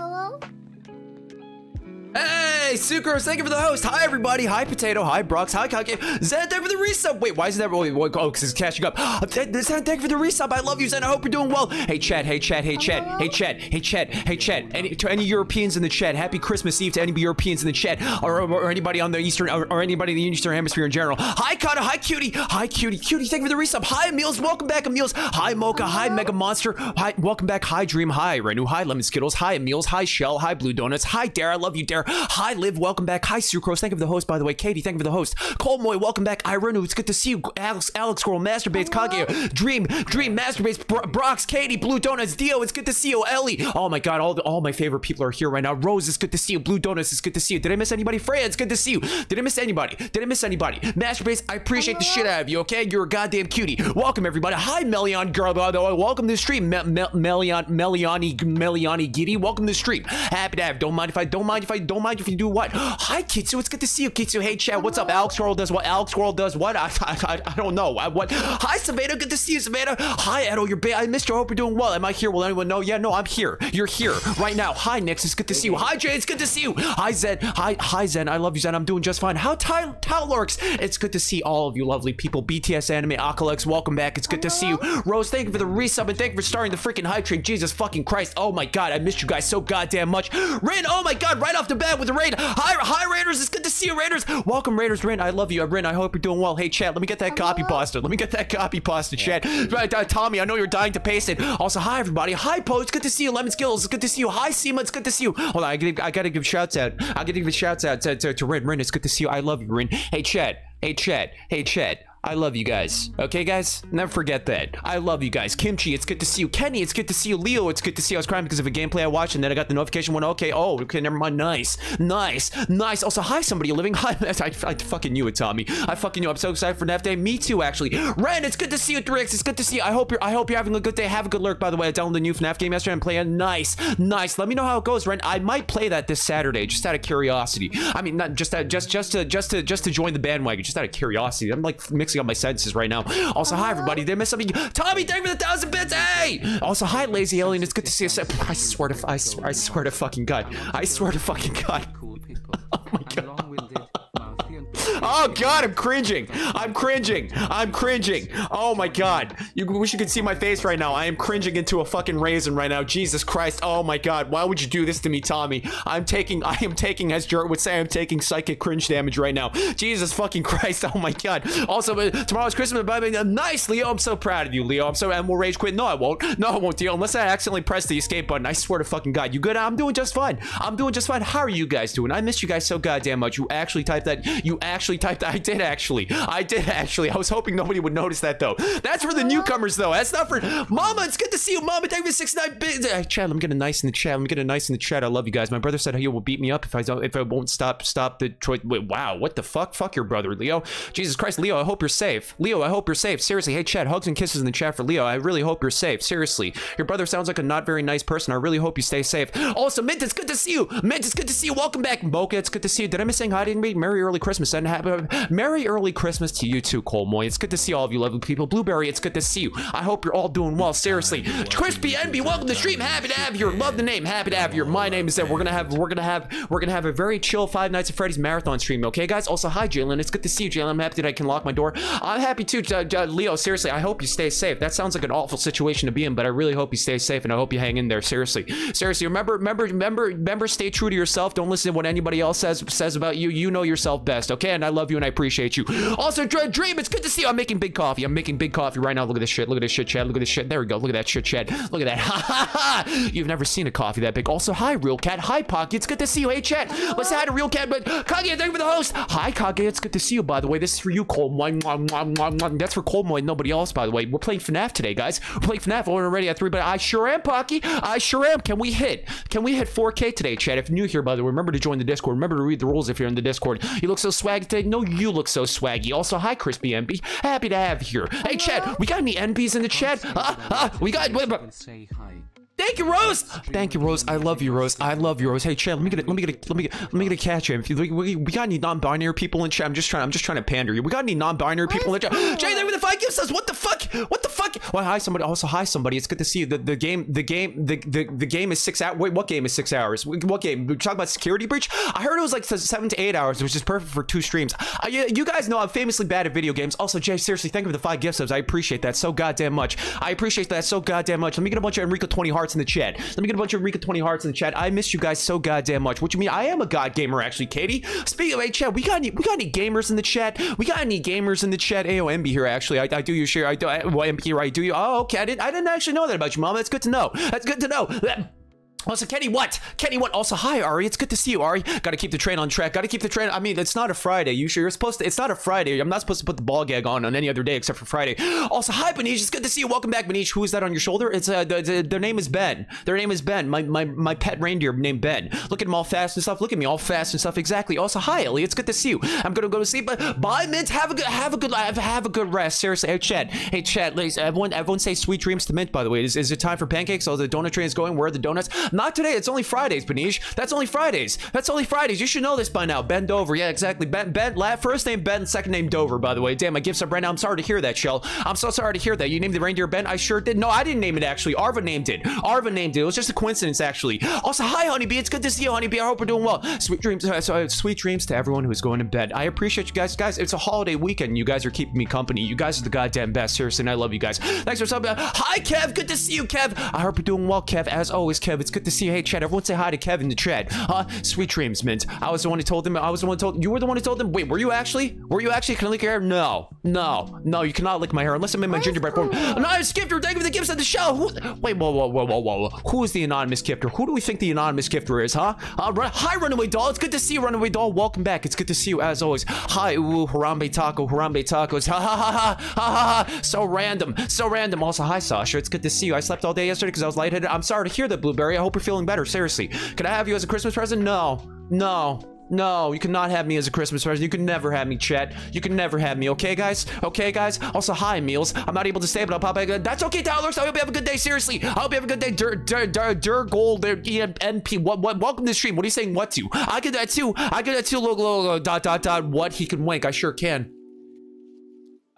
Hello. Sucrose, thank you for the host. Hi, everybody. Hi, Potato. Hi, Brox. Hi, Kake. Zen, thank you for the resub. Wait, why is that? Wait, wait, oh, because it's catching up. Uh, Zen, thank you for the resub. I love you, Zen. I hope you're doing well. Hey, Chad. Hey, Chad. Hey, Chad. Hey, Chad. Hey, Chad. Hey, Chad. Any, to any Europeans in the chat, happy Christmas Eve to any Europeans in the chat, or, or, or anybody on the Eastern, or, or, anybody in the Eastern Hemisphere in general. Hi, Kata. Hi, Cutie. Hi, Cutie. Cutie, thank you for the resub. Hi, Meals. Welcome back, Meals. Hi, Mocha. Hi, Mega Monster. Hi, welcome back. Hi, Dream. Hi, Renu. Hi, Lemon Skittles. Hi, Meals. Hi, Shell. Hi, Blue Donuts. Hi, Dare. I love you, Dare. Hi, Liv welcome back. Hi, Sucrose. Thank you for the host, by the way. Katie, thank you for the host. Colmoy, welcome back. Irenu, it's good to see you. Alex, Alex Squirrel, Masturbates, Kage, Dream, Dream, Masturbates, Bro Brox, Katie, Blue Donuts, Dio, it's good to see you. Ellie, oh my god, all the, all my favorite people are here right now. Rose, it's good to see you. Blue Donuts, it's good to see you. Did I miss anybody? Freya, it's good to see you. Did I miss anybody? Did I miss anybody? Masturbates, I appreciate the shit out of you, okay? You're a goddamn cutie. Welcome, everybody. Hi, Melion girl, by the way. Welcome to the stream. Me Me Melion, Meliani, Meliani Giddy. Welcome to the stream. Happy to have. Don't mind if I, don't mind if I, don't mind if you do what? Hi, Kitsu. It's good to see you, Kitsu. Hey, Chad. What's up? Alex World does what? Alex World does what? I, I, I don't know. I, what? Hi, Savannah. Good to see you, Savannah. Hi, Edo. You're ba I missed you. I hope you're doing well. Am I here? Will anyone know? Yeah, no, I'm here. You're here right now. Hi, Nix. It's good to see you. Hi, Jay. It's good to see you. Hi, Zen. Hi, hi, Zen. I love you, Zen. I'm doing just fine. How Ty Lorks? It's good to see all of you lovely people. BTS Anime Akalex, welcome back. It's good to see you. Rose, thank you for the resub and thank you for starting the freaking hype train. Jesus fucking Christ. Oh my god, I missed you guys so goddamn much. Rain, oh my god, right off the bat with the raid. Hi, hi, Raiders. It's good to see you, Raiders. Welcome, Raiders. Rin, I love you. Rin, I hope you're doing well. Hey, chat, let me get that copy pasta. Let me get that copy pasta, chat. Right, uh, Tommy, I know you're dying to paste it. Also, hi, everybody. Hi, Po. It's good to see you. Lemon Skills. It's good to see you. Hi, Seema. It's good to see you. Hold on, I gotta, I gotta give shouts out. I gotta give shouts out to, to, to Rin. Rin, it's good to see you. I love you, Rin. Hey, chat. Hey, chat. Hey, chat. I love you guys. Okay, guys? Never forget that. I love you guys. Kimchi, it's good to see you. Kenny, it's good to see you. Leo, it's good to see you. I was crying because of a gameplay I watched, and then I got the notification one. Okay, oh, okay, never mind. Nice. Nice. Nice. Also, hi, somebody living. Hi, I, I fucking knew it, Tommy. I fucking knew. I'm so excited for NAF Day. Me too, actually. Ren, it's good to see you, Drix. It's good to see you. I hope you're I hope you're having a good day. Have a good lurk, by the way. I downloaded the new FNAF game yesterday and playing. Nice. Nice. Let me know how it goes, Ren. I might play that this Saturday, just out of curiosity. I mean, not just that, just just to just to just to join the bandwagon, just out of curiosity. I'm like mixing up my senses right now. Also, hi everybody. Did I miss something? Tommy, thank you for the thousand bits. Hey. Also, hi lazy alien. It's good to see you. I swear to, I swear, I swear to fucking god. I swear to fucking god. Oh my god. Oh god, I'm cringing. I'm cringing. I'm cringing. Oh my god. You wish you could see my face right now. I am cringing into a fucking raisin right now. Jesus Christ. Oh my god. Why would you do this to me, Tommy? I'm taking I am taking as Jurt would say I'm taking psychic cringe damage right now. Jesus fucking Christ. Oh my god. Also, tomorrow's Christmas. Nice, Leo. I'm so proud of you, Leo. I'm so and we'll rage quit. No, I won't. No, I won't deal unless I accidentally press the escape button. I swear to fucking god. You good? I'm doing just fine. I'm doing just fine. How are you guys doing? I miss you guys so goddamn much. You actually typed that. You actually typed. I did actually. I did actually. I was hoping nobody would notice that though. That's for the newcomers though. That's not for Mama. It's good to see you, Mama. Thank you six nine bits. Uh, chat. Let me get a nice in the chat. Let me get a nice in the chat. I love you guys. My brother said he will beat me up if I don't if I won't stop stop the Troy. Wait, wow. What the fuck? Fuck your brother, Leo. Jesus Christ, Leo. I hope you're safe. Leo, I hope you're safe. Seriously. Hey, chat. Hugs and kisses in the chat for Leo. I really hope you're safe. Seriously. Your brother sounds like a not very nice person. I really hope you stay safe. Also, Mint, it's good to see you. Mint, it's good to see you. Welcome back, Mocha. It's good to see you. Did I miss saying hi? Didn't read Merry early Christmas and happy Merry early Christmas to you too, Cole Moy. It's good to see all of you lovely people. Blueberry, it's good to see you. I hope you're all doing well. Seriously, Crispy NB, welcome to the stream. Happy to have you. Love the name. Happy to have you. My name is that we're gonna have we're gonna have we're gonna have a very chill Five Nights at Freddy's marathon stream. Okay, guys. Also, hi Jalen. It's good to see you, Jalen. I'm happy that I can lock my door. I'm happy too, uh, uh, Leo. Seriously, I hope you stay safe. That sounds like an awful situation to be in, but I really hope you stay safe and I hope you hang in there. Seriously, seriously. Remember, remember, remember, remember. Stay true to yourself. Don't listen to what anybody else says says about you. You know yourself best. Okay, and I love you and I appreciate you. Also, Dream, it's good to see you. I'm making big coffee. I'm making big coffee right now. Look at this shit. Look at this shit, Chad. Look at this shit. There we go. Look at that shit, Chad. Look at that. Ha ha ha. You've never seen a coffee that big. Also, hi, Real Cat. Hi, Pocky. It's good to see you. Hey, Chad. Let's say hi to Real Cat. But Kage, thank you for the host. Hi, Kage. It's good to see you, by the way. This is for you, Cole. That's for Cole Moy. Nobody else, by the way. We're playing FNAF today, guys. We're playing FNAF. We're already at three, but I sure am, Pocky. I sure am. Can we hit? Can we hit 4K today, Chad? If you're new here, by the way, remember to join the Discord. Remember to read the rules if you're in the Discord. You look so swaggy today. No, you look so swaggy. Also, hi, Crispy MB. Happy to have you here. Hey, Chad, we got any NPs in the chat? Uh, uh, we got. Wait, but, say hi. Thank you, Rose. Thank you, Rose. I love you, Rose. I love you, Rose. Hey, Chad, let me get a, let me get a, let me get, let me get a catch him. If you, we, we, got any non-binary people in chat? I'm just trying. I'm just trying to pander you. We got any non-binary people in chat? Jay, there with the five gifts us. What the fuck? What the fuck? Well, hi somebody. Also, hi somebody. It's good to see you. The, the game, the game, the, the, the game is six hours. Wait, what game is six hours? What game? We talk about security breach. I heard it was like seven to eight hours, which is perfect for two streams. Uh, you, you guys know I'm famously bad at video games. Also, Jay, seriously, thank you for the five gift subs. I appreciate that so goddamn much. I appreciate that so goddamn much. Let me get a bunch of Enrico 20 hearts in the chat. Let me get a bunch of Enrico 20 hearts in the chat. I miss you guys so goddamn much. What you mean? I am a god gamer, actually, Katie. Speaking of, hey, chat, we got any, we got any gamers in the chat? We got any gamers in the chat? AOMB here, actually. I, I do you share. I do. I, well, MB, right? Do you? Oh, okay. I didn't. I didn't actually know that about you, mom. That's good to know. That's good to know. Also, Kenny, what? Kenny, what? Also, hi, Ari. It's good to see you, Ari. Got to keep the train on track. Got to keep the train. I mean, it's not a Friday. You sure you're supposed to? It's not a Friday. I'm not supposed to put the ball gag on on any other day except for Friday. Also, hi, Benish. It's good to see you. Welcome back, Benish. Who is that on your shoulder? It's uh, the, the, their name is Ben. Their name is Ben. My my my pet reindeer named Ben. Look at him all fast and stuff. Look at me all fast and stuff. Exactly. Also, hi, Ellie. It's good to see you. I'm gonna go to sleep. But bye, Mint. Have a good have a good have, have a good rest. Seriously, hey, Chad. Hey, Chad. Ladies, everyone everyone say sweet dreams to Mint. By the way, is is it time for pancakes? Oh, the donut train is going. Where are the donuts? Not today. It's only Fridays, Benish. That's only Fridays. That's only Fridays. You should know this by now. Ben Dover. Yeah, exactly. Ben, Ben, first name Ben, second name Dover, by the way. Damn, my gifts up right now. I'm sorry to hear that, Shell. I'm so sorry to hear that. You named the reindeer Ben? I sure did. No, I didn't name it, actually. Arva named it. Arva named it. It was just a coincidence, actually. Also, hi, Honeybee. It's good to see you, Honeybee. I hope we're doing well. Sweet dreams. Uh, so, uh, sweet dreams to everyone who's going to bed. I appreciate you guys. Guys, it's a holiday weekend. You guys are keeping me company. You guys are the goddamn best. Seriously, and I love you guys. Thanks for subbing. Hi, Kev. Good to see you, Kev. I hope you're doing well, Kev. As always, Kev. It's good to see you. Hey, Chad. Everyone say hi to Kev in the chat. Huh? Sweet dreams, Mint. I was the one who told them. I was the one who told you were the one who told them. Wait, were you actually? Were you actually? Can I lick your hair? No, no, no. You cannot lick my hair unless I'm in my gingerbread form. Anonymous gifter, thank you for the gifts at the show. Who, wait, whoa, whoa, whoa, whoa, whoa. Who is the anonymous gifter? Who do we think the anonymous gifter is, huh? Uh, run, hi, Runaway Doll. It's good to see you, Runaway Doll. Welcome back. It's good to see you as always. Hi, ooh, Harambe Taco, Harambe Tacos. Ha ha ha ha ha ha ha. So random, so random. Also, hi, Sasha. It's good to see you. I slept all day yesterday because I was lightheaded. I'm sorry to hear that, Blueberry. I hope you're feeling better. Seriously, can I have you as a Christmas present? No. No. No, you cannot have me as a Christmas present. You can never have me, Chet. You can never have me, okay, guys? Okay, guys? Also, hi, Meals. I'm not able to stay, but I'll pop back. That's okay, Tyler. So I hope you have a good day. Seriously, I hope you have a good day. Dur, dur, dur, dur gold, NP. What, what? Welcome to the stream. What are you saying? What to? I get that too. I get that too. Look, look, look, dot, dot, dot. What? He can wank. I sure can.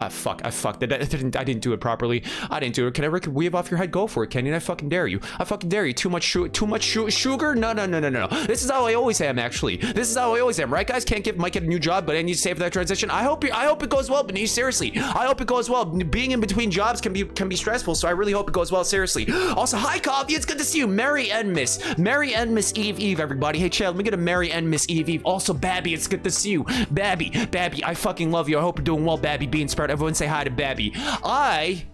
Ah, fuck, I fucked it. I didn't, I didn't do it properly. I didn't do it. Can I rip weave off your head? Go for it, Kenny. I fucking dare you. I fucking dare you. Too much too much sugar? No, no, no, no, no. This is how I always am, actually. This is how I always am, right, guys? Can't give Mike a new job, but I need to save for that transition. I hope I hope it goes well, Benice. Seriously, I hope it goes well. Being in between jobs can be can be stressful, so I really hope it goes well. Seriously. Also, hi, Coffee. It's good to see you. Merry and Miss. Merry and Miss Eve Eve, everybody. Hey, Chad, let me get a Merry and Miss Eve Eve. Also, Babby, it's good to see you. Babby, Babby, I fucking love you. I hope you're doing well, Babby. Being spread. Everyone say hi to Babby. I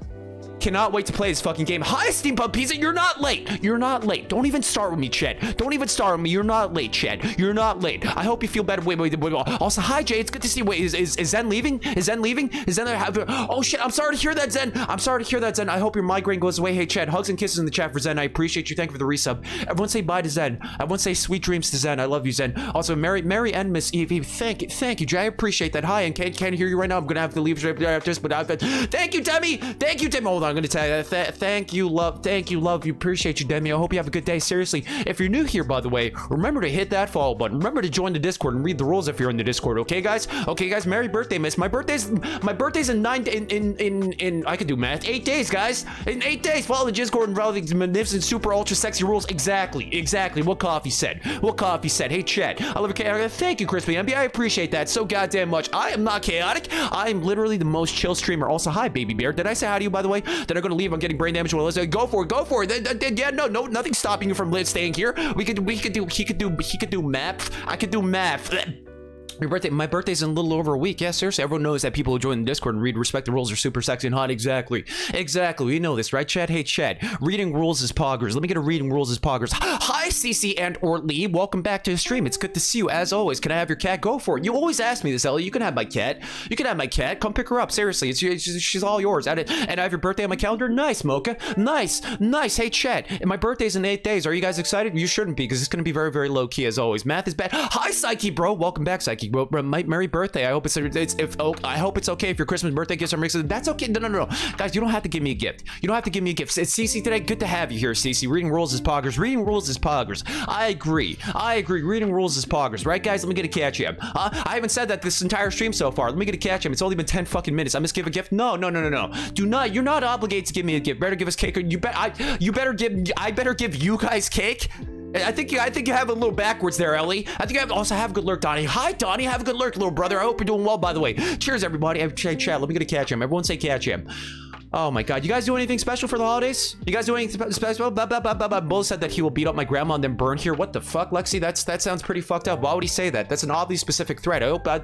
Cannot wait to play this fucking game. Hi, Steampunk Pizza. You're not late. You're not late. Don't even start with me, Chad. Don't even start with me. You're not late, Chad. You're not late. I hope you feel better. Wait, wait, wait. Also, hi, Jay. It's good to see. Wait, is, is, is Zen leaving? Is Zen leaving? Is Zen there? Oh, shit. I'm sorry to hear that, Zen. I'm sorry to hear that, Zen. I hope your migraine goes away. Hey, Chad. Hugs and kisses in the chat for Zen. I appreciate you. Thank you for the resub. Everyone say bye to Zen. Everyone say sweet dreams to Zen. I love you, Zen. Also, Mary, Mary and Miss Evie. Thank you. Thank you, Jay. I appreciate that. Hi, and can't, can't hear you right now. I'm going to have to leave right after this, but I've been... Thank you, Demi. Thank you, Demi. Hold on. I'm to tell you. Th thank you, love. Thank you, love. You appreciate you, Demi. I hope you have a good day. Seriously, if you're new here, by the way, remember to hit that follow button. Remember to join the Discord and read the rules if you're in the Discord. Okay, guys? Okay, guys. Merry birthday, miss. My birthday's my birthday's in nine in in in in. I can do math. Eight days, guys. In eight days. Follow the Discord and follow the magnificent, super, ultra sexy rules. Exactly, exactly. What coffee said. What coffee said. Hey, Chet. I love you. Thank you, Crispy MB. I appreciate that so goddamn much. I am not chaotic. I am literally the most chill streamer. Also, hi, baby bear. Did I say hi to you, by the way? Then I'm gonna leave. I'm getting brain damage. Well, let's go for it. Go for it. Yeah, no, no, nothing's stopping you from staying here. We could, we could do. He could do. He could do math. I could do math. Your birthday, my birthday's in a little over a week. Yeah, seriously, everyone knows that people who join the Discord and read respect the rules are super sexy and hot. Exactly, exactly. We know this, right, Chad? Hey, Chad. Reading rules is poggers. Let me get a reading rules is poggers. Hi, CC and or Lee. Welcome back to the stream. It's good to see you as always. Can I have your cat? Go for it. You always ask me this, Ellie. You can have my cat. You can have my cat. Come pick her up. Seriously, it's, it's she's all yours. And I have your birthday on my calendar. Nice, Mocha. Nice, nice. Hey, Chad. And my birthday's in eight days. Are you guys excited? You shouldn't be because it's gonna be very, very low key as always. Math is bad. Hi, Psyche, bro. Welcome back, Psyche. Merry birthday. I hope it's, it's if oh, I hope it's okay if your Christmas birthday gifts are mixed. That's okay. No, no, no. Guys, you don't have to give me a gift. You don't have to give me a gift. It's Cece today. Good to have you here, Cece. Reading rules is poggers. Reading rules is poggers. I agree. I agree. Reading rules is poggers. Right, guys? Let me get a catch him. Uh, I haven't said that this entire stream so far. Let me get a catch him. It's only been 10 fucking minutes. I must give a gift. No, no, no, no, no. Do not. You're not obligated to give me a gift. Better give us cake. You bet. I. You better give. I better give you guys cake. I think you, I think you have a little backwards there, Ellie. I think I also have good lurk, Donnie. Hi, Donnie. Have a good lurk, little brother. I hope you're doing well, by the way. Cheers, everybody. Chat, chat. Let me get a catch him. Everyone say catch him. Oh my god. You guys do anything special for the holidays? You guys do anything special? Blah, blah, blah, blah, blah. Bull said that he will beat up my grandma and then burn here. What the fuck, Lexi? That's That sounds pretty fucked up. Why would he say that? That's an oddly specific threat. I hope uh,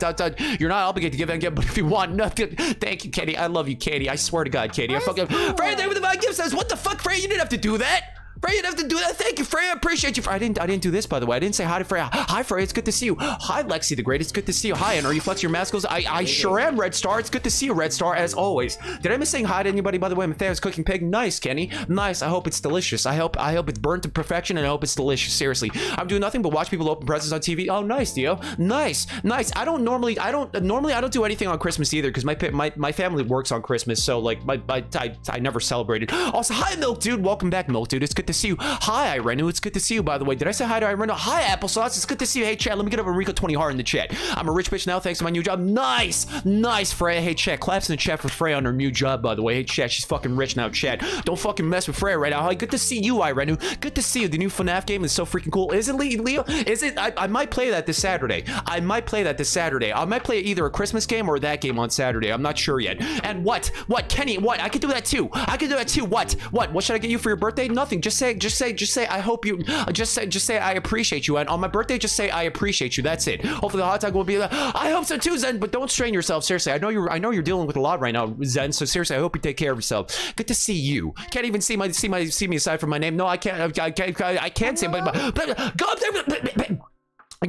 you're not obligated to give that gift, but if you want nothing. Thank you, Katie. I love you, Katie. I swear to God, Katie. I fucking... Freya, there with the five gift says, what the fuck, Freya? You didn't have to do that. Freya, you have to do that. Thank you, Freya. I appreciate you. I didn't. I didn't do this, by the way. I didn't say hi to Freya. Hi, Freya. It's good to see you. Hi, Lexi the Great. It's good to see you. Hi, and are you flexing your maskles? I, I sure am, Red Star. It's good to see you, Red Star, as always. Did I miss saying hi to anybody, by the way? Matthias cooking pig. Nice, Kenny. Nice. I hope it's delicious. I hope. I hope it's burnt to perfection, and I hope it's delicious. Seriously, I'm doing nothing but watch people open presents on TV. Oh, nice, Dio. Nice, nice. I don't normally. I don't normally. I don't do anything on Christmas either because my my my family works on Christmas, so like my, my I I never celebrated. Also, hi, Milk Dude. Welcome back, Milk Dude. It's good to see you. Hi. Irenu. It's good to see you, by the way. Did I say hi to Irenu? Hi, Applesauce. It's good to see you. Hey, chat. Let me get up Enrico 20 hard in the chat. I'm a rich bitch now thanks to my new job. Nice. Nice, Freya. Hey, chat. Claps in the chat for Freya on her new job, by the way. Hey, chat. She's fucking rich now, chat. Don't fucking mess with Freya right now. Hi, good to see you, Irenu. Good to see you. The new FNAF game is so freaking cool. Is it, Leo? Is it? I, I might play that this Saturday. I might play that this Saturday. I might play either a Christmas game or that game on Saturday. I'm not sure yet. And what? What? Kenny, what? I could do that too. I could do that too. What? What? What should I get you for your birthday? Nothing. Just say, just say, just say, I hope you, just say, just say I appreciate you. And on my birthday, just say I appreciate you. That's it. Hopefully the hot dog will be like, I hope so too, Zen. But don't strain yourself. Seriously, I know you're, I know you're dealing with a lot right now, Zen. So seriously, I hope you take care of yourself. Good to see you. Can't even see my, see my, see me aside from my name. No, I can't, I can't, I can't say, but, but, but but, but, but, but, there.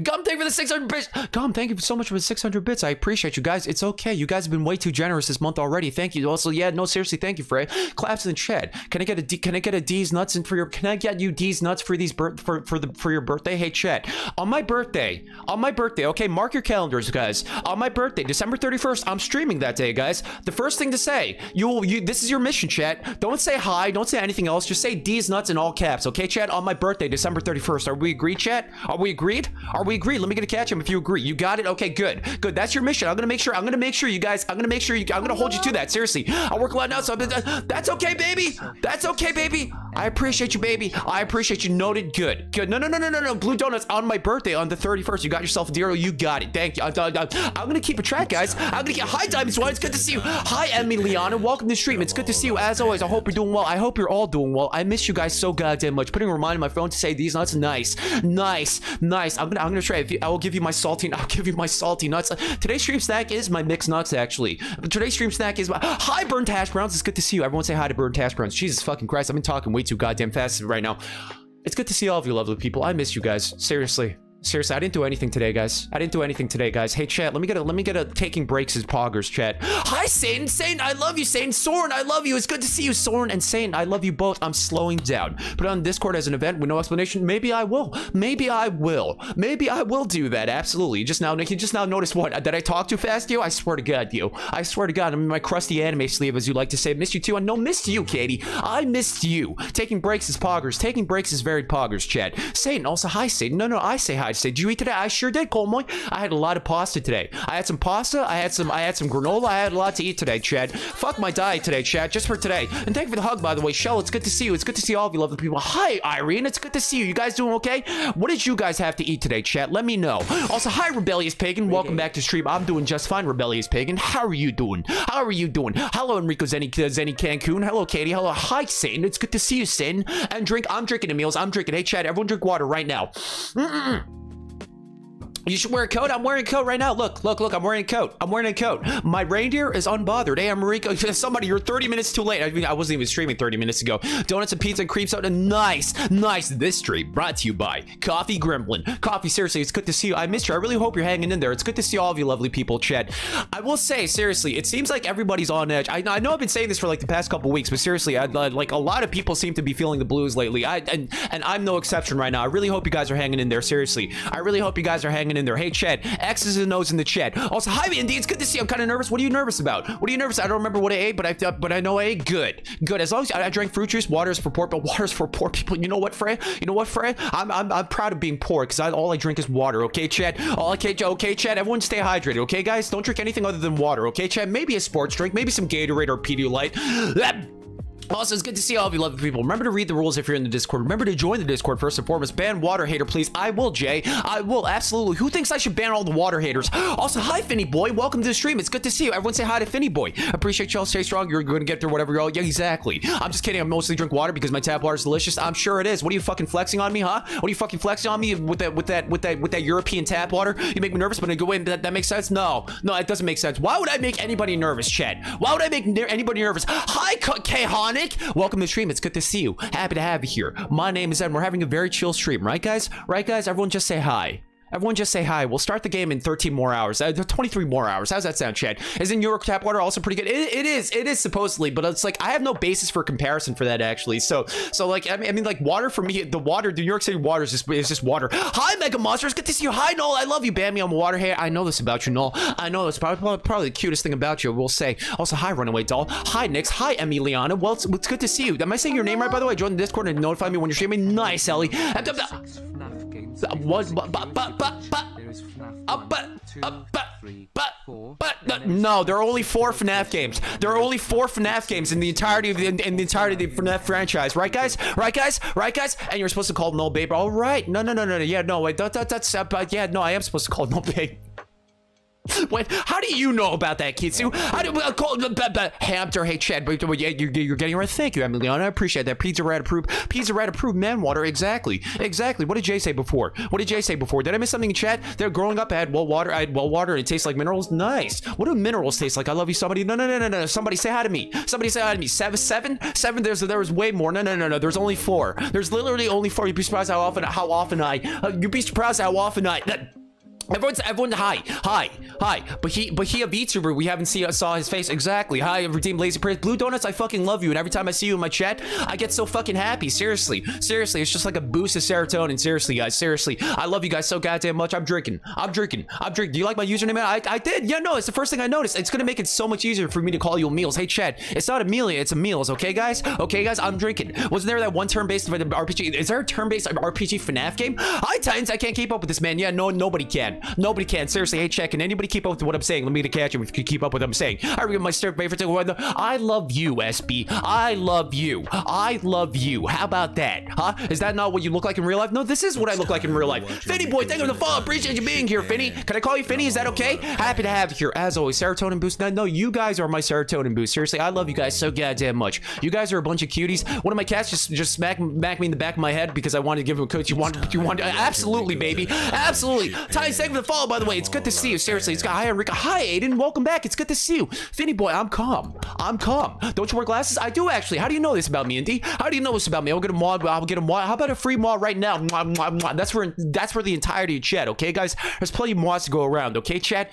Gum, thank you for the 600 bits. Gum, thank you so much for the 600 bits. I appreciate you guys. It's okay. You guys have been way too generous this month already. Thank you. Also, yeah, no, seriously, thank you, Frey. Claps in the chat. Can I get a D, can I get a D's nuts and for your can I get you D's nuts for these birth for for the for your birthday? Hey, chat. On my birthday, on my birthday, okay, mark your calendars, guys. On my birthday, December 31st, I'm streaming that day, guys. The first thing to say, you'll you this is your mission, chat. Don't say hi, don't say anything else. Just say D's nuts in all caps, okay, chat? On my birthday, December 31st. Are we agreed, chat? Are we agreed? Are we agreed? Let me get a catch him if you agree. You got it? Okay, good. Good. That's your mission. I'm gonna make sure. I'm gonna make sure you guys. I'm gonna make sure you. I'm gonna hold you to that. Seriously. I work a lot now, so uh, that's okay, baby. That's okay, baby. I appreciate you, baby. I appreciate you. Noted. Good. Good. No, no, no, no, no, no. Blue donuts on my birthday on the 31st. You got yourself a deal. You got it. Thank you. I'm, I'm, I'm gonna keep a track, guys. I'm gonna get hi, Diamond Swan. It's good to see you. Hi, Emiliana. Welcome to stream. It's good to see you as always. I hope you're doing well. I hope you're all doing well. I miss you guys so goddamn much. Putting a reminder on my phone to say these nuts. Nice, nice, nice. I'm gonna, I'm gonna try. I will give you my salty. I'll give you my salty nuts. Today's stream snack is my mixed nuts. Actually, today's stream snack is my hi burnt hash browns. It's good to see you. Everyone say hi to burnt hash browns. Jesus fucking Christ, I've been talking way too goddamn fast right now. It's good to see all of you lovely people. I miss you guys. Seriously. Seriously, I didn't do anything today, guys. I didn't do anything today, guys. Hey, chat, let me get a let me get a taking breaks as poggers, chat. Hi, Satan. Satan, I love you, Satan. Soren, I love you. It's good to see you, Soren and Satan. I love you both. I'm slowing down. Put on Discord as an event with no explanation. Maybe I will. Maybe I will. Maybe I will do that. Absolutely. Just now, Nick, you just now noticed what? Did I talk too fast, you? I swear to God, you. I swear to God, I'm in my crusty anime sleeve, as you like to say. Missed you too. I no, missed you, Katie. I missed you. Taking breaks is poggers. Taking breaks is very poggers, chat. Satan, also hi, Satan. No, no, I say hi, Satan. Did you eat today? I sure did, Colmoy. I had a lot of pasta today. I had some pasta. I had some. I had some granola. I had a lot to eat today, Chad. Fuck my diet today, Chad. Just for today. And thank you for the hug, by the way, Shell. It's good to see you. It's good to see all of you lovely people. Hi, Irene. It's good to see you. You guys doing okay? What did you guys have to eat today, Chad? Let me know. Also, hi, Rebellious Pagan. Welcome back to stream. I'm doing just fine, Rebellious Pagan. How are you doing? How are you doing? Hello, Enrico Zenny, Zenny Cancun. Hello, Katie. Hello, hi, Satan. It's good to see you, Sin. And drink. I'm drinking the meals. I'm drinking. Hey, Chad. Everyone drink water right now. Mm -mm. You should wear a coat. I'm wearing a coat right now. Look, look, look. I'm wearing a coat. I'm wearing a coat. My reindeer is unbothered. Hey, Mariko. Somebody, you're 30 minutes too late. I mean, I wasn't even streaming 30 minutes ago. Donuts and pizza and cream soda. Nice, nice. This stream brought to you by Coffee Gremlin. Coffee, seriously, it's good to see you. I missed you. I really hope you're hanging in there. It's good to see all of you lovely people, Chet. I will say, seriously, it seems like everybody's on edge. I, I know I've been saying this for like the past couple weeks, but seriously, I, like a lot of people seem to be feeling the blues lately. I and, and I'm no exception right now. I really hope you guys are hanging in there. Seriously, I really hope you guys are hanging hanging in there. Hey, Chad, X's and O's in the chat. Also, hi, Andy. It's good to see you. I'm kind of nervous. What are you nervous about? What are you nervous? I don't remember what I ate, but I but I know I ate good. Good. As long as I, I drank fruit juice, water is for poor, but water is for poor people. You know what, Fred? You know what, Fred? I'm I'm, I'm proud of being poor because all I drink is water. Okay, Chad. All okay, okay, Chad. Everyone, stay hydrated. Okay, guys. Don't drink anything other than water. Okay, Chad. Maybe a sports drink, maybe some Gatorade or Pedialyte. Also, it's good to see all of you lovely people. Remember to read the rules if you're in the Discord. Remember to join the Discord first and foremost. Ban water hater, please. I will, Jay. I will, absolutely. Who thinks I should ban all the water haters? Also, hi, Finny Boy. Welcome to the stream. It's good to see you. Everyone say hi to Finny Boy. Appreciate y'all. Stay strong. You're going to get through whatever y'all... Yeah, exactly. I'm just kidding. I mostly drink water because my tap water is delicious. I'm sure it is. What are you fucking flexing on me, huh? What are you fucking flexing on me with that, with that, with that, with that European tap water? You make me nervous, but I go in. That, that makes sense? No. No, it doesn't make sense. Why would I make anybody nervous, Chad? Why would I make anybody nervous? Hi, K-Honic. Welcome to the stream. It's good to see you. Happy to have you here. My name is Ed. We're having a very chill stream, right, guys? Right, guys? Everyone just say hi. Everyone just say hi. We'll start the game in 13 more hours. Uh, 23 more hours. How's that sound, Chad? Isn't New York tap water also pretty good? It, it is. It is supposedly, but it's like I have no basis for comparison for that actually. So, so like I mean, I mean like water for me, the water, the New York City water is just is just water. Hi, Mega Monsters. Good to see you. Hi, Noel. I love you. Ban me on water. Hey, I know this about you, Noel. I know it's probably probably the cutest thing about you. We'll say. Also, hi, Runaway Doll. Hi, Nix. Hi, Emiliana. Well, it's, it's good to see you. Am I saying your name right by the way? Join the Discord and notify me when you're streaming. Nice, Ellie. What? But but but but. Uh, but, uh, but, but, but, no, there are only four FNAF games. There are only four FNAF games in the entirety of the, in, the entirety of the FNAF franchise, right, guys? Right, guys? Right, guys? And you're supposed to call Null Babe. All right. No, no, no, no, no. Yeah, no, wait. That, that, that's, uh, yeah, no, I am supposed to call Null Babe. Wait, how do you know about that, Kitsu? How do uh, call the Hampter? Hey, Chad, but you're, you're getting right. Thank you, Emiliana. I appreciate that. Pizza Rat approved. Pizza Rat approved. Man, water. Exactly. Exactly. What did Jay say before? What did Jay say before? Did I miss something in chat? They're growing up. I had well water. I had well water. And it tastes like minerals. Nice. What do minerals taste like? I love you. Somebody. No, no, no, no, no. Somebody say hi to me. Somebody say hi to me. Seven, seven, seven. There's there was way more. No, no, no, no. There's only four. There's literally only four. You'd be surprised how often how often I. Uh, you'd be surprised how often I. That, Everyone's everyone hi hi hi. But he but he a VTuber we haven't seen saw his face. Exactly. Hi redeemed lazy praise blue donuts I fucking love you. And every time I see you in my chat I get so fucking happy. Seriously seriously it's just like a boost of serotonin. Seriously guys seriously. I love you guys so goddamn much. I'm drinking. I'm drinking. I'm drinking. Do you like my username? I, I did. Yeah no it's the first thing I noticed. It's gonna make it so much easier for me to call you meals. Hey Chad it's not Amelia it's a meals okay guys? Okay guys I'm drinking. Wasn't there that one turn-based RPG is there a turn-based RPG FNAF game? Hi Titans I can't keep up with this man. Yeah no nobody can Nobody can. Seriously, hey, check. Can anybody keep up with what I'm saying? Let me to catch him if you can keep up with what I'm saying. I read my favorite thing. I love you, SB. I love you. I love you. How about that? Huh? Is that not what you look like in real life? No, this is what I look like in real life. Finny boy, thank you for the follow. Appreciate you being here, Finny. Can I call you Finny? Is that okay? Happy to have you here. As always, serotonin boost. No, no, you guys are my serotonin boost. Seriously, I love you guys so goddamn much. You guys are a bunch of cuties. One of my cats just just smacked, smacked me in the back of my head because I wanted to give him a coach. You want, you want, absolutely, baby. Absolutely. Ty, thank you for the follow, by the way. It's good to see you. Seriously, it's got hi Enrica. Hi Aiden. Welcome back. It's good to see you. Finny boy, I'm calm. I'm calm. Don't you wear glasses? I do actually. How do you know this about me, Indy? How do you know this about me? I'll get a mod. I'll get a mod. How about a free mod right now? That's for that's for the entirety of chat. Okay, guys. There's plenty of mods to go around. Okay, chat.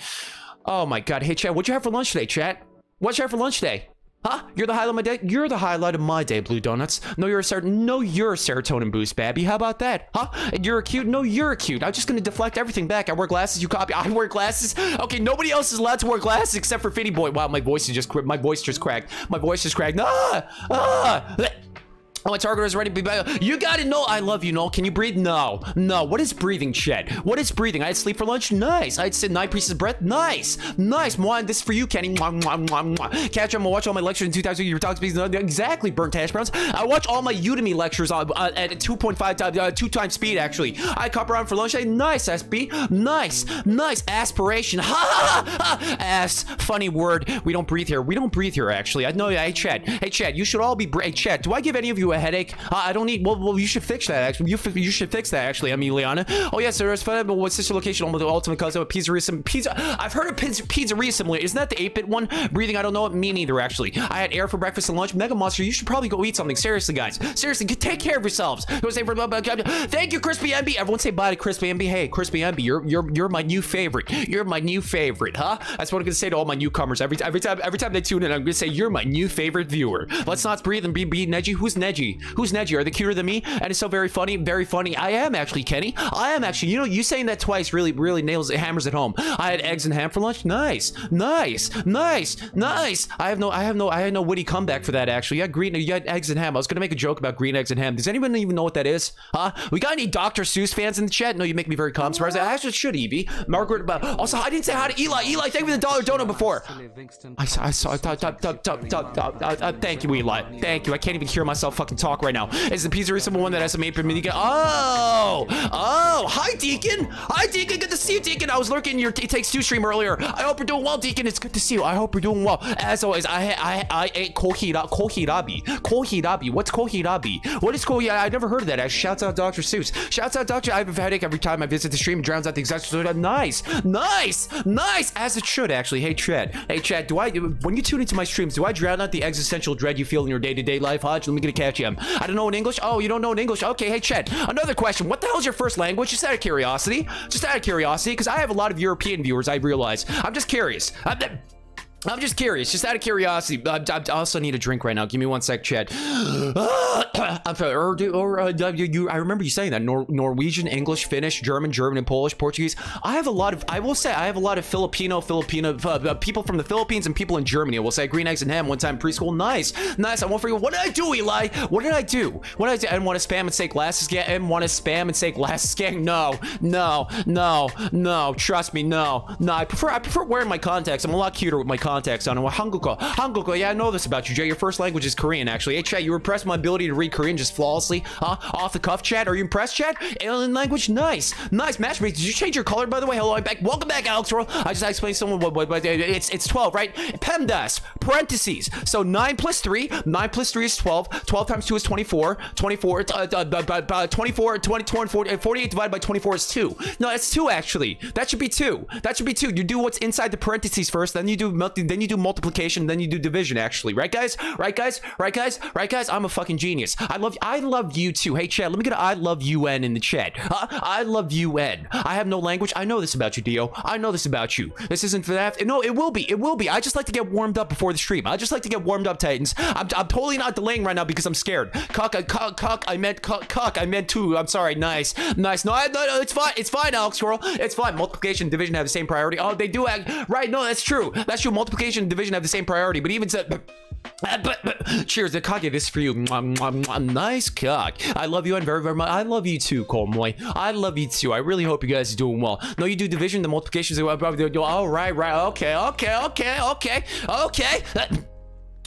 Oh my god. Hey, chat. What'd you have for lunch today, chat? What'd you have for lunch today? Huh? You're the highlight of my day? You're the highlight of my day, Blue Donuts. No, you're a ser no, you're a serotonin boost, Babby. How about that? Huh? And you're cute? No, you're cute. I'm just gonna deflect everything back. I wear glasses, you copy. I wear glasses. Okay, nobody else is allowed to wear glasses except for Finny Boy. Wow, my voice is just my voice just cracked. My voice just cracked. Ah! Ah! Oh, my target is ready to be back. You got it, Noel. I love you, Noel. Can you breathe? No. No. What is breathing, Chet? What is breathing? I had sleep for lunch? Nice. I had sit nine pieces of breath? Nice. Nice. Mwah, this is for you, Kenny. Mwah, mwah, mwah, mwah. Catch, I'm gonna watch all my lectures in 2000. You were talking speed. Exactly, burnt hash browns. I watch all my Udemy lectures on, uh, at 2.5 times, uh, two times speed, actually. I cop around for lunch. Hey, nice, SB. Nice. Nice. Aspiration. Ha ha ha. ha. Ass. Funny word. We don't breathe here. We don't breathe here, actually. I know. Hey, Chad. Hey, Chad. You should all be. Hey, Chad. Do I give any of you a headache? Uh, I don't need. Well, well, you should fix that. Actually, you you should fix that. Actually, I mean, Emiliana. Oh yes, there is fun. But what's sister location? Almost the ultimate cousin of a pizzeria. Some pizza. I've heard of pizza, pizzeria similar. Isn't that the 8-bit one? Breathing. I don't know. Me neither. Actually, I had air for breakfast and lunch. Mega Monster. You should probably go eat something. Seriously, guys. Seriously, take care of yourselves. Thank you, Crispy MB. Everyone say bye to Crispy MB. Hey, Crispy MB, you're you're you're my new favorite. You're my new favorite, huh? That's what I'm gonna say to all my newcomers every every time every time they tune in. I'm gonna say you're my new favorite viewer. Let's not breathe and be be Neji. Who's Neji? Neji? Who's Neji? Are they cuter than me? And it's so very funny, very funny. I am actually, Kenny. I am actually. You know, you saying that twice really, really nails it, hammers it home. I had eggs and ham for lunch. Nice, nice, nice, nice. I have no, I have no, I had no witty comeback for that actually. Had green, you had eggs and ham. I was gonna make a joke about green eggs and ham. Does anyone even know what that is? Huh? We got any Dr. Seuss fans in the chat? No, you make me very calm. Surprised. I actually should, Evie. Margaret. But also, I didn't say hi to Eli. Eli, thank you for the dollar donut before. I saw. I saw. Thank you, Eli. Thank you. I can't even hear myself fucking talk right now. Is the pizzeria someone that has a made for me? Oh, oh. Hi, Deacon. Hi, Deacon. Good to see you, Deacon. I was lurking your It Takes Two stream earlier. I hope you're doing well, Deacon. It's good to see you. I hope you're doing well. As always, I I I ate kohira kohirabi. Kohirabi. What's kohirabi? What is kohirabi? I never heard of that. Shouts out Dr. Seuss. Shouts out Dr. I have a headache every time I visit the stream. Drowns out the exact uh, Nice, nice, nice. As it should actually. Hey, Chad. Hey, Chad. Do I when you tune into my streams, do I drown out the existential dread you feel in your day-to-day life, Hodge? Let me get a catch I don't know in English. Oh, you don't know in English. Okay, hey, Chad. Another question. What the hell is your first language? Just out of curiosity. Just out of curiosity, because I have a lot of European viewers. I realize. I'm just curious. I'm, I'm just curious, just out of curiosity. I, I, also need a drink right now. Give me one sec, Chad. Or, or uh, you, I remember you saying that Nor Norwegian, English, Finnish, German, German, and Polish, Portuguese. I have a lot of. I will say I have a lot of Filipino, Filipino uh, uh, people from the Philippines and people in Germany. I will say green eggs and ham one time preschool. Nice, nice. I won't forget. What did I do, Eli? What did I do? What did I do? I didn't want to spam and say glasses. Gang. I didn't want to spam and say glasses. Gang. No, no, no, no. Trust me, no, no. I prefer I prefer wearing my contacts. I'm a lot cuter with my contacts on. Hanguko. Hanguko, yeah, I know this about you, Jay. Your first language is Korean, actually. Hey, chat, you impressed my ability to read Korean just flawlessly? Huh? Off the cuff, chat? Are you impressed, chat? Alien language? Nice. Nice. Matchmate, did you change your color, by the way? Hello, I'm back. Welcome back, Alex Roll. I just explained someone what, what, what, it's, it's 12, right? PEMDAS, parentheses. So 9 plus 3, 9 plus 3 is 12. 12 times 2 is 24. 24, uh, uh, uh, 24, 20, 20, 48 divided by 24 is 2. No, that's 2, actually. That should be 2. That should be 2. You do what's inside the parentheses first, then you do then you do multiplication, then you do division, actually. Right, guys? Right, guys? Right, guys? Right, guys? I'm a fucking genius. I love I love you too. Hey, Chad, let me get I love UN in the chat. Huh? I love UN. I have no language. I know this about you, Dio. I know this about you. This isn't for that. No, it will be. It will be. I just like to get warmed up before the stream. I just like to get warmed up, Titans. I'm, I'm totally not delaying right now because I'm scared. Cuck, I, cuck, cuck, I meant cuck, cuck, I meant two. I'm sorry. Nice. Nice. No, I, no, no, it's fine. It's fine, Alex Squirrel. It's fine. Multiplication division have the same priority. Oh, they do act. Right. No, that's true. That's true. Multiplication division have the same priority but even said. Cheers, Kage, this is for you. Mwah, mwah, mwah. Nice cock. I love you and very, very much. I love you too, Colmoy. I love you too. I really hope you guys are doing well. No, you do division, the multiplications. All right, right. Okay, okay, okay, okay, okay.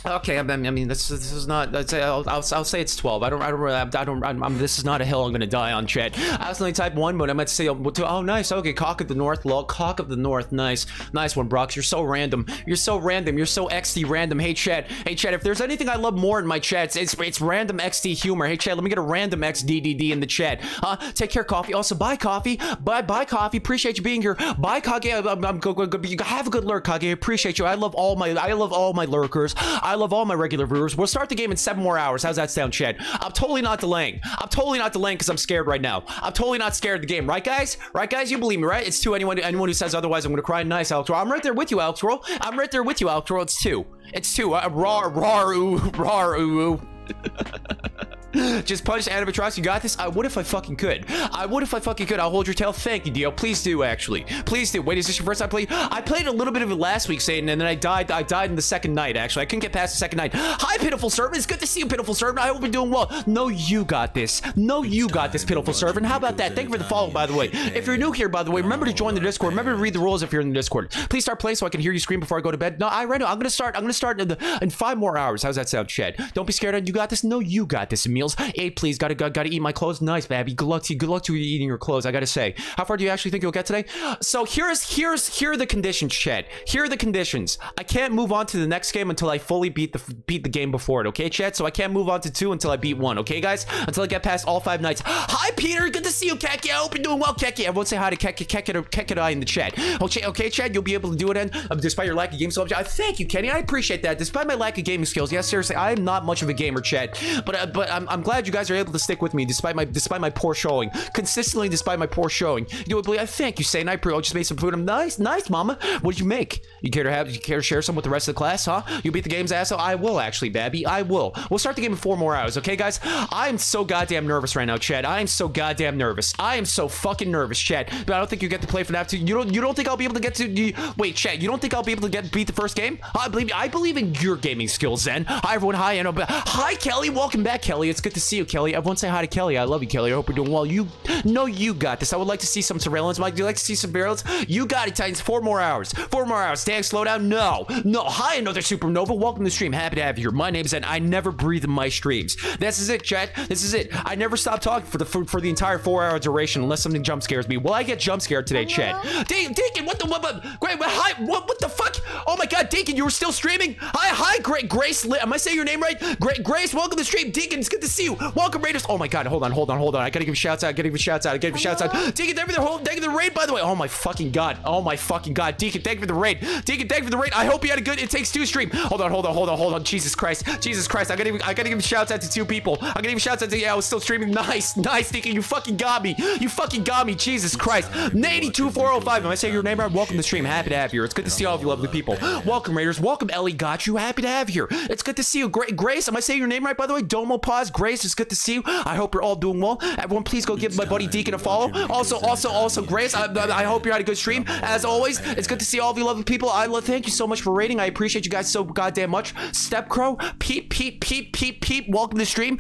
Okay, I mean, this this is not. I'll, I'll, I'll say it's 12. I don't. I don't. Really, I don't. I'm, I'm, this is not a hill I'm gonna die on, chat. I was only type one, but I to say. Oh, oh, nice. Okay, cock of the north. Lol. Cock of the north. Nice. Nice one, Brox. You're so random. You're so random. You're so XD random. Hey, chat. Hey, chat. If there's anything I love more in my chats, it's it's random XD humor. Hey, chat. Let me get a random XDDD in the chat. Huh? Take care, coffee. Also, buy coffee. Buy buy coffee. Appreciate you being here. Bye, Kage. I'm, I'm go, Have a good lurk, Kage. Appreciate you. I love all my. I love all my lurkers. I love all my regular viewers. We'll start the game in seven more hours. How's that sound, Chad? I'm totally not delaying. I'm totally not delaying because I'm scared right now. I'm totally not scared of the game, right, guys? Right, guys? You believe me, right? It's two. Anyone, anyone who says otherwise, I'm gonna cry. Nice, Alex. I'm right there with you, Alex. Roll. I'm right there with you, Alex. Roll. It's two. It's two. Uh, raw, raw, ooh, raw, ooh, ooh. Just punch animatronics. You got this? I would if I fucking could. I would if I fucking could. I'll hold your tail. Thank you, Dio. Please do, actually. Please do. Wait, is this your first time playing? I played a little bit of it last week, Satan, and then I died. I died in the second night, actually. I couldn't get past the second night. Hi, Pitiful Servant. It's good to see you, Pitiful Servant. I hope you're doing well. No, you got this. No, you got this, Pitiful Servant. How about that? Thank you for the follow, by the way. If you're new here, by the way, remember to join the Discord. Remember to read the rules if you're in the Discord. Please start playing so I can hear you scream before I go to bed. No, I right now. I'm gonna start. I'm gonna start in, the, in five more hours. How's that sound, Chad? Don't be scared. You got this. No, you got this, Meals. Eight, please. Gotta, gotta, gotta eat my clothes. Nice, Babby. Good luck to you. Good luck to you eating your clothes. I gotta say. How far do you actually think you'll get today? So here's, here's, here are the conditions, Chad. Here are the conditions. I can't move on to the next game until I fully beat the beat the game before it. Okay, Chad. So I can't move on to two until I beat one. Okay, guys. Until I get past all five nights. Hi, Peter. Good to see you, Keki. I hope you're doing well, Keki. Everyone say hi to Keki, Keki, Keki, in the chat. Okay, okay, Chad. You'll be able to do it, and um, despite your lack of game skills. I Thank you, Kenny. I appreciate that. Despite my lack of gaming skills, yes, seriously, I'm not much of a gamer, Chad. But uh, but I'm, I'm glad you guys are able to stick with me despite my despite my poor showing. Consistently despite my poor showing. You would believe I thank you, say night I just made some food. I'm nice, nice, mama. What did you make? You care to have you care to share some with the rest of the class, huh? You beat the game's asshole? Oh, I will actually, Babby. I will. We'll start the game in four more hours, okay, guys? I'm so goddamn nervous right now, Chad. I am so goddamn nervous. I am so fucking nervous, Chad. But I don't think you get to play for that too. You don't you don't think I'll be able to get to you, wait, Chad, you don't think I'll be able to get beat the first game? I believe I believe in your gaming skills, Zen. Hi everyone, hi, and hi Kelly. Welcome back, Kelly. It's good to see you, Kelly. Everyone say hi to Kelly. I love you, Kelly. I hope you're doing well. You know you got this. I would like to see some surveillance. Mike, do you like to see some surveillance? You got it, Titans. Four more hours. Four more hours. Stay slow down. No. No. Hi, another supernova. Welcome to the stream. Happy to have you here. My name's and I never breathe in my streams. This is it, chat. This is it. I never stop talking for the for, for the entire four hour duration unless something jump scares me. Will I get jump scared today, chat? Deacon, what the what, what great hi what what the fuck? Oh my god, Deacon, you were still streaming? Hi, hi, great Grace. Am I saying your name right? Great Grace, welcome to the stream. Deacon, it's good to see you. Welcome, Raiders. Oh my god, hold on, hold on, hold on. I gotta give shouts out. I gotta give shouts out. I gotta give shouts out. Deacon, thank you for the whole thank you for the raid, by the way. Oh my fucking god. Oh my fucking god. Deacon, thank you for the raid. Deacon, thank you for the raid. I hope you had a good It Takes Two stream. Hold on, hold on, hold on, hold on. Jesus Christ. Jesus Christ. I gotta give, I gotta give shouts out to two people. I gotta give shouts out to yeah, I was still streaming. Nice, nice, Deacon. You fucking got me. You fucking got me. Jesus Christ. 82405. Am I saying your name right? Welcome to the stream. Happy to have you. It's good to see all of you lovely people. Welcome, Raiders. Welcome, Ellie. Got you. Happy to have you here. It's good to see you. Great Grace. Am I saying your name right, by the way? Domo Pause. Grace, it's good to see you. I hope you're all doing well. Everyone, please go give my buddy Deacon a follow. Also, also, also, Grace, I, I hope you had a good stream. As always, it's good to see all of you lovely people. I love, thank you so much for rating. I appreciate you guys so goddamn much. Step Crow, Peep, Peep, Peep, Peep, Peep. Welcome to the stream.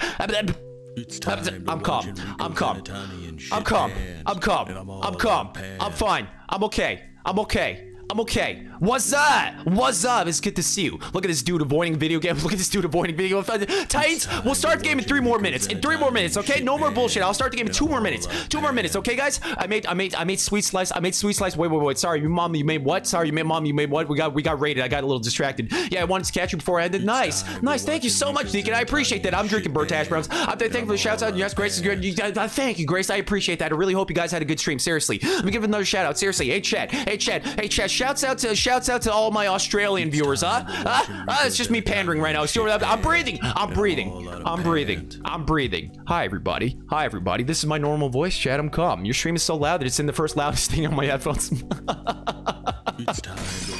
I'm calm. I'm calm. I'm calm. I'm calm. I'm calm. I'm fine. I'm okay. I'm okay. I'm okay. What's up? What's up? It's good to see you. Look at this dude avoiding video games. Look at this dude avoiding video games. Titans, we'll start the game in three more minutes. In three more minutes, okay? No more bullshit. I'll start the game in two more minutes. Two more minutes, okay, guys? I made, I made, I made sweet slice. I made sweet slice. Wait, wait, wait. Sorry, you mom, you made what? Sorry, you made mom, you made what? We got, we got raided. I got a little distracted. Yeah, I wanted to catch you before I ended. Nice, nice. Thank you so much, Deacon. I appreciate that. I'm drinking Burnt Hash Browns. I'm thank for the shouts out. Yes, Grace is good. Uh, thank you, Grace. I appreciate that. I really hope you guys had a good stream. Seriously, let me give another shout out. Seriously, hey chat, hey chat, hey chat. Shouts out to, shouts out to all my Australian viewers, huh? Huh? Uh, it's just me pandering right now. I'm breathing. I'm breathing. I'm breathing. I'm breathing. Hi, everybody. Hi, everybody. This is my normal voice, Chad. I'm calm. Your stream is so loud that it's in the first loudest thing on my headphones. it's time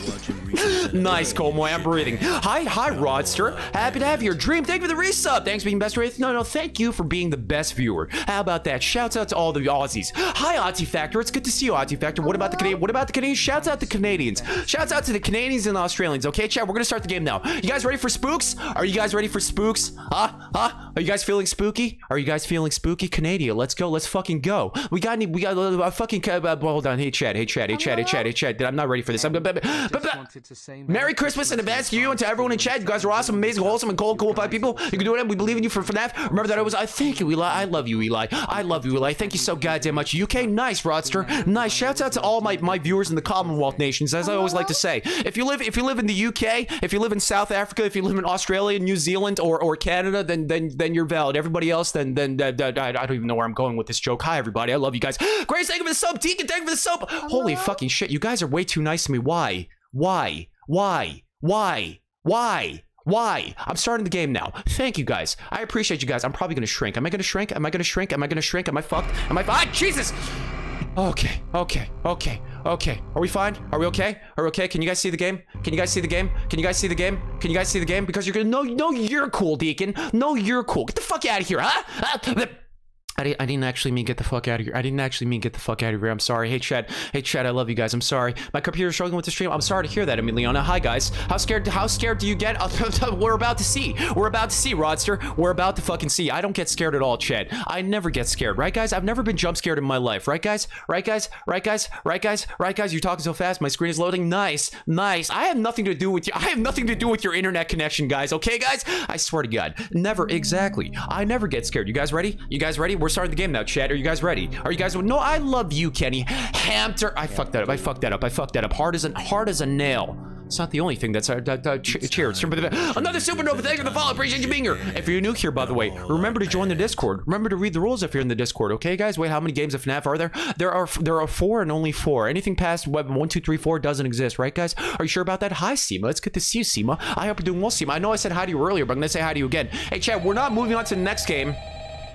nice, Colmoy. I'm breathing. Hi, hi, Rodster. Happy to have your dream. Thank you for the resub. Thanks for being best rated. No, no, thank you for being the best viewer. How about that? Shouts out to all the Aussies. Hi, Aussie Factor. It's good to see you, Aussie Factor. What about the Canadian? What about the Canadians? Shouts out to the Canadians. Shouts out to the Canadians and the Australians. Okay, chat. We're gonna start the game now. You guys ready for spooks? Are you guys ready for spooks? Huh? Huh? Are you guys feeling spooky? Are you guys feeling spooky? Canada. Let's go. Let's fucking go. We got any? We got a uh, fucking. Uh, hold on. Hey, Chad. Hey, Chad. Hey, Chad. Hey, Chad. Hey, Chad. I'm not ready for this. I'm. Merry Christmas in advance to you and to everyone in chat. You guys are awesome, amazing, wholesome, and cold, cool five people. You can do it. We believe in you for FNAF. Remember that I was. I thank you, Eli. I love you, Eli. I love you, Eli. Thank you so goddamn much. UK, nice, Rodster. Nice. Shouts out to all my my viewers in the Commonwealth nations. As I always like to say, if you live if you live in the UK, if you live in South Africa, if you live in Australia, New Zealand, or or Canada, then then then you're valid. Everybody else, then then uh, I don't even know where I'm going with this joke. Hi, everybody. I love you guys. Grace, thank you for the sub. Deacon, thank you for the sub. Holy fucking shit. You guys are way too nice to me. Why? Why? Why? Why? Why? Why? I'm starting the game now. Thank you guys. I appreciate you guys. I'm probably gonna shrink. Am I gonna shrink? Am I gonna shrink? Am I gonna shrink? Am I fucked? Am I ah, Jesus! Okay, okay, okay, okay. Are we fine? Are we okay? Are we okay? Can you guys see the game? Can you guys see the game? Can you guys see the game? Can you guys see the game? Because you're gonna no no you're cool, Deacon. No, you're cool. Get the fuck out of here, huh? I, didn't, I didn't actually mean get the fuck out of here. I didn't actually mean get the fuck out of here. I'm sorry. Hey, Chad. Hey, Chad. I love you guys. I'm sorry. My computer's struggling with the stream. I'm sorry to hear that, Emiliana. Hi, guys. How scared? How scared do you get? We're about to see. We're about to see, Rodster. We're about to fucking see. I don't get scared at all, Chad. I never get scared, right, guys? I've never been jump scared in my life, right, guys? Right, guys? Right, guys? Right, guys? Right, guys? You're talking so fast. My screen is loading. Nice, nice. I have nothing to do with you. I have nothing to do with your internet connection, guys. Okay, guys? I swear to God, never. Exactly. I never get scared. You guys ready? You guys ready? We're starting the game now, Chad. Are you guys ready? Are you guys? No, I love you, Kenny. Hampter. I fucked that up. I fucked that up. I fucked that up. Hard as a hard as a nail. It's not the only thing that's uh, uh, ch- cheers. Another supernova. Thank you for the follow. Appreciate you being here. If you're new here, by the way, remember to join the Discord. Remember to read the rules if you're in the Discord. Okay, guys. Wait, how many games of FNAF are there? There are there are four and only four. Anything past web one, two, three, four doesn't exist, right, guys? Are you sure about that? Hi, Seema. It's good to see you, Seema. I hope you're doing well, Seema. I know I said hi to you earlier, but I'm gonna say hi to you again. Hey, Chad. We're not moving on to the next game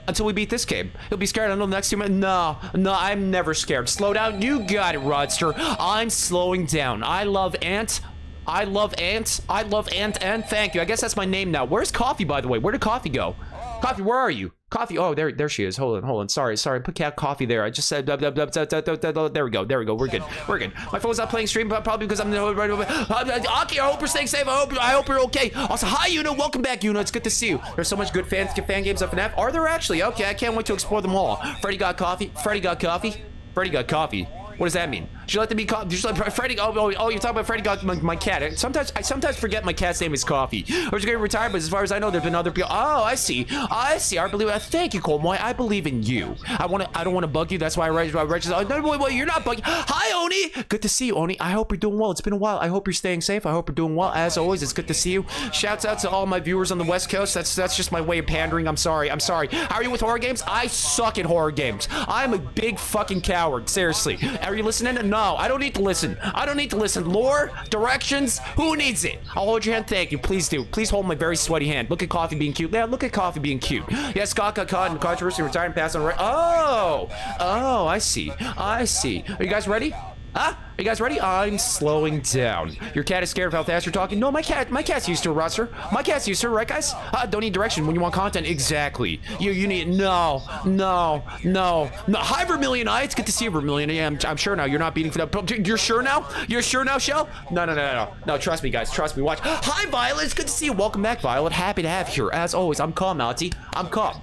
until we beat this game. You'll be scared until the next two. No, no, I'm never scared. Slow down. You got it, Rodster. I'm slowing down. I love Ant. I love Ant. I love Ant and thank you. I guess that's my name now. Where's Coffee, by the way? Where did Coffee go? Coffee, where are you? Coffee. Oh, there, there she is. Hold on, hold on. Sorry, sorry. Put cat coffee there. I just said. There we go. There we go. We're good. We're good. My phone's not playing stream, but probably because I'm. Aki, I hope you're staying safe. I hope. I hope you're okay. Also, hi, Una. Welcome back, Una. It's good to see you. There's so much good fan fan games of FNAF. Are there actually? Okay, I can't wait to explore them all. Freddy got coffee. Freddy got coffee. Freddy got coffee. What does that mean? You let them be you let Freddy? Oh, oh, oh, you're talking about Freddy got my, my, cat. Sometimes I sometimes forget my cat's name is Coffee. Or is getting retired, but as far as I know, there've been other people. Oh, I see. I see. I believe. Uh, thank you, Colmoy. I believe in you. I want to. I don't want to bug you. That's why I registered. Oh, no, wait, wait, you're not bugging. Hi, Oni. Good to see you, Oni. I hope you're doing well. It's been a while. I hope you're staying safe. I hope you're doing well. As always, it's good to see you. Shouts out to all my viewers on the West Coast. That's that's just my way of pandering. I'm sorry. I'm sorry. How are you with horror games? I suck at horror games. I'm a big fucking coward. Seriously. Are you listening? No, I don't need to listen. I don't need to listen. Lore, directions, who needs it? I'll hold your hand. Thank you. Please do. Please hold my very sweaty hand. Look at Coffee being cute. Yeah, look at Coffee being cute. Yes, Scott got caught in controversy, retired, passed on. Oh, oh, I see. I see. Are you guys ready? Huh? Are you guys ready? I'm slowing down. Your cat is scared of how fast you're talking. No, my cat, my cat's used to it, Rodster. My cat's used to it, right, guys? Uh, don't need direction when you want content. Exactly. You, you need no, no, no, no. Hi, Vermilion Eye. It's good to see you, Vermilion. Yeah, I'm, I'm sure now. You're not beating for that. You're sure now? You're sure now, Shell? No, no, no, no, no. No, trust me, guys. Trust me. Watch. Hi, Violet. It's good to see you. Welcome back, Violet. Happy to have you here. As always, I'm calm, Alti. I'm calm.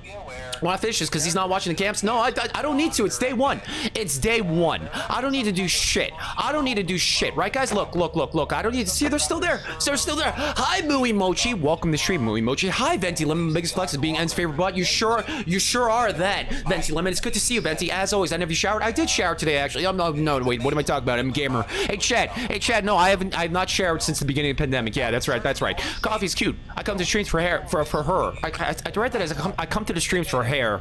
To finish this because he's not watching the camps? No, I, I, I, don't need to. It's day one. It's day one. I don't need to do shit. I don't need to do shit. Right, guys? Look, look, look, look. I don't need to see. They're still there. They're still there. Hi, Mooey Mochi. Welcome to stream, Mooey Mochi. Hi, Venti Lemon. Biggest flex is being N's favorite bot. You sure? You sure are that, Venti Lemon. It's good to see you, Venti. As always, I never showered. I did shower today, actually. I'm no, no, wait. What am I talking about? I'm a gamer. Hey, Chad. Hey, Chad. No, I haven't. I've not showered since the beginning of the pandemic. Yeah, that's right. That's right. Coffee's cute. I come to streams for hair for for her. I, I, I read that as I come, I come to the streams for hair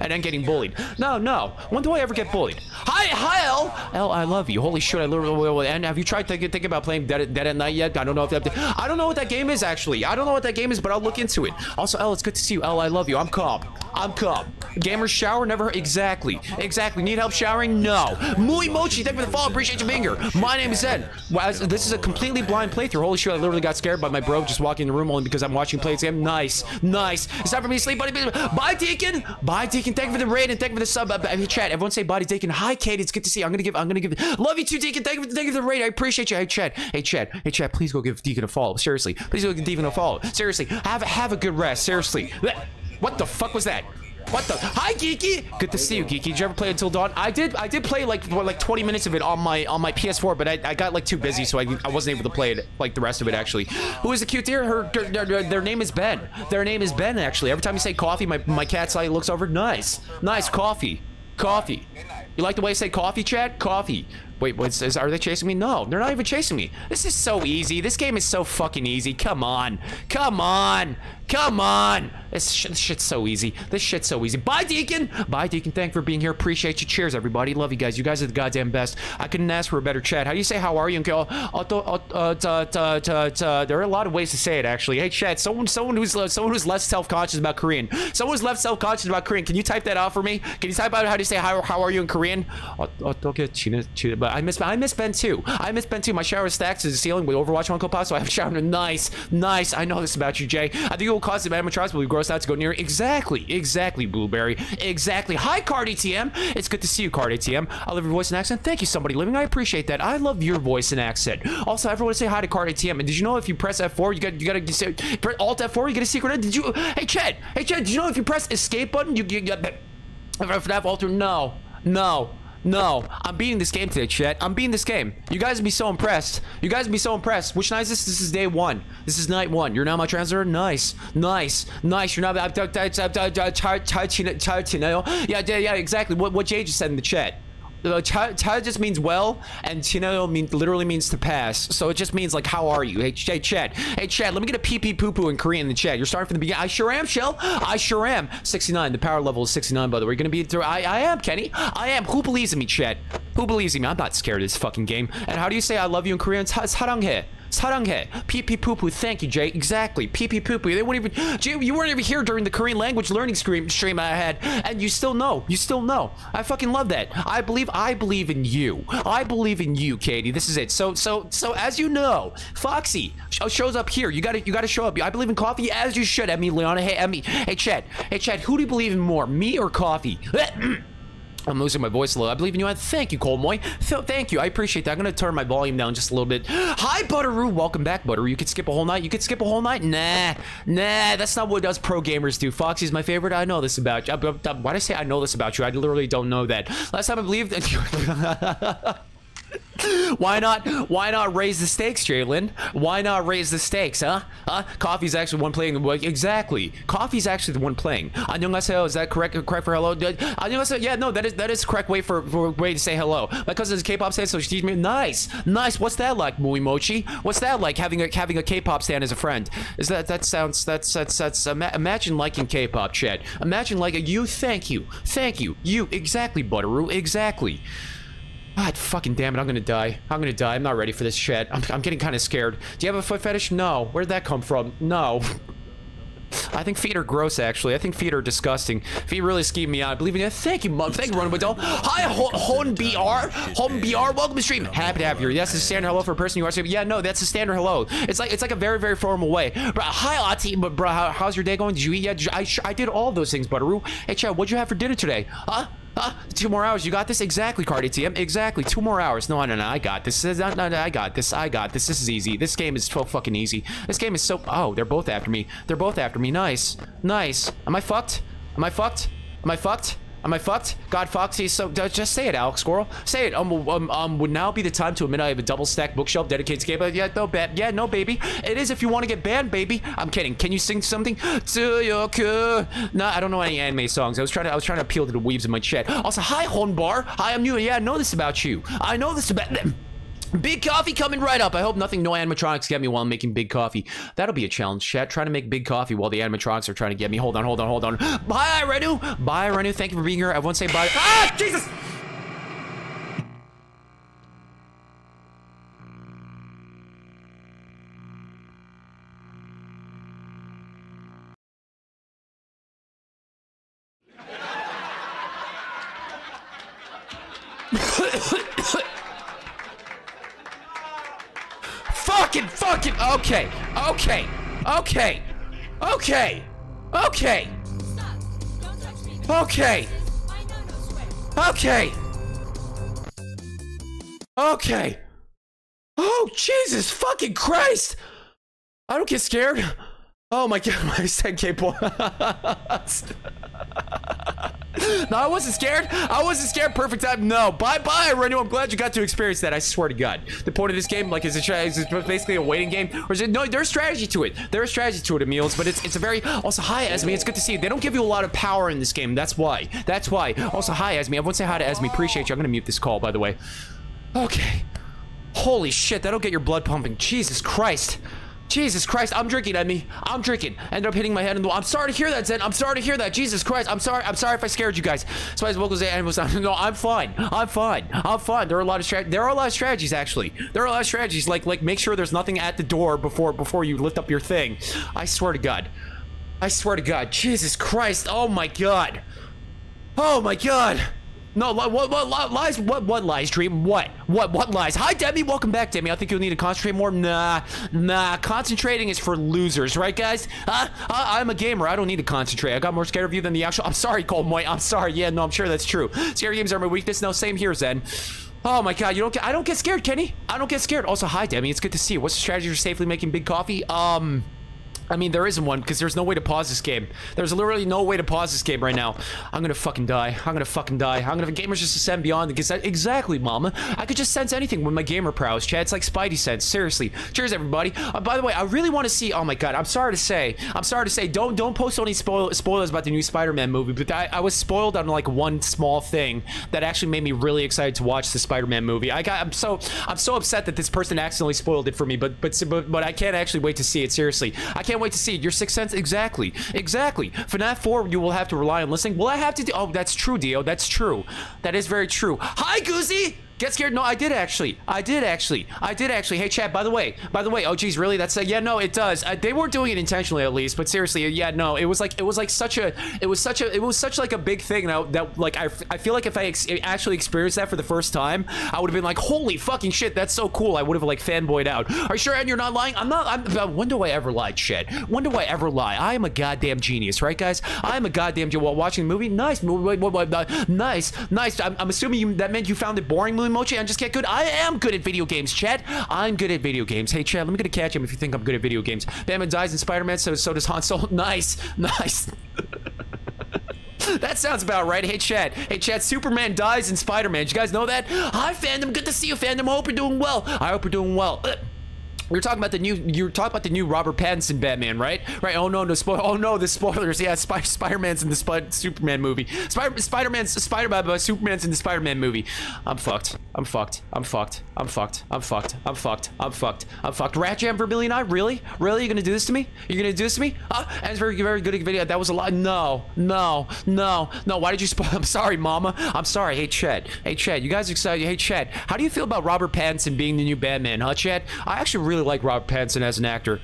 and then getting bullied. No, no. When do I ever get bullied? Hi, hi, L. L, I love you. Holy shit, I literally. And have you tried to think about playing Dead, Dead at Night yet? I don't know if to. I don't know what that game is actually. I don't know what that game is, but I'll look into it. Also, L, it's good to see you. L, I love you. I'm calm. I'm calm. Gamers shower never. Exactly. Exactly. Need help showering? No. Muy Mochi, thank you for the follow. Appreciate you being here. My name is Ed. Well, this is a completely blind playthrough. Holy shit, I literally got scared by my bro just walking in the room only because I'm watching play this game. Nice. Nice. It's time for me to sleep, buddy. Bye, Deacon. Bye, Deacon. Thank you for the raid and thank you for the sub. Uh, uh, chat. Everyone say body Deacon. Hi, Kate. It's good to see you. I'm gonna give. I'm gonna give. Love you too, Deacon. Thank you. For, thank you for the raid. I appreciate you. Hey, Chad. Hey, Chad. Hey, Chad. Please go give Deacon a follow. Seriously. Please go give Deacon a follow. Seriously. Have have a good rest. Seriously. What the fuck was that? What the? Hi, Geeky. Good to see you, Geeky. Did you ever play Until Dawn? I did. I did play like like 20 minutes of it on my on my PS4, but I, I got like too busy, so I, I wasn't able to play it like the rest of it actually. Who is the cute deer? Her their, name is Ben. Their name is Ben actually. Every time you say coffee, my my cat's eye looks over. Nice, nice coffee, coffee. You like the way I say coffee, Chad? Coffee. Wait, what's is, are they chasing me? No, they're not even chasing me. This is so easy. This game is so fucking easy. Come on. Come on. Come on. This, sh this shit's so easy. This shit's so easy. Bye, Deacon. Bye, Deacon. Thank for being here. Appreciate you. Cheers, everybody. Love you guys. You guys are the goddamn best. I couldn't ask for a better chat. How do you say how are you? Uh, uh, uh, there are a lot of ways to say it, actually. Hey, chat. Someone, someone who's someone who's less self-conscious about Korean. Someone who's less self-conscious about Korean. Can you type that out for me? Can you type out how do you say how, how are you in Korean? But I miss I miss Ben too. I miss Ben too. My shower stacks to the ceiling with Overwatch Uncle Pop, so I have a shower. Nice, nice. I know this about you, Jay. I think will cause the animatronics will be grossed out to go near. Exactly, exactly, Blueberry. Exactly. Hi, Card ATM. It's good to see you, Card ATM. I love your voice and accent. Thank you, somebody living. I appreciate that. I love your voice and accent. Also, everyone say hi to Card ATM. And did you know if you press F4, you got you gotta say press Alt F4, you get a secret. Did you? Hey, Chad. Hey, Chad. Did you know if you press Escape button, you get that? FNAF Alter? No, no. No, I'm beating this game today, chat. I'm beating this game. You guys would be so impressed. You guys would be so impressed. Which night is this? This is day one. This is night one. You're now my translator? Nice. Nice. Nice. You're not... Yeah, yeah, exactly. What, what Jay just said in the chat. Uh, cha, cha just means well, and Tino mean, literally means to pass. So it just means like, how are you? Hey, hey Chad. Hey, Chad, let me get a pee pee poo poo in Korean in the chat. You're starting from the beginning. I sure am, Shell. I sure am. 69. The power level is 69, by the way. You're going to be through. I, I am, Kenny. I am. Who believes in me, Chad? Who believes in me? I'm not scared of this fucking game. And how do you say I love you in Korean? It's 사랑해. 사랑해. Pee pee poo poo. Thank you, Jay. Exactly. Pee pee poo poo. They wouldn't even. Jay, you weren't even here during the Korean language learning stream, stream I had, and you still know. You still know. I fucking love that. I believe. I believe in you. I believe in you, Katie. This is it. So so so as you know, Foxy shows up here. You gotta you gotta show up. I believe in coffee as you should. Emmy, Leona. Hey, Emmy. Hey, Chad. Hey, Chad. Who do you believe in more, me or coffee? I'm losing my voice a little. I believe in you. Thank you, Cole Moy. Th thank you. I appreciate that. I'm going to turn my volume down just a little bit. Hi, Butteroo. Welcome back, Butteroo. You could skip a whole night. You could skip a whole night? Nah. Nah, that's not what us pro gamers do. Foxy's my favorite. I know this about you. Uh, uh, Why did I say I know this about you? I literally don't know that. Last time I believed. why not why not raise the stakes jalen why not raise the stakes huh huh coffee's actually the one playing exactly coffee's actually the one playing 안녕하세요 is that correct correct for hello 안녕하세요 yeah no that is that is correct way for, for way to say hello my cousin's k-pop stand so she teach me nice nice what's that like Mui Mochi what's that like having a having a k-pop stand as a friend is that that sounds that's that's that's ima imagine liking k-pop chat imagine liking you thank you thank you you exactly butteroo exactly God fucking damn it, I'm gonna die. I'm gonna die. I'm not ready for this shit. I'm, I'm getting kind of scared. Do you have a foot fetish? No. Where'd that come from? No. I think feet are gross, actually. I think feet are disgusting. Feet really scheme me out. I believe you. Thank you, mom. Thank you, Runaway Doll. Hi, Hon BR. Hon BR. Welcome to stream. Happy to have you. Yes, it's a standard hello for a person you are. Yeah, no, that's a standard hello. It's like it's like a very, very formal way. Bro, hi, Ati. But, bro, how, how's your day going? Did you eat yet? I, I did all those things, Butteroo. Hey, Chad, what'd you have for dinner today? Huh? Two more hours. You got this? Exactly, Card ATM. Exactly. Two more hours. No, no, no. I got this. No, no, no, I got this. I got this. This is easy. This game is so fucking easy. This game is so... Oh, they're both after me. They're both after me. Nice. Nice. Am I fucked? Am I fucked? Am I fucked? Am I fucked? God, Foxy, so just say it, Alex Squirrel. Say it. Um, um, um, would now be the time to admit I have a double stack bookshelf dedicated to game. Yeah, no, bad. Yeah, no, baby. It is if you want to get banned, baby. I'm kidding. Can you sing something? To your cure? No, I don't know any anime songs. I was trying to, I was trying to appeal to the weebs in my chat. Also, hi, Honbar. Hi, I'm new. Yeah, I know this about you. I know this about them. Big coffee coming right up. I hope nothing, no animatronics get me while I'm making big coffee. That'll be a challenge, chat. Trying to make big coffee while the animatronics are trying to get me. Hold on, hold on, hold on. Bye, Renu. Bye, Renu. Thank you for being here. I won't say bye. Ah, Jesus! Okay, okay, okay, okay, okay, okay. Oh, Jesus fucking Christ! I don't get scared. Oh my god, my 10k points. no, I wasn't scared. I wasn't scared. Perfect time. No. Bye-bye, Renu. I'm glad you got to experience that. I swear to God. The point of this game, like, is it, is it basically a waiting game? Or is it... No, there's strategy to it. There's strategy to it, Emils, but it's it's a very... Also, hi, Esme. It's good to see you. They don't give you a lot of power in this game. That's why. That's why. Also, hi, Esme. Everyone say hi to Esme. Appreciate you. I'm going to mute this call, by the way. Okay. Holy shit, that'll get your blood pumping. Jesus Christ. Jesus Christ, I'm drinking, Emmy. I'm drinking. Ended up hitting my head in the wall. I'm sorry to hear that, Zen. I'm sorry to hear that. Jesus Christ. I'm sorry. I'm sorry if I scared you guys. Spice vocals animals. No, I'm fine. I'm fine. I'm fine. There are a lot of there are a lot of strategies actually. There are a lot of strategies like like make sure there's nothing at the door before before you lift up your thing. I swear to God. I swear to God. Jesus Christ. Oh my God. Oh my God. No, what, what, what lies? What, what lies, Dream? What? What, what lies? Hi, Demi. Welcome back, Demi. I think you'll need to concentrate more. Nah, nah. Concentrating is for losers, right, guys? Huh? I, am a gamer. I don't need to concentrate. I got more scared of you than the actual. I'm sorry, Cole Moy. I'm sorry. Yeah, no, I'm sure that's true. Scary games are my weakness. No, same here, Zen. Oh my god, you don't get- I don't get scared, Kenny. I don't get scared. Also, hi, Demi. It's good to see you. What's the strategy for safely making big coffee? Um... I mean, there isn't one because there's no way to pause this game. There's literally no way to pause this game right now. I'm gonna fucking die. I'm gonna fucking die. I'm gonna gamers just ascend beyond because that, exactly, mama. I could just sense anything with my gamer prowess, Chad. It's like Spidey sense. Seriously. Cheers, everybody. Uh, by the way, I really want to see. Oh my god, I'm sorry to say. I'm sorry to say. Don't don't post any spoil spoilers about the new Spider-Man movie. But I, I was spoiled on like one small thing that actually made me really excited to watch the Spider-Man movie. I got. I'm so I'm so upset that this person accidentally spoiled it for me. But but but, but I can't actually wait to see it. Seriously, I can't wait to see it. Your sixth sense, exactly, exactly. FNAF 4, you will have to rely on listening. Will I have to do? Oh, that's true, Dio. That's true. That is very true. Hi, Goozy. Get scared? No, I did actually. I did actually. I did actually. Hey, chat. By the way, by the way. Oh, geez, really? That's a, yeah. No, it does. Uh, they weren't doing it intentionally, at least. But seriously, yeah. No, it was like it was like such a. It was such a. It was such like a big thing that, that like I, I feel like if I ex actually experienced that for the first time, I would have been like, holy fucking shit, that's so cool. I would have like fanboyed out. Are you sure? And you're not lying? I'm not. I'm. Uh, when do I ever lie, Chet? When do I ever lie? I am a goddamn genius, right, guys? I am a goddamn. Genius while watching the movie, nice. Uh, nice, nice. I'm, I'm assuming you, that meant you found it boring, Movie Mochi. I just get good. I am good at video games, Chad. I'm good at video games. Hey, Chad, let me get a catch him if you think I'm good at video games. Batman dies in Spider-Man, so, so does Han Solo. Nice, nice. that sounds about right. Hey, Chad. Hey, Chad, Superman dies in Spider-Man. You guys know that? Hi, fandom. Good to see you, fandom. I hope you're doing well. I hope you're doing well. Uh, You're talking about the new. You're talking about the new Robert Pattinson Batman, right? Right. Oh no, no spoil. Oh no, the spoilers. Yeah, Spy Spider-Man's in the Sp Superman movie. Spider Spider-Man's Spider-Man, but Superman's in the Spider-Man movie. I'm fucked. I'm fucked. I'm fucked. I'm fucked. I'm fucked. I'm fucked. I'm fucked. I'm fucked. Rat Jam and I. Really? Really? You're gonna do this to me? You're gonna do this to me? Uh, and it's very, very good video. That was a lot. No, no, no, no. Why did you spoil? I'm sorry, Mama. I'm sorry. Hey, Chad. Hey, Chad. You guys excited? Hey, Chad. How do you feel about Robert Pattinson being the new Batman, huh, Chad? I actually really like Robert Pattinson as an actor.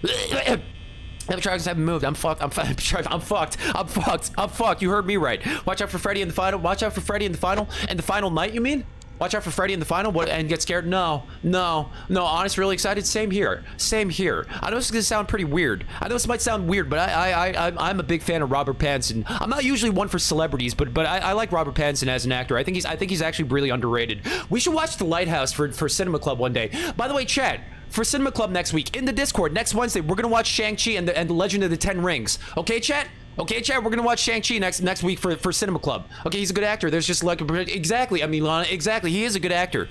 Dragons haven't moved. I'm fucked. I'm, I'm fucked. I'm fucked. I'm fucked. You heard me right. Watch out for Freddy in the final. Watch out for Freddy in the final. And the final night, you mean? Watch out for Freddy in the final what, and get scared. No, no, no. Honest, really excited. Same here. Same here. I know this is gonna sound pretty weird. I know this might sound weird, but I, I, I, I'm a big fan of Robert Pattinson. I'm not usually one for celebrities, but, but I, I like Robert Pattinson as an actor. I think he's, I think he's actually really underrated. We should watch The Lighthouse for, for Cinema Club one day. By the way, Chad for Cinema Club next week in the Discord next Wednesday. We're gonna watch Shang-Chi and the and the Legend of the Ten Rings. Okay, chat? Okay, chat, we're gonna watch Shang-Chi next next week for, for Cinema Club. Okay, he's a good actor. There's just like exactly, I mean Lana, exactly, he is a good actor.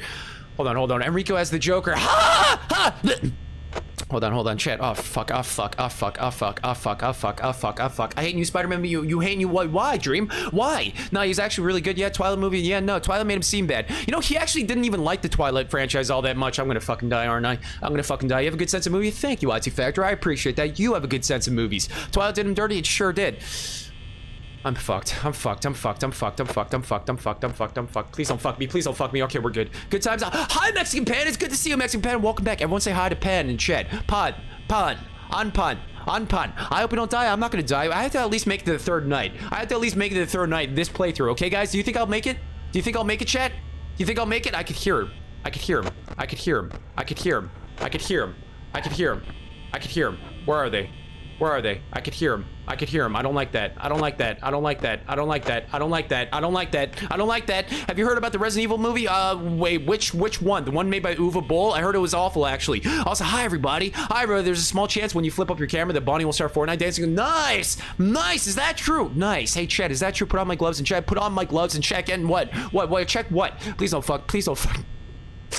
Hold on, hold on. Enrico as the Joker. Ha! Ha! Hold on, hold on, chat. Oh fuck, oh fuck, oh fuck, oh fuck, oh fuck, oh fuck, oh fuck, oh fuck. I hate you, Spider-Man, you you hate you why why, Dream? Why? No, he's actually really good. Yeah, Twilight movie, yeah, no, Twilight made him seem bad. You know, he actually didn't even like the Twilight franchise all that much. I'm gonna fucking die, aren't I? I'm gonna fucking die. You have a good sense of movie? Thank you, IT Factor. I appreciate that. You have a good sense of movies. Twilight did him dirty, it sure did. I'm fucked. I'm fucked. I'm fucked. I'm fucked. I'm fucked. I'm fucked. I'm fucked. I'm fucked. I'm fucked. Please don't fuck me. Please don't fuck me. Okay, we're good. Good times. Uh, hi, Mexican Pan. It's good to see you, Mexican Pan. Welcome back. Everyone say hi to Pan and Chad. Pun. Pun. On pun. I hope you don't die. I'm not gonna die. I have to at least make it to the third night. I have to at least make it to the third night this playthrough. Okay, guys? Do you think I'll make it? Do you think I'll make it, chat? Do you think I'll make it? I could hear him. I could hear him. I could hear him. I could hear him. I could hear him. I could hear him. I could hear him. Where are they? Where are they? I could hear them. I could hear them. I don't like that. I don't like that. I don't like that. I don't like that. I don't like that. I don't like that. I don't like that. Have you heard about the Resident Evil movie? Uh, wait, which which one? The one made by Uwe Boll? I heard it was awful, actually. Also, hi, everybody. Hi, everybody. There's a small chance when you flip up your camera that Bonnie will start Fortnite dancing. Nice! Nice! Is that true? Nice. Hey, Chad, is that true? Put on my gloves and check. Put on my gloves and check And what? What? What? Check what? Please don't fuck. Please don't fuck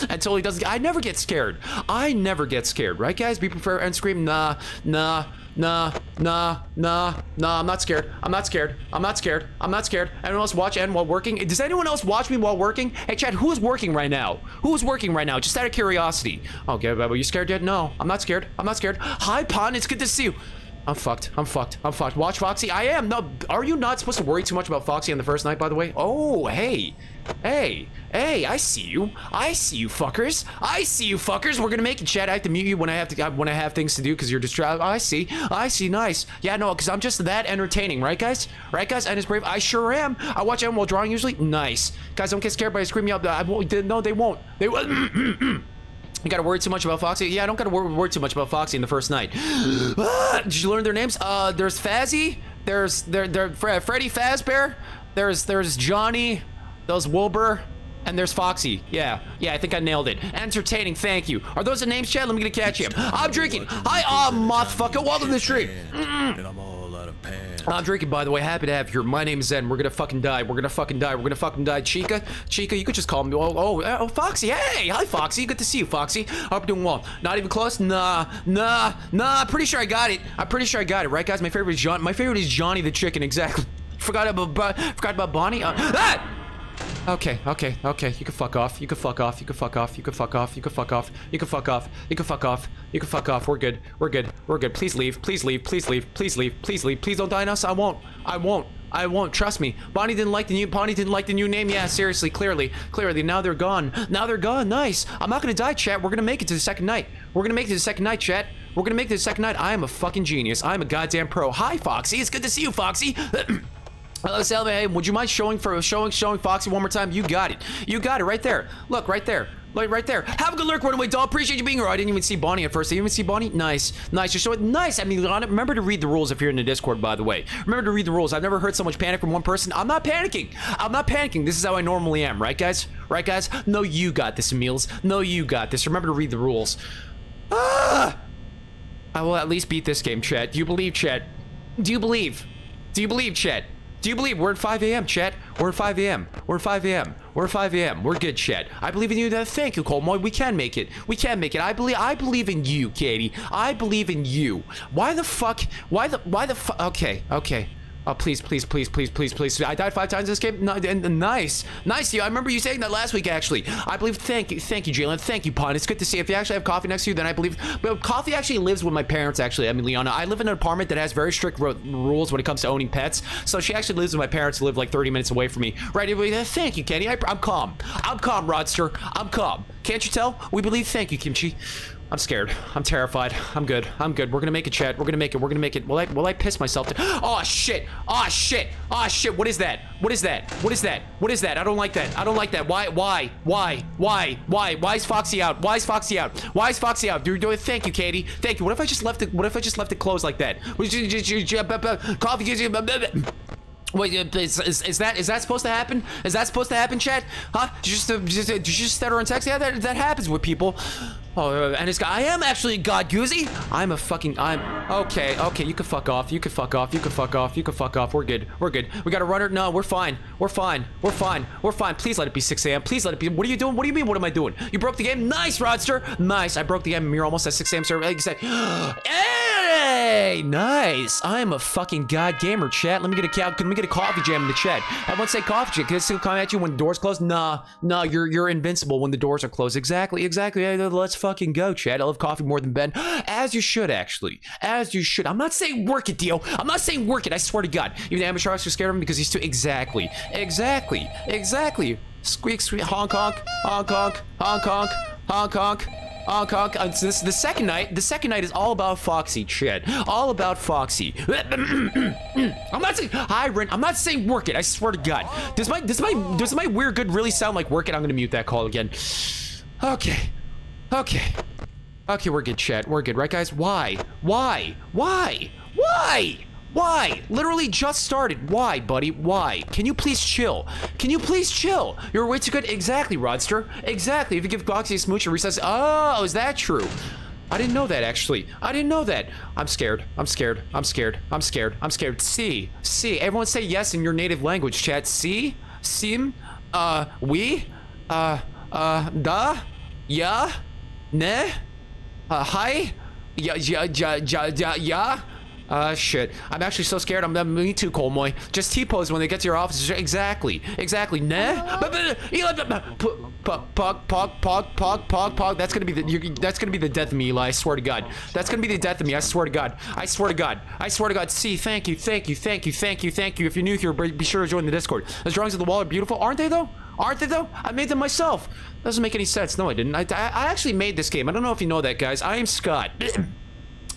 until he doesn't. I never get scared. I never get scared, right, guys? Be prepared and scream, nah, nah, nah, nah, nah, nah. I'm not scared. I'm not scared. I'm not scared. I'm not scared. Anyone else watch N while working? Does anyone else watch me while working? Hey, Chad, who's working right now? Who's working right now? Just out of curiosity. Okay, but you scared yet? No, I'm not scared. I'm not scared. Hi, Pon. It's good to see you. I'm fucked. I'm fucked. I'm fucked. Watch Foxy. I am. No, are you not supposed to worry too much about Foxy on the first night, by the way? Oh, hey. Hey. Hey, I see you. I see you, fuckers. I see you, fuckers. We're gonna make it, Chad. I have to mute you when I have to when I have things to do because you're distracted. I see. I see. Nice. Yeah, no, because I'm just that entertaining, right, guys? Right, guys? And it's brave. I sure am. I watch Animal Drawing usually. Nice. Guys, don't get scared by screaming out. I won't. No, they won't. They won't. You gotta worry too much about Foxy? Yeah, I don't gotta worry, worry too much about Foxy in the first night. ah, did you learn their names? Uh, there's Fazzy. There's there there Fre Freddy Fazbear. There's there's Johnny. There's Wilbur. And there's Foxy. Yeah, yeah, I think I nailed it. Entertaining, thank you. Are those the names, Chad? Let me get a catch him. I'm drinking. Hi, ah, mothfucker. Welcome to the stream. I'm drinking, by the way. Happy to have you. My name is Zen. We're gonna fucking die. We're gonna fucking die. We're gonna fucking die. Chica, Chica, you could just call me. Oh, oh, oh, Foxy. Hey, hi, Foxy. Good to see you, Foxy. Hope doing well. Not even close. Nah, nah, nah. Pretty sure I got it. I'm pretty sure I got it, right, guys? My favorite is John. My favorite is Johnny the Chicken. Exactly. Forgot about. Forgot about Bonnie. Uh, ah! Okay, okay, okay. You can fuck off. You can fuck off. You can fuck off. You can fuck off. You can fuck off. You can fuck off. You can fuck off. You can fuck off. We're good. We're good. We're good. Please leave. Please leave. Please leave. Please leave. Please leave. Please don't die on us. I won't. I won't. I won't. Trust me. Bonnie didn't like the new. Bonnie didn't like the new name. Yeah, seriously, clearly, clearly. Now they're gone. Now they're gone. Nice. I'm not gonna die, chat. We're gonna make it to the second night. We're gonna make it to the second night, chat. We're gonna make it to the second night. I am a fucking genius. I am a goddamn pro. Hi, Foxy. It's good to see you, Foxy. Hello, Salve. Hey, would you mind showing for showing showing Foxy one more time? You got it. You got it right there. Look, right there. Look, right there. Have a good lurk, runaway doll. Appreciate you being here. I didn't even see Bonnie at first. Did you even see Bonnie? Nice. Nice. You're showing nice. I mean, remember to read the rules if you're in the Discord, by the way. Remember to read the rules. I've never heard so much panic from one person. I'm not panicking. I'm not panicking. This is how I normally am, right, guys? Right, guys? No, you got this, Meals. No, you got this. Remember to read the rules. Ah! I will at least beat this game, Chet. Do you believe, Chet? Do you believe? Do you believe, Chet? Do you believe we're at 5 a.m., Chet? We're at 5 a.m. We're at 5 a.m. We're at 5 a.m. We're good, Chet. I believe in you. Uh, Thank you, Colmoy. We can make it. We can make it. I believe. I believe in you, Katie. I believe in you. Why the fuck? Why the? Why the fuck? Okay. Okay. Oh, please, please, please, please, please, please. I died five times in this game. No, nice. Nice, you. I remember you saying that last week, actually. I believe. Thank you. Thank you, Jalen. Thank you, Pun. It's good to see. If you actually have coffee next to you, then I believe. But coffee actually lives with my parents, actually. I mean, Leona. I live in an apartment that has very strict rules when it comes to owning pets. So she actually lives with my parents who live like 30 minutes away from me. Right? Thank you, Kenny. I, I'm calm. I'm calm, Rodster. I'm calm. Can't you tell? We believe. Thank you, Kimchi. I'm scared. I'm terrified. I'm good. I'm good. We're gonna make it, Chad. We're gonna make it. We're gonna make it. Will I? Will I piss myself? To oh shit! Oh shit! Oh shit! What is that? What is that? What is that? What is that? I don't like that. I don't like that. Why? Why? Why? Why? Why? Why is Foxy out? Why is Foxy out? Why is Foxy out? It. Thank you, Katie. Thank you. What if I just left it? What if I just left it closed like that? Coffee. Wait, is, is, is, that is that supposed to happen? Is that supposed to happen, Chad? Huh? Did you just, uh, did you just stutter on text? Yeah, that, that happens with people. Oh, and it's I am actually God Goozy. I'm a fucking I'm okay. Okay, you can fuck off. You can fuck off. You can fuck off. You can fuck off. We're good. We're good. We got a runner. No, we're fine. We're fine. We're fine. We're fine. Please let it be 6 a.m. Please let it be. What are you doing? What do you mean? What am I doing? You broke the game. Nice, Rodster. Nice. I broke the game. You're almost at 6 a.m. Sir. Said. Hey, nice. I'm a fucking god gamer, chat. Let me get a let me get a coffee jam in the chat. Everyone say coffee jam. Can it still come at you when the doors close? Nah, nah. You're you're invincible when the doors are closed. Exactly, exactly. Let's fucking go, Chad. I love coffee more than Ben. As you should, actually. As you should. I'm not saying work it, Dio. I'm not saying work it. I swear to God. Even the amateur sharks are scared of him because he's too. Exactly. Exactly. Exactly. Squeak, squeak. Honk, honk. Honk, honk. Honk, honk. Honk, honk. Honk, honk. Uh, this the second night. The second night is all about Foxy, Chad. All about Foxy. I'm not saying hi, Ren. I'm not saying work it. I swear to God. Does my does my does my weird good really sound like work it? I'm gonna mute that call again. Okay. Okay. Okay, we're good, chat. We're good, right, guys? Why? Why? Why? Why? Why? Literally just started. Why, buddy? Why? Can you please chill? Can you please chill? You're way too good. Exactly, Rodster. Exactly. If you give Goxy a smooch, it resets. Oh, is that true? I didn't know that, actually. I didn't know that. I'm scared. I'm scared. I'm scared. I'm scared. I'm scared. See. See. Everyone say yes in your native language, chat. See? Sim? Uh, we? Uh, uh, da? Yeah? Ne? Uh, hi? Yeah, yeah, yeah, yeah, yeah, yeah? Uh, shit. I'm actually so scared. I'm, me too, Colmoy. Just T-pose when they get to your office. Exactly. Exactly. Nah. Pog, pog, pog, pog, pog, pog, pog. That's gonna be the. You're, that's gonna be the death of me, Eli. I swear to God. That's gonna be the death of me. I swear to God. I swear to God. I swear to God. See, thank you, thank you, thank you, thank you, thank you. If you're new here, be sure to join the Discord. Those drawings of the wall are beautiful, aren't they? Though. Aren't they though? I made them myself. Doesn't make any sense. No, I didn't. I, I, actually made this game. I don't know if you know that, guys. I am Scott.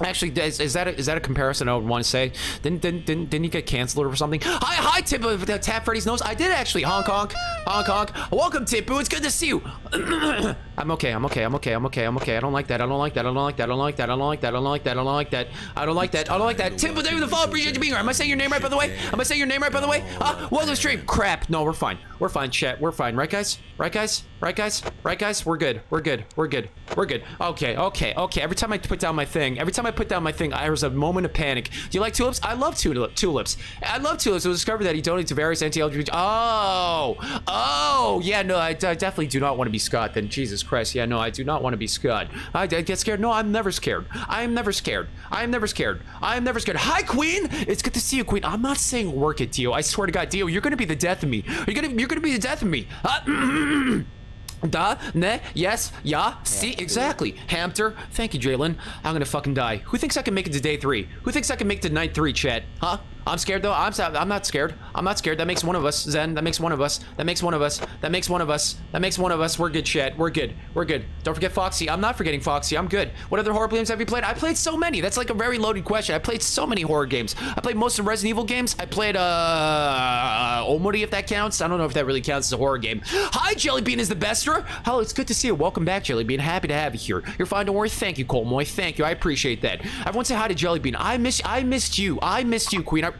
Actually, is, is that a, is that a comparison I would want to say? Didn't didn't didn't, didn't you get canceled or something? Hi hi Tip of Tap Freddy's nose. I did actually. Hong Kong, Hong Kong. Welcome Tipu. It's good to see you. I'm okay. I'm okay. I'm okay. I'm okay. I'm okay. I don't like that. I don't like that. I don't like that. I don't like that. I don't like that. I don't like that. I don't like that. I don't like that. I don't like that. Tip with the fall. Appreciate you being here. Am I saying your name right by the way? Am I saying your name right by the way? Uh, welcome stream. Crap. No, we're fine. We're fine. Chat. We're fine. Right guys? Right guys? Right guys? Right guys? We're good. We're good. We're good. We're good. Okay. Okay. Okay. Every time I put down my thing, every time I put down my thing, I was a moment of panic. Do you like tulips? I love tulip tulips. I love tulips. It was discovered that he donated to various anti-LGBT. Oh. Oh. Yeah. No. I, I definitely do not want to be Scott. Then Jesus Christ. Yeah. No. I do not want to be Scott. I, I get scared. No. I'm never scared. I am never scared. I am never scared. I am never scared. Hi, Queen. It's good to see you, Queen. I'm not saying work it, Dio. I swear to God, Dio, you're gonna be the death of me. You're gonna you're gonna be the death of me. Uh, Da, ne, yes, yeah, see, exactly. Hamter, thank you, Jalen. I'm gonna fucking die. Who thinks I can make it to day three? Who thinks I can make it to night three, chat? Huh? I'm scared though. I'm I'm not scared. I'm not scared. That makes one of us. Zen. That makes one of us. That makes one of us. That makes one of us. That makes one of us. We're good, shit. We're good. We're good. Don't forget Foxy. I'm not forgetting Foxy. I'm good. What other horror games have you played? I played so many. That's like a very loaded question. I played so many horror games. I played most of Resident Evil games. I played uh Omori if that counts. I don't know if that really counts as a horror game. Hi, Jellybean is the bester. Hello, it's good to see you. Welcome back, Jellybean. Happy to have you here. You're fine. Don't worry. Thank you, Cole Moy. Thank you. I appreciate that. Everyone say hi to Jellybean. I miss. I missed you. I missed you, Queen. I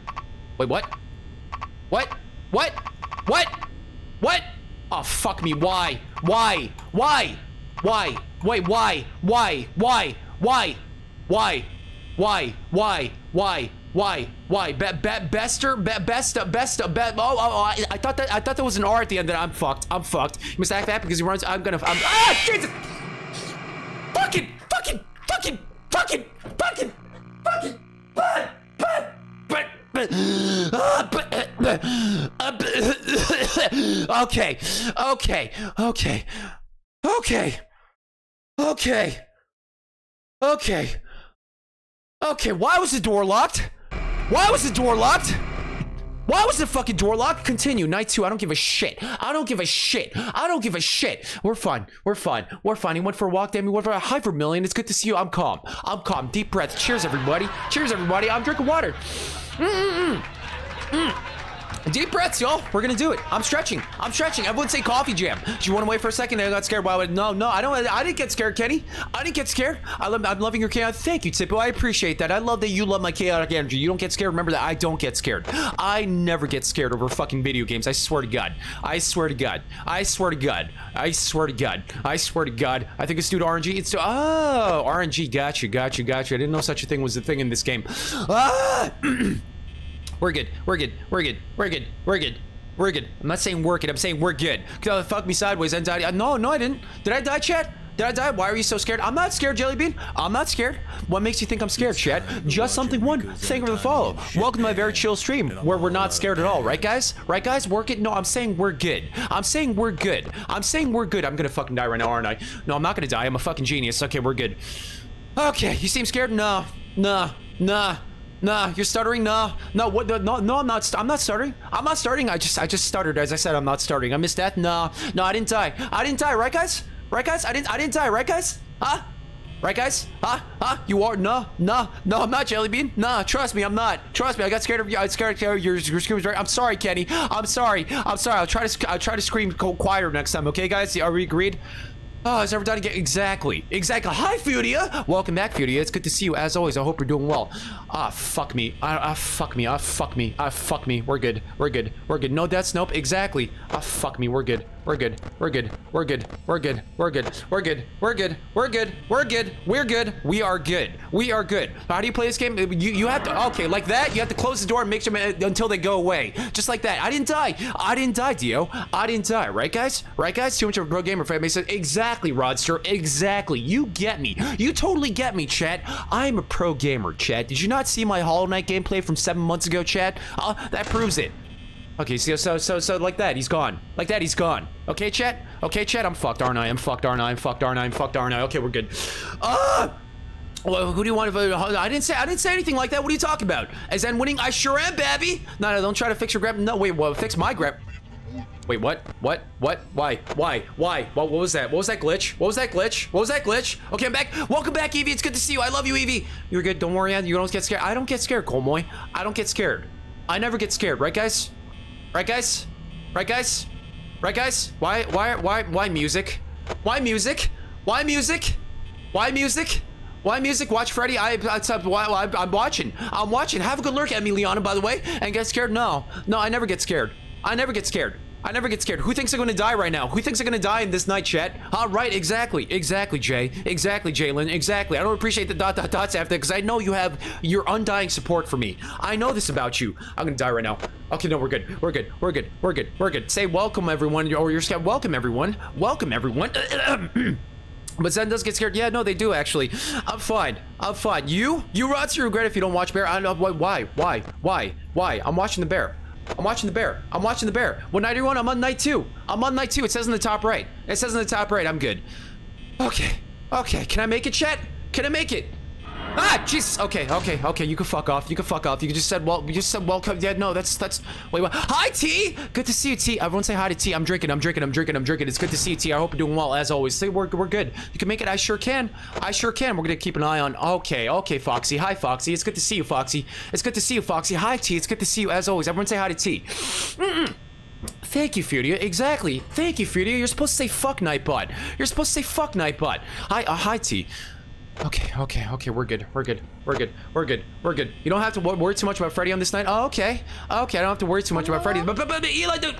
Wait, what? What? What? What? What? Oh, fuck me. Why? Why? Why? Why? Wait, why? Why? Why? Why? Why? Why? Why? Why? Why? Why? Be be bester? Be best? Best? Be oh, oh, oh, I, I thought that I thought there was an R at the end. That I'm fucked. I'm fucked. You must act that because he runs. I'm gonna. I'm, ah, Jesus! Fucking! Fucking! Fucking! Fucking! Fucking! Fucking! But! But! Okay, okay, okay, okay, okay, okay, okay. Why was the door locked? Why was the door locked? Why was the fucking door locked? Continue. Night two. I don't give a shit. I don't give a shit. I don't give a shit. We're fine. We're fine. We're fine. He went for a walk. Damn, he went for a high for. It's good to see you. I'm calm. I'm calm. Deep breath. Cheers, everybody. Cheers, everybody. I'm drinking water. 嗯嗯嗯嗯。Deep breaths, y'all. We're gonna do it. I'm stretching. I'm stretching. Everyone say coffee jam. Do you want to wait for a second? I got scared. Why would no, no? I don't. I didn't get scared, Kenny. I didn't get scared. I love, I'm loving your chaos. Thank you, Tippo. I appreciate that. I love that you love my chaotic energy. You don't get scared. Remember that. I don't get scared. I never get scared over fucking video games. I swear to God. I swear to God. I swear to God. I swear to God. I swear to God. I think it's to RNG. It's oh RNG. Gotcha. Gotcha. Gotcha. I didn't know such a thing was a thing in this game. Ah. We're good. We're good. We're good. We're good. We're good. We're good. I'm not saying work it. I'm saying we're good. Uh, fuck me sideways. Anxiety. Uh, no, no, I didn't. Did I die, chat? Did I die? Why are you so scared? I'm not scared, Jellybean. I'm not scared. What makes you think I'm scared, chat? Just something one. Thank you for the follow. Welcome to my very chill stream where we're not scared at all, right, guys? Right, guys? Work it? No, I'm saying we're good. I'm saying we're good. I'm saying we're good. I'm gonna fucking die right now, aren't I? No, I'm not gonna die. I'm a fucking genius. Okay, we're good. Okay, you seem scared? No. Nah. Nah. Nah, you're stuttering. Nah, no, what? No, no, I'm not. I'm not stuttering. I'm not starting. I just, I just stuttered. As I said, I'm not starting. I missed that. Nah, no, I didn't die. I didn't die. Right, guys? Right, guys? I didn't. I didn't die. Right, guys? Huh? Right, guys? Huh? Huh? You are? Nah, nah, no, I'm not Jellybean. Nah, trust me, I'm not. Trust me, I got scared of you. I scared of your, your screams. Right? I'm sorry, Kenny. I'm sorry. I'm sorry. I'll try to, I'll try to scream quieter next time. Okay, guys? Are we agreed? Oh, it's never done again. Exactly. Exactly. Hi, Fudia. Welcome back, Fudia. It's good to see you as always. I hope you're doing well. Ah, fuck me. Ah, ah, fuck me. Ah, fuck me. Ah, fuck me. We're good. We're good. We're good. No deaths. Nope. Exactly. Ah, fuck me. We're good. We're good. We're good. We're good. We're good. We're good. We're good. We're good. We're good. We're good. We're good. We are good. We are good. How do you play this game? You you have to okay like that. You have to close the door and make sure until they go away. Just like that. I didn't die. I didn't die, Dio. I didn't die. Right, guys? Right, guys? Too much of a pro gamer fan. Said exactly, Rodster. Exactly. You get me. You totally get me, chat. I'm a pro gamer, chat. Did you not see my Hollow Knight gameplay from seven months ago, chat? Uh, that proves it. Okay, so, so, so, so, like that, he's gone. Like that, he's gone. Okay, chat? Okay, chat, I'm fucked, aren't I? I'm fucked, aren't I? I'm fucked, aren't I? I'm fucked, aren't I? Okay, we're good. Ah! Well, who do you want to? I didn't say. I didn't say anything like that. What are you talking about? As in winning? I sure am, Babby. No, no, don't try to fix your grab. No, wait, well, fix my grab. Wait, what? What? What? Why? Why? Why? What, what was that? What was that glitch? What was that glitch? What was that glitch? Okay, I'm back. Welcome back, Evie. It's good to see you. I love you, Evie. You're good. Don't worry. You don't get scared. I don't get scared, Colmoy. I don't get scared. I never get scared, right, guys? Right, guys? Right, guys? Right, guys? Why? Why? Why? Why music? Why music? Why music? Why music? Why music? Watch Freddy. I, I, I, I'm watching. I'm watching. Have a good look at by the way. And get scared? No. No, I never get scared. I never get scared. I never get scared. Who thinks they're gonna die right now? Who thinks they're gonna die in this night, chat? All right, exactly, exactly, Jay, exactly, Jalen, exactly. I don't appreciate the dot dot dots after because I know you have your undying support for me. I know this about you. I'm gonna die right now. Okay, no, we're good. We're good. We're good. We're good. We're good. Say welcome, everyone, or you're scared. Welcome, everyone. Welcome, everyone. But Zen does get scared. Yeah, no, they do actually. I'm fine. I'm fine. You? You rots you regret if you don't watch Bear. I don't know why. Why? Why? Why? Why? I'm watching the Bear. I'm watching the bear. I'm watching the bear. What night are you on? I'm on night two. I'm on night two. It says in the top right. It says in the top right. I'm good. Okay. Okay. Can I make it, chat? Can I make it? Ah, Jesus. Okay, okay, okay. You can fuck off. You can fuck off. You just said well. You just said welcome. Yeah, no, that's that's. Wait, what? Hi, T. Good to see you, T. Everyone say hi to T. I'm drinking. I'm drinking. I'm drinking. I'm drinking. It's good to see you, T. I hope you're doing well as always. Say we're we're good. You can make it. I sure can. I sure can. We're gonna keep an eye on. Okay, okay, Foxy. Hi, Foxy. It's good to see you, Foxy. It's good to see you, Foxy. Hi, T. It's good to see you as always. Everyone say hi to T. Mm -mm. Thank you, Furia. Exactly. Thank you, Furia. You're supposed to say fuck Nightbot. You're supposed to say fuck Nightbot. Hi, uh, hi, T. Okay, okay, okay, we're good, we're good, we're good, we're good, we're good. You don't have to worry too much about Freddy on this night. Oh, okay, okay, I don't have to worry too much about Freddy. But, but, but Eli, dude.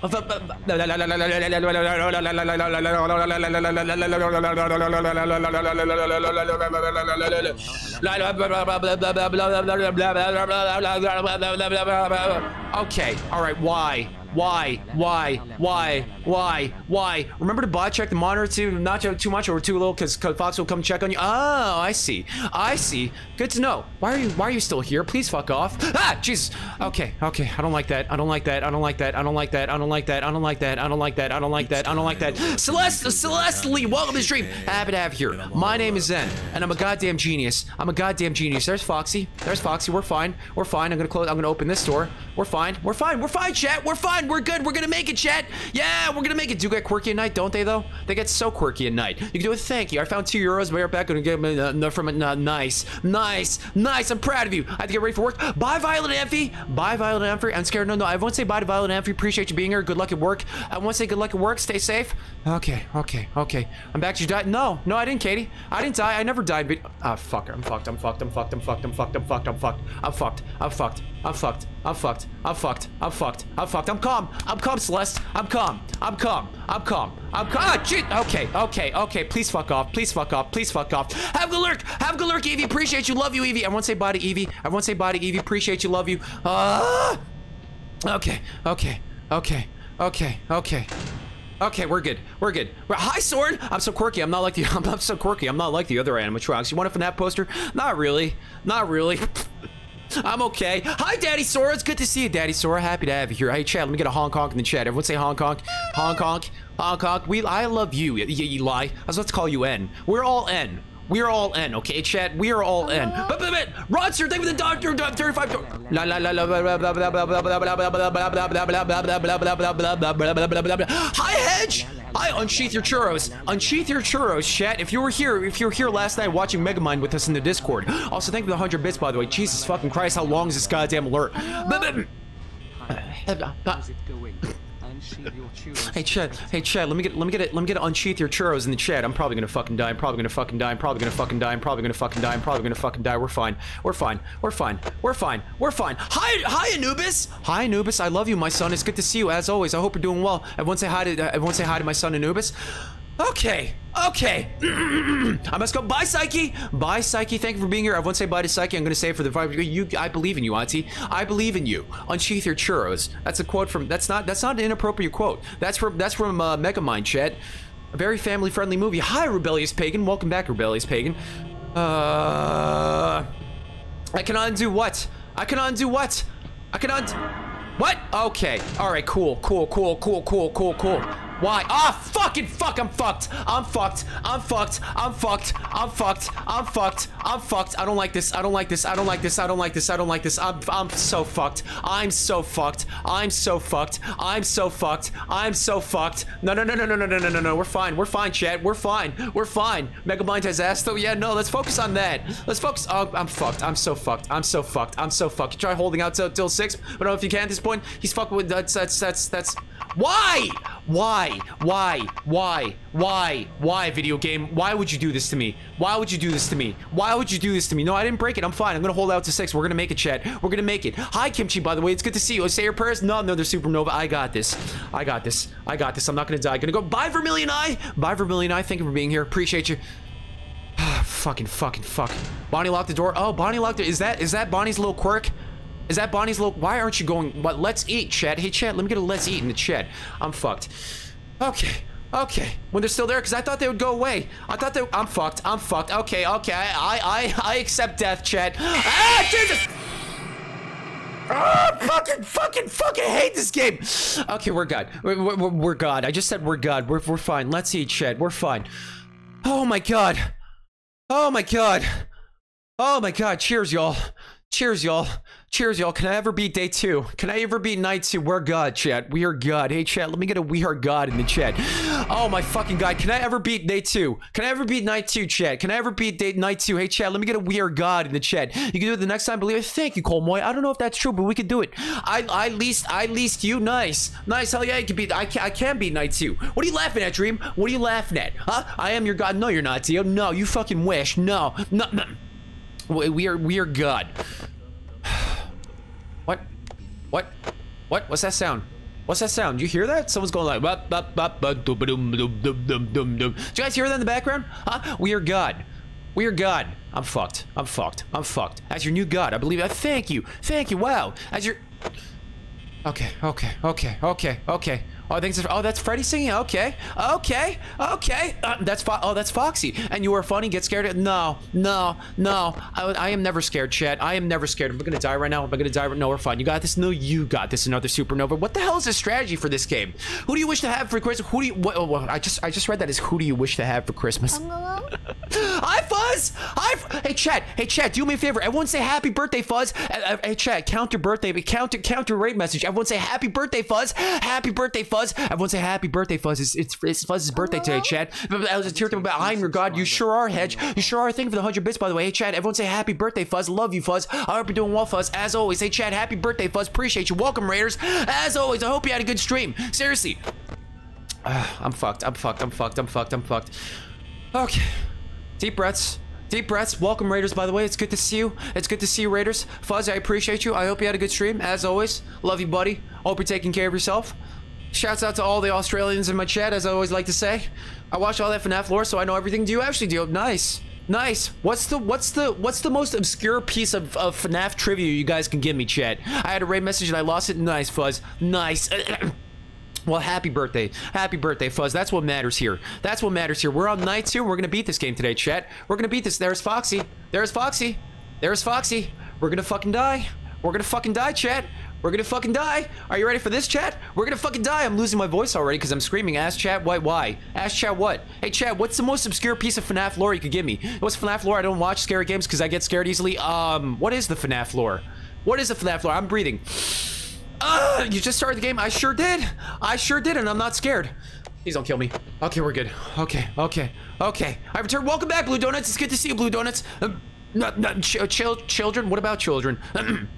Okay, all right, why? Why? Why? Why? Why? Why? Remember to buy check the monitor too, not too much or too little, because Fox will come check on you. Oh, I see. I see. Good to know. Why are you? Why are you still here? Please fuck off. Ah, Jesus. Okay, okay. I don't like that. I don't like that. I don't like that. I don't like that. I don't like that. I don't like that. I don't like that. I don't like that. I don't like that. Celeste, Celeste Lee, welcome to stream. Happy to have here. My name is Zen, and I'm a goddamn genius. I'm a goddamn genius. There's Foxy. There's Foxy. We're fine. We're fine. I'm gonna close. I'm gonna open this door. We're fine. We're fine. We're fine, chat. We're fine. We're good. We're gonna make it, chat. Yeah, we're gonna make it. Do get quirky at night, don't they, though? They get so quirky at night. You can do a thank you. I found two euros. We're back. Gonna get me uh, from it. Uh, nice, nice, nice. Nice. I'm proud of you. I have to get ready for work. Bye, Violet Amphi. Bye, Violet Amphi. I'm scared. No, no. I won't say bye to Violet Amphi. Appreciate you being here. Good luck at work. I won't say good luck at work. Stay safe. Okay, okay, okay. I'm back. You died? No, no, I didn't, Katie. I didn't die. I never died. But ah, oh, fuck. I'm fucked. I'm fucked. I'm fucked. I'm fucked. I'm fucked. I'm fucked. I'm fucked. I'm fucked. I'm fucked. I'm fucked. I'm fucked. I'm fucked. I'm fucked. I'm fucked. I'm calm. I'm calm, Celeste. I'm calm. I'm calm. I'm calm. I'm calm. Ah, shit. Okay. Okay. Okay. Please fuck off. Please fuck off. Please fuck off. Have a lurk. Have a lurk, Evie. Appreciate you. Love you, Evie. Everyone say bye to Evie. Everyone say bye to Evie. Appreciate you. Love you. Ah. Okay. Okay. Okay. Okay. Okay. Okay, we're good. We're good. Hi, Sword. I'm so quirky. I'm not like the. I'm not so quirky. I'm not like the other animatronics. You want a FNAF poster? Not really. Not really. I'm okay. Hi, Daddy Sora. It's good to see you, Daddy Sora. Happy to have you here. Hey, chat. Let me get a Hong Kong in the chat. Everyone say Hong Kong. Hong Kong. Hong Kong. We. I love you. Lie. I was about to call you N. We're all N. We're all N, okay, chat? We are all N. But, but, but, Rodster, thank you for the doctor, 35. La la la la. Hi, Hedge. Hi, unsheath your churros. Unsheath your churros, chat. If you were here, if you were here last night watching Megamind with us in the Discord. Also, thank you for the 100 bits, by the way. Jesus fucking Christ, how long is this goddamn alert? How's it going? Hey Chad, hey Chad, let me get let me get it let me get it unsheath your churros in the chat. I'm probably gonna fucking die. I'm probably gonna fucking die. I'm probably gonna fucking die. I'm probably gonna fucking die. I'm probably gonna fucking die. We're fine. We're fine. We're fine. We're fine. We're fine. Hi hi Anubis. Hi Anubis. I love you, my son. It's good to see you as always. I hope you're doing well. Everyone say hi to everyone say hi to my son Anubis. Okay, okay. I must go. Bye, Psyche. Bye, Psyche. Thank you for being here. Everyone say bye to Psyche. I'm going to say for the five. You, I believe in you, Auntie. I believe in you. Unsheath your churros. That's a quote from. That's not. That's not an inappropriate quote. That's from. That's from uh, Megamind, Chet. A very family-friendly movie. Hi, Rebellious Pagan. Welcome back, Rebellious Pagan. Uh, I can undo what? I can undo what? I can undo. What? Okay. All right. Cool. Cool. Cool. Cool. Cool. Cool. Cool. Why? Ah, fucking fuck, I'm fucked. I'm fucked. I'm fucked. I'm fucked. I'm fucked. I'm fucked. I'm fucked. I don't like this. I don't like this. I don't like this. I don't like this. I don't like this. I'm I'm so fucked. I'm so fucked. I'm so fucked. I'm so fucked. I'm so fucked. No, no, no, no, no, no, no, no, no, no. We're fine. We're fine, Chad. We're fine. We're fine. Megamind has asked though. Yeah, no, let's focus on that. Let's focus. Oh, I'm fucked. I'm so fucked. I'm so fucked. I'm so fucked. Try holding out till, till six, but I don't know if you can at this point. He's fucking with that's that's that's that's why? Why? Why? Why? Why? Why, video game? Why would you do this to me? Why would you do this to me? Why would you do this to me? No, I didn't break it. I'm fine. I'm gonna hold out to six. We're gonna make it, chat. We're gonna make it. Hi, Kimchi, by the way. It's good to see you. Say your prayers. No, another supernova. I got this. I got this. I got this. I'm not gonna die. I'm Gonna go. Bye, Vermilion Eye. Bye, Vermilion Eye. Thank you for being here. Appreciate you. fucking, fucking, fuck. Bonnie locked the door. Oh, Bonnie locked it. Is that, is that Bonnie's little quirk? Is that Bonnie's little... Why aren't you going... What? Let's eat, Chad. Hey, Chad, let me get a let's eat in the chat. I'm fucked. Okay. Okay. When they're still there, because I thought they would go away. I thought they... I'm fucked. I'm fucked. Okay, okay. I, I, I accept death, Chad. Ah, Jesus! Ah, fucking, fucking, fucking hate this game. Okay, we're good. We're, we're, we're God. I just said we're God. We're, we're fine. Let's eat, Chad. We're fine. Oh, my God. Oh, my God. Oh, my God. Cheers, y'all. Cheers, y'all. Cheers, y'all. Can I ever beat day two? Can I ever beat night two? We're God, chat. We are God. Hey, chat, let me get a We Are God in the chat. Oh, my fucking God. Can I ever beat day two? Can I ever beat night two, chat? Can I ever beat day night two? Hey, chat, let me get a We Are God in the chat. You can do it the next time, believe it. Thank you, Cole Moy. I don't know if that's true, but we can do it. I I least I least you. Nice. Nice. Hell yeah, I can beat I can I can beat night two. What are you laughing at, Dream? What are you laughing at? Huh? I am your God. No, you're not, Tio. No, you fucking wish. No. No. no. We are we are God. What? What? What? What's that sound? What's that sound? You hear that? Someone's going like, bop, bop, bop, bop, dum, dum, dum, dum, dum, dum. Do you guys hear that in the background? Huh? We are God. We are God. I'm fucked. I'm fucked. I'm fucked. As your new God, I believe. Uh, thank you. Thank you. Wow. As your. Okay. Okay. Okay. Okay. Okay. Oh, I think it's, oh, that's Freddy singing. Okay, okay, okay. Uh, that's Fo oh, that's Foxy. And you were funny. Get scared? No, no, no. I, I am never scared, Chad. I am never scared. Am I gonna die right now? Am I gonna die? Right? No, we're fine. You got this. No, you got this. Another supernova. What the hell is the strategy for this game? Who do you wish to have for Christmas? Who do you? What, what, I just I just read that as who do you wish to have for Christmas? Hi, Fuzz. Hi. Hey, Chad. Hey, Chad. Do me a favor. Everyone say happy birthday, Fuzz. Uh, uh, hey, Chad. Counter birthday. Counter counter rate message. Everyone say happy birthday, Fuzz. Happy birthday, Fuzz. Fuzz. Everyone say happy birthday, Fuzz. It's, it's, it's Fuzz's birthday today, Chad. I was a tear about I'm your god. You sure are, Hedge. You sure are. Thank you for the 100 bits, by the way. Hey, Chad, everyone say happy birthday, Fuzz. Love you, Fuzz. I hope you're doing well, Fuzz. As always, hey, Chad, happy birthday, Fuzz. Appreciate you. Welcome, Raiders. As always, I hope you had a good stream. Seriously. I'm fucked. I'm fucked. I'm fucked. I'm fucked. I'm fucked. Okay. Deep breaths. Deep breaths. Welcome, Raiders, by the way. It's good to see you. It's good to see you, Raiders. Fuzz, I appreciate you. I hope you had a good stream, as always. Love you, buddy. Hope you're taking care of yourself. Shouts out to all the Australians in my chat, as I always like to say. I watch all that FNAF lore, so I know everything Do you actually do. Nice. Nice. What's the what's the what's the most obscure piece of, of FNAF trivia you guys can give me, chat? I had a raid message and I lost it. Nice, Fuzz. Nice. Well, happy birthday. Happy birthday, Fuzz. That's what matters here. That's what matters here. We're on night two. We're going to beat this game today, chat. We're going to beat this. There's Foxy. There's Foxy. There's Foxy. We're going to fucking die. We're going to fucking die, chat. We're gonna fucking die. Are you ready for this, chat? We're gonna fucking die. I'm losing my voice already because I'm screaming. Ask chat what? Why? Ask chat what? Hey, chat, what's the most obscure piece of FNAF lore you could give me? What's FNAF lore? I don't watch scary games because I get scared easily. Um, what is the FNAF lore? What is the FNAF lore? I'm breathing. Uh, you just started the game? I sure did. I sure did, and I'm not scared. Please don't kill me. Okay, we're good. Okay, okay, okay. I returned. Welcome back, Blue Donuts. It's good to see you, Blue Donuts. Um, not, not ch children. What about children?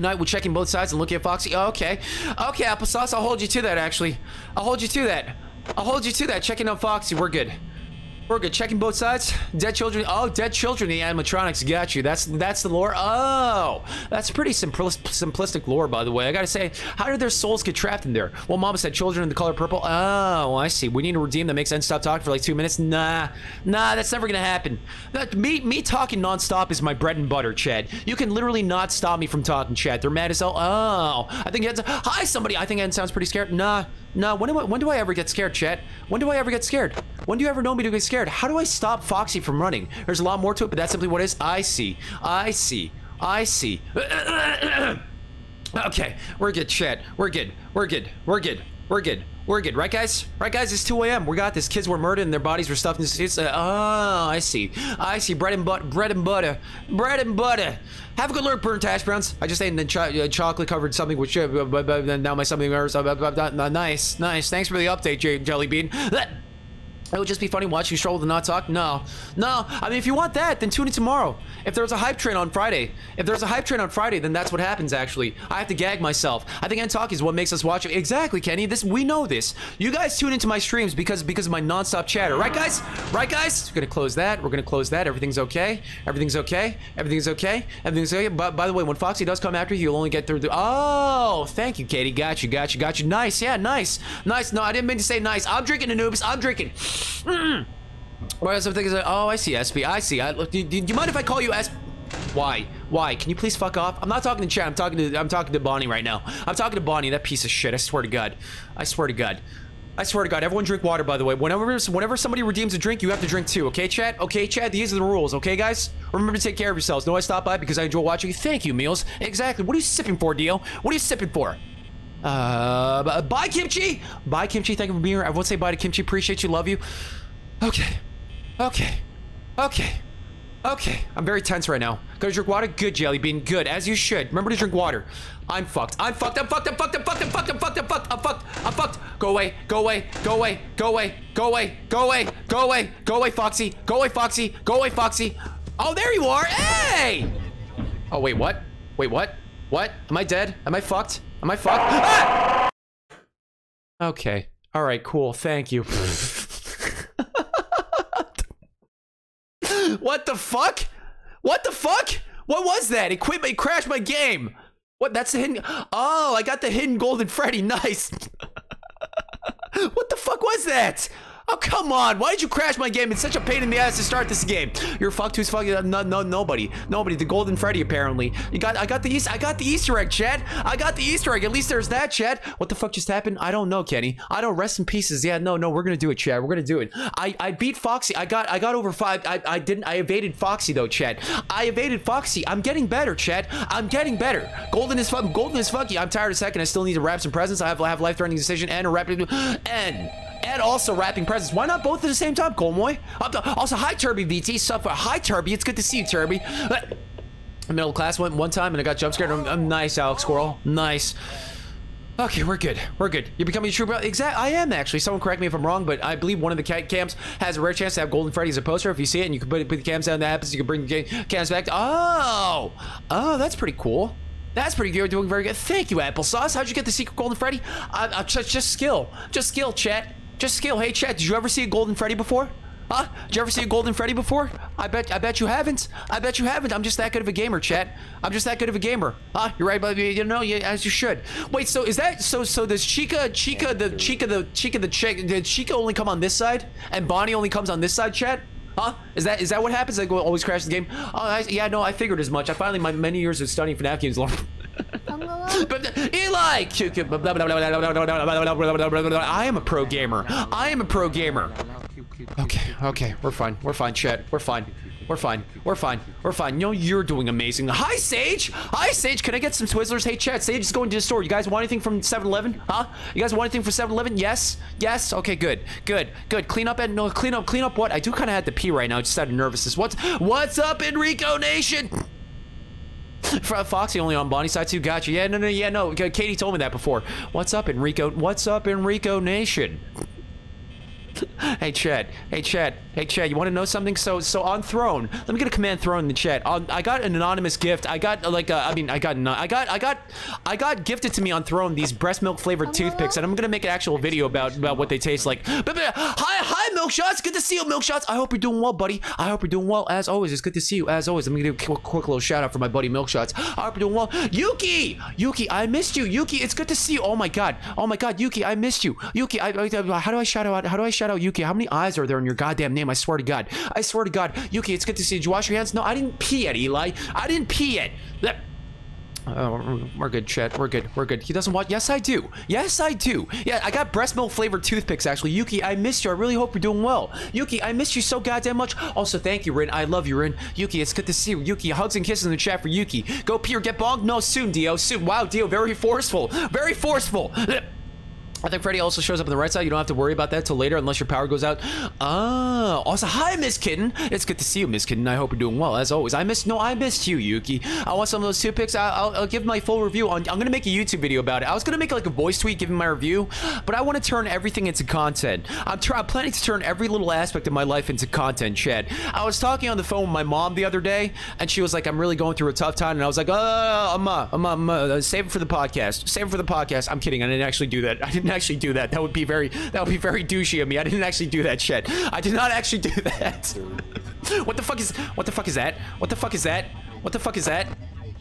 night we're checking both sides and looking at Foxy. Oh, okay. Okay, Applesauce, I'll hold you to that, actually. I'll hold you to that. I'll hold you to that. Checking on Foxy. We're good. We're good. Checking both sides. Dead children. Oh, dead children. The animatronics got you. That's that's the lore. Oh, that's pretty simplistic, simplistic lore, by the way. I gotta say, how did their souls get trapped in there? Well, Mama said children in the color purple. Oh, I see. We need to redeem that makes sense. Stop talking for like two minutes. Nah, nah, that's never gonna happen. That, me, me talking nonstop is my bread and butter, Chad. You can literally not stop me from talking, Chad. They're mad as hell. Oh, I think it's hi somebody. I think Ed sounds pretty scared. Nah, nah. When do I when do I ever get scared, Chet? When do I ever get scared? When do you ever know me to get scared? How do I stop Foxy from running? There's a lot more to it, but that's simply what it is. I see. I see. I see. okay, we're good, Chet. We're good. We're good. We're good. We're good. We're good, right, guys? Right, guys? It's 2 a.m. We got this. Kids were murdered and their bodies were stuffed in suits. Uh, oh, I see. I see. Bread and butter. Bread and butter. Bread and butter. Have a good look, burnt hash browns. I just ate cho uh, chocolate covered something with sugar, but, but, but now my something else. Nice, nice. Thanks for the update, J Jelly Bean. It would just be funny watching you stroll the not talk. No, no. I mean, if you want that, then tune in tomorrow. If there's a hype train on Friday, if there's a hype train on Friday, then that's what happens. Actually, I have to gag myself. I think Talk is what makes us watch it. Exactly, Kenny. This we know this. You guys tune into my streams because because of my nonstop chatter, right, guys? Right, guys? We're gonna close that. We're gonna close that. Everything's okay. Everything's okay. Everything's okay. Everything's okay. But by the way, when Foxy does come after you, you'll only get through the. Oh, thank you, Katie. Got you. Got you. Got you. Nice. Yeah, nice. Nice. No, I didn't mean to say nice. I'm drinking, Anubis. I'm drinking. Whereas I'm thinking, like, oh, I see, SB. I see. I, look, do, do, you mind if I call you S? Why? Why? Can you please fuck off? I'm not talking to chat. I'm talking to I'm talking to Bonnie right now. I'm talking to Bonnie, that piece of shit. I swear to God. I swear to God. I swear to God, everyone drink water, by the way. Whenever whenever somebody redeems a drink, you have to drink too, okay, chat? Okay, chat? These are the rules, okay, guys? Remember to take care of yourselves. No, I stop by because I enjoy watching you. Thank you, Meals. Exactly. What are you sipping for, Dio? What are you sipping for? Uh, bye, Kimchi! Bye, Kimchi. Thank you for being here. I won't say bye to Kimchi. Appreciate you. Love you. Okay. Okay. Okay. Okay. I'm very tense right now. Gotta drink water? Good, Jelly Bean. Good. As you should. Remember to drink water. I'm fucked. I'm fucked. I'm fucked. I'm fucked. I'm fucked. I'm fucked. I'm fucked. I'm fucked. I'm fucked. I'm fucked. Go away. Go away. Go away. Go away. Go away. Go away. Go away. Go away, Foxy. Go away, Foxy. Go away, Foxy. Oh, there you are. Hey! Oh, wait, what? Wait, what? What? Am I dead? Am I fucked? Am I fucked? Ah! Okay. All right, cool. Thank you. what the fuck? What the fuck? What was that? It quit. It crashed my game. What? That's the hidden. Oh, I got the hidden golden Freddy. Nice. what the fuck was that? Oh, come on. Why did you crash my game? It's such a pain in the ass to start this game. You're fucked who's fucking uh, no no nobody. Nobody. The Golden Freddy apparently. You got I got the East I got the Easter egg, Chad. I got the Easter egg. At least there's that, Chad. What the fuck just happened? I don't know, Kenny. I don't rest in pieces. Yeah, no, no, we're gonna do it, Chad. We're gonna do it. I I beat Foxy. I got I got over five. I I didn't I evaded Foxy though, Chad. I evaded Foxy. I'm getting better, Chad. I'm getting better. Golden is fun. Golden is funky. I'm tired of second. I still need to wrap some presents. I have I have life threatening decision and a rapid and and also wrapping presents. Why not both at the same time, Colmoy? Also, hi, Turby VT. Suffer. Hi, Turby. It's good to see you, Turby. Middle class went one time and I got jump scared. I'm, I'm nice, Alex Squirrel. Nice. Okay, we're good. We're good. You're becoming a trooper. Exact. I am actually. Someone correct me if I'm wrong, but I believe one of the cams has a rare chance to have Golden Freddy as a poster. If you see it and you can put, put the cams down, that happens. You can bring the cams back. Oh, oh, that's pretty cool. That's pretty good. You're doing very good. Thank you, Applesauce. How'd you get the secret Golden Freddy? Uh, uh, just, just skill. Just skill, chat. Just skill. Hey, chat, did you ever see a Golden Freddy before? Huh? Did you ever see a Golden Freddy before? I bet I bet you haven't. I bet you haven't. I'm just that good of a gamer, chat. I'm just that good of a gamer. Huh? You're right, but you know, you, as you should. Wait, so is that so so does Chica Chica the Chica the Chica the chick did Chica only come on this side and Bonnie only comes on this side, chat? Huh? Is that is that what happens? I always crash the game? Oh, I, yeah, no, I figured as much. I finally my many years of studying FNAF games. but Eli, I am a pro gamer. I am a pro gamer. Okay, okay, we're fine. We're fine, chat. We're fine. We're fine. We're fine. We're fine. Know, you're doing amazing. Hi, Sage. Hi, Sage. Can I get some Twizzlers? Hey, chat. Sage is going to the store. You guys want anything from 7-Eleven? Huh? You guys want anything from 7-Eleven? Yes? Yes? Okay, good. Good. Good. Clean up and no, clean up. Clean up what? I do kind of have to pee right now. Just out of nervousness. What's, what's up, Enrico Nation? Foxy only on Bonnie side too. Gotcha. Yeah, no, no, yeah, no. Katie told me that before. What's up, Enrico? What's up, Enrico Nation? hey Chad, hey Chad, hey Chad, you want to know something? So, so on Throne, let me get a command Throne in the chat. On, I got an anonymous gift. I got like, a, I mean, I got, I got, I got, I got gifted to me on Throne these breast milk flavored oh, toothpicks, and I'm gonna make an actual video about about what they taste like. But, but hi, hi, Milk Shots. Good to see you, Milk Shots. I hope you're doing well, buddy. I hope you're doing well. As always, it's good to see you. As always, I'm gonna do a quick, quick little shout out for my buddy Milk Shots. I hope you're doing well. Yuki, Yuki, I missed you. Yuki, it's good to see you. Oh my God, oh my God, Yuki, I missed you. Yuki, I, I how do I shout out? How do I shout out Yuki? How many eyes are there in your goddamn name? I swear to God. I swear to God. Yuki, it's good to see you. Did you wash your hands? No, I didn't pee yet, Eli. I didn't pee yet. That Oh, we're good, Chet. We're good. We're good. He doesn't want. Yes, I do. Yes, I do. Yeah, I got breast milk flavored toothpicks. Actually, Yuki, I missed you. I really hope you're doing well. Yuki, I miss you so goddamn much. Also, thank you, Rin. I love you, Rin. Yuki, it's good to see you. Yuki, hugs and kisses in the chat for Yuki. Go pee or get bonged? No, soon, Dio. Soon. Wow, Dio, very forceful. Very forceful. I think Freddy also shows up on the right side. You don't have to worry about that till later unless your power goes out. Oh, also, hi, Miss Kitten. It's good to see you, Miss Kitten. I hope you're doing well, as always. I missed, no, I missed you, Yuki. I want some of those two picks. I, I'll, I'll give my full review on, I'm going to make a YouTube video about it. I was going to make like a voice tweet giving my review, but I want to turn everything into content. I'm, I'm planning to turn every little aspect of my life into content, Chad. I was talking on the phone with my mom the other day, and she was like, I'm really going through a tough time, and I was like, uh, I'm, uh, I'm, uh, save it for the podcast. Save it for the podcast. I'm kidding. I didn't actually do that. I didn't actually do that. That would be very that would be very douchey of me. I didn't actually do that shit. I did not actually do that. what the fuck is what the fuck is that? What the fuck is that? What the fuck is that?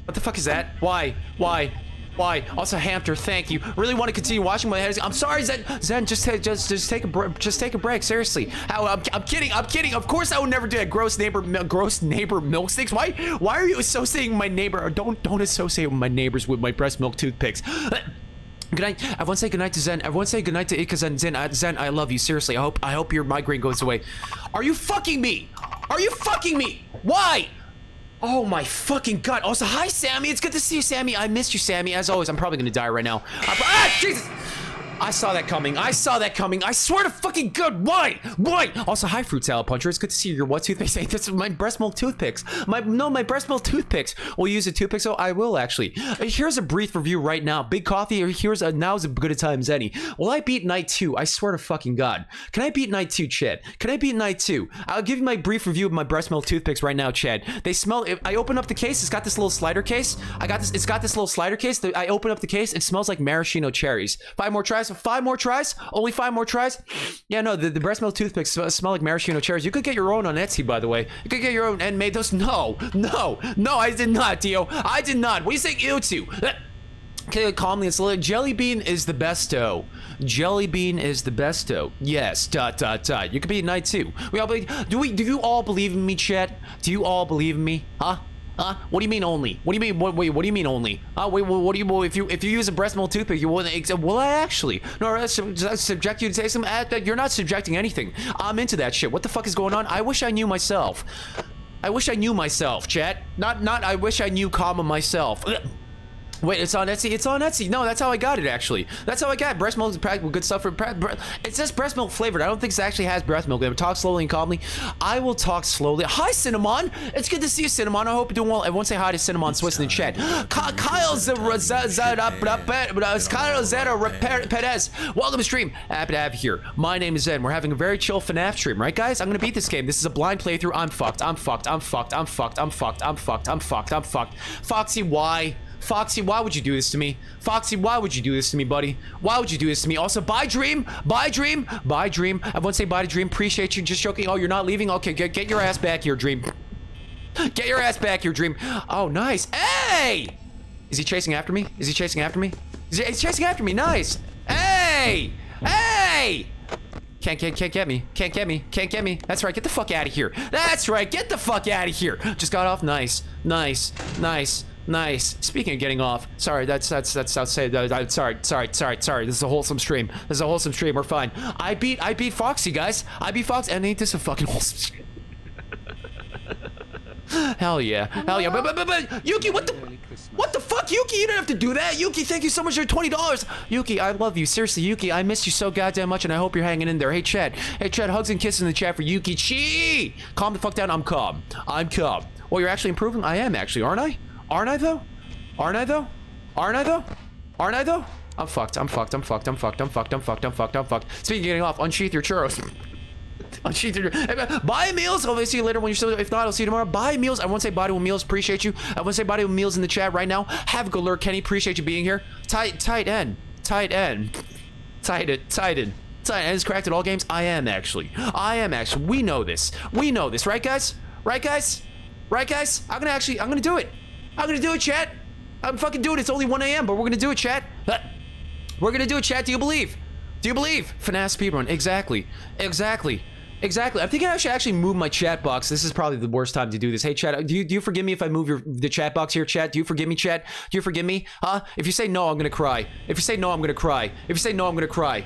What the fuck is that? Why? Why? Why? Also, Hamter, thank you. Really want to continue watching my head. I'm sorry, Zen. Zen, just just, just take a break. Just take a break. Seriously. How, I'm, I'm kidding. I'm kidding. Of course, I would never do that. Gross neighbor, gross neighbor milk sticks. Why? Why are you associating my neighbor? Don't, don't associate my neighbors with my breast milk toothpicks. Good night. Everyone say goodnight to Zen. Everyone say goodnight to Ika Zen. Zen, I, Zen, I love you. Seriously, I hope I hope your migraine goes away. Are you fucking me? Are you fucking me? Why? Oh my fucking god. Also, hi Sammy. It's good to see you, Sammy. I missed you, Sammy. As always, I'm probably gonna die right now. ah, Jesus! I saw that coming. I saw that coming. I swear to fucking good. Why? Why? Also, hi, Fruit Salad Puncher. It's good to see you. Your what toothpicks? Hey, this is my breast milk toothpicks. My no, my breast milk toothpicks. We'll use a toothpick, so I will actually. Uh, here's a brief review right now. Big coffee. Uh, here's a now's as good a time as any. Will I beat night two? I swear to fucking god. Can I beat night two, Chad? Can I beat night two? I'll give you my brief review of my breast milk toothpicks right now, Chad. They smell. I open up the case. It's got this little slider case. I got this. It's got this little slider case. I open up the case. It smells like maraschino cherries. Five more tries. Five more tries. Only five more tries? Yeah, no, the, the breast milk toothpicks smell like maraschino cherries. You could get your own on Etsy, by the way. You could get your own and made those. No, no, no, I did not, Dio. I did not. What do you say, you two? Okay, calmly, it's like Jelly Bean is the besto. Jelly Bean is the besto. Yes, dot dot dot. You could be a night too. We all believe. Do we? Do you all believe in me, Chet? Do you all believe in me? Huh? Huh? What do you mean only? What do you mean? What, wait, what do you mean only? Uh, wait, what, what do you? Well, if you if you use a breast milk toothpick, you wouldn't. Well, I actually no. Does that subject you to say some? Uh, you're not subjecting anything. I'm into that shit. What the fuck is going on? I wish I knew myself. I wish I knew myself, chat. Not not. I wish I knew Kama myself. Wait, it's on Etsy? It's on Etsy. No, that's how I got it, actually. That's how I got it. Breast milk good stuff for... It says breast milk flavored. I don't think it actually has breast milk. Talk slowly and calmly. I will talk slowly. Hi, Cinnamon. It's good to see you, Cinnamon. I hope you're doing well. Everyone say hi to Cinnamon Swiss in the chat. Kyle Zeta Perez. Welcome to stream. Happy to have you here. My name is Zen. We're having a very chill FNAF stream, right, guys? I'm to beat this game. This is a blind playthrough. I'm fucked. I'm fucked. I'm fucked. I'm fucked. I'm fucked. I'm fucked. I'm fucked. I'm fucked. Foxy, why? Foxy, why would you do this to me? Foxy, why would you do this to me, buddy? Why would you do this to me? Also, bye, Dream. Bye, Dream. Bye, Dream. Everyone say bye to Dream. Appreciate you. Just joking. Oh, you're not leaving? Okay, get, get your ass back here, Dream. Get your ass back here, Dream. Oh, nice. Hey! Is he chasing after me? Is he chasing after me? He, he's chasing after me. Nice. Hey! Hey! Can't, can't, can't get me. Can't get me. Can't get me. That's right. Get the fuck out of here. That's right. Get the fuck out of here. Just got off. Nice. Nice. Nice. Nice. Speaking of getting off, sorry, that's that's that's I'll say that. Sorry, sorry, sorry, sorry. This is a wholesome stream. This is a wholesome stream. We're fine. I beat I beat Foxy, guys. I beat Fox, and ain't this a fucking wholesome stream? Hell yeah, hell yeah. But, but, but, but Yuki, what the? What the fuck, Yuki? You didn't have to do that. Yuki, thank you so much for twenty dollars. Yuki, I love you. Seriously, Yuki, I miss you so goddamn much, and I hope you're hanging in there. Hey, Chad. Hey, Chad. Hugs and kisses in the chat for Yuki. Chi. Calm the fuck down. I'm calm. I'm calm. Well, you're actually improving. I am actually, aren't I? Aren't I though? Aren't I though? Aren't I though? Aren't I though? I'm fucked. I'm fucked. I'm fucked. I'm fucked. I'm fucked. I'm fucked. I'm fucked. I'm fucked. Speaking of getting off, unsheath your churros. unsheath your. Buy meals. I'll see you later when you're still. If not, I'll see you tomorrow. Buy meals. I want to say body with meals. Appreciate you. I want to say body with meals in the chat right now. Have a good lurk, Kenny. Appreciate you being here. Tight, tight end. Tight end. Tight it. Tight end. Tight end is cracked at all games. I am actually. I am actually. We know this. We know this, right, guys? Right, guys? Right, guys? I'm gonna actually. I'm gonna do it. I'm gonna do it, chat. I'm fucking doing it. It's only 1 a.m., but we're gonna do it, chat. We're gonna do it, chat. Do you believe? Do you believe? FNAF speedrun. Exactly. Exactly. Exactly. I'm thinking I should actually move my chat box. This is probably the worst time to do this. Hey, chat, do you, do you forgive me if I move your the chat box here, chat? Do you forgive me, chat? Do you forgive me? Huh? If you say no, I'm gonna cry. If you say no, I'm gonna cry. If you say no, I'm gonna cry.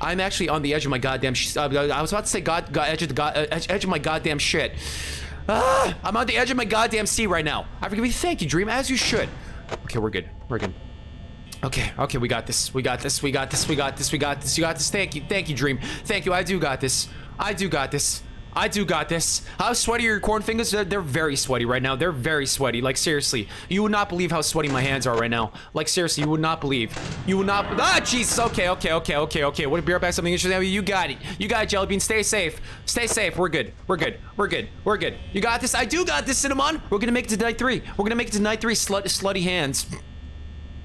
I'm actually on the edge of my goddamn. Uh, I was about to say god, god edge of the god, uh, edge, edge of my goddamn shit. Ah, I'm on the edge of my goddamn seat right now. I forgive you. Thank you, Dream, as you should. Okay, we're good. We're good. Okay, okay, we got this. We got this. We got this. We got this. We got this. You got this. Thank you. Thank you, Dream. Thank you. I do got this. I do got this. I do got this. How sweaty are your corn fingers? They're, they're, very sweaty right now. They're very sweaty. Like, seriously. You would not believe how sweaty my hands are right now. Like, seriously, you would not believe. You would not... Ah, Jesus. Okay, okay, okay, okay, okay. It be back something interesting? You got it. You got it, Jellybean. Stay safe. Stay safe. We're good. We're good. We're good. We're good. You got this. I do got this, Cinnamon. We're gonna make it to night three. We're gonna make it to night three. Slut, slutty hands.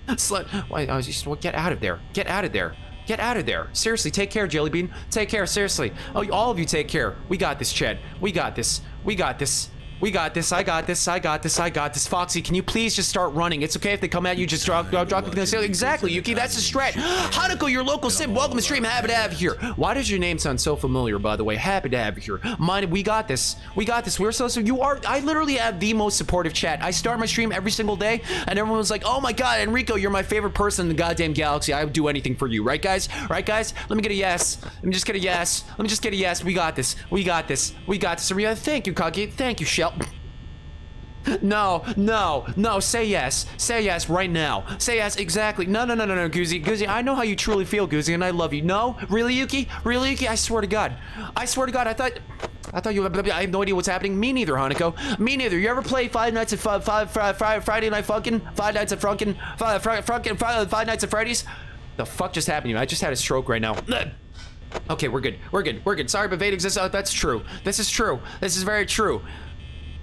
Slut. Why? I was just... Well, get out of there. Get out of there. Get out of there. Seriously, take care, Jellybean. Take care, seriously. Oh, all of you take care. We got this, Chad. We got this. We got this. We got this. I got this. I got this. I got this. Foxy, can you please just start running? It's okay if they come at you. Just drop, drop, drop. Exactly, Yuki. That's the strat. Hanako, your local sim. Welcome to stream. Happy to have you here. Why does your name sound so familiar, by the way? Happy to have you here. Mine, we got this. We got this. We're so, so, you are, I literally have the most supportive chat. I start my stream every single day, and everyone's like, oh my god, Enrico, you're my favorite person in the goddamn galaxy. I would do anything for you. Right, guys? Right, guys? Let me get a yes. Let me just get a yes. Let me just get a yes. We got this. We got this. We got this. Thank you, Kage. Thank you, Shell. No, no, no, say yes. Say yes right now. Say yes, exactly. No, no, no, no, no, Goozy. Goozy, I know how you truly feel, Goozy, and I love you. No? Really, Yuki? Really, Yuki? I swear to God. I swear to God, I thought... I thought you. I have no idea what's happening. Me neither, Hanako. Me neither. You ever play Five Nights at Five, five, five, five Friday Night Funkin'? Five Nights at five, five Nights at Freddy's? The fuck just happened to me? I just had a stroke right now. Okay, we're good. We're good. We're good. Sorry, but Vade exists. Oh, that's true. This is true. This is very true.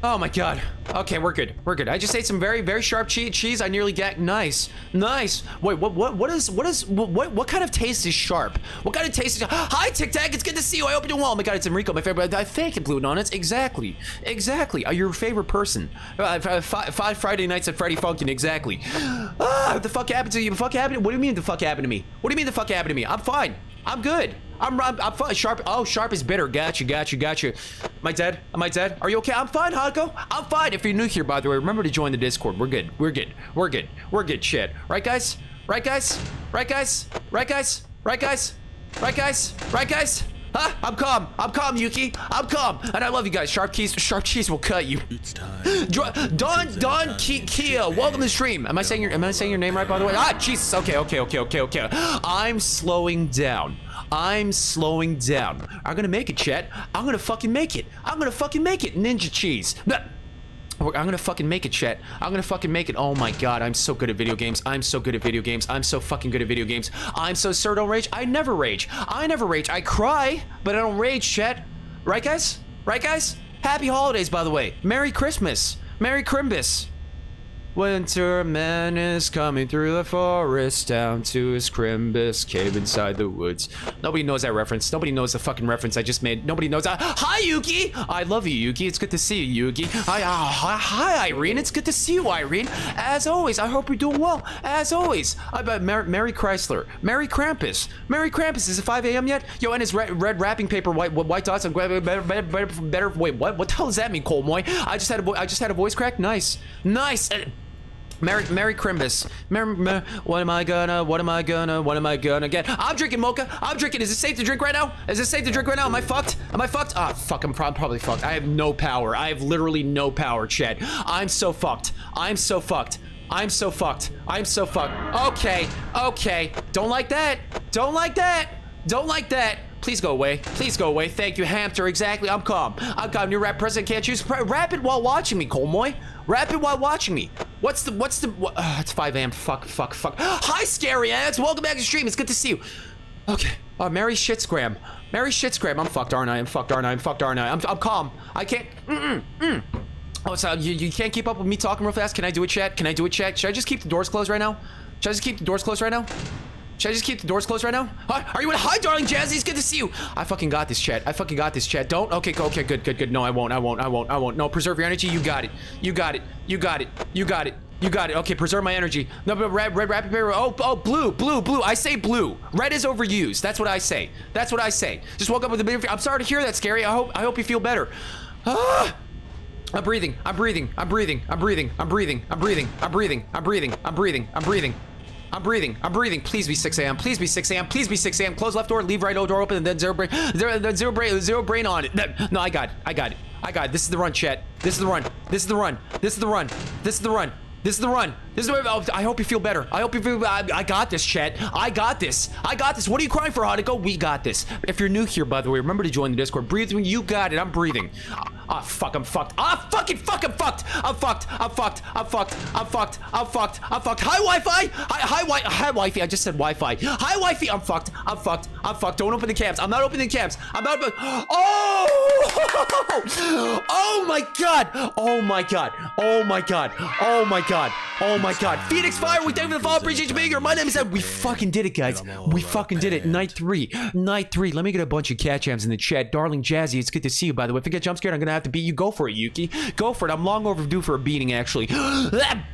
Oh my god. Okay, we're good. We're good. I just ate some very, very sharp che cheese. I nearly gagged. Nice. Nice. Wait, what, what, what is, what is, what, what kind of taste is sharp? What kind of taste is, hi, Tic Tac. It's good to see you. I hope you're. Oh my god, it's Enrico, my favorite. I thank you, Blue Donuts. Exactly. Exactly. Are you your favorite person? Uh, five, five Friday nights at Freddy Funkin'. Exactly. Ah, what the fuck happened to you? The fuck happened? What do you mean the fuck happened to me? What do you mean the fuck happened to me? I'm fine. I'm good. I'm, I'm, I'm fine. Sharp. Oh, Sharp is bitter. Gotcha, gotcha, gotcha. Am I dead? Am I dead? Are you okay? I'm fine, Hanako. I'm fine. If you're new here, by the way, remember to join the Discord. We're good. We're good. We're good. We're good. Shit. Right, guys? Right, guys? Right, guys? Right, guys? Right, guys? Right, guys? Right, guys? Huh? I'm calm. I'm calm, Yuki. I'm calm. And I love you guys. Sharp keys. Sharp cheese will cut you. It's time. Don Don Ki Kia. Welcome to the stream. Am I saying your Am I saying your name right? By the way. Ah, Jesus. Okay. Okay. Okay. Okay. Okay. I'm slowing down. I'm slowing down. I'm gonna make it, Chet. I'm gonna fucking make it. I'm gonna fucking make it. Ninja cheese. I'm gonna fucking make it, Chet. I'm gonna fucking make it. Oh my god, I'm so good at video games. I'm so good at video games. I'm so fucking good at video games. I'm so sir don't rage. I never rage. I never rage. I cry, but I don't rage, Chet. Right, guys? Right, guys? Happy holidays, by the way. Merry Christmas. Merry Crimbus. Winter man is coming through the forest down to his Crimbus cave inside the woods. Nobody knows that reference. Nobody knows the fucking reference I just made. Nobody knows that. Hi, Yuki! I love you, Yuki. It's good to see you, Yuki. Hi, uh, hi, Irene. It's good to see you, Irene. As always, I hope you're doing well. As always. I bet Mer Mary Chrysler. Mary Krampus. Mary Krampus. Is it 5 a.m. yet? Yo, and his red, red wrapping paper, white white dots. I'm better, better, better, better. Wait, what? What the hell does that mean, Cole Moy? I just had a I just had a voice crack. Nice, nice. Merry, Merry Crimbus. Merry, Merry, what am I gonna, what am I gonna, what am I gonna get? I'm drinking mocha. I'm drinking. Is it safe to drink right now? Is it safe to drink right now? Am I fucked? Am I fucked? Ah, oh, fuck. I'm probably fucked. I have no power. I have literally no power, Chad. I'm so fucked. I'm so fucked. I'm so fucked. I'm so fucked. Okay. Okay. Don't like that. Don't like that. Don't like that. Please go away. Please go away. Thank you, Hamster. Exactly. I'm calm. I'm calm. New rap president can't choose. Rap it while watching me, Colmoy. Rap it while watching me. What's the, what's the, what, uh, it's 5 a.m. Fuck, fuck, fuck. Hi, scary ads. Welcome back to stream. It's good to see you. Okay. Oh, Mary Shitsgram. Mary Shitsgram. I'm fucked, aren't I? I'm fucked, aren't I? I'm fucked, aren't I? I'm, I'm calm. I can't, mm-mm, mm. Oh, so you, you can't keep up with me talking real fast? Can I do a chat? Can I do a chat? Should I just keep the doors closed right now? Should I just keep the doors closed right now? Should I just keep the doors closed right now? Hi, are you in? Hi, darling Jazzy. It's good to see you. I fucking got this, chat. I fucking got this, chat. Don't. Okay, go. Okay, good, good, good. No, I won't. I won't. I won't. I won't. No, preserve your energy. You got it. You got it. You got it. You got it. You got it. Okay, preserve my energy. No, but red, red, rapid paper. Oh, oh, blue, blue, blue. I say blue. Red is overused. That's what I say. That's what I say. Just woke up with a bit of. I'm sorry to hear that, scary. I hope. I hope you feel better. Ah. I'm breathing. I'm breathing. I'm breathing. I'm breathing. I'm breathing. I'm breathing. I'm breathing. I'm breathing. I'm breathing. I'm breathing. I'm breathing. I'm breathing. Please be 6 a.m. Please be 6 a.m. Please be 6 a.m. Close left door. Leave right door open. And then zero brain. Zero, brain. Zero brain on it. No, I got it. I got it. I got it. This is the run, chat. This is the run. This is the run. This is the run. This is the run. This is the run. This is oh, I hope you feel better. I hope you feel. I, I, got this, chat. I got this. I got this. What are you crying for, Hanako? We got this. If you're new here, by the way, remember to join the Discord. Breathe when you got it. I'm breathing. Ah, oh, fuck. I'm fucked. Ah, oh, fucking fuck. I'm fucked. I'm fucked. I'm fucked. I'm fucked. I'm fucked. I'm fucked. I'm fucked. Hi, Wi-Fi. Hi, hi, wi hi, Wi-Fi. I just said Wi-Fi. Hi, Wi-Fi. I'm fucked. I'm fucked. I'm fucked. Don't open the cams. I'm not opening the cams. I'm not. Oh! Oh my god. Oh my god. Oh my god. Oh my god. Oh my god. Phoenix Fire, we thank you for the follow. Appreciate you being here. My name is Ed. We fucking did it, guys. We fucking did it. Night three. Night three. Let me get a bunch of cat jams in the chat. Darling Jazzy, it's good to see you, by the way. If I get jump scared, I'm gonna have to beat you. Go for it, Yuki. Go for it. I'm long overdue for a beating, actually. I'm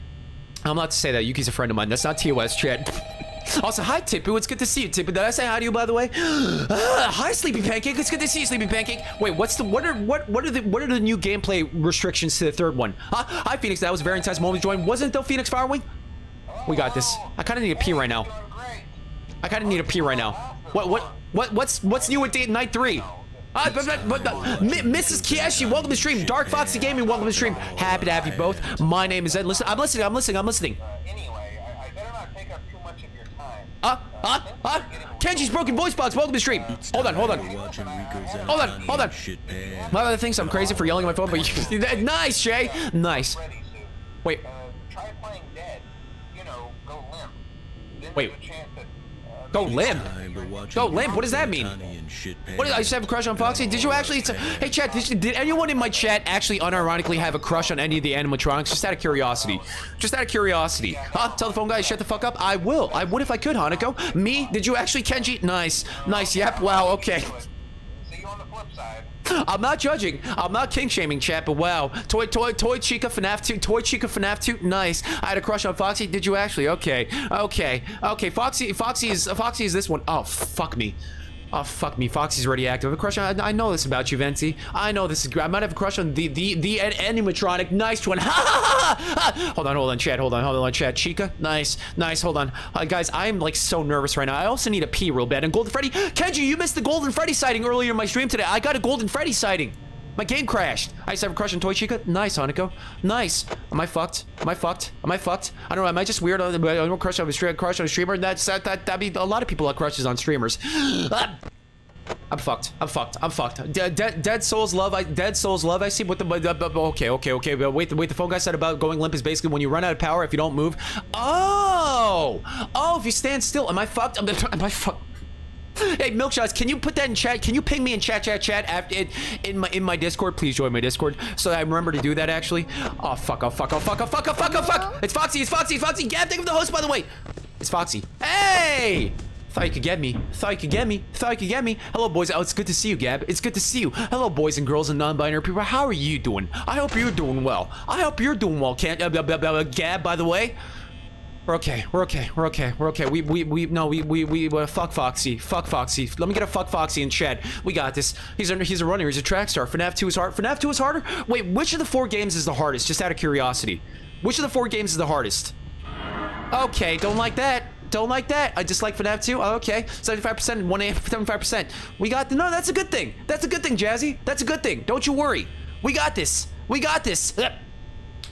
not to say that. Yuki's a friend of mine. That's not TOS chat. Also, hi, Tipu. It's good to see you, Tipu. Did I say hi to you, by the way? Uh, hi, Sleepy Pancake. It's good to see you, Sleepy Pancake. Wait, what's the what are what what are the what are the new gameplay restrictions to the third one? Huh? Hi, Phoenix. That was a very intense moment to join. Wasn't though, Phoenix Firewing? We got this. I kind of need a pee right now. I kind of need a pee right now. What what what what's what's new with date night three? Uh, but, but, but, uh, Mrs. Kiashi, welcome to stream. Dark Foxy Gaming, welcome to stream. Happy to have you both. My name is Ed. Listen, I'm listening. I'm listening. I'm listening. Uh, uh, uh, Kenji's broken voice box. Welcome to the stream. Hold on, hold on. Hold on, hold on. My other thinks I'm crazy for yelling at my phone, but you, nice, Shay. Nice. Wait. Wait. Go limp. Go limp. What does that mean? What? Is, I just have a crush on Foxy. Did you actually? Hey, chat. Did, did, anyone in my chat actually unironically have a crush on any of the animatronics? Just out of curiosity. Just out of curiosity. Huh? Tell the phone guy shut the fuck up. I will. I would if I could, Hanako. Me? Did you actually, Kenji? Nice. Nice. Yep. Wow. Okay. See you on the flip side. I'm not judging. I'm not king shaming, chat, but wow. Toy, toy, toy Chica FNAF 2. Toy Chica FNAF 2. Nice. I had a crush on Foxy. Did you actually? Okay. Okay. Okay. Foxy, Foxy is, Foxy is this one. Oh, fuck me. Oh, fuck me. Foxy's already active. A crush on, I, I know this about you, Venti. I know this is I might have a crush on the, the, the animatronic. Nice one. Ha ha ha ha! Hold on, hold on, chat. Hold on, hold on, chat. Chica. Nice. Nice. Hold on. Uh, guys, I'm like so nervous right now. I also need a pee real bad. And Golden Freddy. Kenji, you missed the Golden Freddy sighting earlier in my stream today. I got a Golden Freddy sighting. My game crashed. I have a crush on Toy Chica. Nice, Hanako. Nice. Am I fucked? Am I fucked? Am I fucked? I don't know. Am I just weird? I don't crush on a streamer. Crush on a streamer. That's that. That. That be a lot of people have crushes on streamers. Ah! I'm fucked. I'm fucked. I'm fucked. Dead, dead, Souls love. I dead Souls love. I see what the. Okay, okay, okay. But wait, wait. The phone guy said about going limp is basically when you run out of power if you don't move. Oh, oh. If you stand still, am I fucked? Am I fucked? Hey, Milkshots, can you put that in chat? Can you ping me in chat, chat, chat after it in my in my Discord? Please join my Discord so I remember to do that. Actually. Oh fuck! Oh fuck! Oh fuck! Oh fuck! Oh fuck! Oh fuck! It's Foxy! It's Foxy! It's Foxy! Gab, think of the host, by the way. It's Foxy. Hey! Thought you could get me. Thought you could get me. Thought you could get me. Hello, boys. Oh, it's good to see you, Gab. It's good to see you. Hello, boys and girls and non-binary people. How are you doing? I hope you're doing well. I hope you're doing well, can't uh, uh, Gab, by the way. We're okay. We're okay. We're okay. We're okay. We we we no we we we uh, fuck Foxy. Fuck Foxy. Let me get a fuck Foxy in chat. We got this. He's a he's a runner. He's a track star. FNAF 2 is hard. FNAF 2 is harder. Wait, which of the four games is the hardest? Just out of curiosity. Which of the four games is the hardest? Okay, don't like that. Don't like that. I dislike like FNAF 2. Oh, okay. 75%, 1 75%. We got, the no, that's a good thing. That's a good thing, Jazzy. That's a good thing. Don't you worry. We got this. We got this.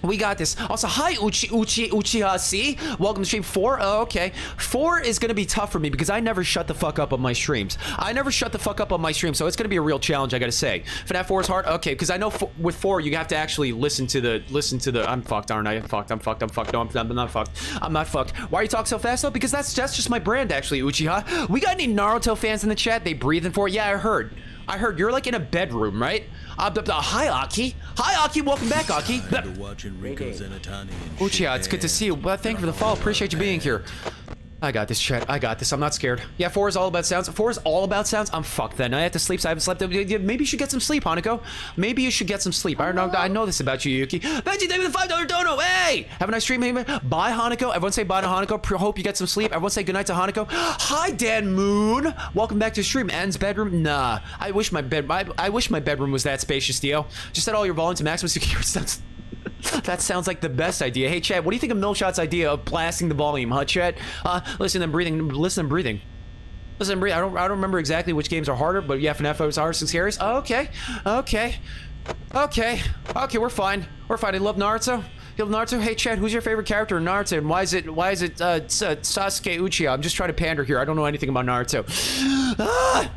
We got this. Also, hi, Uchi, Uchi, Uchiha see? Welcome to stream four. Oh, okay. Four is going to be tough for me because I never shut the fuck up on my streams. I never shut the fuck up on my stream, so it's going to be a real challenge, I got to say. FNAF 4 is hard? Okay, because I know with four, you have to actually listen to the, listen to the, I'm fucked, aren't I? I'm fucked, I'm fucked, I'm fucked. No, I'm, I'm not fucked. I'm not fucked. Why are you talking so fast, though? Because that's, that's just my brand, actually, Uchiha. We got any Naruto fans in the chat? They breathing for it? Yeah, I heard. I heard you're like in a bedroom, right? Uh, uh, hi, Aki. Hi, Aki. Welcome back, Aki. Uchiha, it's good to see you. Well, thank you for the follow. Appreciate you being here. I got this, chat. I got this. I'm not scared. Yeah, four is all about sounds. Four is all about sounds. I'm fucked then. I have to sleep, so I haven't slept. Maybe you should get some sleep, Hanako. Maybe you should get some sleep. I know, I know this about you, Yuki. Benji, thank you the $5 dono. Hey! Have a nice stream, man. Bye, Hanako. Everyone say bye to Hanako. Hope you get some sleep. Everyone say goodnight to Hanako. Hi, Dan Moon. Welcome back to stream. Anne's bedroom. Nah. I wish my bed. I, I wish my bedroom was that spacious, Dio. Just set all your volume to maximum security. that sounds like the best idea. Hey, Chad, what do you think of Milshot's idea of blasting the volume, huh, Chad? Uh, listen, I'm breathing. Listen, I'm breathing. Listen, I'm breathing. I don't, I don't remember exactly which games are harder, but yeah, FNF is harder, areas. Oh, okay, okay, okay, okay. We're fine. We're fine. I love Naruto. Love Naruto? Hey, Chad, who's your favorite character in Naruto, and why is it, why is it uh, Sasuke Uchiha? I'm just trying to pander here. I don't know anything about Naruto. Ah!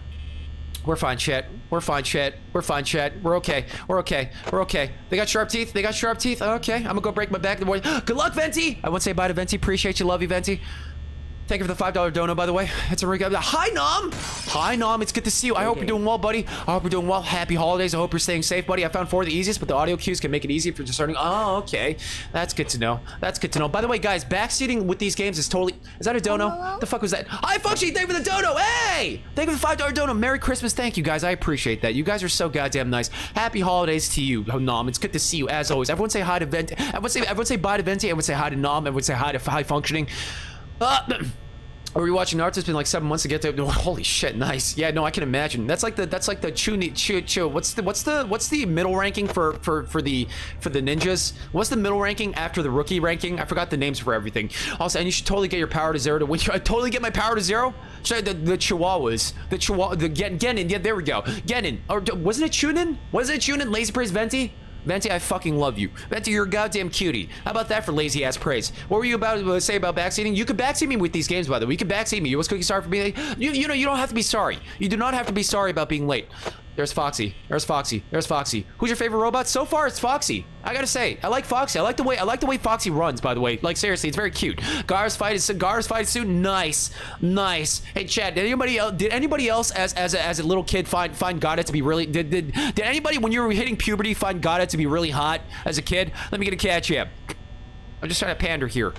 We're fine, chat. We're fine, chat. We're fine, chat. We're okay. We're okay. We're okay. They got sharp teeth. They got sharp teeth. Okay, I'm gonna go break my back. Good luck, Venti. I want to say bye to Venti. Appreciate you. Love you, Venti. Thank you for the $5 dono, by the way. It's a recap. Hi, Nom! Hi, Nom. It's good to see you. I hope you're doing well, buddy. I hope you're doing well. Happy holidays. I hope you're staying safe, buddy. I found four of the easiest, but the audio cues can make it easy you're discerning. Oh, okay. That's good to know. That's good to know. By the way, guys, backseating with these games is totally... Is that a dono? Hello? The fuck was that? Hi, Funchy. Thank you for the dono. Hey! Thank you for the $5 dono. Merry Christmas. Thank you, guys. I appreciate that. You guys are so goddamn nice. Happy holidays to you, Nom. It's good to see you, as always. Everyone say hi to Venti. Everyone say, everyone say bye to Venti. Everyone say hi to Nom. Everyone say hi to High Functioning. Uh... Are we watching Naruto? It's been like seven months to get to. Oh, holy shit, nice. Yeah, no, I can imagine. That's like the that's like the chuni chu chu. What's the what's the what's the middle ranking for for for the for the ninjas? What's the middle ranking after the rookie ranking? I forgot the names for everything. Also, and you should totally get your power to zero to win. I totally get my power to zero. I, the the Chihuahuas, the Chihuahua, the Gen Genin. Yeah, there we go. Genin. Or wasn't it Chunin? Was it Chunin? Lazy praise Venti. Venti, I fucking love you. Venti, you're a goddamn cutie. How about that for lazy ass praise? What were you about to say about backseating? You could backseat me with these games, by the way. You could backseat me. You was cookie sorry for being late. You, you know, you don't have to be sorry. You do not have to be sorry about being late. There's Foxy. There's Foxy. There's Foxy. Who's your favorite robot? So far, it's Foxy. I gotta say, I like Foxy. I like the way I like the way Foxy runs. By the way, like seriously, it's very cute. Gar's fight is Gar's fight suit. Nice, nice. Hey, Chad. Did anybody else? Did anybody else as as a, as a little kid find find to be really? Did did did anybody when you were hitting puberty find Gaara to be really hot as a kid? Let me get a catch here. I'm just trying to pander here.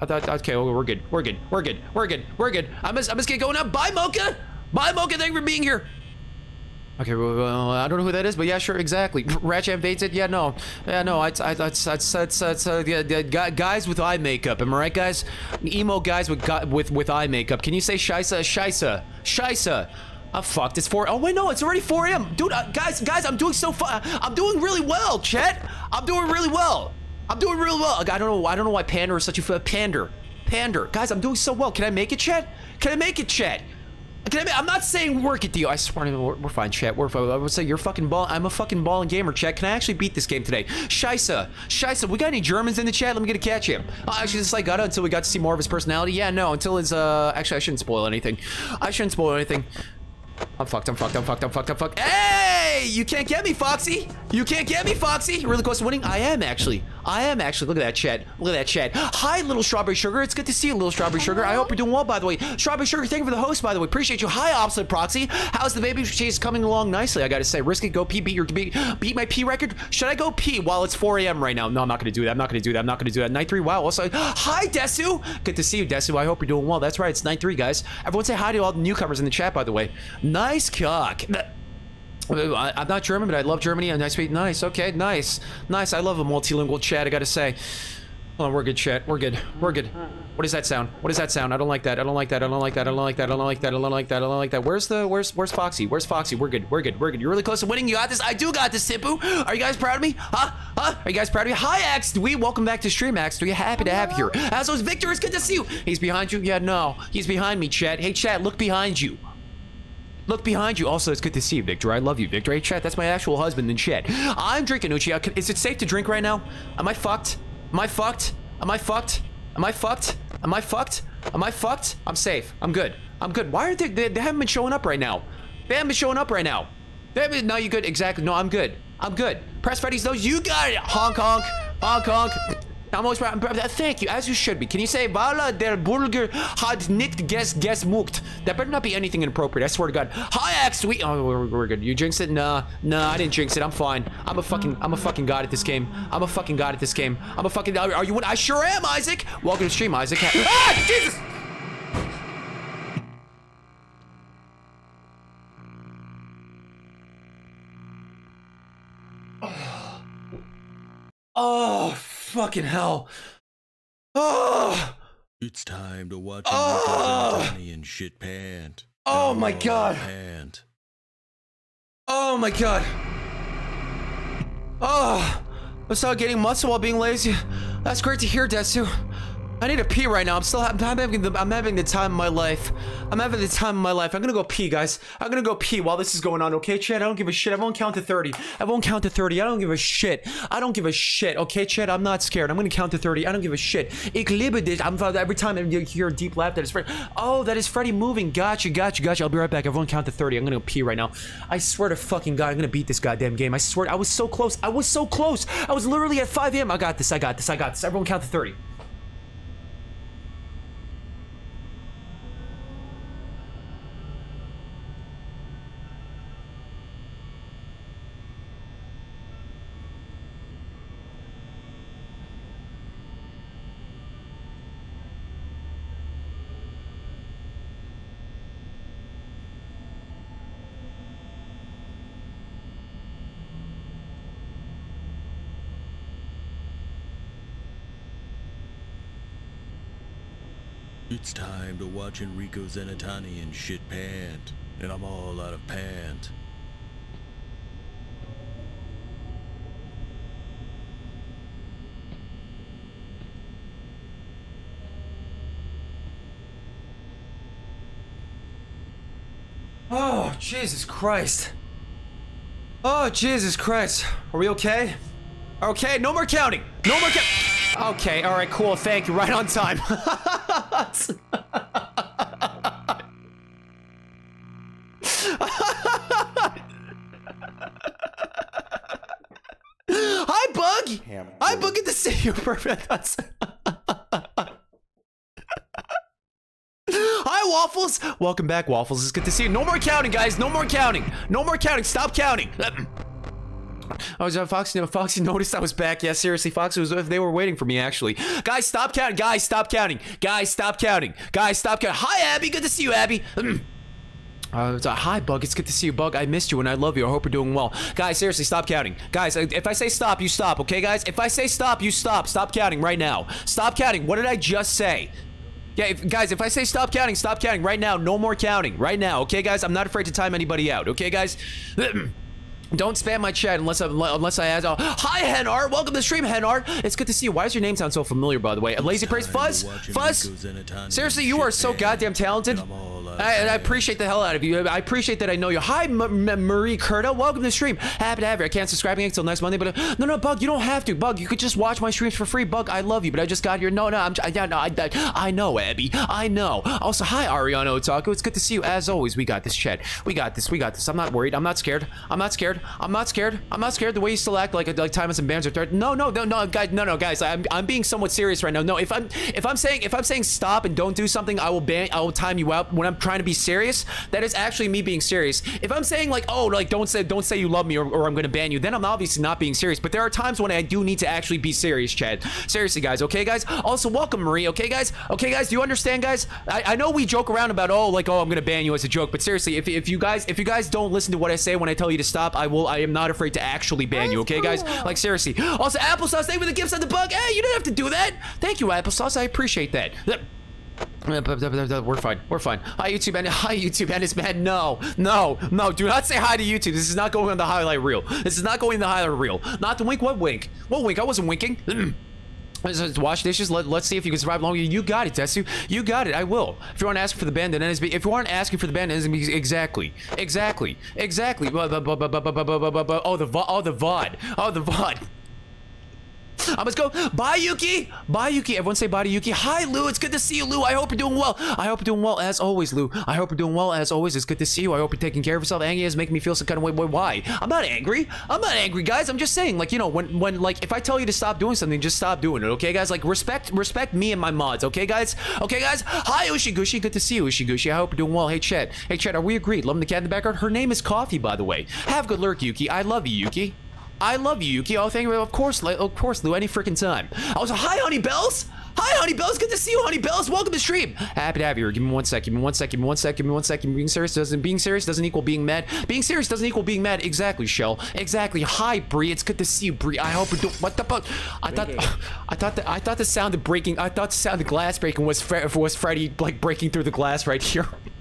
I thought, okay, well, we're good. We're good. We're good. We're good. We're good. I'm just, I'm just getting going up. Bye, Mocha. Bye, Mocha. Thank you for being here. Okay, well, I don't know who that is, but yeah, sure, exactly. Ratchet invades it? Yeah, no. Yeah, no, it's, it's, it's, it's, it's uh, guys with eye makeup, am I right, guys? Emo guys with with with eye makeup. Can you say Shisa? Shisa. Shisa. I'm fucked. It's 4. Oh, wait, no, it's already 4 a.m. Dude, uh, guys, guys, I'm doing so far. I'm doing really well, Chet. I'm doing really well. I'm doing really well. I don't know. I don't know why Pander is such a pander. Pander. Guys, I'm doing so well. Can I make it, Chet? Can I make it, Chet? Can I, am not saying work it, Dio. I swear, we're, we're fine, chat. We're fine. I would say you're fucking ball. I'm a fucking ball and gamer, chat. Can I actually beat this game today? Scheisse. Scheisse. We got any Germans in the chat? Let me get a catch him. Oh, actually, this like got until we got to see more of his personality. Yeah, no, until his, uh, actually, I shouldn't spoil anything. I shouldn't spoil anything. I'm fucked, I'm fucked, I'm fucked, I'm fucked, I'm fucked. Hey! You can't get me, Foxy! You can't get me, Foxy! Really close to winning? I am, actually. I am, actually. Look at that chat. Look at that chat. Hi, little Strawberry Sugar. It's good to see you, little Strawberry Sugar. I hope you're doing well, by the way. Strawberry Sugar, thank you for the host, by the way. Appreciate you. Hi, Obsolete Proxy. How's the baby chase coming along nicely, I gotta say. Risk it, go pee, beat your beat, beat my pee record. Should I go pee while it's 4 a.m. right now? No, I'm not gonna do that. I'm not gonna do that. I'm not gonna do that. Night 3, wow. Also, hi, Desu. Good to see you, Desu. I hope you're doing well. That's right, it's night 3, guys. Everyone say hi to all the newcomers in the chat, by the way. Nice cock. Uh, I'm not German, but I love Germany. And I speak nice. Okay, nice, nice. I love a multilingual chat. I gotta say. Oh, we're good, chat. We're good. We're good. What is that sound? What is that sound? I don't like that. I don't like that. I don't like that. I don't like that. I don't like that. I don't like that. I don't like that. Where's the? Where's Where's Foxy? Where's Foxy? We're good. We're good. We're good. You're really close to winning. You got this. I do got this, Tipu. Are you guys proud of me? Huh? Huh? Are you guys proud of me? Hi, Axe. We welcome back to stream, Axe. We happy to have you here. As always, Victor, it's good to see you. He's behind you. Yeah, no, he's behind me, Chat. Hey, Chat, look behind you. Look behind you. Also, it's good to see you, Victor. I love you, Victor. Hey, chat, that's my actual husband in chat. I'm drinking Uchiha. Uh, is it safe to drink right now? Am I fucked? Am I fucked? Am I fucked? Am I fucked? Am I fucked? Am I fucked? I'm safe. I'm good. I'm good. Why are they, they, they haven't been showing up right now? They haven't been showing up right now. They haven't, no, you good. Exactly. No, I'm good. I'm good. Press Freddy's nose. You got it. Honk, honk. Honk, honk. Almost right. Thank you, as you should be. Can you say, Vala der Burger hat nicht ges gesmuckt? That better not be anything inappropriate. I swear to God. Hayek, we. Oh, we're, we're, good. You drinks it? Nah, nah, I didn't drink it. I'm fine. I'm a fucking, I'm a fucking god at this game. I'm a fucking god at this game. I'm a fucking. Are you? I sure am, Isaac. Welcome to stream, Isaac. ah, Jesus. Oh, fucking hell. Oh, It's time to watch Oh! Enrico Zenitani and shit pant. Oh And my God. Pant. oh my god. Oh, I started getting muscle while being lazy. That's great to hear, Desu. I need to pee right now. I'm still I'm having the I'm having the time of my life. I'm having the time of my life. I'm gonna go pee, guys. I'm gonna go pee while this is going on. Okay, Chad. I don't give a shit. I won't count to 30. I won't count to 30. I don't give a shit. I don't give a shit. Okay, Chad. I'm not scared. I'm gonna count to 30. I don't give a shit. I'm every time you hear a deep laugh. That is Freddy. Oh, that is Freddy moving. Gotcha, gotcha, gotcha. I'll be right back. Everyone count to 30. I'm gonna go pee right now. I swear to fucking God, I'm gonna beat this goddamn game. I swear. I was so close. I was so close. I was literally at 5 a.m. I got this. I got this. I got this. Everyone count to 30. It's time Rico Zenitani and shit pant. And I'm all out of pant. Oh, Jesus Christ. Oh, Jesus Christ. Are we okay? Okay, no more counting. No more count. Okay, all right, cool. Thank you. Right on time. Hi, Bug. Hi, Bug. Good to see you. Perfect. That's- Hi, Waffles. Welcome back, Waffles. It's good to see you. No more counting, guys. No more counting. No more counting. Stop counting. Oh, is that Foxy? No, Foxy noticed I was back. Yeah, seriously, Foxy was. They were waiting for me, actually. Guys, stop counting. Guys, stop counting. Guys, stop counting. Guys, stop counting. Hi, Abby. Good to see you, Abby. Uh, a- hi, Bug. It's good to see you, Bug. I missed you and I love you. I hope you're doing well. Guys, seriously, stop counting. Guys, uh, if I say stop, you stop, okay, guys? If I say stop, you stop. Stop counting right now. Stop counting. What did I just say? Yeah, if, guys, if I say stop counting, stop counting right now. No more counting right now, okay, guys? I'm not afraid to time anybody out, okay, guys? Don't spam my chat unless I, unless I ask. Oh, hi, Henart. Welcome to the stream, Henart. It's good to see you. Why does your name sound so familiar, by the way? Lazy Praise Fuzz? Fuzz? Seriously, you are so goddamn talented. I'm all out of I, and I appreciate the hell out of you. I appreciate that I know you. Hi, M- M- Marie Curta. Welcome to the stream. Happy to have you. I can't subscribe until next Monday, but uh, no, no, Bug, you don't have to. Bug, you could just watch my streams for free. Bug, I love you, but I just got here. No, no, I'm. Yeah, no, I, I, I know, Abby. I know. Also, hi, Ariano Otaku. It's good to see you. As always, we got this, chat. We got this. We got this. I'm not worried. I'm not scared. I'm not scared. I'm not scared. I'm not scared. The way you still act like like Thomas and Bands are threat. No, no, no, no, guys. No, no, guys. I'm I'm being somewhat serious right now. No, if I'm if I'm saying if I'm saying stop and don't do something, I will ban. I will time you out when I'm trying to be serious. That is actually me being serious. If I'm saying like oh like don't say don't say you love me or, or I'm gonna ban you, then I'm obviously not being serious. But there are times when I do need to actually be serious, Chad. Seriously, guys. Okay, guys. Also, welcome, Marie. Okay, guys. Okay, guys. Do you understand, guys? I, I know we joke around about oh like oh I'm gonna ban you as a joke, but seriously, if, if you guys if you guys don't listen to what I say when I tell you to stop, I will. I am not afraid to actually ban you. Okay, guys. Oh. Like seriously. Also, applesauce. Thank you for the gifts on the bug. Hey, you didn't have to do that. Thank you, applesauce. I appreciate that. We're fine. We're fine. Hi, YouTube. And hi, YouTube. And it's man. No, no, no. Do not say hi to YouTube. This is not going on the highlight reel. This is not going in the highlight reel. Not the wink. What wink? What wink? I wasn't winking. Wash dishes. Let, us see if you can survive longer. You got it, Tetsu. You got it. I will. If you aren't asking for the band, then NSB. If you aren't asking for the band, NSB. Exactly. Exactly. Exactly. Oh, the, oh, the VOD. Oh, the VOD. I must go. Bye, Yuki. Bye, Yuki. Everyone say bye to Yuki. Hi, Lou. It's good to see you, Lou. I hope you're doing well. I hope you're doing well as always, Lou. I hope you're doing well as always. It's good to see you. I hope you're taking care of yourself. Angry is making me feel some kind of way. Why? I'm not angry. I'm not angry, guys. I'm just saying, like, you know, when, when, like, if I tell you to stop doing something, just stop doing it. Okay, guys? Like, respect, respect me and my mods. Okay, guys? Okay, guys? Hi, Ushigushi. Good to see you, Ushigushi. I hope you're doing well. Hey, Chet. Hey, Chet. Are we agreed? Love the cat in the background. Her name is Coffee, by the way. Have good lurk, Yuki. I love you, Yuki. I love you, Yuki. Oh, thank you. Of course, of course, Lou. Any freaking time. I was hi, Honey Bells. Hi, Honey Bells. Good to see you, Honey Bells. Welcome to stream. Happy to have you here. Give me one sec. Give me one sec. Give me one sec. Give me one sec. Being serious doesn't being serious doesn't equal being mad. Being serious doesn't equal being mad. Exactly, Shell. Exactly. Hi, Bree. It's good to see you, Bree. I hope you do. What the fuck? I thought. I thought that. I thought the sound of breaking. I thought the sound of glass breaking was was Freddy like breaking through the glass right here.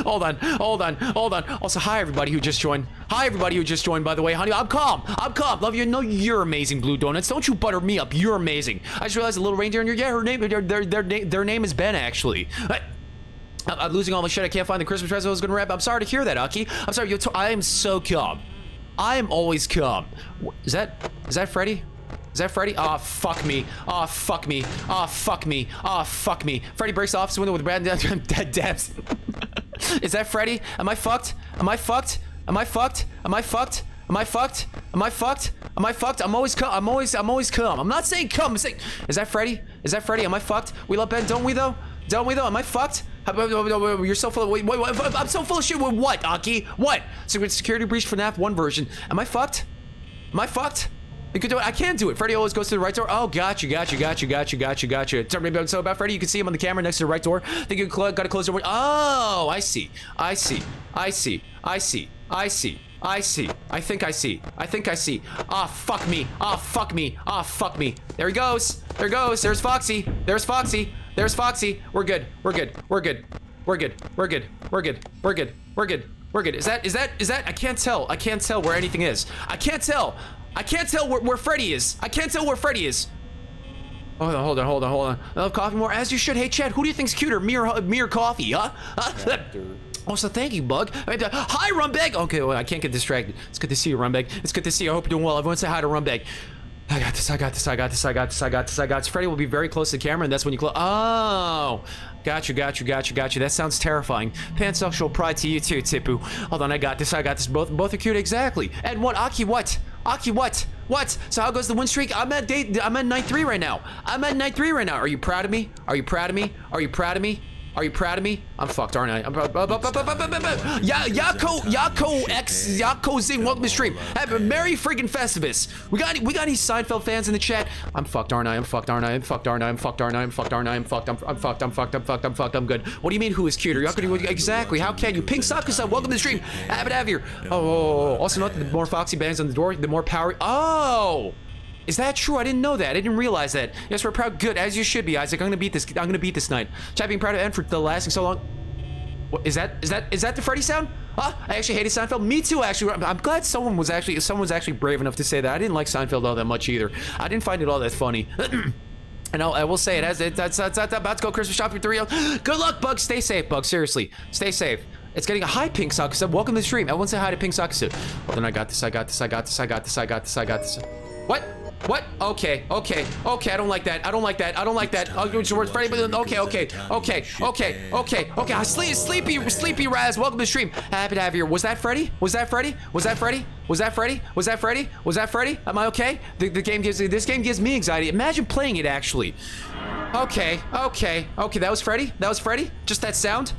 hold on, hold on, hold on. Also, hi everybody who just joined. Hi everybody who just joined. By the way, honey, I'm calm. I'm calm. Love you. No, you're amazing, Blue Donuts. Don't you butter me up. You're amazing. I just realized a little reindeer in your yeah. Her name. Their their their, their name is Ben actually. I, I'm losing all my shit. I can't find the Christmas present I was gonna wrap. I'm sorry to hear that, Aki. I'm sorry. I am so calm. I am always calm. Is that is that Freddy? Is that Freddy? Oh fuck me. Oh fuck me. Oh fuck me. Oh fuck me. Freddy breaks the office window with Brad dead dabs. Is that Freddy? Am I fucked? Am I fucked? Am I fucked? Am I fucked? Am I fucked? Am I fucked? Am I fucked? I'm always cum. I'm always I'm always cum. I'm not saying cum. I'm saying Is that Freddy? Is that Freddy? Am I fucked? We love Ben, don't we though? Don't we though? Am I fucked? You're so full of wait, wait, wait, I'm so full of shit with what, Aki? What? Secret security breach for FNAF 1 version. Am I fucked? Am I fucked? You could do it. I can't do it. Freddy always goes to the right door. Oh, gotcha, gotcha, gotcha, gotcha, gotcha, gotcha. Tell me about so about Freddy. You can see him on the camera next to the right door. Think you gotta close the door. Oh, I see. I see. I see. I see. I see. I see. I think I see. I think I see. Ah, fuck me. Ah, fuck me. Ah, fuck me. There he goes. There he goes. There's Foxy. There's Foxy. There's Foxy. We're good. We're good. We're good. We're good. We're good. We're good. We're good. We're good. We're good. Is that, is that, is that, I can't tell. I can't tell where anything is. I can't tell. I can't tell where, where Freddy is. I can't tell where Freddy is. Hold on, hold on, hold on, hold on. I love coffee more, as you should. Hey, Chad, who do you think's cuter, me or, me or coffee, huh? huh? Also, thank you, Bug. I mean, uh, Hi, Rumbeg. Okay, well, I can't get distracted. It's good to see you, Rumbeg. It's good to see you. I hope you're doing well. Everyone say hi to Rumbeg. I got this, I got this, I got this, I got this, I got this, I got this. Freddy will be very close to the camera, and that's when you close. Oh, got you, got you, got you, got you. That sounds terrifying. Pansexual pride to you too, Tipu. Hold on, I got this, I got this. Both, both are cute, exactly. And what, Aki, what? Aki, what? What? So how goes the win streak? I'm at day, I'm at night three right now. I'm at night three right now. Are you proud of me? Are you proud of me? Are you proud of me? Are you proud of me? I'm fucked, aren't I? I'm Yako, Yako X, Yako Zing. Welcome to stream. Have a merry freaking Festivus. We got, we got any Seinfeld fans in the chat? I'm fucked, aren't I? I'm fucked, aren't I? I'm fucked, aren't I? I'm fucked, aren't I? I'm fucked, aren't I? I'm fucked. I'm, fucked. I'm fucked. I'm fucked. I'm fucked. I'm good. What do you mean? Who is cuter? Yako, exactly. How can you? Pink Sakusa. Welcome to the stream. Have it have here. Oh, also note the more Foxy bangs on the door, the more power. Oh. Is that true? I didn't know that. I didn't realize that. Yes, we're proud. Good, as you should be, Isaac. I'm gonna beat this. I'm gonna beat this night. Chat being proud of Ed for the lasting so long. What is that? Is that is that the Freddy sound? Huh? I actually hated Seinfeld. Me too, actually. I'm- glad someone was actually someone was actually brave enough to say that. I didn't like Seinfeld all that much either. I didn't find it all that funny. And I'll, I will say it has it. That's, that's, that's about to go Christmas shopping three. Good luck, Bug. Stay safe, Bug. Seriously, stay safe. It's getting a high Pink Sakusa. Welcome to the stream. Everyone say hi to Pink Sakusa. Well, then I got this. I got this. I got this. I got this. I got this. I got this. What? What? Okay, okay, okay. I don't like that. I don't like that. I don't like that. Oh, it's worth Freddy. but- Okay, okay, okay, okay, okay, okay. I sleep, sleepy, sleepy Raz. Welcome to the stream. Happy to have you. Was that Freddy? Was that Freddy? Was that Freddy? Was that Freddy? Was that Freddy? Was that Freddy? Am I okay? The, the game gives this game gives me anxiety. Imagine playing it actually. Okay, okay, okay. That was Freddy. That was Freddy. Just that sound.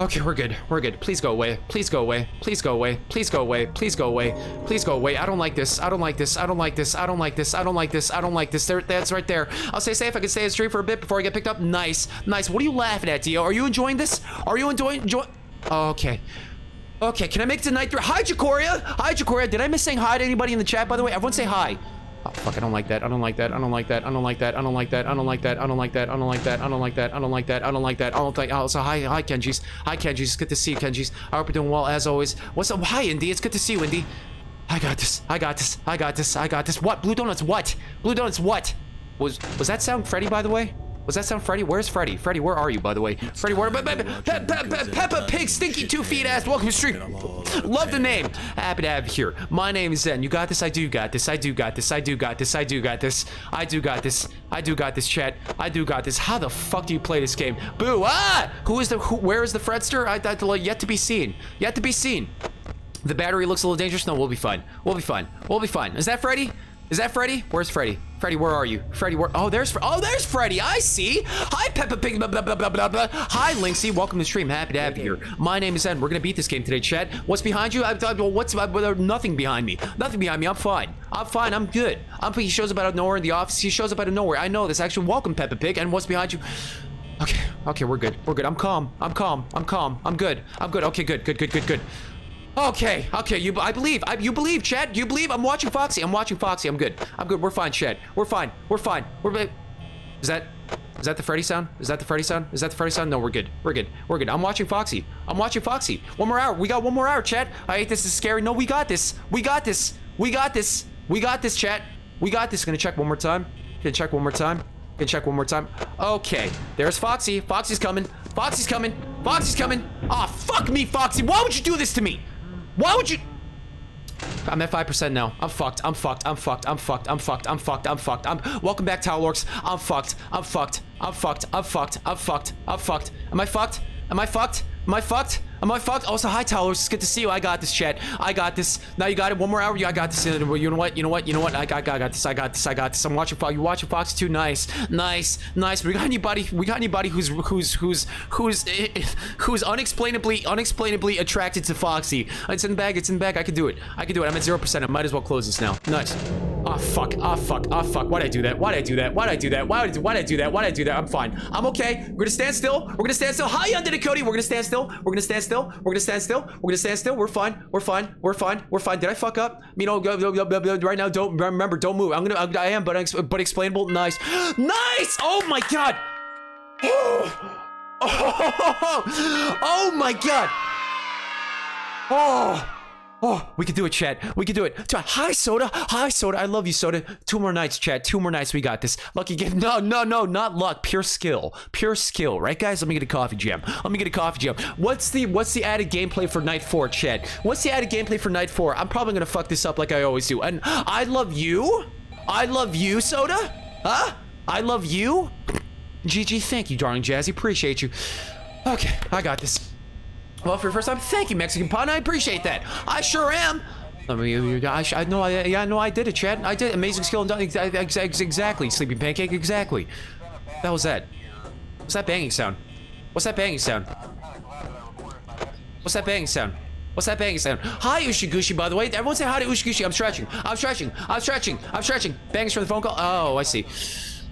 Okay, we're good. We're good. Please go away. Please go away. Please go away. Please go away. Please go away. Please go away. I don't like this. I don't like this. I don't like this. I don't like this. I don't like this. I don't like this. There, that's right there. I'll stay safe. I can stay in the street for a bit before I get picked up. Nice. Nice. What are you laughing at, Dio? Are you enjoying this? Are you enjoying enjoy oh, Okay. Okay, can I make it to night three? Hi, Jacoria. Hi, Jacoria. Did I miss saying hi to anybody in the chat, by the way? Everyone say hi. Oh, fuck, I don't like that. I don't like that. I don't like that. I don't like that. I don't like that. I don't like that. I don't like that. I don't like that. I don't like that. I don't like that. I don't like that. I don't like Also, hi, hi, Kenji's. Hi, Kenji's. Good to see you, Kenji's. I hope you're doing well as always. What's up? Hi, Indy. It's good to see you, Indy. I got this. I got this. I got this. I got this. What? Blue donuts? What? Blue donuts? What? Was was that sound Freddy, by the way? Was that sound Freddy? Where's Freddy? Freddy, where are you, by the way? Freddy, where? Pe- Pe- Pe- Pe- Pe- Peppa Pig, stinky two feet ass. Welcome to stream. Love the name. Happy to have you here. My name is Zen. You got this. I do got this. I do got this. I do got this. I do got this. I do got this. I do got this. Chat. I do got this. How the fuck do you play this game? Boo! Ah! Who is the? Who, where is the Fredster? I, I, yet to be seen. Yet to be seen. The battery looks a little dangerous. No, we'll be fine. We'll be fine. We'll be fine. Is that Freddy? Is that Freddy? Where's Freddy? Freddy, where are you? Freddy, where? Oh, there's. Oh, there's Freddy. I see. Hi, Peppa Pig. Blah, blah, blah, blah, blah, blah. Hi, Linksy. Welcome to the stream. Happy to have you here. My name is Ed. We're gonna beat this game today, Chat. What's behind you? I thought. Well, what's uh, well, nothing behind me? Nothing behind me. I'm fine. I'm fine. I'm good. I'm. He shows up out of nowhere in the office. He shows up out of nowhere. I know this. Actually, welcome, Peppa Pig. And what's behind you? Okay. Okay, we're good. We're good. I'm calm. I'm calm. I'm calm. I'm good. I'm good. Okay, good. Good. Good. Good. Good. Okay, okay, you, I believe, I, you believe, Chad, you believe, I'm watching Foxy, I'm watching Foxy, I'm good, I'm good, we're fine, Chad, we're fine, we're fine, we're, is that, is that the Freddy sound? Is that the Freddy sound? Is that the Freddy sound? No, we're good, we're good, we're good, I'm watching Foxy, I'm watching Foxy, one more hour, we got one more hour, Chad, I hate this is scary, no, we got this, we got this, we got this, we got this, Chat, we got this, gonna check one more time, gonna check one more time, gonna check one more time, okay, there's Foxy, Foxy's coming, Foxy's coming, Foxy's coming, ah, oh, fuck me, Foxy, why would you do this to me? Why would you? I'm at 5% now. I'm fucked. I'm fucked. I'm fucked. I'm fucked. I'm fucked. I'm fucked. I'm fucked. I'm welcome back, Towelorks. I'm fucked. I'm fucked. I'm fucked. I'm fucked. I'm fucked. I'm fucked. Am I fucked? Am I fucked? Am I fucked? Am I fucked? Also, hi, Towers. It's good to see you. I got this, chat. I got this. Now you got it. One more hour. Yeah, I got this. You know what? You know what? You know what? I got, I got, I got this. I got this. I got this. I'm watching Fox. You watching Fox too? Nice, nice, nice. We got anybody? We got anybody who's who's who's who's who's unexplainably unexplainably attracted to Foxy? It's in the bag. It's in the bag. I can do it. I can do it. I'm at zero percent. I might as well close this now. Nice. Oh fuck. Oh fuck. Oh fuck. Why'd I do that? Why'd I do that? Why'd I do that? Why'd I, why'd I do that? Why'd I do that? I'm fine. I'm okay. We're gonna stand still. We're gonna stand still. Hi, under the Cody. We're gonna stand still. We're gonna stand still. We're gonna stand still. We're gonna stand still. We're fine. We're fine. We're fine. We're fine. Did I fuck up? You know, right now, don't remember. Don't move. I'm gonna. I am, but but explainable. Nice. Nice. Oh my god. Oh, oh my god. Oh. Oh, we can do it, chat. We can do it. Hi, Soda. Hi, Soda. I love you, Soda. Two more nights, chat. Two more nights. We got this. Lucky game. No, no, no, not luck. Pure skill. Pure skill. Right, guys? Let me get a coffee jam. Let me get a coffee jam. What's the what's the added gameplay for night four, chat? What's the added gameplay for night four? I'm probably gonna fuck this up like I always do. And I love you. I love you, Soda. Huh? I love you. GG. Thank you, darling Jazzy. Appreciate you. Okay, I got this. Well, for the first time, thank you, Mexican Pun. I appreciate that. I sure am. I mean, I, I know, I, yeah, no, I did it, Chad. I did amazing skill and done exactly. Sleeping pancake, exactly. That was that. What's that banging sound? What's that banging sound? What's that banging sound? What's that banging sound? Hi, Ushigushi, by the way. Everyone say hi to Ushigushi. I'm stretching. I'm stretching. I'm stretching. I'm stretching. Bangs for the phone call. Oh, I see.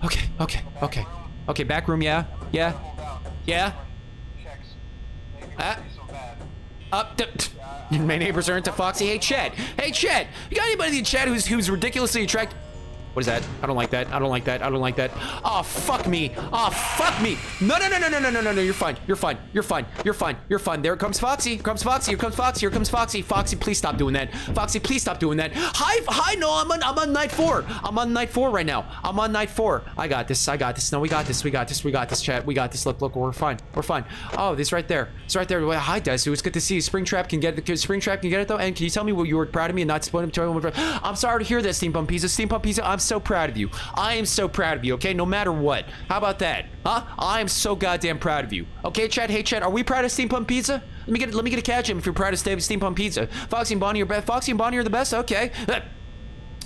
Okay, okay, okay. Okay, back room, yeah? Yeah? Yeah? Ah. Up. My neighbors are into Foxy. Hey, Chad. Hey, Chad. You got anybody in chat who's who's ridiculously attracted? What is that? I don't like that. I don't like that. I don't like that. Oh, fuck me. Oh, fuck me. No, no, no, no, no, no, no, no, no. You're fine. You're fine. You're fine. You're fine. You're fine. There comes Foxy. Here comes Foxy. Here comes Foxy. Here comes Foxy. Foxy, please stop doing that. Foxy, please stop doing that. Hi, hi, no, I'm on, I'm on night four. I'm on night four right now. I'm on night four. I got this. I got this. No, we got this. We got this. We got this, chat. We got this. Look, look, we're fine. We're fine. Oh, this right there. It's right there. Hi, Desu. It's good to see you. Springtrap can get it. Springtrap can get it though. And can you tell me what you were proud of me and not spoiling to I'm sorry to hear that, Steampunk Pizza. Steampunk Pizza, I'm so proud of you. I am so proud of you, okay? No matter what. How about that? Huh? I am so goddamn proud of you. Okay, Chad? Hey, Chad, are we proud of Steampunk Pizza? Let me get let me get a catch him if you're proud of Steampunk Pizza. Foxy and Bonnie are best. Foxy and Bonnie are the best. Okay. Uh,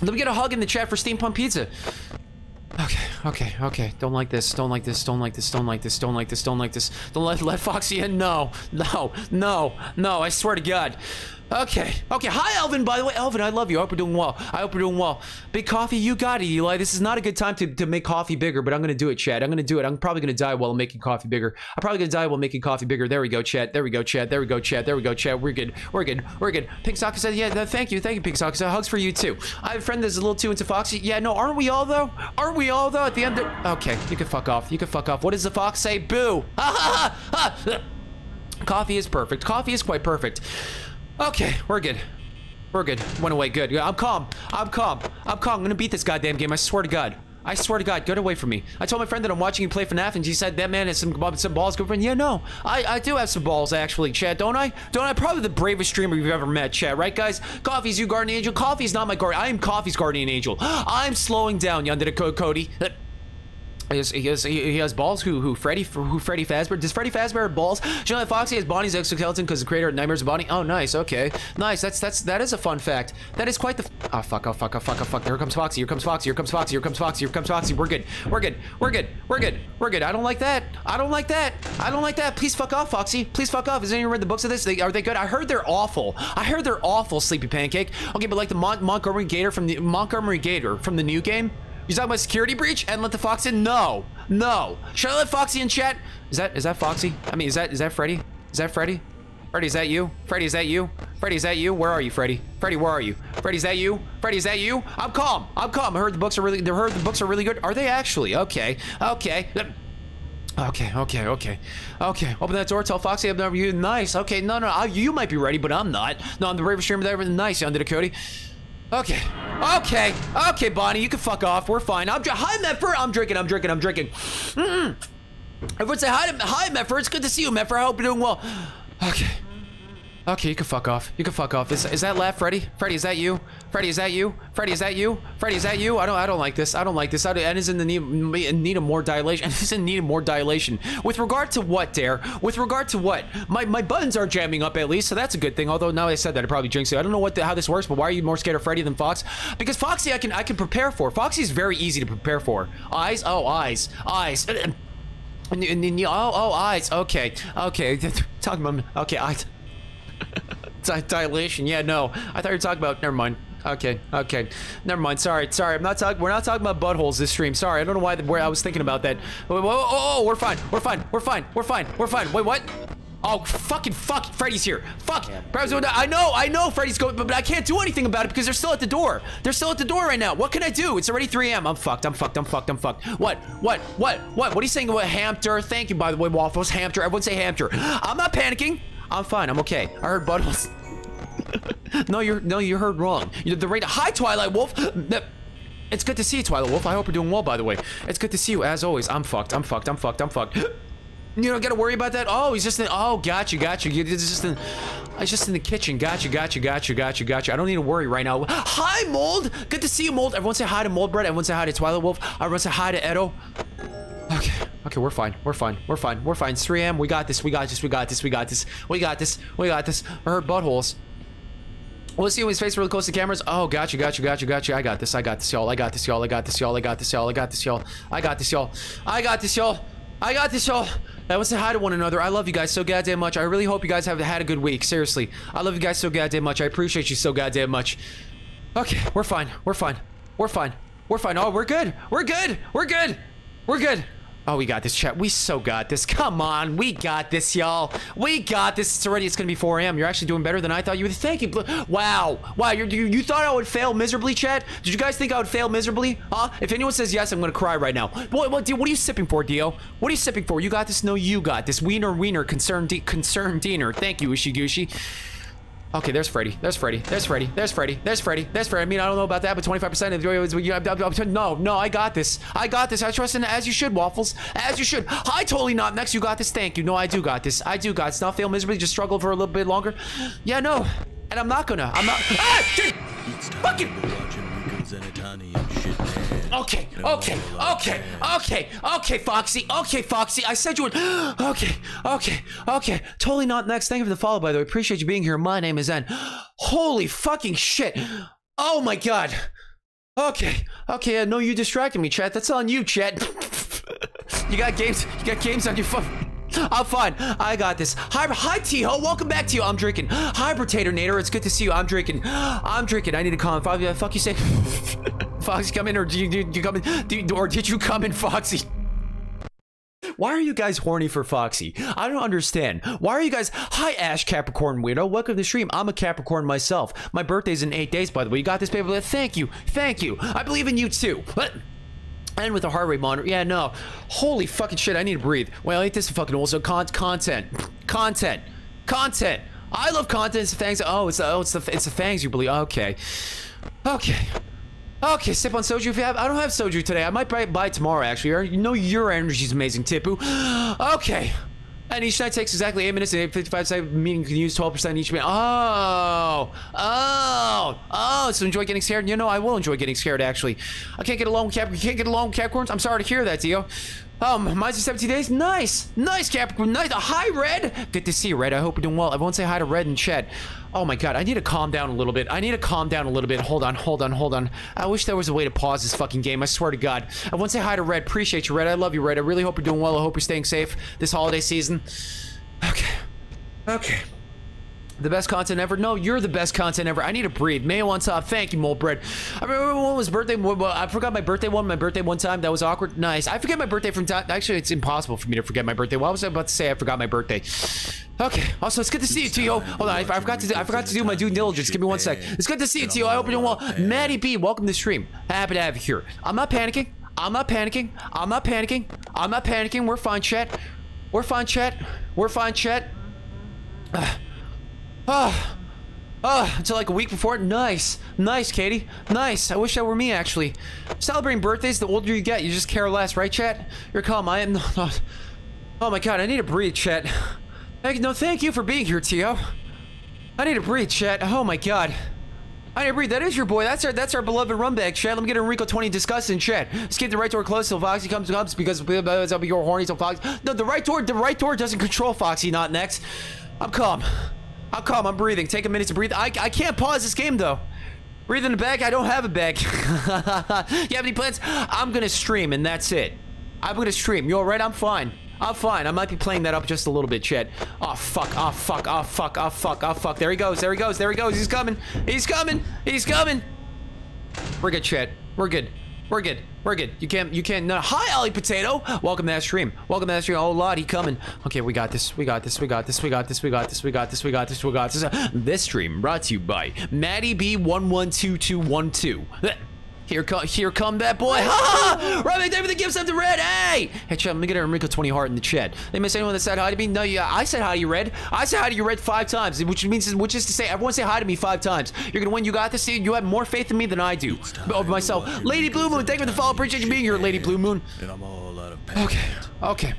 let me get a hug in the chat for Steampunk Pizza. Okay, okay, okay. Don't like this. Don't like this. Don't like this. Don't like this. Don't like this. Don't like this. Don't let let Foxy in. No, no, no, no. I swear to God. Okay. Okay. Hi, Elvin, by the way. Elvin, I love you. I hope you're doing well. I hope you're doing well. Big coffee, you got it, Eli. This is not a good time to, to make coffee bigger, but I'm going to do it, Chad. I'm going to do it. I'm probably going to die while making coffee bigger. I'm probably going to die while making coffee bigger. There we go, Chad. There we go, Chad. There we go, Chad. There we go, Chad. We're good. We're good. We're good. Pink Soccer said, yeah, thank you. Thank you, Pink said, hugs for you, too. I have a friend that's a little too into Foxy. Yeah, no, aren't we all, though? Aren't we all, though? At the end of... Okay, you can fuck off. You can fuck off. What does the fox say? Boo. Ha ha ha. Coffee is perfect. Coffee is quite perfect. Okay, we're good. We're good. Went away. Good. I'm calm. I'm calm. I'm calm. I'm gonna beat this goddamn game. I swear to God. I swear to God, get away from me. I told my friend that I'm watching you play FNAF, and she said that man has some some balls. Girlfriend, yeah, no, I I do have some balls actually, Chad, don't I? Don't I? Probably the bravest streamer you've ever met, Chad. Right, guys? Coffee's you guardian angel. Coffee's not my guardian. I am Coffee's guardian angel. I'm slowing down, Yonder Cody. He has, he has, he has balls. Who who Freddy who Freddy Fazbear? Does Freddy Fazbear have balls? You know that Foxy has Bonnie's exoskeleton because the creator of Nightmares of Bonnie? Oh, nice. Okay, nice. That's that's that is a fun fact. That is quite the. Oh fuck! Oh fuck! Oh fuck! Oh fuck! Here comes Foxy! Here comes Foxy! Here comes Foxy! Here comes Foxy! Here comes Foxy! We're good. We're good. We're good. We're good. We're good. I don't like that. I don't like that. I don't like that. Please fuck off, Foxy. Please fuck off. Has anyone read the books of this? Are they good? I heard they're awful. I heard they're awful. Sleepy Pancake. Okay, but like the Mon Montgomery Gator from the Montgomery Gator from the new game. You talking about security breach and let the fox in? No, no. Should I let Foxy in chat? Is that is that Foxy? I mean, is that is that Freddy? Is that Freddy? Freddy, is that you? Freddy, is that you? Freddy, is that you? Where are you, Freddy? Freddy, where are you? Freddy, is that you? Freddy, is that you? I'm calm. I'm calm. I heard the books are really. I heard the books are really good. Are they actually? Okay. Okay. Okay, okay, okay, okay. Open that door. Tell Foxy I've never you. Nice. Okay, no, no, I, you might be ready, but I'm not. No, I'm the bravest streamer ever. Nice, did it, Cody. Okay. Okay. Okay, Bonnie, you can fuck off. We're fine. I'm hi, Mepher. I'm drinking. I'm drinking. I'm drinking. Mm-mm. Everyone say hi to hi, Mepher. It's good to see you, Mepher. I hope you're doing well. Okay. Okay, you can fuck off. You can fuck off. Is, is that left, Freddy? Freddy, is that you? Freddy, is that you? Freddy, is that you? Freddy, is that you? I don't I don't like this. I don't like this. I and is in the need, need of more dilation. And is in need of more dilation. With regard to what, Dare? With regard to what? My my buttons are jamming up at least, so that's a good thing. Although now I said that, it probably jinxed it. I don't know what the, how this works, but why are you more scared of Freddy than Fox? Because Foxy, I can I can prepare for. Foxy is very easy to prepare for. Eyes? Oh, eyes. Eyes. Oh, oh, eyes. Okay. Okay. Talking about. Okay, eyes. Dilation. Yeah, no. I thought you were talking about. Never mind. Okay, okay. Never mind. Sorry, sorry. I'm not talking. We're not talking about buttholes this stream. Sorry. I don't know why. Where I was thinking about that. Whoa, oh, oh, we're fine. We're fine. We're fine. We're fine. We're fine. Wait, what? Oh, fucking fuck. Freddy's here. Fuck. I know, I know Freddy's going, but I can't do anything about it because they're still at the door. They're still at the door right now. What can I do? It's already 3 a.m. I'm fucked. I'm fucked. I'm fucked. I'm fucked. What? What? What? What? What are you saying about Hampter? Thank you, by the way, Waffles. Hampter. Everyone say Hampter. I'm not panicking. I'm fine. I'm okay. I heard buttholes. no, you're no, you heard wrong. You're the rate. Hi, Twilight Wolf. It's good to see you, Twilight Wolf. I hope you're doing well, by the way. It's good to see you, as always. I'm fucked. I'm fucked. I'm fucked. I'm fucked. You don't gotta worry about that. Oh, he's just in. Oh, got you, got you. It's just in. Oh, it's just in the kitchen. Got you, got you, got you, got you, got you. I don't need to worry right now. Hi, Mold. Good to see you, Mold. Everyone say hi to Mold Bread. Everyone say hi to Twilight Wolf. Everyone say hi to Edo. Okay, okay, we're fine. We're fine. We're fine. We're fine. It's 3 a.m. We got this. We got this. We got this. We got this. We got this. We got this. I heard buttholes. We'll see his face really close to cameras. Oh, gotcha, gotcha, gotcha, gotcha. I got this. I got this, y'all. I got this, y'all. I got this, y'all. I got this, y'all. I got this, y'all. I got this, y'all. I got this, y'all. I got this, y'all. That was say hi to one another. I love you guys so goddamn much. I really hope you guys have had a good week. Seriously. I love you guys so goddamn much. I appreciate you so goddamn much. Okay, we're fine. We're fine. We're fine. We're fine. Oh, we're good. We're good. We're good. We're good. Oh, we got this, chat. We so got this. Come on. We got this, y'all. We got this. It's already, it's going to be 4 a.m. You're actually doing better than I thought you would. Thank you. Wow. Wow. you you, thought I would fail miserably, chat? Did you guys think I would fail miserably? Huh? If anyone says yes, I'm going to cry right now. What, what, what are you sipping for, Dio? What are you sipping for? You got this? No, you got this. Wiener, wiener, concerned, concerned Diener. Thank you, Ishigushi. Okay, there's Freddy. There's Freddy. There's Freddy. There's Freddy. There's Freddy. There's Freddy. I mean, I don't know about that, but 25% of the no, no, I got this. I got this. I trust in as you should, Waffles. As you should. I totally not next. You got this. Thank you. No, I do got this. I do got this. Not fail miserably. Just struggle for a little bit longer. Yeah, no. And I'm not gonna. I'm not. Ah! Fucking. Okay, okay, okay, okay, okay, Foxy, okay, Foxy. I said you would. Okay, okay, okay. Totally not next. Thank you for the follow, by the way. Appreciate you being here. My name is Zen. Holy fucking shit. Oh my god. Okay, okay. I know you distracted me, chat. That's on you, chat. you got games. You got games on your phone. I'm fine. I got this. Hi, hi, T-Ho. Welcome back to you. I'm drinking. Hi, Potato Nader. It's good to see you. I'm drinking. I'm drinking. I need to calm. Fuck you say. Foxy come in, or do you, you come in, do, or did you come in, Foxy? Why are you guys horny for Foxy? I don't understand. Why are you guys... Hi, Ash Capricorn Weirdo. Welcome to the stream. I'm a Capricorn myself. My birthday's in eight days, by the way. You got this paper? Thank you. Thank you. I believe in you, too. What? And with a heart rate monitor. Yeah, no. Holy fucking shit. I need to breathe. Well, ain't this fucking also con content. Content. Content. I love content. It's the fangs. Oh, it's the, oh, it's the, it's the fangs you believe. Okay. Okay. Okay, sip on soju if you have. I don't have soju today. I might buy, buy tomorrow, actually. You know your energy's amazing, Tipu. Okay. And each night takes exactly 8 minutes and 55 seconds, meaning you can use 12% each minute. Oh! Oh! Oh, so enjoy getting scared. You know, I will enjoy getting scared. Actually, I can't get along with Cap. You can't get along with Capricorns. I'm sorry to hear that, Dio. Um, mine's in 17 days. Nice, nice, Capricorn. Nice. Hi, Red. Good to see you, Red. I hope you're doing well. Everyone say hi to Red in chat. Oh my God, I need to calm down a little bit. I need to calm down a little bit. Hold on, hold on, hold on. I wish there was a way to pause this fucking game. I swear to God. I want to say hi to Red. Appreciate you, Red. I love you, Red. I really hope you're doing well. I hope you're staying safe this holiday season. Okay. Okay. The best content ever? No, you're the best content ever. I need to breathe. Mayo on top. Thank you, Mold Bread. I remember when was birthday. I forgot my birthday one. My birthday one time. That was awkward. Nice. I forget my birthday from time. Actually, it's impossible for me to forget my birthday. What was I about to say? I forgot my birthday. Okay. Also, it's good to see you, Tio. Hold on. I, I forgot to. Do, I forgot to do my due diligence. Give me one sec. It's good to see you, Tio. I hope you're doing well. Maddie B, welcome to the stream. Happy to have you here. I'm not panicking. I'm not panicking. I'm not panicking. I'm not panicking. We're fine, chat. We're fine, chat. We're fine, chat. Ah. Ah. Until like a week before. Nice. Nice, Katie. Nice. I wish that were me, actually. Celebrating birthdays, the older you get, you just care less, right, chat? You're calm. I am not. Oh my god, I need to breathe, chat. Thank, no, thank you for being here, Tio. I need to breathe, chat. Oh my god. I need to breathe. That is your boy. That's our that's our beloved run back, chat. Let me get Enrico 20 disgusting, chat. Let's get the right door closed till Foxy comes comes because I'll be your horny till Foxy. No, the right door, the right door doesn't control Foxy, not next. I'm calm. I'm calm. I'm breathing. Take a minute to breathe. I, I can't pause this game, though. Breathe in the bag. I don't have a bag. you have any plans? I'm going to stream, and that's it. I'm going to stream. You all right? I'm fine. I'm fine. I might be playing that up just a little bit, Chet. Oh, fuck. Oh, fuck. Oh, fuck. Oh, fuck. Oh, fuck. There he goes. There he goes. There he goes. He's coming. He's coming. He's coming. We're good, Chet. We're good. We're good. We're good. You can't, you can't, no. Hi, Ollie Potato. Welcome to that stream. Welcome to that stream. Oh, Lottie coming. Okay, we got this. We got this. We got this. We got this. We got this. We got this. We got this. We got this. This stream brought to you by Maddie B112212. Here come, here come that boy. Ha ha! There for the gifts of the red. Hey! Hey, chat, let me get a Enrico 20 heart in the chat. They miss anyone that said hi to me? No, yeah, I said hi to you, Red. I said hi to you, Red, five times, which means, which is to say, everyone say hi to me five times. You're gonna win. You got this. You have more faith in me than I do. Of myself. Lady Blue Moon, thank you for the follow. Appreciate you being here, Lady Blue Moon. Okay, okay.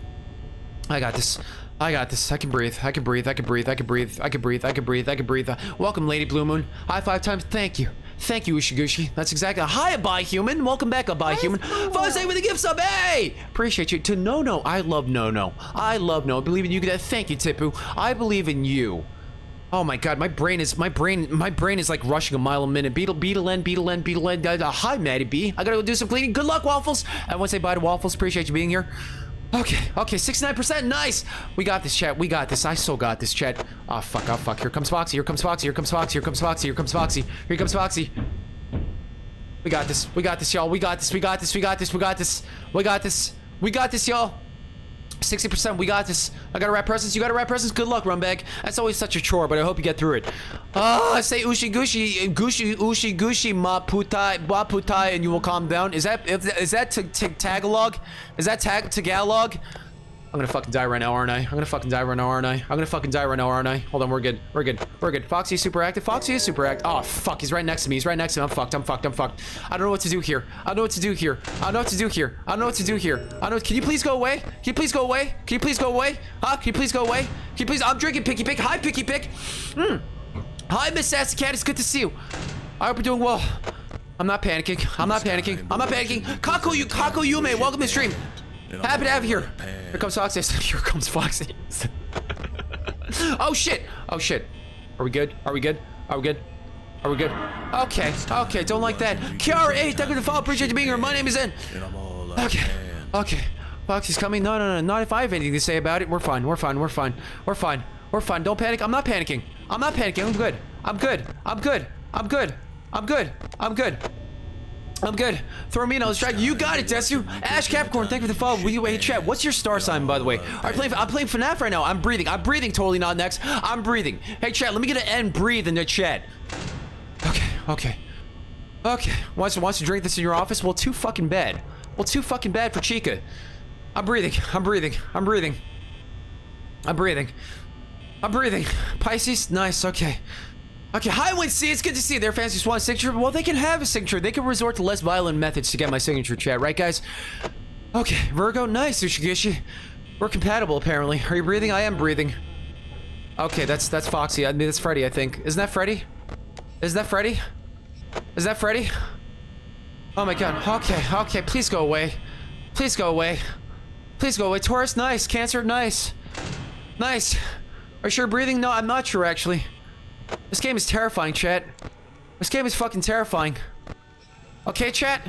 I got this. I got this. I can breathe. I can breathe. I can breathe. I can breathe. I can breathe. I can breathe. I can breathe. Welcome, Lady Blue Moon. High five times. Thank you. Thank you, Ushigushi. That's exactly. Hi, Abai Human. Welcome back, Abai Human. Five with a gift sub. Hey! Appreciate you. To No No. I love No No. I love No. I believe in you. Thank you, Tipu. I believe in you. Oh my god, my brain is my brain my brain is like rushing a mile a minute. Beetle Beetle N Beetle N Beetle N. Uh, hi, Maddie B. I gotta go do some cleaning. Good luck, Waffles. I want to say bye to Waffles. Appreciate you being here. Okay, okay, 69%, nice! We got this, chat, we got this, I still got this, chat. Oh, fuck, oh, fuck, here comes Foxy, here comes Foxy, here comes Foxy, here comes Foxy, here comes Foxy, here comes Foxy. We got this, we got this, y'all, we got this, we got this, we got this, we got this, we got this, we got this, y'all. 60%, we got this. I got a wrap presence, You got a wrap presence, Good luck, Runbag. That's always such a chore, but I hope you get through it. Oh, I say ushi gushi, gushi, ushi gushi, ma putai, ma putai, and you will calm down. Is that, is that Tagalog? Is that tag Tagalog? I'm gonna fucking die right now, aren't I? I'm gonna fucking die right now, aren't I? I'm gonna fucking die right now, aren't I? Hold on, we're good. We're good. We're good. Foxy is super active. Foxy is super active. Oh, fuck. He's right next to me. He's right next to me. I'm fucked. I'm fucked. I'm fucked. I don't know what to do here. I don't know what to do here. I don't know what to do here. I don't know what to do here. I don't Can you please go away? Can you please go away? Can you please go away? Huh? Can you please go away? Can you please? I'm drinking Picky Pick. Hi, Picky Pick. Hmm. Hi, Miss Sassy Cat. It's good to see you. I hope you're doing well. I'm not panicking. I'm not panicking. I'm not panicking. Kako, you, Kako Yume, welcome to the stream. Happy to have you here. Here comes Foxy. Here comes Foxy. oh shit. Oh shit. Are we good? Are we good? Are we good? Are we good? Okay. Okay. Don't like that. Kiara 8, thank you for the follow. Appreciate you being here. My name is in. Okay. Okay. Foxy's coming. No, no, no. Not if I have anything to say about it. We're fine. We're fine. We're fine. We're fine. We're fine. Don't panic. I'm not panicking. I'm not panicking. I'm good. I'm good. I'm good. I'm good. I'm good. I'm good. I'm good. Throw me in. I'll distract you. got it, Desu. Ash Capricorn, thank you for the follow. Will you wait, chat? What's your star sign, by the way? I'm playing, I'm playing FNAF right now. I'm breathing. I'm breathing. Totally not next. I'm breathing. Hey, chat, let me get an N breathe in the chat. Okay, okay. Okay. Wants wants to drink this in your office? Well, too fucking bad. Well, too fucking bad for Chica. I'm breathing. I'm breathing. I'm breathing. I'm breathing. I'm breathing. Pisces? Nice. Okay. Okay, hi C. it's good to see you. Their fancy swan signature. Well, they can have a signature. They can resort to less violent methods to get my signature chat, right, guys? Okay, Virgo, nice, Ushigishi. We're compatible, apparently. Are you breathing? I am breathing. Okay, that's that's Foxy. I mean, that's Freddy, I think. Isn't that Freddy? Isn't that Freddy? Is that Freddy? Oh my god. Okay, okay, please go away. Please go away. Please go away. Taurus, nice. Cancer, nice. Nice. Are you sure breathing? No, I'm not sure actually. This game is terrifying, chat. This game is fucking terrifying. Okay, chat.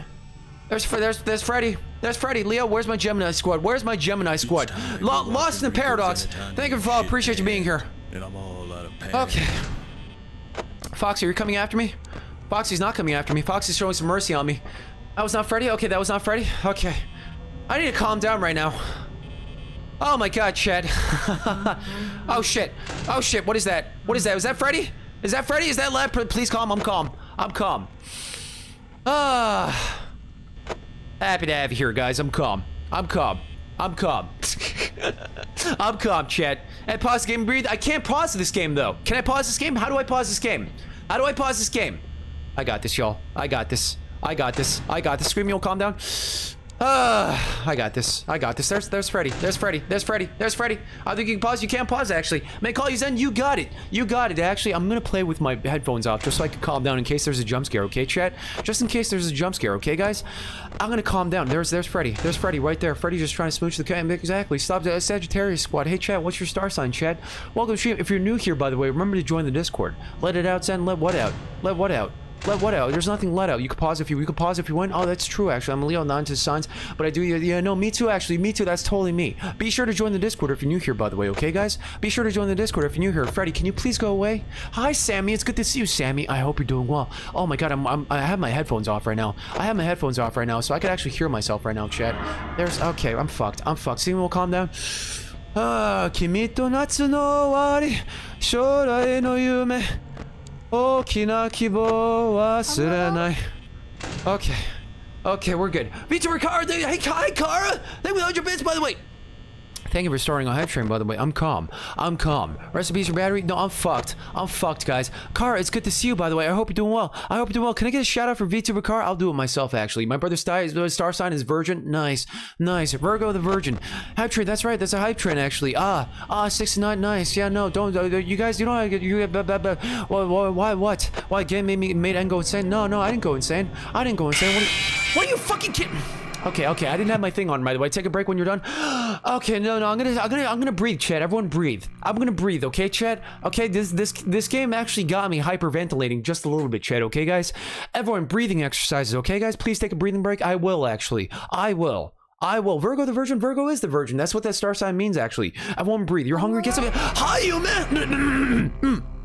There's there's there's Freddy. There's Freddy. Leo, where's my Gemini squad? Where's my Gemini squad? Lo lost in the paradox. Thank you for following. Appreciate you being here. And I'm all out of pain. Okay. Foxy, are you coming after me? Foxy's not coming after me. Foxy's showing some mercy on me. That was not Freddy? Okay, that was not Freddy? Okay. I need to calm down right now. Oh my god, Chad. oh shit. Oh shit, what is that? What is that? Is that Freddy? Is that Freddy? Is that Lab? Please calm. I'm calm. I'm calm. Ah. Happy to have you here, guys. I'm calm. I'm calm. I'm calm. I'm calm, Chad. And pause the game, breathe. I can't pause this game, though. Can I pause this game? How do I pause this game? How do I pause this game? I got this, y'all. I got this. I got this. I got this. Scream, you'll calm down. Ah, I got this. I got this. There's there's Freddy. There's Freddy. There's Freddy. There's Freddy. I think you can pause. You can't pause, actually. May call you Zen. You got it. You got it. Actually, I'm going to play with my headphones off just so I can calm down in case there's a jump scare, okay, chat? Just in case there's a jump scare, okay, guys? I'm going to calm down. There's there's Freddy. There's Freddy right there. Freddy just trying to smooch the cat. Exactly. Stop the Sagittarius squad. Hey, chat, what's your star sign, chat? Welcome to stream. If you're new here, by the way, remember to join the Discord. Let it out, Zen. Let what out? Let what out? Let what out? There's nothing let out. You could pause if you you could pause if you want. Oh, that's true actually. I'm a Leo, not into signs, but I do. Yeah, no, me too. Actually, me too. That's totally me. Be sure to join the Discord if you're new here, by the way. Okay, guys. Be sure to join the Discord if you're new here. Freddy, can you please go away? Hi, Sammy. It's good to see you, Sammy. I hope you're doing well. Oh my God, I'm, I'm I have my headphones off right now. I have my headphones off right now, so I could actually hear myself right now, chat. There's okay. I'm fucked. I'm fucked. See, we'll calm down. Ah, 君と夏の終わり将来の夢 大きな希望忘れない Okay. Okay, we're good. Victor Ricardo, hey, hi, Kara! Thank you for 100 bits, by the way. Thank you for starting a hype train, by the way. I'm calm. I'm calm. Recipes for battery? No, I'm fucked. I'm fucked, guys. Car, it's good to see you, by the way. I hope you're doing well. I hope you're doing well. Can I get a shout out for VTuber Car? I'll do it myself, actually. My brother's star, star sign is Virgin. Nice. Nice. Virgo the Virgin. Hype train. That's right. That's a hype train, actually. Ah. Ah, 69. Nice. Yeah, no. Don't. Uh, you guys, you know, you get. Why, why, what? Why, game made me, made N go insane? No, no, I didn't go insane. I didn't go insane. What are you, what are you fucking kidding? Okay, okay, I didn't have my thing on, by the way. Take a break when you're done. okay, no, no, I'm gonna, I'm gonna, I'm gonna breathe, Chad. Everyone breathe. I'm gonna breathe, okay, Chad? Okay, this, this, this game actually got me hyperventilating just a little bit, Chad. Okay, guys? Everyone, breathing exercises, okay, guys? Please take a breathing break. I will, actually. I will. I will. Virgo the Virgin. Virgo is the Virgin. That's what that star sign means, actually. Everyone breathe. You're hungry. Get something. Hi, you man. Mm, mm, mm,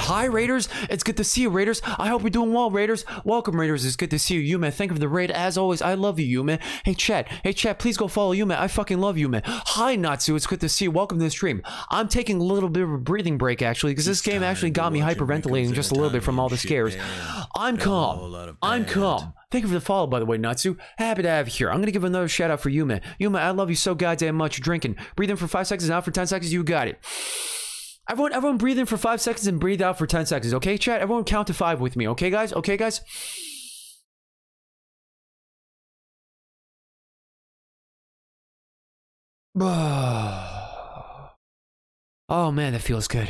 Hi, Raiders. It's good to see you, Raiders. I hope you're doing well, Raiders. Welcome, Raiders. It's good to see you, Yume. Thank you for the raid. As always, I love you, Yume. Hey, chat. Hey, chat. Please go follow Yume. I fucking love Yume. Hi, Natsu. It's good to see you. Welcome to the stream. I'm taking a little bit of a breathing break, actually, because this game actually got me hyperventilating just a little bit from all the scares. I'm calm. I'm calm. Thank you for the follow, by the way, Natsu. Happy to have you here. I'm gonna give another shout out for Yume. Yume, I love you so goddamn much. Drinking. Breathe in for five seconds out for 10 seconds. You got it. Everyone, everyone breathe in for five seconds and breathe out for 10 seconds. Okay, chat? Everyone count to five with me. Okay, guys? Okay, guys? Oh, man, that feels good.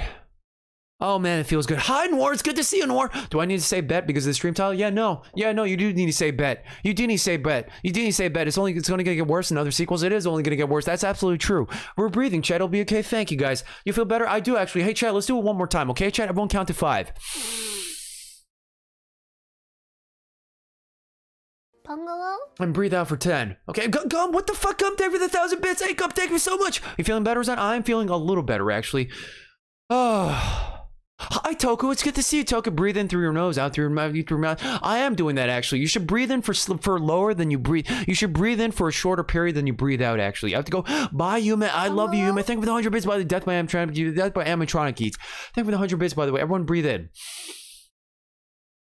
Oh man, it feels good. Hi Noir, it's good to see you, Noir. Do I need to say bet because of the stream title? Yeah, no. Yeah, no, you do need to say bet. You do need to say bet. You do need to say bet. It's only it's gonna get worse in other sequels. It is only gonna get worse. That's absolutely true. We're breathing, Chad. It'll be okay. Thank you guys. You feel better? I do actually. Hey Chad, let's do it one more time, okay? Chad, everyone count to five. Bungalow? And breathe out for 10. Okay, Gum, Gum what the fuck, Gum? Thank you for the thousand bits. Hey, Gum, thank you so much. You feeling better, Zen? I'm feeling a little better, actually. Oh. Hi, Toku. It's good to see you, Toku. Breathe in through your nose, out through your mouth, through your mouth. I am doing that, actually. You should breathe in for for lower than you breathe. You should breathe in for a shorter period than you breathe out, actually. I have to go, bye, Yume. I love you, Yume. Thank you for the 100 bits by the Death by Amtronic, Death by Animatronic Eats. Thank you for the 100 bits, by the way. Everyone breathe in.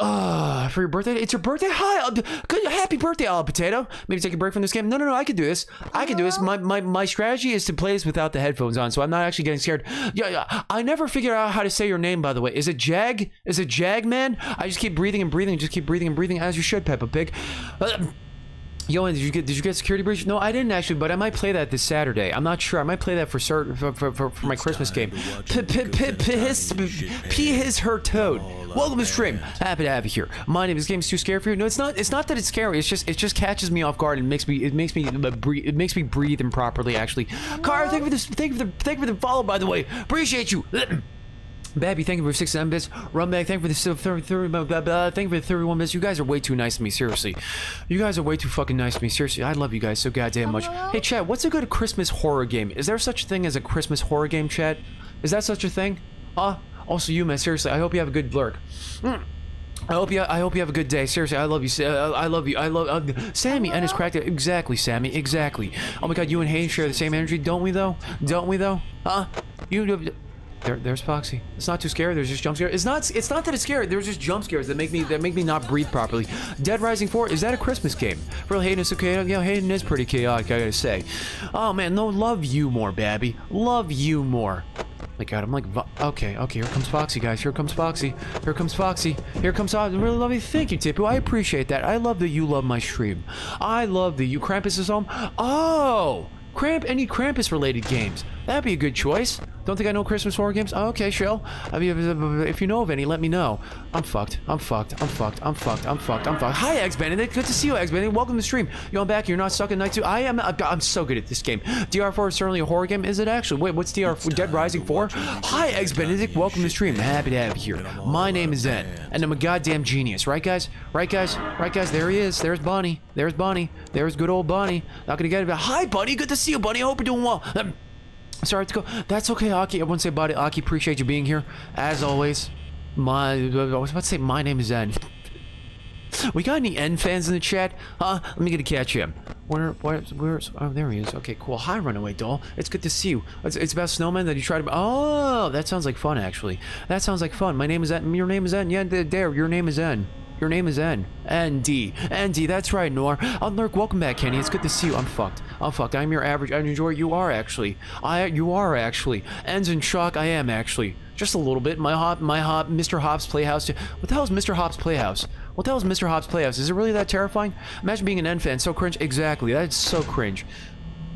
Uh, for your birthday? It's your birthday? Hi, good, happy birthday, Al Potato. Maybe take a break from this game. No, no, no, I can do this. I can do this. My, my, my strategy is to play this without the headphones on, so I'm not actually getting scared. Yeah, yeah. I never figured out how to say your name, by the way. Is it Jag? Is it Jag, man? I just keep breathing and breathing, just keep breathing and breathing, as you should, Peppa Pig. Uh, Yo, did you get did you get security breach? No, I didn't actually, but I might play that this Saturday. I'm not sure. I might play that for certain for, for, for, for my Christmas game. P p p piss p his her toad. Welcome to stream. Happy to have you here. My name is Games Too Scary for you. No, it's not. It's not that it's scary. It's just it just catches me off guard and makes me it makes me uh, breathe. It makes me breathe improperly. Actually, Car, thank you for this. Thank you for the thank you for the follow. By the way, appreciate you. Babby, thank you for 69 bits. Rumbag, thank you for the 30, 30, blah, blah, blah. thank you for the 31 bits. You guys are way too nice to me, seriously. You guys are way too fucking nice to me, seriously. I love you guys so goddamn much. Hey, chat, what's a good Christmas horror game? Is there such a thing as a Christmas horror game, chat? Is that such a thing? Huh? Also, you, man, seriously, I hope you have a good lurk. Mm. I hope you. I hope you have a good day. Seriously, I love you. Uh, I love you. I love uh, Sammy and his cracked. Exactly, Sammy. Exactly. Oh my God, you and Hayden share the same energy, don't we? Though, don't we? Though, huh? You. There, there's Foxy. It's not too scary. There's just jump scares. It's not. It's not that it's scary. There's just jump scares that make me that make me not breathe properly. Dead Rising 4 is that a Christmas game? Real Hayden is okay. Yeah, Hayden is pretty chaotic. I gotta say. Oh man, no, love you more, Babby. Love you more. Oh my God, I'm like, okay, okay, here comes Foxy, guys. Here comes Foxy. Here comes Foxy. Here comes Foxy. Really love you. Thank you, Tipu. I appreciate that. I love that you love my stream. I love that you. Krampus is home. Oh! Cramp, any Krampus-related games. That'd be a good choice. Don't think I know Christmas horror games? Oh, okay, Shell. I mean, if you know of any, let me know. I'm fucked. I'm fucked. I'm fucked. I'm fucked. I'm fucked. I'm fucked. Hi, Eggs Benedict. Good to see you, Eggs Benedict. Welcome to the stream. You on back? You're not stuck in night two. I am. I'm so good at this game. DR4 is certainly a horror game. Is it actually? Wait, what's DR4? Dead Rising 4? Hi, Eggs Benedict. Welcome to the stream. Happy to have you here. My name is Zen, and I'm a goddamn genius. Right, guys? Right, guys? Right, guys? There he is. There's Bonnie. There's Bonnie. There's good old Bonnie. Not gonna get it. Hi, buddy. Good to see you, buddy. I hope you're doing well. Sorry to go. That's okay, Aki. I won't say about it. Aki, appreciate you being here. As always. My, I was about to say my name is Zen. We got any N fans in the chat? Huh? Let me get a catch him. Where, where, where's, oh, there he is. Okay, cool. Hi, Runaway Doll. It's good to see you. It's, it's about snowmen that you try to, oh, that sounds like fun, actually. That sounds like fun. My name is N. Your name is N. Yeah, there, your name is N. Your name is N. N-D. N-D, that's right, Noir. Uh, oh, Lurk, welcome back, Kenny. It's good to see you. I'm fucked. I'm fucked. I'm your average enjoyer. You are, actually. I, you are, actually. Ends in shock. I am, actually. Just a little bit. My hop, my hop, Mr. Hopp's Playhouse. To- What the hell is Mr. Hopp's Playhouse? What the hell is Mr. Hopp's Playhouse? Is it really that terrifying? Imagine being an N fan. So cringe. Exactly. That's so cringe.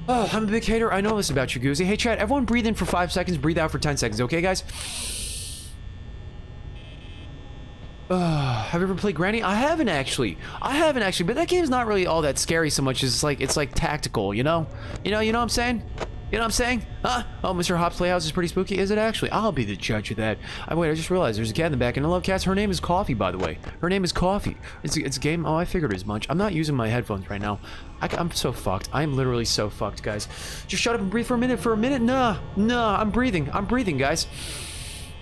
Oh, I'm a big hater. I know this about you, Goozy. Hey, chat, everyone breathe in for 5 seconds, breathe out for 10 seconds, okay, guys? Uh, have you ever played Granny? I haven't actually. I haven't actually, but that game's not really all that scary so much as it's like it's like tactical, you know? You know, you know what I'm saying? You know what I'm saying? Huh? Oh, Mr. Hopp's Playhouse is pretty spooky. Is it actually? I'll be the judge of that. I wait, I just realized there's a cat in the back, and I love cats. Her name is Coffee, by the way. Her name is Coffee. It's, it's a game. Oh, I figured as much. I'm not using my headphones right now. I, am so fucked. I'm literally so fucked, guys. Just shut up and breathe for a minute. For a minute? Nah. Nah. I'm breathing. I'm breathing, guys.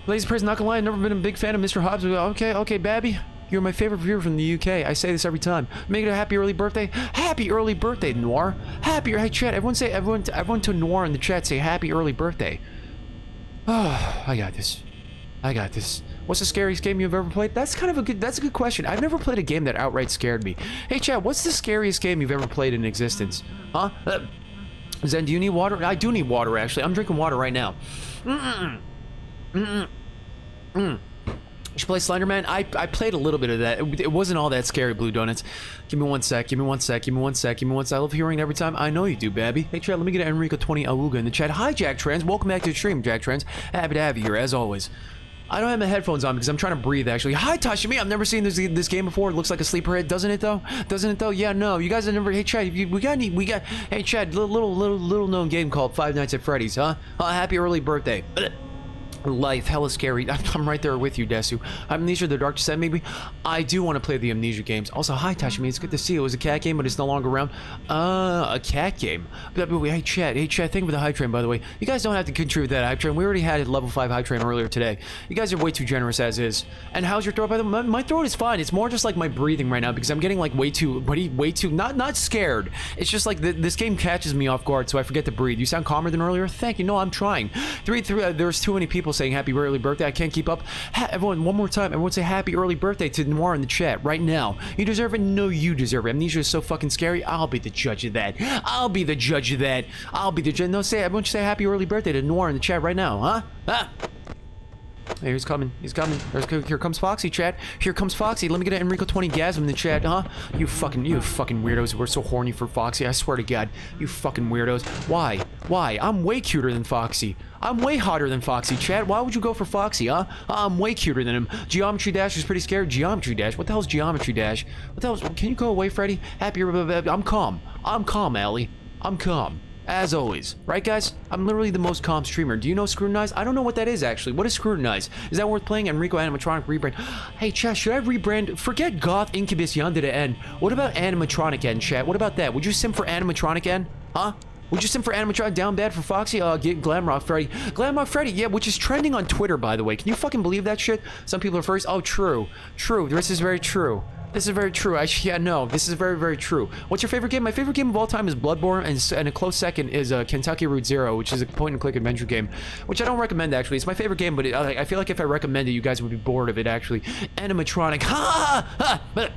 Ladies and not gonna lie, I've never been a big fan of Mr. Hopp's. Okay, okay, Babby. You're my favorite viewer from the UK. I say this every time. Make it a happy early birthday. Happy early birthday, Noir. Happy, hey, chat. Everyone say, everyone, everyone to Noir in the chat say happy early birthday. Oh, I got this. I got this. What's the scariest game you've ever played? That's kind of a good, that's a good question. I've never played a game that outright scared me. Hey, chat, what's the scariest game you've ever played in existence? Huh? Uh, Zen, do you need water? I do need water, actually. I'm drinking water right now. Mm-mm. Mm-mm. Mm. You should play Slenderman. I, I played a little bit of that. It, it, wasn't all that scary, Blue Donuts. Give me one sec, give me one sec, give me one sec, give me one sec. I love hearing it every time. I know you do, Babby. Hey, chat, let me get Enrico 20 Awuga in the chat. Hi, Jack Trans. Welcome back to the stream, Jack Trans. Happy to have you here, as always. I don't have my headphones on because I'm trying to breathe, actually. Hi, Tashimi. I've never seen this this game before. It looks like a sleeper hit, doesn't it, though? Doesn't it, though? Yeah, no. You guys have never... Hey, Chad, we got any... We got... Hey, Chad, little, little, little, little known game called Five Nights at Freddy's, huh? Uh, happy early birthday life. Hella scary. I'm right there with you desu. Amnesia the dark descent maybe? I do want to play the amnesia games. Also hi tashimi it's good to see you. It was a cat game but it's no longer around. Uh a cat game? Hey chat hey chat thank you for the hype train by the way. You guys don't have to contribute that hype train. We already had a level 5 hype train earlier today. You guys are way too generous as is. And how's your throat? By the way my, my throat is fine. It's more just like my breathing right now because i'm getting like way too way, way too not not scared. It's just like the, this game catches me off guard so i forget to breathe. You sound calmer than earlier? Thank you. No i'm trying. Three three uh, there's too many people saying happy early birthday. I can't keep up. Ha everyone, one more time. Everyone say happy early birthday to Noir in the chat right now. You deserve it. No, you deserve it. Amnesia is so fucking scary. I'll be the judge of that. I'll be the judge of that. I'll be the judge. No, say everyone say happy early birthday to Noir in the chat right now, huh? Huh? Here he's coming. He's coming. There's, here comes Foxy, chat. Here comes Foxy. Let me get an Enrico 20 gasm in the chat, huh? You fucking, you fucking weirdos. We're so horny for Foxy. I swear to God. You fucking weirdos. Why? Why? I'm way cuter than Foxy. I'm way hotter than Foxy, Chad. Why would you go for Foxy, huh? I'm way cuter than him. Geometry Dash is pretty scared. Geometry Dash? What the hell's Geometry Dash? What the hell's... Can you go away, Freddy? Happy... I'm calm. I'm calm, Allie. I'm calm. As always. Right, guys? I'm literally the most calm streamer. Do you know Scrutinize? I don't know what that is, actually. What is Scrutinize? Is that worth playing? Enrico Animatronic rebrand. Hey, chat, should I rebrand? Forget Goth Incubus Yonder to End. What about Animatronic End, chat? What about that? Would you sim for Animatronic End? Huh? Would you sim for animatronic down bad for Foxy? Uh, get Glamrock Freddy. Glamrock Freddy, yeah, which is trending on Twitter, by the way. Can you fucking believe that shit? Some people are first. Oh, true. True. This is very true. This is very true. I yeah, no, this is very, very true. What's your favorite game? My favorite game of all time is Bloodborne, and, and a close second is uh, Kentucky Route Zero, which is a point-and-click adventure game, which I don't recommend, actually. It's my favorite game, but it, I, I feel like if I recommend it, you guys would be bored of it, actually. Animatronic. Ha! ha.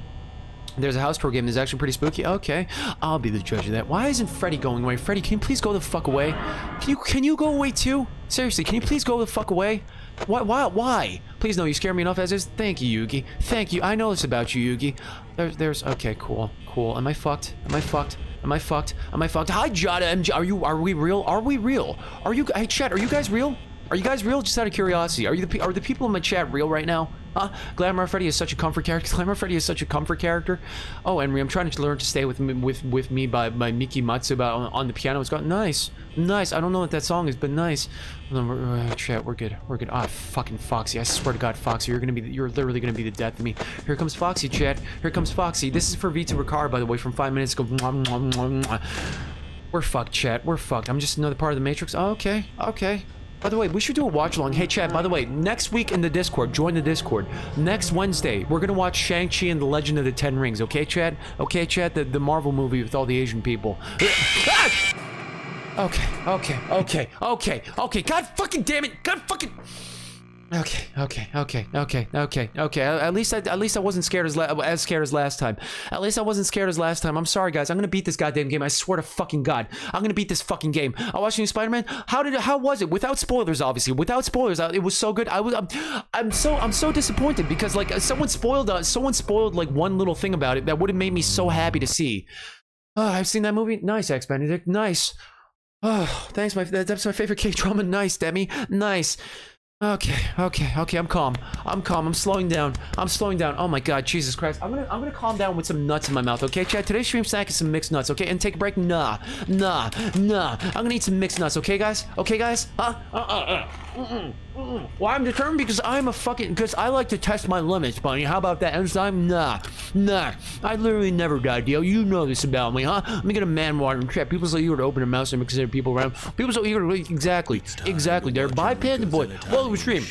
There's a house tour game that's actually pretty spooky. Okay, I'll be the judge of that. Why isn't Freddy going away? Freddy, can you please go the fuck away? Can you can you go away too? Seriously, can you please go the fuck away? Why? Why? Why? Please, no. You scare me enough as is. Thank you, Yugi. Thank you. I know this about you, Yugi. There's, there's. Okay, cool, cool. Am I fucked? Am I fucked? Am I fucked? Am I fucked? Hi, Jada MG. Are you? Are we real? Are we real? Are you? Hey, chat. Are you guys real? Are you guys real? Just out of curiosity. Are you the are the people in my chat real right now? Huh? Glamrock Freddy is such a comfort character. Glamrock Freddy is such a comfort character. Oh, Henry, I'm trying to learn to stay with me, with with me by by Miki Matsubara on, on the piano. It's got nice, nice. I don't know what that song is, but nice. Uh, chat, we're good. We're good. Ah, fucking Foxy. I swear to God, Foxy, you're gonna be, you're literally gonna be the death of me. Here comes Foxy, chat. Here comes Foxy. This is for V2 Ricard, by the way, from five minutes ago. We're fucked, chat. We're fucked. I'm just another part of the Matrix. Oh, okay, okay. By the way, we should do a watch along. Hey, Chad, by the way, next week in the Discord, join the Discord. Next Wednesday, we're going to watch Shang-Chi and the Legend of the Ten Rings. Okay, Chad? Okay, Chad? The, the Marvel movie with all the Asian people. Ah! okay, okay, okay, okay, okay. God fucking damn it. God fucking... Okay, okay, okay, okay, okay, okay. At least I, at least I wasn't scared as as scared as last time. At least I wasn't scared as last time. I'm sorry, guys. I'm gonna beat this goddamn game. I swear to fucking god. I'm gonna beat this fucking game. I watched new Spider-Man. How did how was it? Without spoilers, obviously. Without spoilers, uh, it was so good. I was I'm, I'm so I'm so disappointed because like someone spoiled uh, someone spoiled like one little thing about it that would have made me so happy to see. Oh, I've seen that movie. Nice, X Benedict. Nice. Oh, thanks, my that's my favorite K drama. Nice, Demi. Nice. Okay, okay, okay, I'm calm. I'm calm. I'm slowing down. I'm slowing down. Oh my god, Jesus Christ. I'm gonna I'm gonna calm down with some nuts in my mouth, okay, Chad? Today's stream snack is some mixed nuts, okay? And take a break. Nah, nah, nah. I'm gonna eat some mixed nuts, okay, guys? Okay, guys? Huh? Uh, uh, uh. Well, I'm determined because I'm a fucking because I like to test my limits, Bunny. How about that? and i'm Nah, nah. I literally never die, deal. You know this about me, huh? Let me get a man water and trap. People so eager to open their mouths and consider people around. People so eager to exactly, exactly. They're Panda Boy. Well, we stream.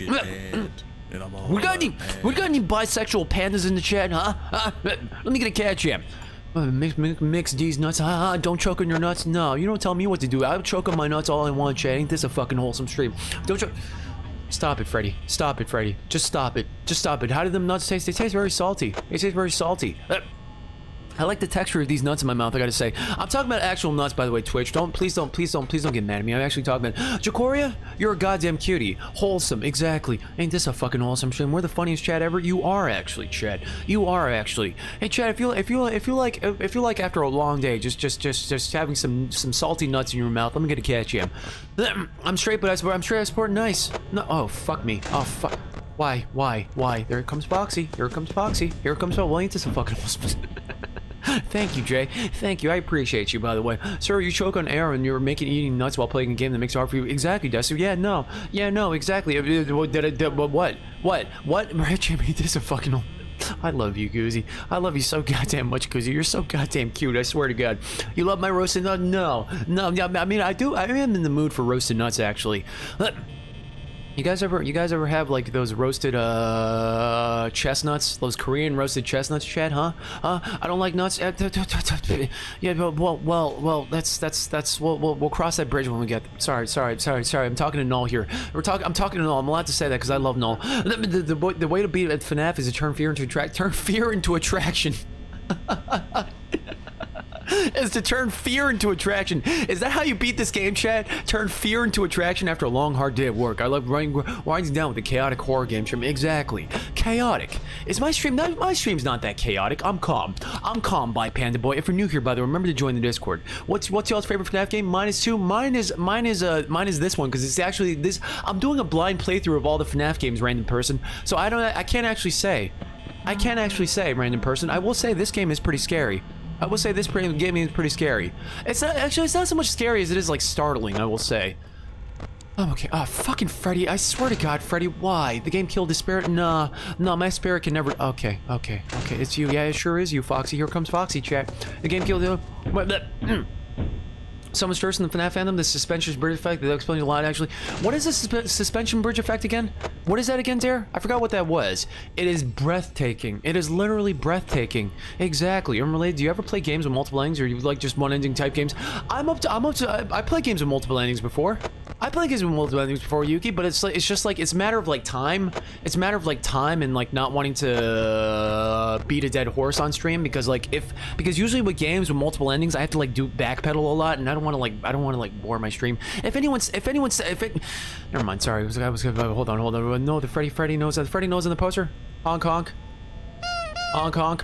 We got any we got any bisexual pandas in the chat, huh? Uh, let me get a cat jam. Uh, mix, mix, mix these nuts. Ah, don't choke on your nuts. No, you don't tell me what to do. I'll choke on my nuts all I want, Chad. Ain't this a fucking wholesome stream? Don't choke. Stop it, Freddy. Stop it, Freddy. Just stop it. Just stop it. How do them nuts taste? They taste very salty. They taste very salty. Uh, I like the texture of these nuts in my mouth, I gotta say. I'm talking about actual nuts, by the way, Twitch. Don't, please don't, please don't, please don't get mad at me. I'm actually talking about... Jacoria, you're a goddamn cutie. Wholesome, exactly. Ain't this a fucking wholesome stream? We're the funniest chat ever. You are actually, Chad. You are actually. Hey, Chad, if you, if you, if you like, if you like after a long day, just, just, just, just having some, some salty nuts in your mouth, let me get a catch you. I'm straight, but I support, I'm straight, I support nice. No, oh, fuck me. Oh, fuck. Why? Why? Why? There comes Foxy. Here comes Foxy. Here comes... Well, ain't this a fucking... Thank you, Jay. Thank you. I appreciate you, by the way. Sir, you choke on air and you're making eating nuts while playing a game that makes it hard for you. Exactly, Dusty. Yeah, no. Yeah, no, exactly. Uh, uh, what? What? What? What? Jimmy, this is a fucking... I love you, Goozy. I love you so goddamn much, Goozy. You're so goddamn cute. I swear to God. You love my roasted nut? No, no. I mean, I do. I am in the mood for roasted nuts, actually. You guys ever you guys ever have like those roasted uh chestnuts, those Korean roasted chestnuts, Chad? Huh? Huh? I don't like nuts. Yeah, well, well, well. That's that's that's we'll we'll, we'll cross that bridge when we get. There. Sorry, sorry, sorry, sorry. I'm talking to Null here. We're talking. I'm talking to Null. I'm allowed to say that because I love Null. The, the, the, the way to beat at FNAF is to turn fear into attract. Turn fear into attraction. is to turn fear into attraction. Is that how you beat this game, Chad? Turn fear into attraction after a long, hard day of work. I love running, winding down with a chaotic horror game stream. Exactly. Chaotic. Is my stream, not, my stream's not that chaotic. I'm calm. I'm calm by Panda Boy. If you're new here, by the way, remember to join the Discord. What's what's y'all's favorite FNAF game? Mine is two. Mine is mine is uh mine is this one because it's actually this. I'm doing a blind playthrough of all the FNAF games, random person. So I don't. I can't actually say. I can't actually say, random person. I will say this game is pretty scary. I will say this game is pretty scary. It's not actually. It's not so much scary as it is like startling. I will say. Oh, okay. Ah, oh, fucking Freddy. I swear to God, Freddy. Why? The game killed his spirit? Nah. Nah, my spirit can never... Okay, okay, okay. It's you. Yeah, it sure is you, Foxy. Here comes Foxy, chat. The game killed... The... Someone's first in the FNAF fandom, the suspension bridge effect, that explains a lot actually. What is the susp suspension bridge effect again? What is that again, Dare? I forgot what that was. It is breathtaking. It is literally breathtaking. Exactly. Unrelated, do you ever play games with multiple endings or you like just one ending type games? I'm up to, I'm up to, I, I play games with multiple endings before. I played games with multiple endings before Yuki, but it's like it's just like it's a matter of like time. It's a matter of like time and like not wanting to uh, beat a dead horse on stream because like if because usually with games with multiple endings I have to like do backpedal a lot and I don't want to like I don't want to like bore my stream. If anyone's if anyone's if it never mind. Sorry, I was, I was hold on hold on. No, the Freddy Freddy knows that Freddy knows in the poster. Hong Kong. Hong Kong.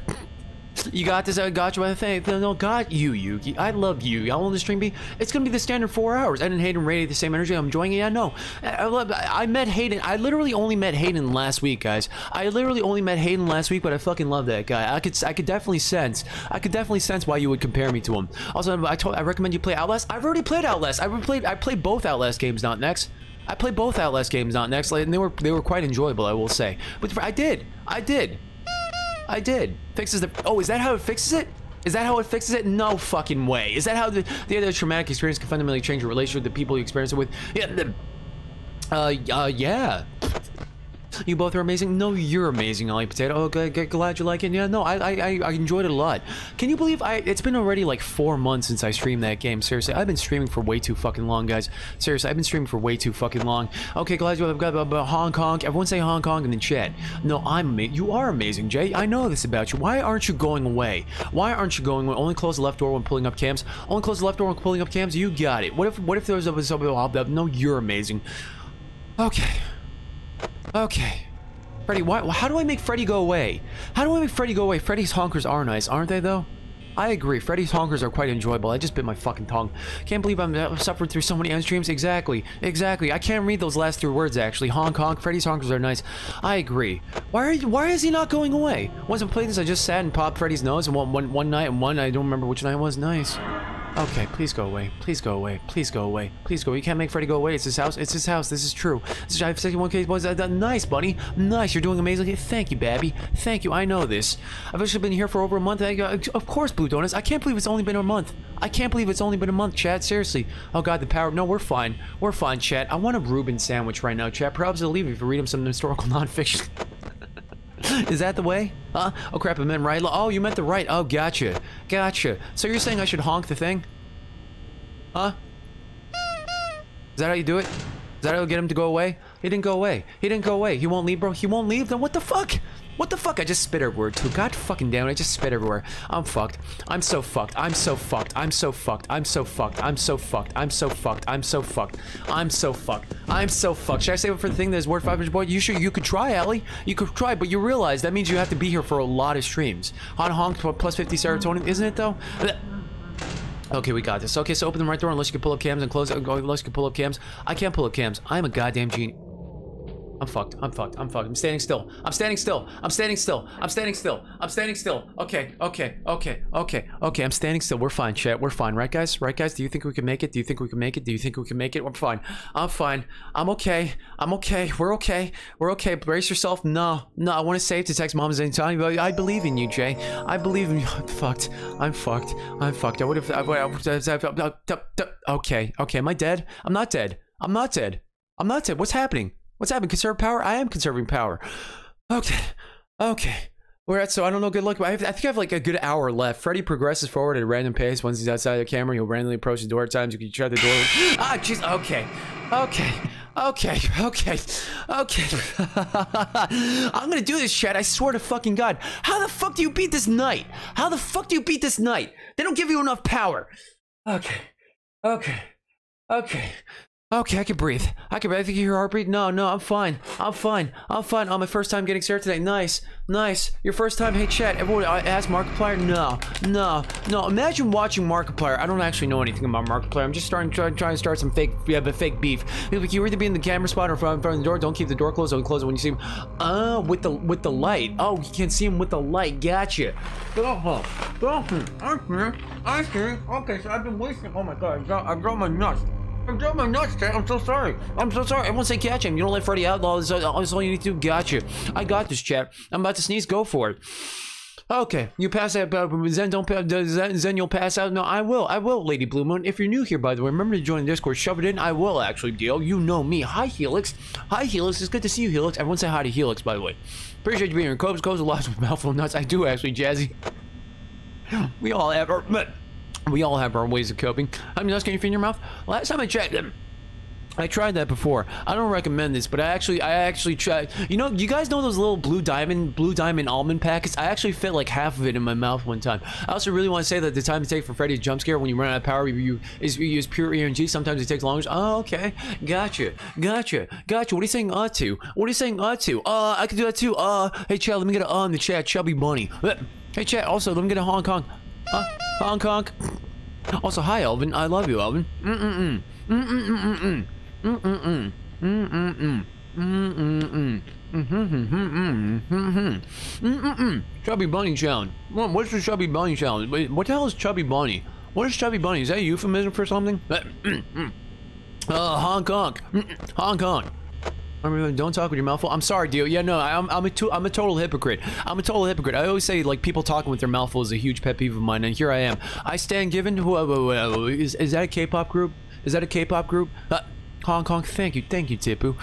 You got this. I got you by the thing. No, got you, Yuki. I love you. Y'all long the stream be? It's gonna be the standard four hours. I didn't hate him radiate the same energy. I'm enjoying it. Yeah, no. I, love, I met Hayden. I literally only met Hayden last week, guys. I literally only met Hayden last week, but I fucking love that guy. I could, I could definitely sense. I could definitely sense why you would compare me to him. Also, I told, I recommend you play Outlast. I've already played Outlast. I played, I played both Outlast games. Not next. I played both Outlast games. Not next, and they were, they were quite enjoyable. I will say. But I did. I did. I did. Fixes the... Oh, is that how it fixes it? Is that how it fixes it? No fucking way. Is that how the, the other traumatic experience can fundamentally change your relationship with the people you experience it with? Yeah. Uh, uh, yeah. You both are amazing. No, you're amazing, Ollie Potato. Oh, good, good, glad you like it. Yeah, no, I, I, I enjoyed it a lot. Can you believe I? It's been already like four months since I streamed that game. Seriously, I've been streaming for way too fucking long, guys. Seriously, I've been streaming for way too fucking long. Okay, glad you have got about Hong Kong. Everyone say Hong Kong in the chat. No, I'm you are amazing, Jay. I know this about you. Why aren't you going away? Why aren't you going away? Only close the left door when pulling up cams. Only close the left door when pulling up cams. You got it. What if what if there was a no? You're amazing. Okay. Okay. Freddy, why, how do I make Freddy go away? How do I make Freddy go away? Freddy's honkers are nice, aren't they, though? I agree. Freddy's honkers are quite enjoyable. I just bit my fucking tongue. Can't believe I'm uh, suffering through so many end streams. Exactly. Exactly. I can't read those last three words, actually. Honk honk. Freddy's honkers are nice. I agree. Why are you, why is he not going away? Once I played this, I just sat and popped Freddy's nose and one, one, one night and one, I don't remember which night was. Nice. Okay, please go away. Please go away. Please go away. Please go. You can't make Freddy go away. It's his house. It's his house. This is true. I have 61k boys. Uh, nice, buddy. Nice. You're doing amazing. Thank you, Babby. Thank you. I know this. I've actually been here for over a month. Uh, of course, Blue Donuts. I can't believe it's only been a month. I can't believe it's only been a month, Chad. Seriously. Oh, God, the power. No, we're fine. We're fine, Chad. I want a Reuben sandwich right now, Chad. Perhaps I'll leave if you read him some historical nonfiction. Is that the way? Huh? Oh crap, I meant right. Oh, you meant the right. Oh, gotcha. Gotcha. So you're saying I should honk the thing? Huh? Is that how you do it? Is that how you get him to go away? He didn't go away. He didn't go away. He won't leave, bro. He won't leave. Then what the fuck? What the fuck? I just spit everywhere too. God fucking damn it. I just spit everywhere. I'm fucked. I'm so fucked. I'm so fucked. I'm so fucked. I'm so fucked. I'm so fucked. I'm so fucked. I'm so fucked. I'm so fucked. I'm so fucked. Should I save it for the thing that is worth 500 boy? You should. You could try, Ellie. You could try, but you realize that means you have to be here for a lot of streams. On honk plus 50 serotonin, isn't it though? Okay, we got this. Okay, so open the right door unless you can pull up cams and close. Uh, unless you can pull up cams. I can't pull up cams. I'm a goddamn genie. I'm fucked. I'm fucked. I'm fucked. I'm standing still. I'm standing still. I'm standing still. I'm standing still. I'm standing still. Okay. Okay. Okay. Okay. Okay. I'm standing still. We're fine, chat. We're fine, right, guys? Right, guys? Do you think we can make it? Do you think we can make it? Do you think we can make it? We're fine. I'm fine. I'm okay. I'm okay. We're okay. We're okay. Brace yourself. No. No. I want to save to text moms anytime. I believe in you, Jay. I believe in you. I'm fucked. I'm fucked. I'm fucked. I would have. Okay. Okay. Am I dead? I'm not dead. I'm not dead. I'm not dead. What's happening? What's happening? Conserve power? I am conserving power. Okay. Okay. We're at, so I don't know, good luck. But I, have, I think I have like a good hour left. Freddy progresses forward at a random pace. Once he's outside the camera, he'll randomly approach the door at times. You can shut the door. ah, jeez. Okay. Okay. Okay, okay, okay. I'm gonna do this, Chad. I swear to fucking God. How the fuck do you beat this knight? How the fuck do you beat this knight? They don't give you enough power. Okay, okay, okay. Okay, I can breathe. I can breathe. I think you hear heartbeat. No, no, I'm fine. I'm fine. I'm fine. On my first time getting started today. Nice, nice. Your first time. Hey, chat. Everyone, uh, I asked Markiplier. No, no, no. Imagine watching Markiplier. I don't actually know anything about Markiplier. I'm just starting trying, trying to start some fake, yeah, but fake beef. You either be in the camera spot or in front, of the door. Don't keep the door closed. Don't close it when you see him. Oh, with the with the light. Oh, you can't see him with the light. Gotcha. Oh, oh, oh hmm. see. I see. Okay, so I've been wasting. Oh my god, I got, I got my nuts. I'm doing my nuts, Jay. I'm so sorry. I'm so sorry. Everyone say catch him. You don't let Freddy outlaw. That's all, you need to do. Gotcha. I got this, chat. I'm about to sneeze. Go for it. Okay, you pass out. but Zen don't. Zen, Zen, you'll pass out. No, I will. I will, Lady Blue Moon. If you're new here, by the way, remember to join the Discord. Shove it in. I will actually, deal. You know me. Hi, Helix. Hi, Helix. It's good to see you, Helix. Everyone say hi to Helix, by the way. Appreciate you being here. Cobes, Cobes, a lot of mouthful nuts. I do actually, Jazzy. We all have our. We all have our ways of coping. I mean, let's get your in your mouth. Last time I checked, I tried that before. I don't recommend this, but I actually, I actually tried. You know, you guys know those little blue diamond, blue diamond almond packets? I actually fit like half of it in my mouth one time. I also really want to say that the time to take for Freddy's jump scare when you run out of power, you, you is you use pure RNG. Sometimes it takes longer. Oh, okay, gotcha, gotcha, gotcha. What are you saying? Uh, to? What are you saying? Uh, to? Uh, I can do that too. Uh, hey, chat, let me get a uh in the chat. Chubby bunny. Hey, chat. Also, let me get a Hong Kong. Uh, Hong Kong. Also, hi, Elvin. I love you, Elvin. Mm-mm-mm. Mm-mm-mm-mm. Mm-mm-mm. Mm-mm-mm. Mm-mm-mm. Mm-hmm. Chubby Bunny Challenge. What's the Chubby Bunny Challenge? What the hell is Chubby Bunny? What is Chubby Bunny? Is that a euphemism for something? Uh, Hong Kong. Hong Kong. Don't talk with your mouth full. I'm sorry, Dio. Yeah, no, I'm, I'm a to, I'm a total hypocrite. I'm a total hypocrite. I always say like people talking with their mouth full is a huge pet peeve of mine, and here I am. I stand given. Whoa, whoa, whoa, is is that a K-pop group? Is that a K-pop group? Uh, Hong Kong. Thank you, thank you, Tipu.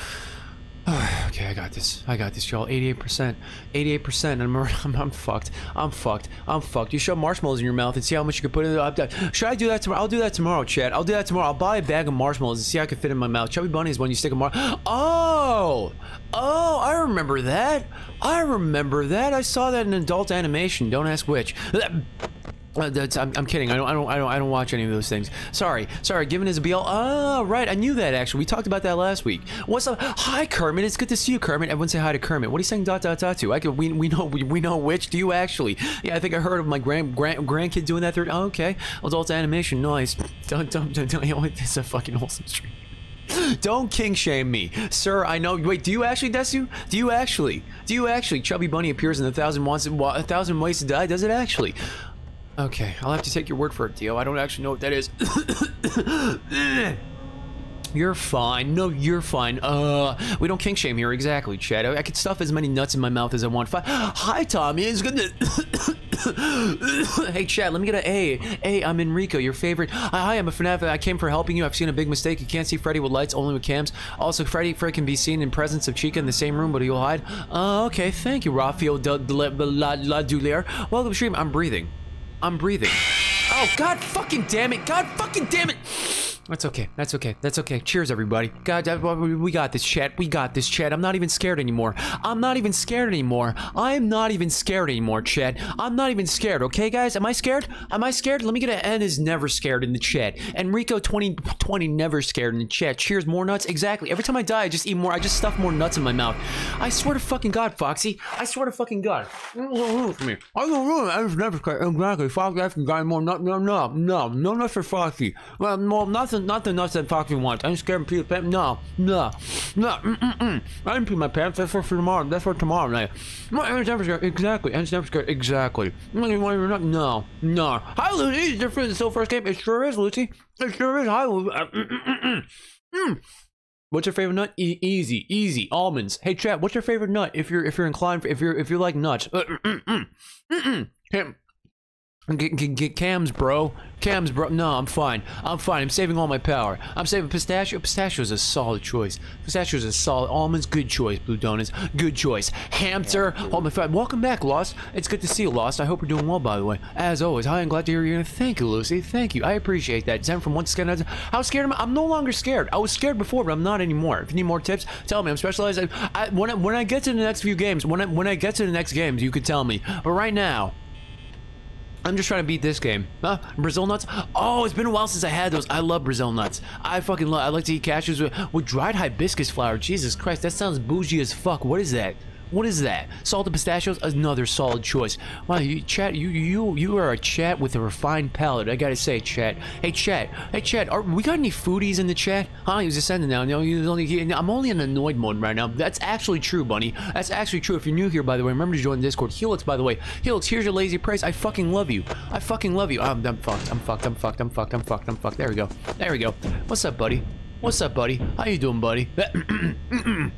okay, I got this. I got this, y'all. 88%. 88%. I'm, I'm, I'm fucked. I'm fucked. I'm fucked. You shove marshmallows in your mouth and see how much you can put in it. Should I do that tomorrow? I'll do that tomorrow, Chad. I'll do that tomorrow. I'll buy a bag of marshmallows and see how I can fit in my mouth. Chubby Bunny is when you stick a mar- Oh! Oh, I remember that. I remember that. I saw that in adult animation. Don't ask which. Uh, that's, I'm, I'm kidding. I don't, I don't, I don't, I don't watch any of those things. Sorry, sorry. Given his BL. Oh, right. I knew that actually. We talked about that last week. What's up? Hi, Kermit. It's good to see you, Kermit. Everyone say hi to Kermit. What are you saying? Dot dot dot to? I could. We, we know. We, we know which. Do you actually? Yeah, I think I heard of my grand, grand grandkid doing that. Third. Oh, okay. Adult animation. Nice. Don't don't don't. don't, it's a fucking wholesome stream. Don't king shame me, sir. I know. Wait, do you actually, Desu? Do you actually? Do you actually? Chubby Bunny appears in a thousand wants, a thousand ways to die. Does it actually? Okay, I'll have to take your word for it, Dio. I don't actually know what that is. You're fine. No, you're fine. Uh, we don't kink shame here. Exactly, Chad. I, I can stuff as many nuts in my mouth as I want. Fi Hi, Tommy. It's good to... hey, Chad, let me get a A. Hey, I'm Enrico, your favorite. Hi, I'm a FNAF. I came for helping you. I've seen a big mistake. You can't see Freddy with lights, only with cams. Also, Freddy, Fred can be seen in presence of Chica in the same room, but he'll hide. Uh, okay. Thank you, Rafael La, La, La Dulier. Welcome, stream. I'm breathing. I'm breathing. Oh, god fucking damn it. God fucking damn it. That's okay. That's okay. That's okay. Cheers, everybody. God, uh, we got this, chat. We got this, chat. I'm not even scared anymore. I'm not even scared anymore. I'm not even scared anymore, chat. I'm not even scared, okay, guys? Am I scared? Am I scared? Let me get an N is never scared in the chat. Enrico 2020 never scared in the chat. Cheers, more nuts. Exactly. Every time I die, I just eat more. I just stuff more nuts in my mouth. I swear to fucking God, Foxy. I swear to fucking God. For me. I don't know. I was never scared. Exactly. Foxy, I can guy more. No, no, no, no. No nuts for Foxy. Well, more nothing, not the nuts that Foxy wants. I'm scared of pee pants. No, no, no. Mm -mm -mm. I didn't pee my pants. That's for, tomorrow. That's for tomorrow night. My aunt's never scared. Exactly. Aunt's never scared. Exactly. No, no. Hi, Lucy. Is different than the first game? It sure is, Lucy. It sure is. Hi, Lucy. Mm. What's your favorite nut? E easy, easy. Almonds. Hey, chat. What's your favorite nut? If you're if you're inclined, if you're if you like nuts. Uh, mm, mm, mm, mm, mm. Get, get, get cams, bro. Cams, bro. No, I'm fine. I'm fine. I'm saving all my power. I'm saving pistachio. Pistachio is a solid choice. Pistachio is a solid. Almonds, good choice. Blue donuts, good choice. Hamster, oh my god. Welcome back, Lost. It's good to see you, Lost. I hope you're doing well, by the way. As always, hi, I'm glad to hear you're here. Thank you, Lucy. Thank you. I appreciate that. Zen from one scan. How scared am I? I'm no longer scared. I was scared before, but I'm not anymore. If you need more tips, tell me. I'm specialized. I, I, when, I, when I get to the next few games, when I, when I get to the next games, you can tell me. But right now, I'm just trying to beat this game. Huh? Brazil nuts? Oh, it's been a while since I had those. I love Brazil nuts. I fucking love I like to eat cashews with, with dried hibiscus flower. Jesus Christ, that sounds bougie as fuck. What is that? What is that? Salted pistachios? Another solid choice. Wow, you chat, you you you are a chat with a refined palate. I gotta say, chat. Hey, chat. Hey, chat. Are we got any foodies in the chat? Huh? He was just sending now. You know, he was only. He, I'm only in annoyed mode right now. That's actually true, bunny. That's actually true. If you're new here, by the way, remember to join the Discord. Helix, by the way. Helix, here's your lazy price. I fucking love you. I fucking love you. I'm, I'm fucked. I'm fucked. I'm fucked. I'm fucked. I'm fucked. I'm fucked. There we go. There we go. What's up, buddy? What's up, buddy? How you doing, buddy?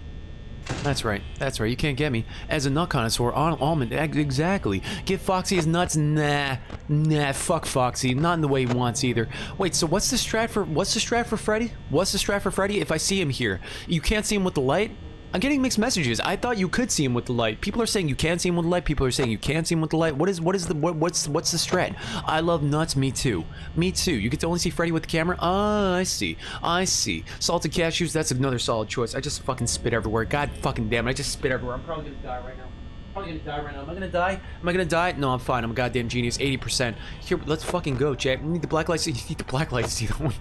That's right. That's right. You can't get me as a nut connoisseur. Al almond. Exactly. Get Foxy his nuts. Nah. Nah. Fuck Foxy. Not in the way he wants either. Wait. So what's the strat for? What's the strat for Freddy? What's the strat for Freddy? If I see him here, you can't see him with the light. I'm getting mixed messages. I thought you could see him with the light. People are saying you can't see him with the light. People are saying you can't see him with the light. What is what is the what, what's what's the strat? I love nuts. Me too. Me too. You get to only see Freddy with the camera. Ah, I see. I see. Salted cashews. That's another solid choice. I just fucking spit everywhere. God fucking damn it. I just spit everywhere. I'm probably gonna die right now. Probably gonna die right now. Am I gonna die? Am I gonna die? No, I'm fine. I'm a goddamn genius. 80%. Here, let's fucking go, chat. You need the black lights. You need the black lights to see the one.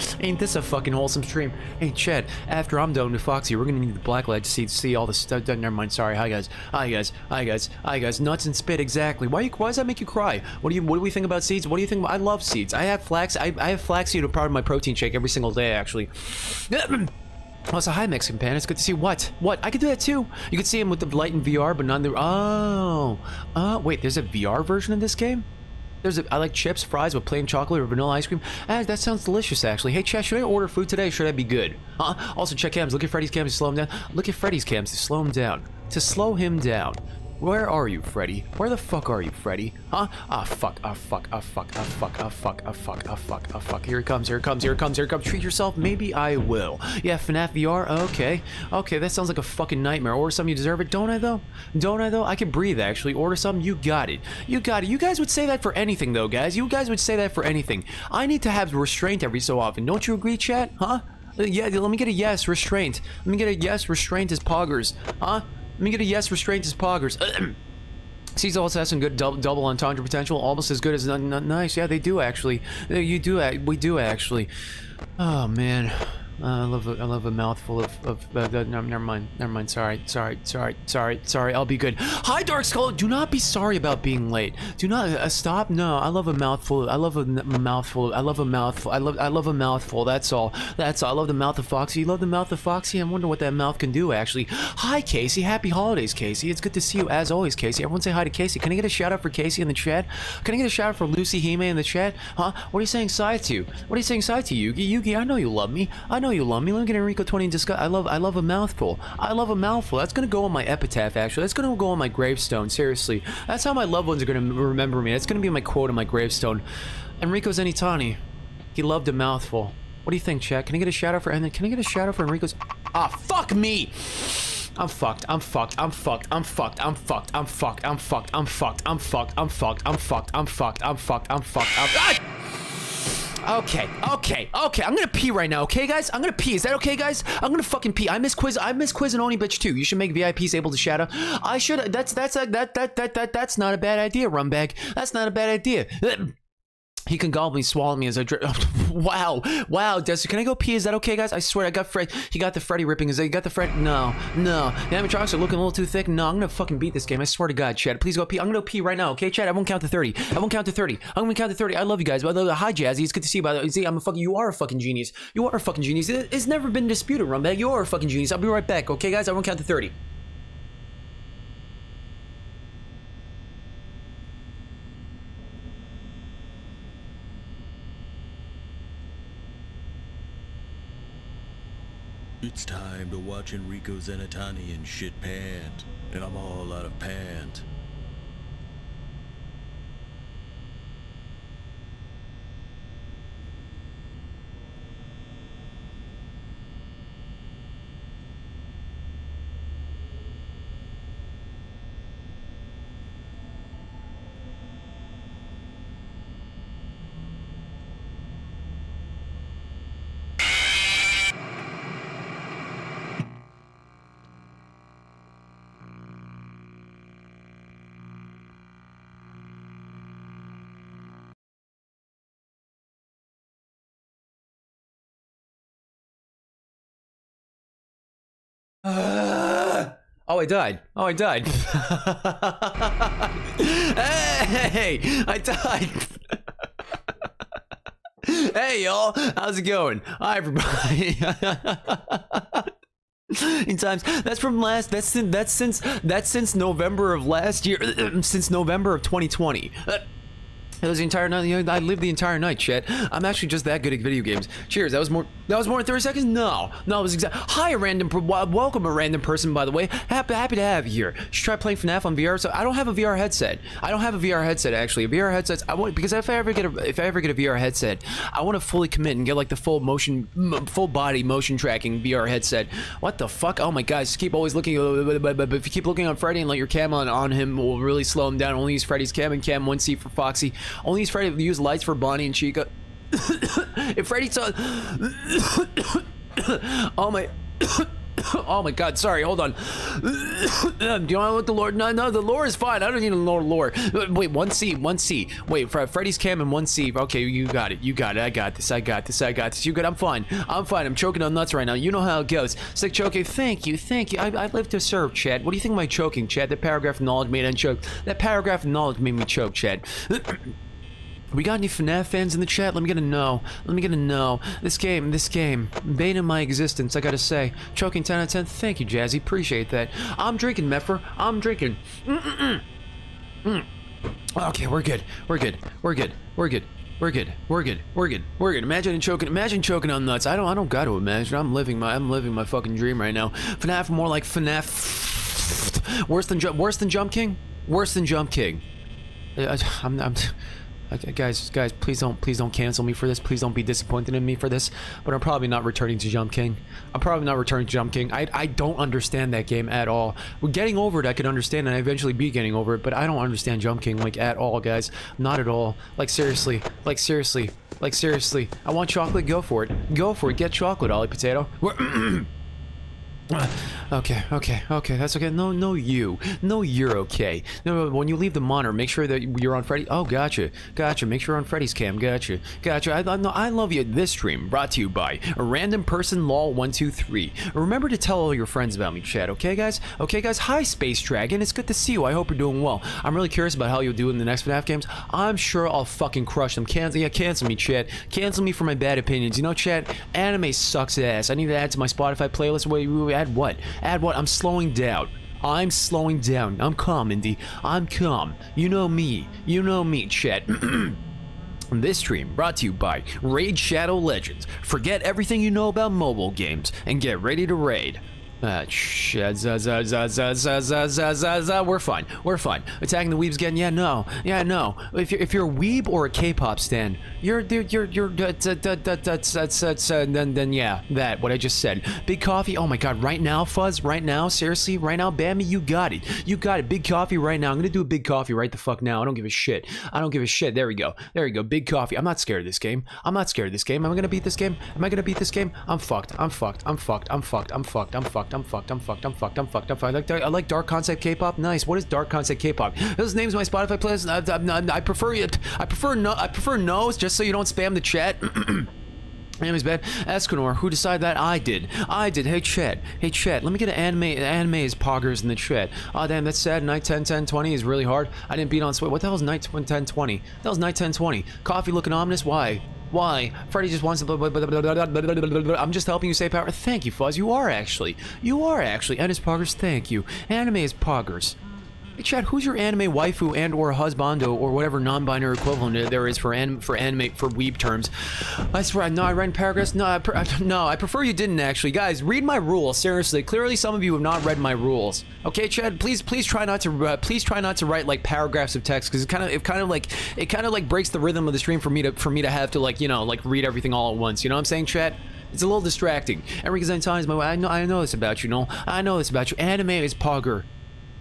Ain't this a fucking wholesome stream? Hey, Chad, after I'm done with Foxy, we're gonna need the black light to see see all the stuff. Never mind. Sorry. Hi guys. Hi guys. Hi guys. Hi guys. Nuts and spit. Exactly. Why? You, why does that make you cry? What do you? What do we think about seeds? What do you think? About, I love seeds. I have flax. I, I have flaxseed a part of my protein shake every single day. Actually. Also, hi Mexican Pan. It's good to see what? What? I could do that too. You could see him with the light in VR, but not the. Oh. Uh, wait. There's a VR version of this game. There's a, I like chips, fries with plain chocolate or vanilla ice cream. Ah, that sounds delicious, actually. Hey, Chad, should I order food today? Should I be good? Huh? Also, check cams. Look at Freddy's cams to slow him down. Look at Freddy's cams to slow him down. To slow him down. Where are you, Freddy? Where the fuck are you, Freddy? Huh? Ah, fuck, ah, fuck, ah, fuck, ah, fuck, ah, fuck, ah, fuck, ah, fuck, ah, fuck. Here it comes, here it comes, here it comes, here it comes. Treat yourself. Maybe I will. Yeah, FNAF VR? Okay. Okay, that sounds like a fucking nightmare. Order something, you deserve it. Don't I, though? Don't I, though? I can breathe, actually. Order something, you got it. You got it. You guys would say that for anything, though, guys. You guys would say that for anything. I need to have restraint every so often. Don't you agree, chat? Huh? Yeah, let me get a yes, restraint. Let me get a yes, restraint as poggers. Huh? Let me get a yes, restraint as poggers. Also has some good double, double entendre potential, almost as good as nice. Yeah, they do actually. You do. We do actually. Oh man. Uh, I love a, I love a mouthful of, of uh, no, never mind, never mind, sorry, sorry, sorry, sorry, sorry, I'll be good. Hi, Dark Skull, do not be sorry about being late. Do not, uh, stop, no, I love a mouthful, I love a mouthful, I love a mouthful, I love, I love a mouthful, that's all, that's all, I love the mouth of Foxy, you love the mouth of Foxy? I wonder what that mouth can do, actually. Hi, Casey, happy holidays, Casey, it's good to see you, as always, Casey. Everyone say hi to Casey. Can I get a shout out for Casey in the chat? Can I get a shout out for Lucy Hime in the chat? Huh? What are you saying side to? What are you saying side to, Yugi? Yugi, I know you love me, I know you love me, let me get Enrico 20 and discuss. I love I love a mouthful. I love a mouthful. That's gonna go on my epitaph actually. That's gonna go on my gravestone. Seriously. That's how my loved ones are gonna remember me. That's gonna be my quote on my gravestone. Enrico Zenitani. He loved a mouthful. What do you think, Chat? Can I get a shout out for and can I get a out for Enrico's Ah fuck me! I'm fucked. I'm fucked. I'm fucked. I'm fucked. I'm fucked. I'm fucked. I'm fucked. I'm fucked. I'm fucked. I'm fucked. I'm fucked. I'm fucked. I'm fucked. I'm fucked. I'm fucked. Okay, okay, okay. I'm gonna pee right now, okay, guys? I'm gonna pee. Is that okay, guys? I'm gonna fucking pee. I miss quiz. I miss quiz and Oni bitch too. You should make VIPs able to shadow. I should. That's that's a, that that that that that's not a bad idea, Rumbag. That's not a bad idea. He can gobble me, swallow me as I drip. wow, wow, Desi, can I go pee? Is that okay, guys? I swear, I got Fred. He got the Freddy ripping. Is that you got the Fred? No, no. The animatronics are looking a little too thick. No, I'm gonna fucking beat this game. I swear to God, Chad. Please go pee. I'm gonna pee right now, okay, Chad? I won't count to 30. I won't count to 30. I'm gonna count to 30. I love you guys. By the way, hi, Jazzy. It's good to see you. By the way, see, I'm a fucking. You are a fucking genius. You are a fucking genius. It's never been disputed, Rumbag. You are a fucking genius. I'll be right back, okay, guys? I won't count to 30. It's time to watch Enrico Zenitani and shit pant. And I'm all out of pant. Uh, oh, I died. Oh, I died. hey, I died. hey, y'all. How's it going? Hi, everybody. In times that's from last that's since that's since that's since November of last year since November of 2020 uh, it was the entire night. You know, I lived the entire night, chat. I'm actually just that good at video games. Cheers. That was more. That was more than 30 seconds. No, no, it was exact. Hi, a random. Welcome, a random person. By the way, happy, happy to have you here. Should try playing FNAF on VR. So I don't have a VR headset. I don't have a VR headset actually. A VR headset. I want because if I ever get a if I ever get a VR headset, I want to fully commit and get like the full motion, full body motion tracking VR headset. What the fuck? Oh my god! Just keep always looking. Uh, but if you keep looking on Freddy and let your cam on on him, will really slow him down. Only use Freddy's cam and cam one C for Foxy. Only use Freddy use lights for Bonnie and Chica. if Freddy saw, oh my. oh my god, sorry, hold on. Um, do you want to the lore? No, no, the lore is fine. I don't need to know lore. Uh, wait, 1C, 1C. Wait, for Freddy's cam and 1C. Okay, you got it, you got it. I got this, I got this, I got this. You good? I'm fine. I'm fine. I'm choking on nuts right now. You know how it goes. Sick choking. Thank you, thank you. I, I live to serve, Chad. What do you think of my choking, Chad? That paragraph knowledge made me choke. That paragraph knowledge made me choke, Chad. We got any FNAF fans in the chat? Let me get a no. Let me get a no. This game, this game, bane of my existence, I gotta say. Choking 10 out of 10. Thank you, Jazzy. Appreciate that. I'm drinking, Meffer. I'm drinking. Mm -mm -mm. Okay, we're good. We're good. We're good. We're good. We're good. We're good. We're good. We're good. Imagine choking. Imagine choking on nuts. I don't. I don't got to imagine. I'm living my. I'm living my fucking dream right now. FNAF more like FNAF. Worse than worse than Jump King. Worse than Jump King. I, I'm. Guys, guys, please don't, please don't cancel me for this. Please don't be disappointed in me for this. But I'm probably not returning to Jump King. I'm probably not returning to Jump King. I, I don't understand that game at all. We're getting over it. I could understand, and I eventually be getting over it. But I don't understand Jump King like at all, guys. Not at all. Like seriously. Like seriously. Like seriously. I want chocolate. Go for it. Go for it. Get chocolate, Ollie Potato. Ah, okay, okay, okay, that's okay. No, no, you. No, you're okay. No, when you leave the monitor, make sure that you're on Freddy. Oh, gotcha, gotcha. Make sure you're on Freddy's cam. Gotcha, gotcha. I, I, I love you. This stream brought to you by a random person lol123. Remember to tell all your friends about me, chat. Okay, guys? Okay, guys? Hi, Space Dragon. It's good to see you. I hope you're doing well. I'm really curious about how you'll do in the next FNAF games. I'm sure I'll fucking crush them. Cancel, yeah, cancel me, chat. Cancel me for my bad opinions. You know, chat, anime sucks ass. I need to add to my Spotify playlist. Wait, Wait, add what? Add what? I'm slowing down. I'm slowing down. I'm calm, Indy. I'm calm. You know me. You know me, chat. This stream brought to you by Raid Shadow Legends. Forget everything you know about mobile games and get ready to raid. Uh, shit, za. We're fine. We're fine. Attacking the weebs again? Yeah, no. Yeah, no. If you're if you're a weeb or a K-pop stan, you're you're you're you're that's that's that's that's then then yeah, that what I just said. Big coffee. Oh my god, right now, Fuzz. Right now, seriously, right now, Bambi, you got it. You got it. Big coffee right now. I'm gonna do a big coffee right the fuck now. I don't give a shit. I don't give a shit. There we go. There we go. Big coffee. I'm not scared of this game. I'm not scared of this game. Am I gonna beat this game? Am I gonna beat this game? I'm fucked. I'm fucked. I'm fucked. I'm fucked. I'm fucked. I'm fucked. I'm fucked. I'm fucked. I'm fucked. I'm fucked. I'm fucked. I like, I like dark concept K-pop. Nice. What is dark concept K-pop? Those names my Spotify playlist. I, I, I prefer it. I prefer no. I prefer no's just so you don't spam the chat. Anime's bad. Escanor, who decided that? I did. I did. Hey, chat. Hey, chat. Let me get an anime. Anime is poggers in the chat. Oh, damn, that's sad. Night 10, 10, 20 is really hard. I didn't beat on sweat. What the hell is night 10, 20? That was night 10, 20. Coffee looking ominous? Why? Why? Freddy just wants to. I'm just helping you say power. Thank you, Fuzz. You are actually. You are actually. And it's poggers. Thank you. Anime is poggers. Hey, Chad, who's your anime waifu and or husbando or whatever non-binary equivalent there is for anim for anime for weeb terms? I swear, no, I read paragraphs. No, I no, I prefer you didn't actually. Guys, read my rules. Seriously, clearly some of you have not read my rules. Okay, Chad, please, please try not to, uh, please try not to write like paragraphs of text because it kind of, it kind of like, it kind of like breaks the rhythm of the stream for me to, for me to have to like, you know, like read everything all at once. You know what I'm saying, Chad? It's a little distracting. Enrique Zentine is my. I know. I know this about you. No, I know this about you. Anime is pogger.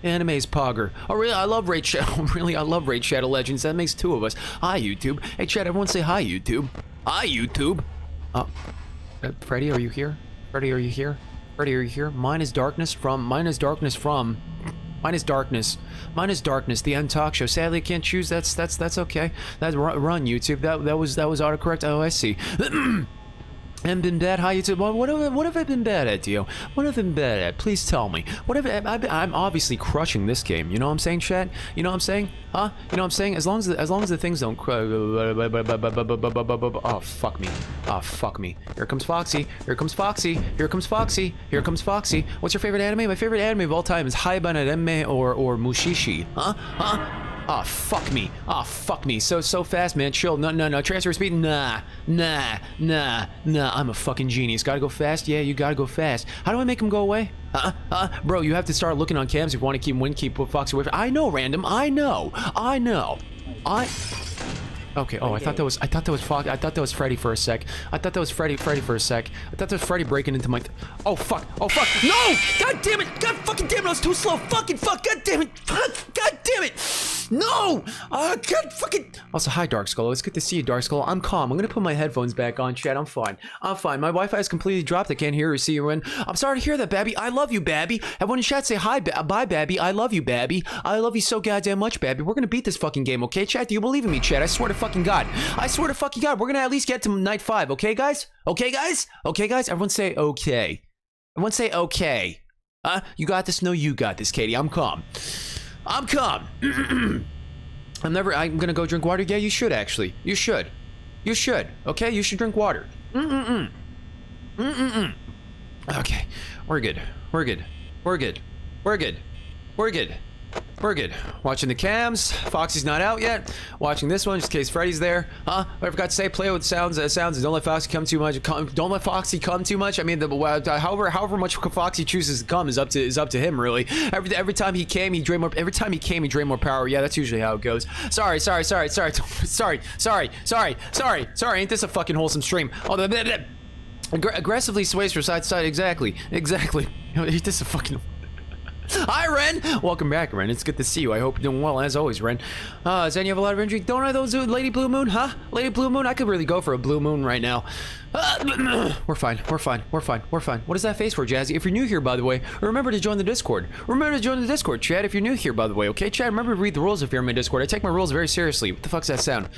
Anime's Pogger. Oh, really? I love Raid Shadow. really, I love Raid Shadow Legends. That makes two of us. Hi, YouTube. Hey, Chad, everyone say hi, YouTube. Hi, YouTube. Oh, uh, Freddy, are you here? Freddy, are you here? Freddy, are you here? Mine is darkness from. Mine is darkness from. Mine is darkness. Mine is darkness. The end talk show. Sadly, I can't choose. That's that's that's okay. That's run YouTube. That that was that was autocorrect. Oh, I see. haven't been bad. How you do? What, have, what have I been bad at, Dio? What have I been bad at? Please tell me. What have I, I'm obviously crushing this game. You know what I'm saying, chat? You know what I'm saying? Huh? You know what I'm saying? As long as the, as long as the things don't. Oh fuck me. Oh fuck me. Here comes Foxy. Here comes Foxy. Here comes Foxy. Here comes Foxy. What's your favorite anime? My favorite anime of all time is Haibane Renmei or or Mushishi. Huh? Huh? Oh fuck me. Oh fuck me. So so fast, man. Chill. No no no. Transfer speed. Nah. Nah. Nah. Nah. I'm a fucking genius. Gotta go fast. Yeah, you gotta go fast. How do I make him go away? Uh, uh, bro, you have to start looking on cams if you want to keep win, keep Fox away from. I know, random. I know. I know. I. Okay. Oh, I thought that was. I thought that was Fox. I thought that was Freddy for a sec. I thought that was Freddy. Freddy for a sec. I thought that was Freddy breaking into my. oh fuck. Oh fuck. No! God damn it! God fucking damn it! I was too slow. Fucking fuck. God damn it! Fuck. God damn it! No! Uh, God fucking. Also, hi, Dark Skull. It's good to see you, Dark Skull. I'm calm. I'm gonna put my headphones back on, chat. I'm fine. I'm fine. My Wi-Fi is completely dropped. I can't hear or see you in. I'm sorry to hear that, Babby. I love you, Babby. Everyone in chat say hi, ba- bye, Babby. I love you, Babby. I love you so goddamn much, Babby. We're gonna beat this fucking game, okay, chat? Do you believe in me, chat? I swear to fucking God. I swear to fucking God. We're gonna at least get to night five, okay, guys? Okay, guys? Okay, guys? Everyone say okay. Everyone say okay. Huh? You got this? No, you got this, Katie. I'm calm. I'm calm. I'm never. I'm gonna go drink water. Yeah, you should actually. You should. You should. Okay, you should drink water. Mm mm. Mm mm mm. Okay, we're good. We're good. We're good. We're good. We're good. We're good. Watching the cams. Foxy's not out yet. Watching this one, just in case Freddy's there. Huh? I forgot to say, play with sounds. Uh, sounds. Don't let Foxy come too much. Come, don't let Foxy come too much. I mean, the, uh, however, however much Foxy chooses to come is up to is up to him, really. Every every time he came, he drained more. Every time he came, he drained more power. Yeah, that's usually how it goes. Sorry, sorry, sorry, sorry, sorry, sorry, sorry, sorry, sorry. Ain't this a fucking wholesome stream? Oh, the. Aggr aggressively sways from side to side. Exactly. Exactly. Ain't this a fucking. Hi, Ren! Welcome back, Ren. It's good to see you. I hope you're doing well, as always, Ren. Uh, Zen, you have a lot of energy. Don't I, those Lady Blue Moon? Huh? Lady Blue Moon? I could really go for a Blue Moon right now. Uh, we're fine. We're fine. We're fine. We're fine. What is that face for, Jazzy? If you're new here, by the way, remember to join the Discord. Remember to join the Discord, Chad, if you're new here, by the way, okay? Chad, remember to read the rules if you're in my Discord. I take my rules very seriously. What the fuck's that sound?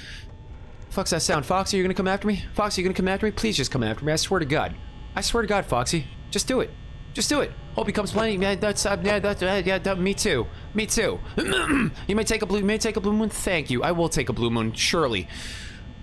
Fuck's that sound? Foxy, you gonna come after me? Foxy, you gonna come after me? Please just come after me. I swear to God. I swear to God, Foxy. Just do it. Just do it. Hope he comes plenty. Yeah, that's uh, yeah, that's uh, yeah. That, me too. Me too. you may take a blue. You may take a blue moon. Thank you. I will take a blue moon. Surely.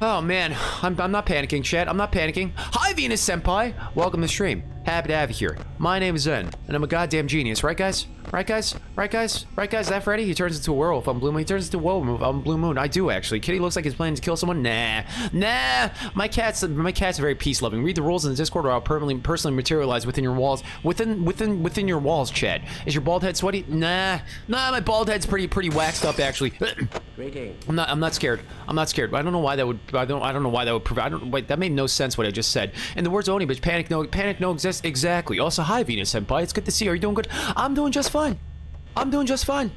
Oh man, I'm, I'm not panicking, Chad. I'm not panicking. Hi, Venus Senpai. Welcome to the stream. Happy to have you here. My name is Zen, and I'm a goddamn genius, right, guys? Right, guys? Right, guys? Right, guys? That Freddy? He turns into a werewolf on Blue Moon. He turns into a werewolf on Blue Moon. I do actually. Kitty looks like he's planning to kill someone. Nah, nah. My cat's my cat's very peace loving. Read the rules in the Discord, or I'll permanently personally materialize within your walls. Within within within your walls, Chad. Is your bald head sweaty? Nah, nah. My bald head's pretty pretty waxed up actually. I'm not. I'm not scared. I'm not scared. I don't know why that would. I don't. I don't know why that would. Prov- I don't. Wait. That made no sense. What I just said. And the words only, but panic no. Panic no exists. Exactly. Also, hi Venus Senpai. It's good to see you. Are you doing good? I'm doing just fine. I'm doing just fine.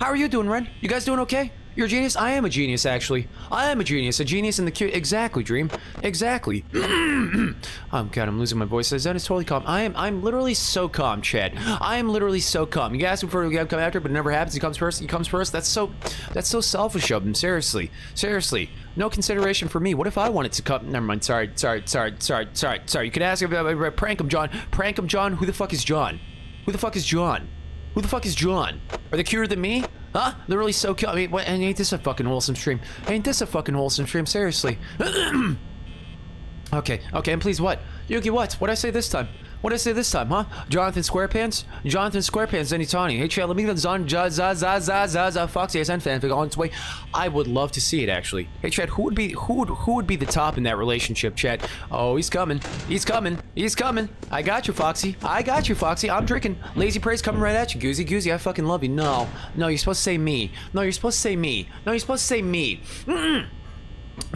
How are you doing, Ren? You guys doing okay? You're a genius? I am a genius, actually. I am a genius. A genius in the cute. Exactly, Dream. Exactly. oh, God, I'm losing my voice. Zen is totally calm. I am I'm literally so calm, Chad. I am literally so calm. You ask him for to come after, but it never happens. He comes first. He comes first. That's so that's so selfish of him. Seriously. Seriously. No consideration for me. What if I wanted to come? Never mind. Sorry, sorry, sorry, sorry, sorry, sorry. You can ask him about prank him, John. Prank him, John. Who the fuck is John? Who the fuck is John? Who the fuck is John? Are they cuter than me? Huh? They're really so cute. I mean, what, ain't this a fucking wholesome stream? Ain't this a fucking wholesome stream? Seriously. okay, okay, and please what? Yuki, what? What'd I say this time? What'd I say this time, huh? Jonathan Squarepants? Jonathan Squarepants, Zenitani. Hey, Chad, let me get Zon za za za za za za fanfic on its way. I would love to see it actually. Hey, Chad, who would be who would who would be the top in that relationship, Chad? Oh, he's coming. He's coming. He's coming. I got you, Foxy. I got you, Foxy. I'm drinking. Lazy praise coming right at you, Goozy. Goozy, I fucking love you. No, no, you're supposed to say me. No, you're supposed to say me. No, you're supposed to say me. Mm-mm. I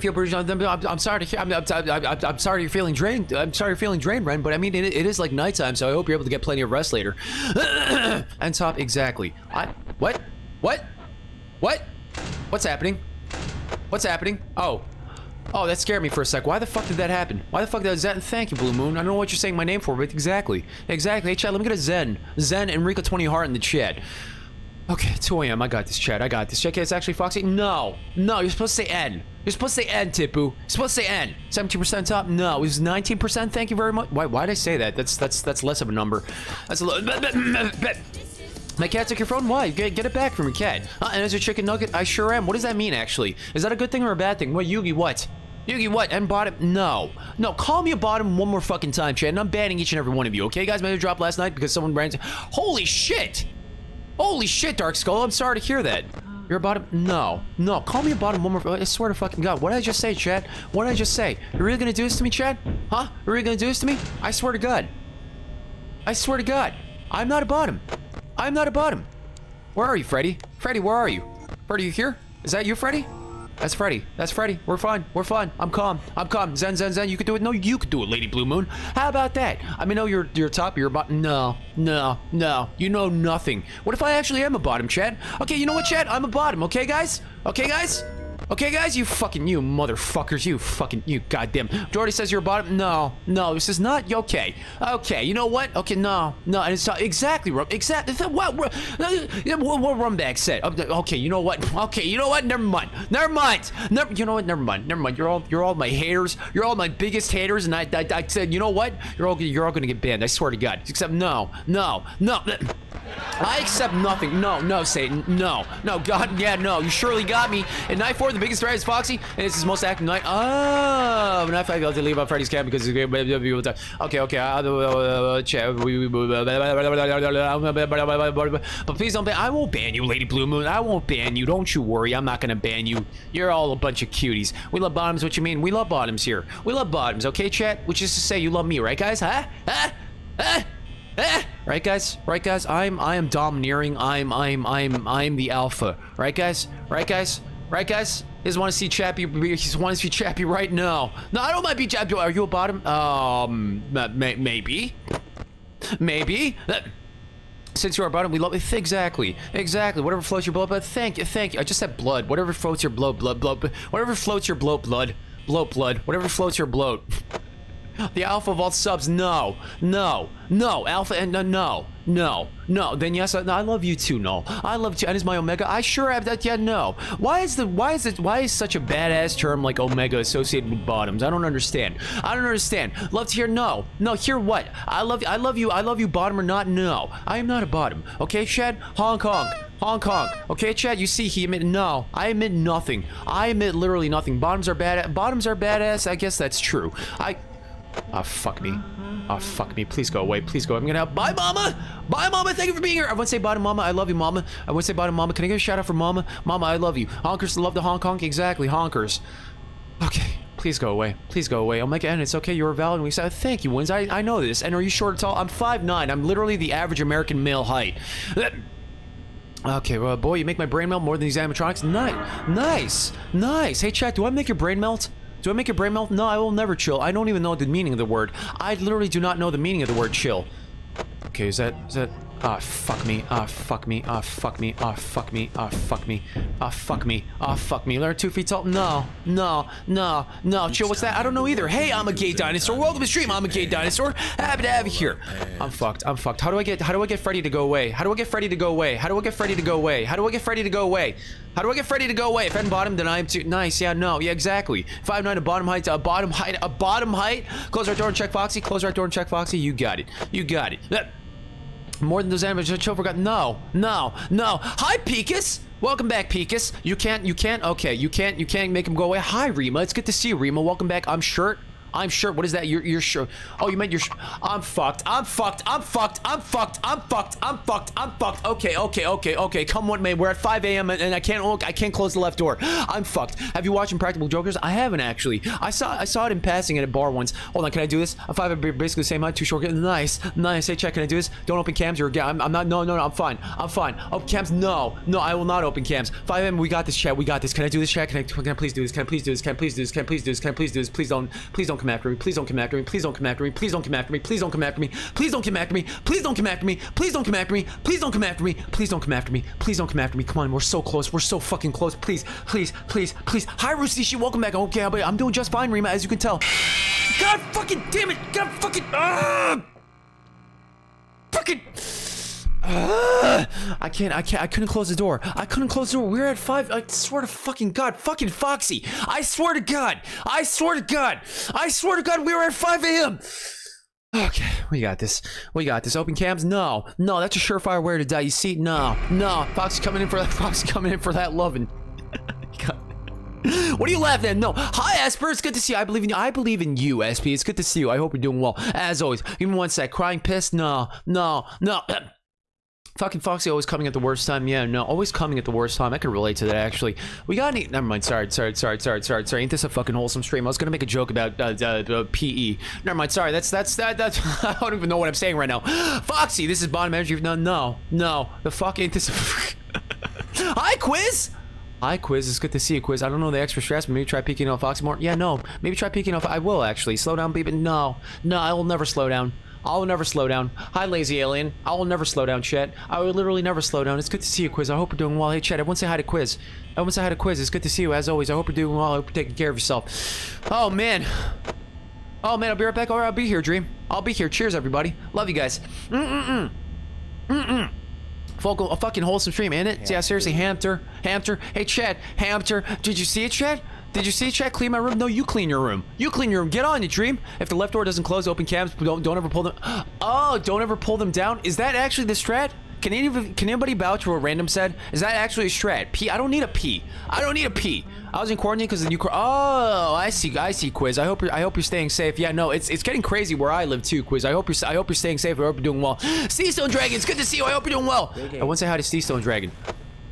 feel pretty. I'm, I'm, sorry to hear. I'm, I'm, I'm, sorry you're feeling drained. I'm sorry you're feeling drained, Ren. But I mean, it, it is like nighttime, so I hope you're able to get plenty of rest later. and top exactly. I what? What? What? What's happening? What's happening? Oh. Oh, that scared me for a sec. Why the fuck did that happen? Why the fuck did that? Thank you, Blue Moon. I don't know what you're saying my name for, but exactly. Exactly. Hey, let me get a Zen. Zen Enrico 20 Heart in the chat. Okay, 2 a.m. I got this, Chad. I got this. Okay, it's actually Foxy. No, no, you're supposed to say N. You're supposed to say N, Tipu. You're supposed to say N. 17% top? No, it was 19%. Thank you very much. Why? Why did I say that? That's that's that's less of a number. That's a little. My cat took your phone? Why? Get, get it back from your cat. Uh, and as a chicken nugget, I sure am. What does that mean, actually? Is that a good thing or a bad thing? What, Yugi, what? Yugi, what? And bottom? No. No, call me a bottom one more fucking time, Chad, and I'm banning each and every one of you, okay, guys? My dropped last night because someone ran... Holy shit! Holy shit, Dark Skull, I'm sorry to hear that. You're a bottom? No. No, call me a bottom one more... I swear to fucking God. What did I just say, Chad? What did I just say? You're really gonna do this to me, Chad? Huh? You're really gonna do this to me? I swear to God. I swear to God. I'm not a bottom. I'm not a bottom. Where are you, Freddy? Freddy, where are you? Freddy, you here? Is that you, Freddy? That's Freddy. That's Freddy. We're fine. We're fine. I'm calm. I'm calm. Zen, zen, zen. You could do it. No, you could do it, Lady Blue Moon. How about that? I mean, no, you're you're top. You're bottom. No, no, no. You know nothing. What if I actually am a bottom, Chad? Okay, you know what, Chad? I'm a bottom. Okay, guys. Okay, guys. Okay, guys, you fucking, you motherfuckers, you fucking, you goddamn. Jordy says you're a bottom. No, no, this is not, okay. Okay, you know what? Okay, no, no, and it's not, exactly, exactly, uh, what, what, what Rumbag said. Um, uh, okay, you know what? Okay, you know what? Never mind. Never mind. Never, you know what? Never mind. Never mind. You're all, you're all my haters. You're all my biggest haters, and I, I, I said, you know what? You're all, you're all gonna get banned. I swear to God. Except, no, no, no. I accept nothing. No, no, Satan. No, no, God, yeah, no. You surely got me. And night four, the biggest threat is Foxy, and it's his most active night. Oh, night five, I'll leave out Freddy's camp because it's great. okay, okay. But please don't ban. I won't ban you, Lady Blue Moon. I won't ban you. Don't you worry. I'm not gonna ban you. You're all a bunch of cuties. We love bottoms. What you mean? We love bottoms here. We love bottoms. Okay, chat. Which is to say, you love me, right, guys? Huh? Huh? Huh? Eh, right guys? Right guys? I'm I am domineering. I'm I'm I'm I'm the alpha. Right guys? Right guys? Right guys? He want to see Chappie. He want to see Chappie right now. No, I don't mind be Chappie. Are you a bottom? Um, may, maybe. Maybe. Since you're a bottom, we love it. Exactly. Exactly. Whatever floats your blood, but thank you. Thank you. I just said blood. Whatever floats your blood, blood, blood. Whatever floats your bloat, blood. Bloat, blood. Whatever floats your bloat. The alpha vault subs, no, no, no, alpha and no, no, no, no. Then yes, I, I love you too, no. I love you, and is my omega. I sure have that. Yeah, no. Why is the why is it why is such a badass term like omega associated with bottoms? I don't understand. I don't understand. Love to hear no, no. Hear what? I love I love you. I love you, bottom or not? No, I am not a bottom. Okay, Chad. Hong Kong. Hong Kong. Okay, Chad, you see he admit no. I admit nothing. I admit literally nothing. Bottoms are bad bottoms are badass. I guess that's true. I Oh, fuck me. Oh, fuck me. Please go away. Please go. I'm gonna have- Bye, Mama! Bye, Mama! Thank you for being here! I want to say bye to Mama. I love you, Mama. I want to say bye to Mama. Can I get a shout out for Mama? Mama, I love you. Honkers love the Hong Kong? Exactly, honkers. Okay. Please go away. Please go away. My god, and it's okay. You're valid. We said, thank you, Wins. I, I know this. And are you short at all? I'm 5'9". I'm literally the average American male height. Okay, well, boy, you make my brain melt more than these animatronics. Nice. Nice. Nice. Hey, chat, do I make your brain melt? Do I make your brain melt? No, I will never chill. I don't even know the meaning of the word. I literally do not know the meaning of the word chill. Okay, is that, is that, Ah, fuck me. Ah, fuck me. Ah, fuck me. Ah, fuck me. Ah, fuck me. Ah, fuck me. Ah, fuck me. Learn two feet tall. No, no, no, no. Chill, what's that? I don't know either. Hey, I'm a gay dinosaur. Welcome to stream. I'm a gay dinosaur. Happy to have you here. I'm fucked. I'm fucked. How do I get, how do I get Freddy to go away? How do I get Freddy to go away? How do I get Freddy to go away? How do I get Freddy to go away? How do I get Freddy to go away? If I'm bottom, then I am too. Nice. Yeah, no. Yeah, exactly. Five nine, a bottom height, a bottom height, a bottom height. Close our door and check Foxy. Close our door and check Foxy. You got it. You got it. More than those animals. I chill forgot. No, no, no. Hi, Pekus. Welcome back, Pekus. You can't, you can't, okay, you can't, you can't make him go away. Hi, Rima. It's good to see you, Rima. Welcome back. I'm Shirt. I'm sure. What is that? You're, you're sure. Oh, you meant you're. I'm fucked. I'm fucked. I'm fucked. I'm fucked. I'm fucked. I'm fucked. I'm fucked. Okay, okay, okay, okay. Come what may. We're at 5 a.m. and I can't look. I can't close the left door. I'm fucked. Have you watched Impractical Jokers? I haven't actually. I saw. I saw it in passing at a bar once. Hold on. Can I do this? I'm five. Basically the same height. Too short. Nice. Nice. Hey, check. Can I do this? Don't open cams. You're. I'm, I'm not. No, no, no. I'm fine. I'm fine. Oh, cams. No, no. I will not open cams. 5 a.m. We got this, chat. We got this. Can I do this, chat? Can I? Can I please do this? Can I please do this? Can I please do this? Can I please do this? Can I please do this? Please don't. Please don't come after me. Please don't come after me. Please don't come after me. Please don't come after me. Please don't come after me. Please don't come after me. Please don't come after me. Please don't come after me. Please don't come after me. Please don't come after me. Please don't come after me. Come on, we're so close. We're so fucking close. Please, please, please, please. Hi, Rusishi. Welcome back. Okay, I'm doing just fine, Rima, as you can tell. God fucking damn it. God fucking. Ah! Fucking. Ugh. I can't, I can't, I couldn't close the door. I couldn't close the door. We are at five. I swear to fucking God, fucking Foxy. I swear to God. I swear to God. I swear to God, we were at 5 a.m. Okay, we got this. We got this. Open cams? No, no, that's a surefire way to die. You see? No, no. Foxy coming in for that. Foxy coming in for that loving. What are you laughing at? No. Hi, Esper. It's good to see you. I believe in you. I believe in you, SP. It's good to see you. I hope you're doing well. As always, give me one sec. Crying piss? No, no, no. Fucking Foxy always coming at the worst time. Yeah, no, always coming at the worst time. I can relate to that actually. We got any? Never mind. Sorry, sorry, sorry, sorry, sorry, sorry. Ain't this a fucking wholesome stream? I was gonna make a joke about uh, uh, uh, PE. Never mind. Sorry. That's that's that. That's. I don't even know what I'm saying right now. Foxy, this is bottom energy. No, no, no. The fuck ain't this? Hi, quiz. Hi, Quiz. It's good to see you, Quiz. I don't know the extra stress, but maybe try peeking off Foxy more. Yeah, no. Maybe try peeking off. I will, actually. Slow down, baby. No. No, I will never slow down. I will never slow down. Hi, lazy alien. I will never slow down, Chet. I will literally never slow down. It's good to see you, Quiz. I hope you're doing well. Hey, Chet, everyone say hi to Quiz. Everyone say hi to Quiz. It's good to see you, as always. I hope you're doing well. I hope you're taking care of yourself. Oh, man. Oh, man, I'll be right back. All right, I'll be here, Dream. I'll be here. Cheers, everybody. Love you guys. Mm-mm-mm. Mm-mm. Focal, a fucking wholesome stream, ain't it? Yeah, seriously, Hamter, Hamter. Hey, Chad, Hamter. Did you see it, Chad? Did you see Chad? Clean my room? No, you clean your room. You clean your room. Get on, you dream. If the left door doesn't close, open cams. Don't don't ever pull them. Oh, don't ever pull them down. Is that actually the strat? Can any can anybody vouch for what random said? Is that actually a strat? P. I don't need a P. I don't need a P. I was in quarantine because the new. Oh, I see. I see. Quiz. I hope you're. I hope you're staying safe. Yeah, no, it's it's getting crazy where I live too. Quiz. I hope you're. I hope you're staying safe. I hope you're doing well. Sea Stone Dragon. It's good to see you. I hope you're doing well. I want to say hi to Sea Stone Dragon.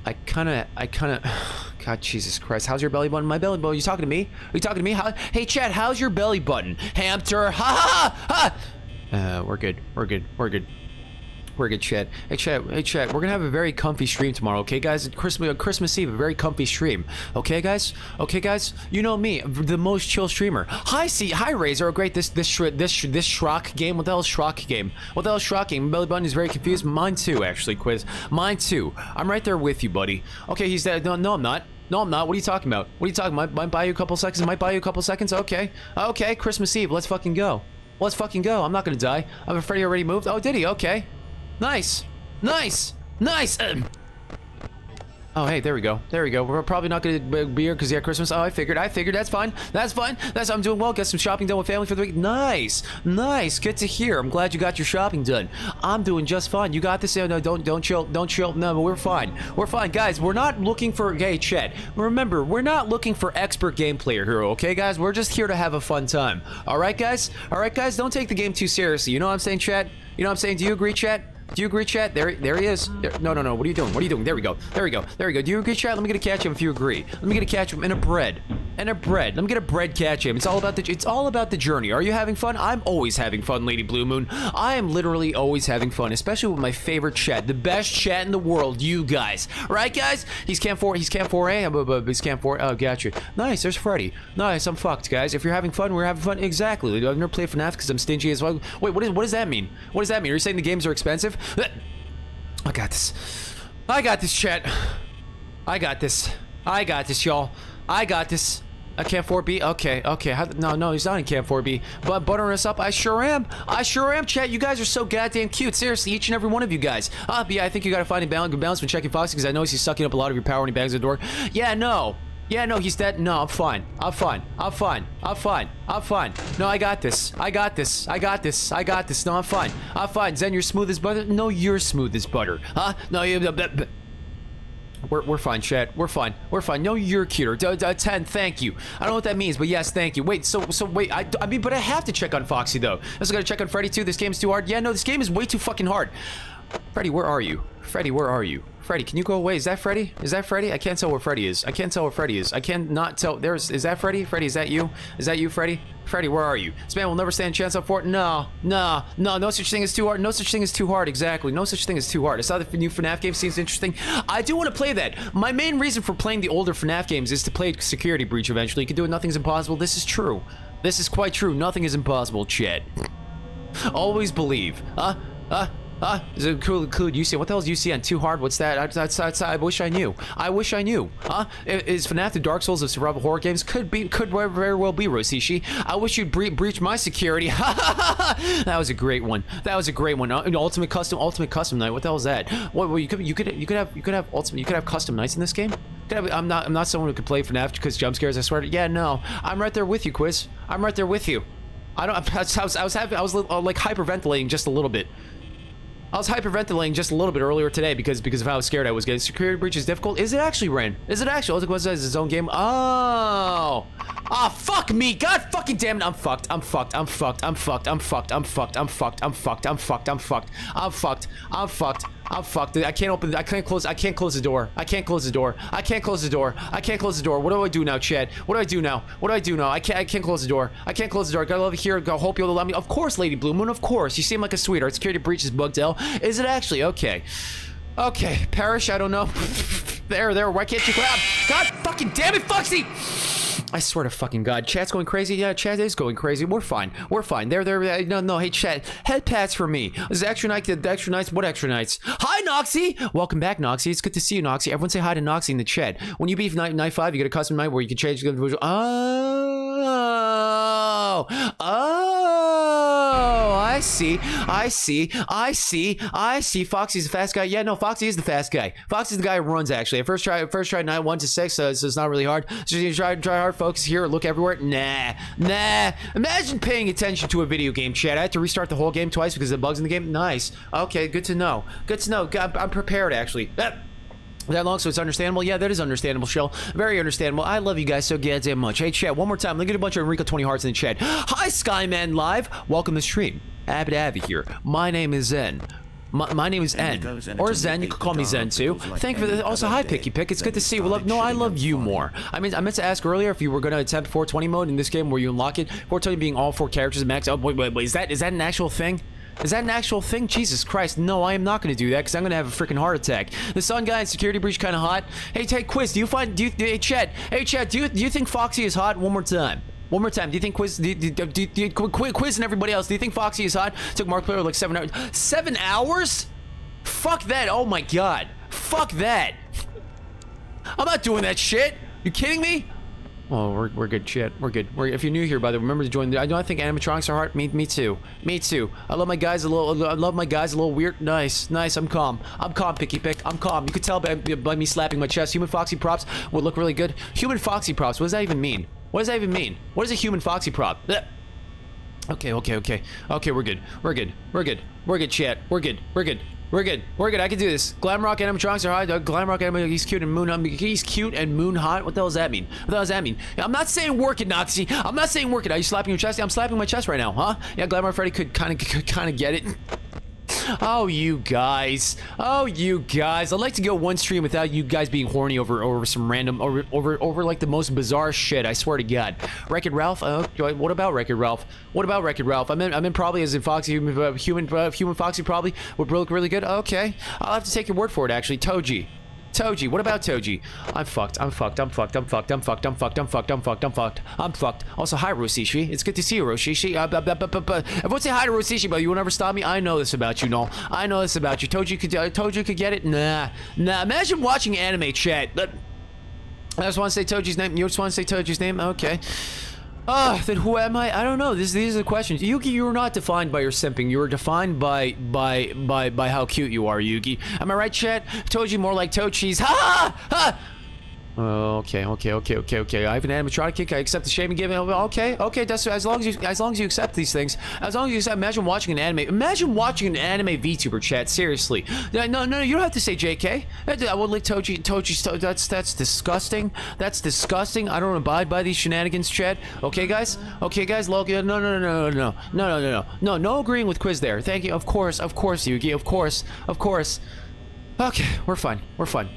I kind of. I kind of. God, Jesus Christ. How's your belly button? My belly button. You talking to me? Are you talking to me? How, hey, Chad. How's your belly button? Hamster. Ha ha ha. Uh, we're good. We're good. We're good. We're good, Chat. Hey, Chat. Hey, Chat. We're gonna have a very comfy stream tomorrow, okay, guys? Christmas, Christmas Eve, a very comfy stream. Okay, guys. Okay, guys. You know me, the most chill streamer. Hi, C. Hi, Razor. Oh, great. This this sh this this Shrock game. What the hell is Shrock game? What the hell is Shrock game? Belly button is very confused. Mine too, actually. Quiz. Mine too. I'm right there with you, buddy. Okay, he's dead. No, no, I'm not. No, I'm not. What are you talking about? What are you talking about? Might buy you a couple seconds. Might buy you a couple seconds. Okay. Okay. Christmas Eve. Let's fucking go. Let's fucking go. I'm not gonna die. I'm afraid he already moved. Oh, did he? Okay. Nice. Nice. Nice. Oh, hey, there we go. There we go. We're probably not going to be here because yeah, Christmas. Oh, I figured. I figured. That's fine. That's fine. That's I'm doing well. Got some shopping done with family for the week. Nice. Nice. Good to hear. I'm glad you got your shopping done. I'm doing just fine. You got this. Oh, No, don't don't chill. Don't chill. No, but we're fine. We're fine, guys. We're not looking for hey, Chet. Remember, we're not looking for expert gameplay here. Okay, guys. We're just here to have a fun time. All right, guys. All right, guys. Don't take the game too seriously. You know what I'm saying, Chet? You know what I'm saying? Do you agree, Chet? Do you agree, chat? There, there he is. There, no, no, no. What are you doing? What are you doing? There we go. There we go. There we go. Do you agree, chat? Let me get a catch him if you agree. Let me get a catch him and a bread. And a bread. Let me get a bread catch him. It's all about the. It's all about the journey. Are you having fun? I'm always having fun, Lady Blue Moon. I am literally always having fun, especially with my favorite chat, the best chat in the world, you guys. Right, guys? He's Camp 4. He's Camp 4A. He's Camp 4. Oh, gotcha. Nice. There's Freddy. Nice. I'm fucked, guys. If you're having fun, we're having fun. Exactly. I've never played FNAF because I'm stingy as well. Wait, what is? What does that mean? What does that mean? Are you saying the games are expensive? I got this. I got this, chat. I got this. I got this, y'all. I got this. A Camp 4B? Okay, okay. How, no, no, he's not in Camp 4B. But buttering us up, I sure am. I sure am, chat. You guys are so goddamn cute. Seriously, each and every one of you guys. Uh, yeah, I think you gotta find a balance, good balance when checking Foxy because I know he's sucking up a lot of your power when he bangs the door. Yeah, no. Yeah, no, he's dead. No, I'm fine. I'm fine. I'm fine. I'm fine. I'm fine. No, I got this. I got this. I got this. I got this. No, I'm fine. I'm fine. Zen, you're smooth as butter. No, you're smooth as butter. Huh? No, you. We're, we're fine, chat. We're fine. We're fine. No, you're cuter. D -d 10, thank you. I don't know what that means, but yes, thank you. Wait, so, so wait, I, I mean, but I have to check on Foxy, though. I also gotta check on Freddy, too. This game's too hard. Yeah, no, this game is way too fucking hard. Freddy, where are you? Freddy, where are you? Freddy, can you go away? Is that Freddy? Is that Freddy? I can't tell where Freddy is. I can't tell where Freddy is. I can't tell. There's. Is that Freddy? Freddy, is that you? Is that you, Freddy? Freddy, where are you? This man will never stand a chance up for it. No, no, no, no such thing as too hard. No such thing as too hard. Exactly. No such thing as too hard. I saw the new FNAF game seems interesting. I do want to play that. My main reason for playing the older FNAF games is to play Security Breach eventually. You can do it. Nothing's impossible. This is true. This is quite true. Nothing is impossible, Chet. Always believe. Huh? Huh? Huh? Is it cool? Include UCN? What the hell is UCN? Too hard? What's that? I, that's, that's, I wish I knew. I wish I knew. Huh? Is FNAF the Dark Souls of survival horror games? Could be. Could very- well be, Rosishi. I wish you'd bre breach my security. that was a great one. That was a great one. Uh, Ultimate custom. Ultimate custom night. What the hell is that? What? Well, you could. You could. You could have. You could have ultimate. You could have custom nights in this game. I'm not. I'm not someone who could play FNAF because jump scares. I swear. To, yeah. No. I'm right there with you, Quiz. I'm right there with you. I don't. I was. I was, I was having. I was uh, like hyperventilating just a little bit. I was hyperventilating just a little bit earlier today because because of how scared I was getting. Security breach is difficult. Is it actually, Ren? Is it actually? All it says its own game. Oh. Ah, fuck me. God fucking damn it. I'm fucked. I'm fucked. I'm fucked. I'm fucked. I'm fucked. I'm fucked. I'm fucked. I'm fucked. I'm fucked. I'm fucked. I'm fucked. I'm fucked. I'm fucked. I can't open. I can't close. I can't close the door. I can't close the door. I can't close the door. I can't close the door. What do I do now, Chad? What do I do now? What do I do now? I can't. I can't close the door. I can't close the door. I gotta love it here. I hope you'll allow me. Of course, Lady Blue Moon. Of course. You seem like a sweetheart. Security breach is bugged out. Is it actually? Okay. Okay. Parish. I don't know. there. There. Why can't you grab? God fucking damn it, Foxy! I swear to fucking God, chat's going crazy. Yeah, chat is going crazy. We're fine. We're fine. There, there. uh, No, no. Hey, chat. Head pats for me. This is extra night. The extra nights. What extra nights? Hi, Noxy. Welcome back, Noxy. It's good to see you, Noxy. Everyone say hi to Noxy in the chat. When you beat night night five, you get a custom night where you can change the visual. Oh, oh. I see. I see. I see. I see. Foxy's the fast guy. Yeah, no, Foxy is the fast guy. Foxy's the guy who runs. Actually, I first try. First try night one to six, uh, so it's not really hard. So you try try hard. Focus here. Look everywhere. Nah, nah. Imagine paying attention to a video game chat. I had to restart the whole game twice because of the bugs in the game. Nice. Okay, good to know. Good to know. I'm, I'm prepared actually. Ah. That long, so it's understandable? Yeah, that is understandable, Shell. Very understandable. I love you guys so goddamn much. Hey, chat, one more time. Look at a bunch of Enrico 20 hearts in the chat. Hi, Skyman Live. Welcome to the stream. Happy to here. My name is Zen. My, my name is N. Or Zen, you could call me Zen too. Thank you for the, also hi Picky Pick. It's good to see you. Love, no, I love you more. I mean, I meant to ask earlier if you were going to attempt 420 mode in this game where you unlock it. 420 being all four characters max. Oh, wait, wait, wait. Is that is that an actual thing? Is that an actual thing? Jesus Christ. No, I am not going to do that because I'm going to have a freaking heart attack. The Sun Guy and Security Breach kind of hot. Hey, take quiz. Do you find, do you, hey, Chad, hey, Chad, do you, do you think Foxy is hot? One more time. One more time. Do you think Quiz, do, do, do, do, Quiz, and everybody else, do you think Foxy is hot? Took Mark Player like seven hours. Seven hours? Fuck that. Oh my god. Fuck that. I'm not doing that shit. You kidding me? Oh, we're, we're good shit. We're good. We're, if you're new here, by the way, remember to join. The, I don't think animatronics are hard. Me, me too. Me too. I love my guys a little. I love my guys a little weird. Nice, nice. I'm calm. I'm calm, Picky Pick. I'm calm. You could tell by, by me slapping my chest. Human Foxy props would look really good. Human Foxy props. What does that even mean? What does that even mean? What is a human Foxy prop? Blech. Okay, okay, okay. Okay, we're good. We're good. We're good. We're good, chat. We're good. We're good. We're good. We're good. I can do this. Glamrock animatronics are hot. Glamrock animatronics, he's cute and moon hot. He's cute and moon hot. What the hell does that mean? What the hell does that mean? I'm not saying work it, Noxy. I'm not saying work it. Are you slapping your chest? I'm slapping my chest right now, huh? Yeah, Glamrock Freddy could kind of kind of get it. Oh, you guys. Oh, you guys. I'd like to go one stream without you guys being horny over over some random over over over like the most bizarre shit. I swear to God. Wreck-It Ralph. Uh, what about Wreck-It Ralph? What about Wreck-It Ralph? I'm in. I'm in probably as in Foxy human uh, human uh, human Foxy probably would look really good. Okay, I'll have to take your word for it. Actually, Toji. Toji, what about Toji? I'm fucked. I'm fucked. I'm fucked. I'm fucked. I'm fucked. I'm fucked. I'm fucked. I'm fucked. I'm fucked. I'm fucked. Also, hi Rosishi. It's good to see you, Rosishi. Uh, Everyone say hi to Rosishi, but you will never stop me. I know this about you, Noel. I know this about you. Toji could. Uh, Toji could get it. Nah, nah. Imagine watching anime chat. I just want to say Toji's name. You just want to say Toji's name? Okay. Ah, then who am I? I don't know. This, these are the questions. Yuki, you are not defined by your simping. You are defined by by by by how cute you are, Yuki. Am I right, chat? Toji more like Tochi's. Ha ha ha! Okay, okay, okay, okay, okay. I have an animatronic kick. I accept the shame and give it. Okay, okay. That's as long as you as long as you accept these things. As long as you accept. Imagine watching an anime. Imagine watching an anime VTuber chat. Seriously. No, no, no. You don't have to say JK. I would like Toji. Toji's. To, that's that's disgusting. That's disgusting. I don't abide by these shenanigans, chat. Okay, guys. Okay, guys. Loki. No, no, no, no, no, no, no, no, no, no. No agreeing with Quiz there. Thank you. Of course, of course, Yuki. Of course, of course. Okay, we're fine. We're fine.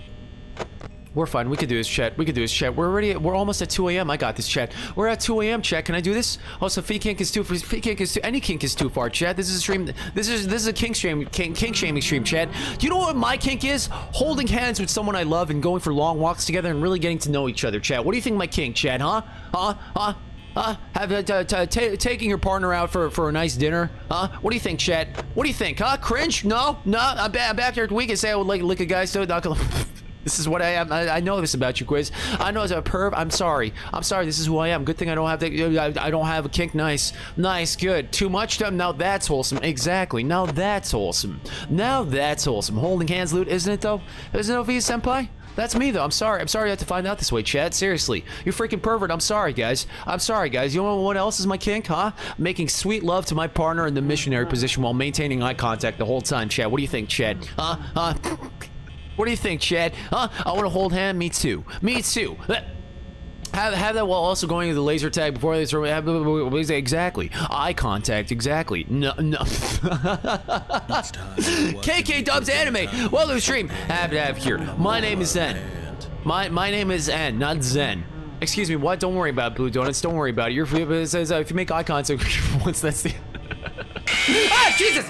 We're fine. We could do this, chat. We could do this, chat. We're already. We're almost at 2 a.m. I got this, chat. We're at 2 a.m. Chat. Can I do this? Also, fee kink is too. Fee kink is too. Any kink is too far, chat. This is a stream. This is this is a kink stream. Kink, kink shaming stream, chat. Do you know what my kink is? Holding hands with someone I love and going for long walks together and really getting to know each other, chat. What do you think my kink, chat? Huh? Huh? Huh? Huh? Have uh, taking your partner out for for a nice dinner? Huh? What do you think, Chet? What do you think? Huh? Cringe? No, no. I'm, ba- I'm back here We can say I would like lick a guy's toe. Not gonna. This is what I am. I, I, know this about you, Quiz. I know as a perv. I'm sorry. I'm sorry. This is who I am. Good thing I don't have the. I, I don't have a kink. Nice, nice, good. Too much. Time. Now that's wholesome. Exactly. Now that's wholesome. Now that's wholesome. Holding hands, loot, isn't it though? Isn't it, Ovia Senpai? That's me though. I'm sorry. I'm sorry I had to find out this way, Chad. Seriously. You freaking pervert. I'm sorry, guys. I'm sorry, guys. You know what else is my kink, huh? Making sweet love to my partner in the missionary position while maintaining eye contact the whole time, Chad. What do you think, Chad? Huh? Huh? What do you think, Chad? Huh? I want to hold hand. Me too. Me too. Have, have that while also going to the laser tag before they throw exactly. Eye contact exactly. No no. KK Dubs anime. Welcome to stream. Have to have here. My name is Zen. My my name is N not Zen. Excuse me what? Don't worry about blue donuts. Don't worry about it. You're uh, if you make eye contact once that's the ah Jesus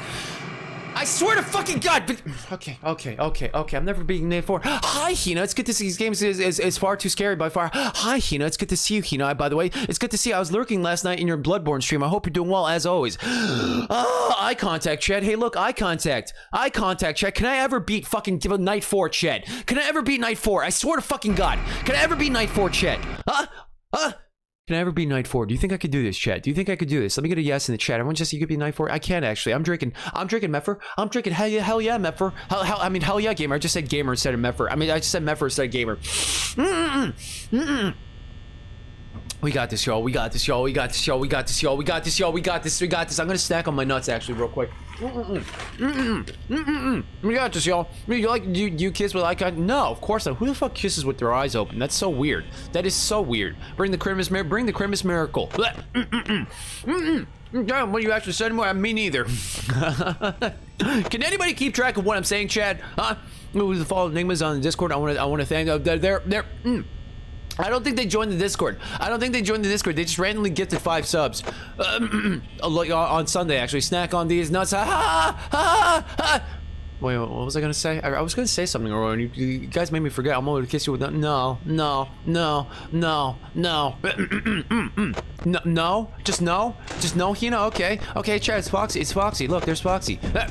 I swear to fucking God, but okay, okay, okay, okay. I'm never being named for. Hi, Hina. It's good to see these games is, is, is far too scary by far. Hi, Hina. It's good to see you, Hina. By the way, it's good to see you. I was lurking last night in your Bloodborne stream. I hope you're doing well as always. oh, eye contact, Chad. Hey, look, eye contact. Eye contact, Chad. Can I ever beat fucking give a night four, Chad? Can I ever beat night four? I swear to fucking God. Can I ever beat night four, Chad? Huh? Huh? Can I ever be night four? Do you think I could do this, chat? Do you think I could do this? Let me get a yes in the chat. Everyone just you could be night four. I can't actually. I'm drinking. I'm drinking Mepher. I'm drinking hell yeah, hell yeah, Mepher. Hell, hell, I mean hell yeah, gamer. I just said gamer instead of Mepher. I mean I just said Mepher instead of gamer. Mm-mm, mm-mm. We got this, y'all. We got this, y'all. We got this, y'all. We got this, y'all. We got this, y'all. We got this. We got this. I'm gonna snack on my nuts actually, real quick. We got this, y'all. You like you you kiss with contact? No, of course not. Who the fuck kisses with their eyes open? That's so weird. That is so weird. Bring the Christmas mir bring the Christmas miracle. Mm-mm, mm-mm. Damn, what you actually said more? Me neither. Can anybody keep track of what I'm saying, Chad? Huh? Who the follow enigmas on the Discord? I want to I want to thank. Uh, they're. they're mm. I don't think they joined the Discord. I don't think they joined the Discord. They just randomly gifted five subs uh, on Sunday, actually. Snack on these nuts. Ha, ha, ha, ha. Wait, what was I gonna say? I, was gonna say something earlier, and you, guys made me forget. I'm going to kiss you with no, no, no, no, no, no, no, just no, just no, you know, okay, okay, Chad, it's Foxy, it's Foxy. Look, there's Foxy. Eh.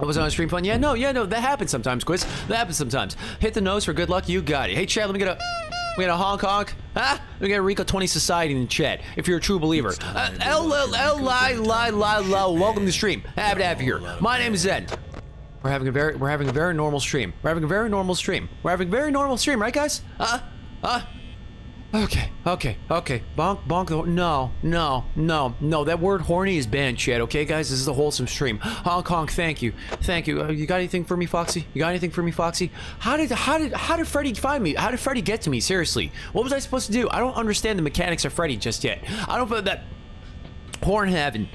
I was on a stream pun. Yeah, no, yeah, no, that happens sometimes, Quiz. That happens sometimes. Hit the nose for good luck. You got it. Hey, Chad, let me get a. We got a Hong Kong. Huh? We got a Rico 20 Society in the chat. If you're a true believer. Uh, L L L Li Li Li Li. Welcome to the stream. Happy to have you here. My name is Zed. We're having a very we're having a very normal stream. We're having a very normal stream. We're having a very normal stream, right, guys? Uh, uh. Okay, okay, okay. Bonk, bonk. No, no, no, no. That word horny is banned, Chad. Okay, guys, this is a wholesome stream. Hong Kong, thank you, thank you. Uh, you got anything for me, Foxy? You got anything for me, Foxy? How did, how did, how did Freddy find me? How did Freddy get to me? Seriously, what was I supposed to do? I don't understand the mechanics of Freddy just yet. I don't feel that. Porn heaven.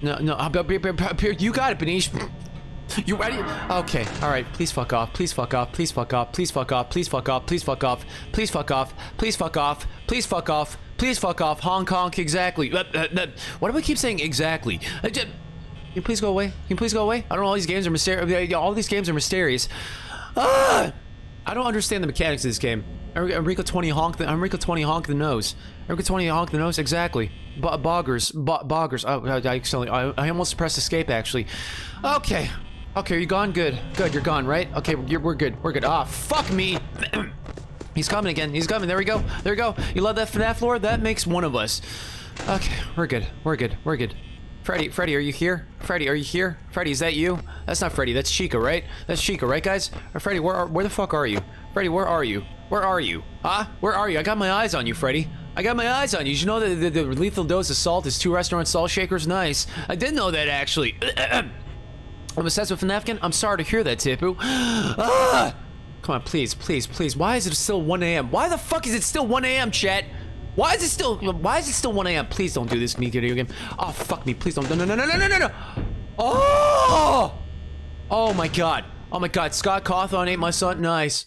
No, no. You got it, Benish. You ready? Okay, alright. Please fuck off. Please fuck off. Please fuck off. Please fuck off. Please fuck off. Please fuck off. Please fuck off. Please fuck off. Please fuck off. Please fuck off. Hong Kong, exactly. Why do I keep saying exactly? Can you please go away? Can you please go away? I don't know. All these games are mysterious. All these games are mysterious. Ah! I don't understand the mechanics of this game. Enrico 20 honk the Enrico 20 honk the nose. Enrico 20 honk the nose exactly. B boggers, bo boggers. Oh, I, I, I almost pressed escape actually. Okay, Okay, you gone? Good. Good, you're gone, right? Okay, we're good. We're good. Ah, oh, fuck me. He's coming again. He's coming. There we go. There we go. You love that FNAF floor? That makes one of us. Okay, we're good. We're good. We're good. Freddy, Freddy, are you here? Freddy, are you here? Freddy, is that you? That's not Freddy. That's Chica, right? That's Chica, right, guys? Or Freddy, where are, where the fuck are you? Freddy, where are you? Where are you? Huh? Where are you? I got my eyes on you, Freddy. I got my eyes on you. You know that the, the, the lethal dose of salt is two restaurant salt shakers? Nice. I did know that, actually. I'm obsessed with Napkin. I'm sorry to hear that, Tipu. ah! Come on, please, please, please. Why is it still 1 a.m.? Why the fuck is it still 1 a.m., chat? Why is it still, why is it still 1 a.m.? Please don't do this to me, video game. Oh, fuck me. Please don't. No, no, no, no, no, no, no, no. Oh! Oh, my God. Oh, my God. Scott Cawthon ate my son. Nice.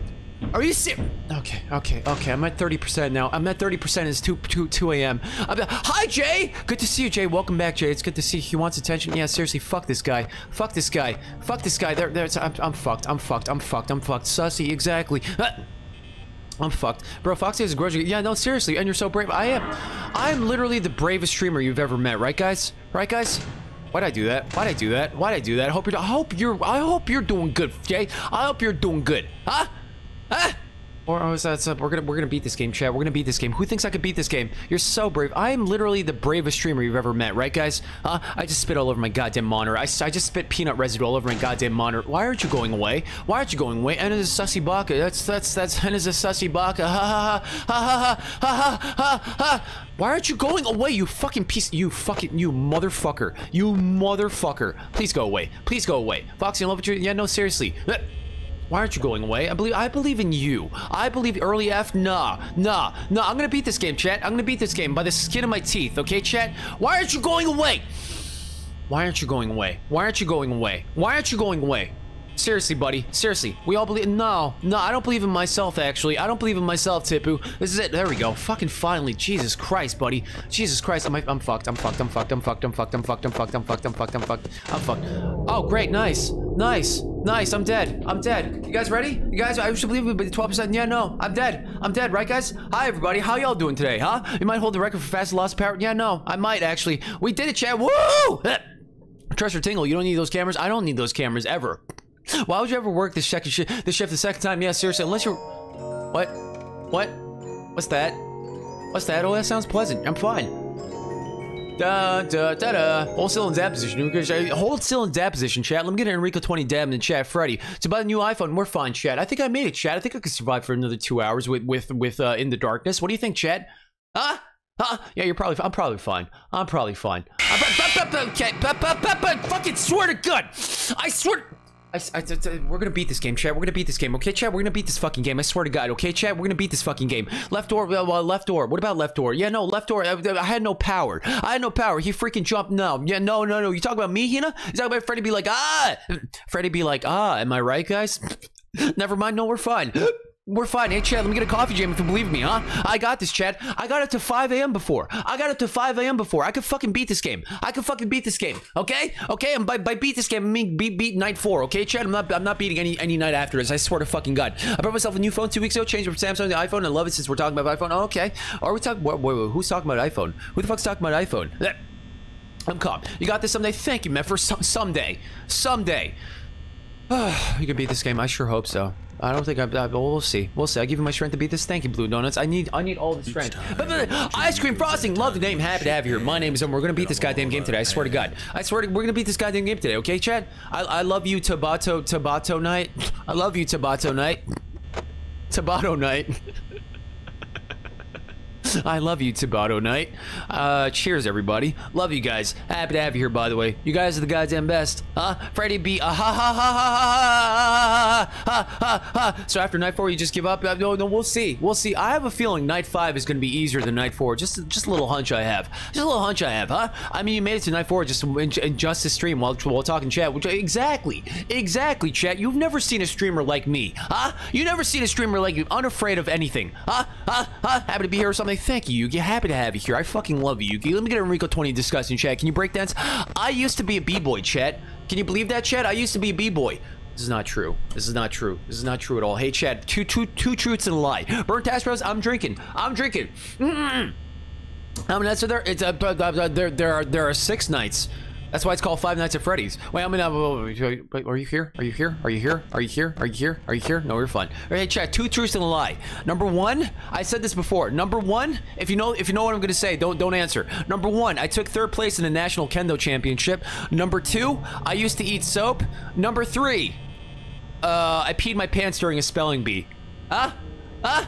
Are you serious? Okay, okay, okay. I'm at 30% now. I'm at 30%. It's 2 2 2 a.m. Hi, Jay. Good to see you, Jay. Welcome back, Jay. It's good to see you. He wants attention. Yeah, seriously. Fuck this guy. Fuck this guy. Fuck this guy. There, there's. I'm, I'm fucked. I'm fucked. I'm fucked. I'm fucked. Sussy. Exactly. Ah. I'm fucked. Bro, Foxy has a grudge. Yeah, no, seriously. And you're so brave. I am. I'm literally the bravest streamer you've ever met, right, guys? Right, guys? Why'd I do that? Why'd I do that? Why'd I do that? I hope you're. I hope you're. I hope you're doing good, Jay. I hope you're doing good. Huh? Or oh, is that up? We're gonna we're gonna beat this game, chat. We're gonna beat this game. Who thinks I could beat this game? You're so brave. I am literally the bravest streamer you've ever met, right, guys? Huh? I just spit all over my goddamn monitor. I, I just spit peanut residue all over my goddamn monitor. Why aren't you going away? Why aren't you going away? And is a sussy baka. That's that's that's and is a sussy baka. Ha ha ha ha ha ha ha ha. Why aren't you going away? You fucking piece. You fucking you motherfucker. You motherfucker. Please go away. Please go away. Foxy, I love you. Yeah, no, seriously. Why aren't you going away? I believe I believe in you. I believe early F. Nah, nah, nah. I'm gonna beat this game, chat. I'm gonna beat this game by the skin of my teeth. Okay, chat. Why aren't you going away? Why aren't you going away? Why aren't you going away? Why aren't you going away? Seriously, buddy. Seriously. We all believe- No. No, I don't believe in myself, actually. I don't believe in myself, Tipu. This is it. There we go. Fucking finally. Jesus Christ, buddy. Jesus Christ. I'm, I'm fucked. I'm fucked. I'm fucked. I'm fucked. I'm fucked. I'm fucked. I'm fucked. I'm fucked. I'm fucked. I'm fucked. I'm fucked. Oh, great. Nice. Nice. Nice. I'm dead. I'm dead. You guys ready? You guys, I should believe me, but 12%. Yeah, no. I'm dead. I'm dead, right, guys? Hi, everybody. How y'all doing today, huh? You might hold the record for fastest loss of power. Yeah, no. I might, actually. We did it, chat. Woo! Treasure Tingle, you don't need those cameras. I don't need those cameras ever. Why would you ever work this shift, this shift the second time? Yeah, seriously, unless you're... What? What? What's that? What's that? Oh, that sounds pleasant. I'm fine. Da da da da. Hold still in dab position. Hold still in dab position, chat. Let me get an Enrico 20 dab in the chat, Freddy. To buy the new iPhone, we're fine, chat. I think I made it, chat. I think I could survive for another two hours with with with uh, in the darkness. What do you think, chat? Huh? Huh? Yeah, you're probably. I'm probably fine. I'm probably fine. Okay, fucking swear to God, I swear. I, I, I, we're gonna beat this game, Chad. We're gonna beat this game, okay, Chad? We're gonna beat this fucking game. I swear to God, okay, Chad? We're gonna beat this fucking game. Left door, well, left door. What about left door? Yeah, no, left door. I, I, had no power. I had no power. He freaking jumped. No, yeah, no, no, no. You talk about me, Hina? You talk about Freddy? Be like, ah. Freddy be like, ah. Am I right, guys? Never mind. No, we're fine. We're fine. Hey, Chad, let me get a coffee jam if you believe me, huh? I got this, Chad. I got it to 5 a.m. before. I got it to 5 a.m. before. I could fucking beat this game. I could fucking beat this game. Okay? Okay? And by, by beat this game, I mean beat, beat night four. Okay, Chad? I'm not I'm not beating any any night after this. I swear to fucking God. I bought myself a new phone two weeks ago. Changed from Samsung to iPhone. I love it since we're talking about iPhone. Oh, okay. Are we talking? Wait, wait, wait, who's talking about iPhone? Who the fuck's talking about iPhone? I'm calm. You got this someday. Thank you, man. For some, someday, someday. you can beat this game. I sure hope so. I don't think I, I we'll see. We'll see. I'll give you my strength to beat this. Thank you, Blue Donuts. I need I need all the strength. But, but, uh, ice cream frosting. Love the name. Happy to have you here. My name is and We're gonna beat this goddamn game today. I swear to God. I swear to, we're gonna beat this goddamn game today. Okay, Chad? I, I love you, Tabato Tabato Night. I love you, Tabato Night. Tabato Night. I love you, Tabata Knight. Uh, cheers, everybody. Love you guys. Happy to have you here, by the way. You guys are the goddamn best. Huh? Freddy B. Uh, ha ha ha ha ha ha ha ha ha. So after night four, you just give up? Uh, no, no, we'll see. We'll see. I have a feeling night five is going to be easier than night four. Just, just a little hunch I have. Just a little hunch I have, huh? I mean, you made it to night four just in, in just this stream while, while talking chat. Which, exactly. Exactly, chat. You've never seen a streamer like me, huh? You never seen a streamer like you, unafraid of anything, huh? Huh? Huh? Happy to be here or something. Thank you, Yugi. Happy to have you here. I fucking love you, Yugi. Let me get a Enrico 20 discussing chat. Can you break dance? I used to be a b-boy, chat. Can you believe that, chat? I used to be a b-boy. This is not true. This is not true. This is not true at all. Hey, Chad, two, two, two truths and a lie. Burnt Hash Browns, I'm drinking. I'm drinking. Mm -mm. Mean, that's there. It's uh, there. There are there are six nights that's why it's called Five Nights at Freddy's. Wait, I'm gonna. Wait, are you here? Are you here? Are you here? Are you here? Are you here? Are you here? No, you're fine. Right, chat. Two truths and a lie. Number one, I said this before. Number one, if you know, if you know what I'm gonna say, don't don't answer. Number one, I took third place in the national kendo championship. Number two, I used to eat soap. Number three, uh, I peed my pants during a spelling bee. Huh? Huh?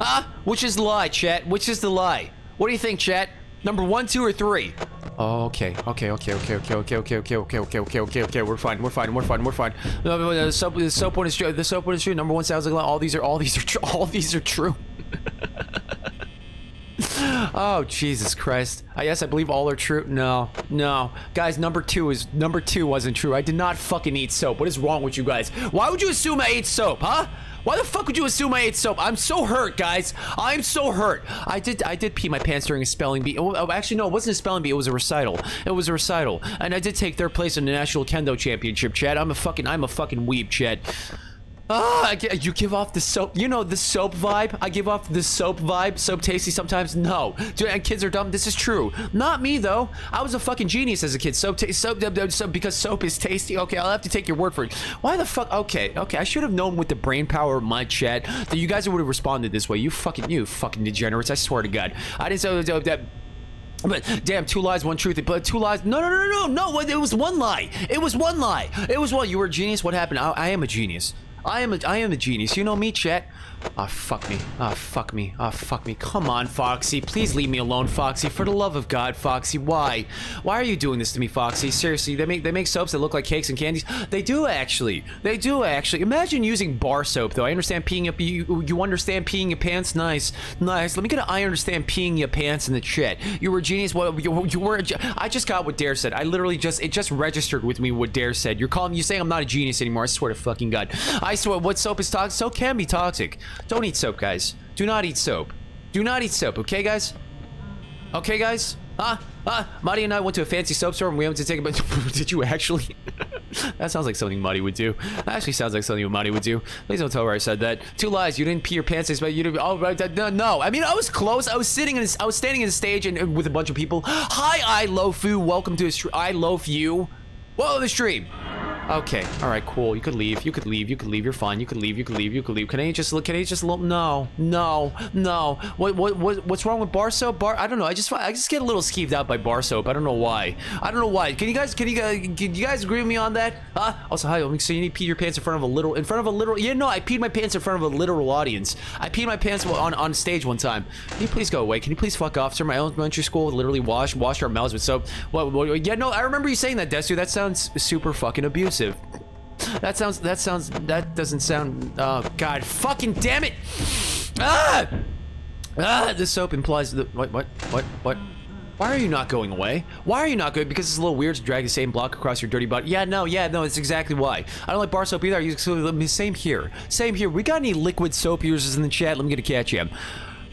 Huh? Which is the lie, chat? Which is the lie? What do you think, chat? Number one, two, or three? Okay, okay, okay, okay, okay, okay, okay, okay, okay, okay, okay, okay, okay. We're fine. We're fine. We're fine. We're fine. The soap, the soap one is true. The soap one is true. Number one sounds like all these are all these are all these are true. Oh, Jesus Christ. I guess I believe all are true. No, no. Guys, number two is number two wasn't true. I did not fucking eat soap. What is wrong with you guys? Why would you assume I ate soap, huh? Why the fuck would you assume I ate soap? I'm so hurt, guys. I'm so hurt. I did I did pee my pants during a spelling bee. Oh, oh actually, no, it wasn't a spelling bee. It was a recital. It was a recital. And I did take third place in the National Kendo Championship, Chad. I'm a fucking, I'm a fucking weeb, Chad. Ah, you give off the soap, you know, the soap vibe. I give off the soap vibe. Soap tasty sometimes. No, dude, and kids are dumb. This is true. Not me though. I was a fucking genius as a kid. Soap, soap, soap, because soap is tasty. Okay, I'll have to take your word for it. Why the fuck? Okay, okay. I should have known with the brain power of my chat that you guys would have responded this way. You fucking, you fucking degenerates. I swear to God. I didn't say that. But damn, two lies, one truth. But two lies. No, no, no, no, no. No, it was one lie. It was one lie. It was one. You were a genius. What happened? I, I am a genius. I am a, I am a genius. You know me, chat. Ah, oh, fuck me. Ah, oh, fuck me. Ah, oh, fuck me. Come on, Foxy. Please leave me alone, Foxy. For the love of God, Foxy. Why? Why are you doing this to me, Foxy? Seriously, they make they make soaps that look like cakes and candies. They do actually. They do actually. Imagine using bar soap, though. I understand peeing up. You you understand peeing your pants? Nice, nice. Let me get an I understand peeing your pants in the chat. You were a genius. What you, you were? I just got what Dare said. I literally just it just registered with me what Dare said. You're calling you saying I'm not a genius anymore. I swear to fucking God. I swear. What soap is toxic? Soap can be toxic. Don't eat soap, guys. Do not eat soap. Do not eat soap, okay, guys? Okay, guys? Huh? Huh? Marty and I went to a fancy soap store and we went to take a bunch. Did you actually? that sounds like something Marty would do. That actually sounds like something Marty would do. Please don't tell her I said that. Two lies. You didn't pee your pants, but you didn't. Oh, right. No, no. I mean, I was close. I was sitting in. I was standing in the stage and with a bunch of people. Hi, I Lofu. Welcome to a. I loaf you. Whoa, the stream. Okay, all right, cool. You could leave. You could leave. You could leave. You're fine. You could leave. You could leave. You could leave. Can I just look? Can I just look? No, no, no. What, what, what, what's wrong with bar soap? Bar? I don't know. I just, I just get a little skeeved out by bar soap. I don't know why. I don't know why. Can you guys, can you guys, can you guys agree with me on that? Huh? Also, hi. So you need to pee your pants in front of a little, in front of a literal. Yeah, no, I peed my pants in front of a literal audience. I peed my pants on on stage one time. Can you please go away? Can you please fuck off? Sir, my elementary school literally wash wash our mouths with soap. What? what yeah, no, I remember you saying that, Desu. That uh, sounds super fucking abusive. That sounds, that sounds, that doesn't sound, oh god, fucking damn it! Ah! Ah, this soap implies that, what, what, what, what? Why are you not going away? Why are you not going? Because it's a little weird to drag the same block across your dirty butt. Yeah, no, yeah, no, it's exactly why. I don't like bar soap either. I use, same here. Same here. We got any liquid soap users in the chat? Let me get a catch you.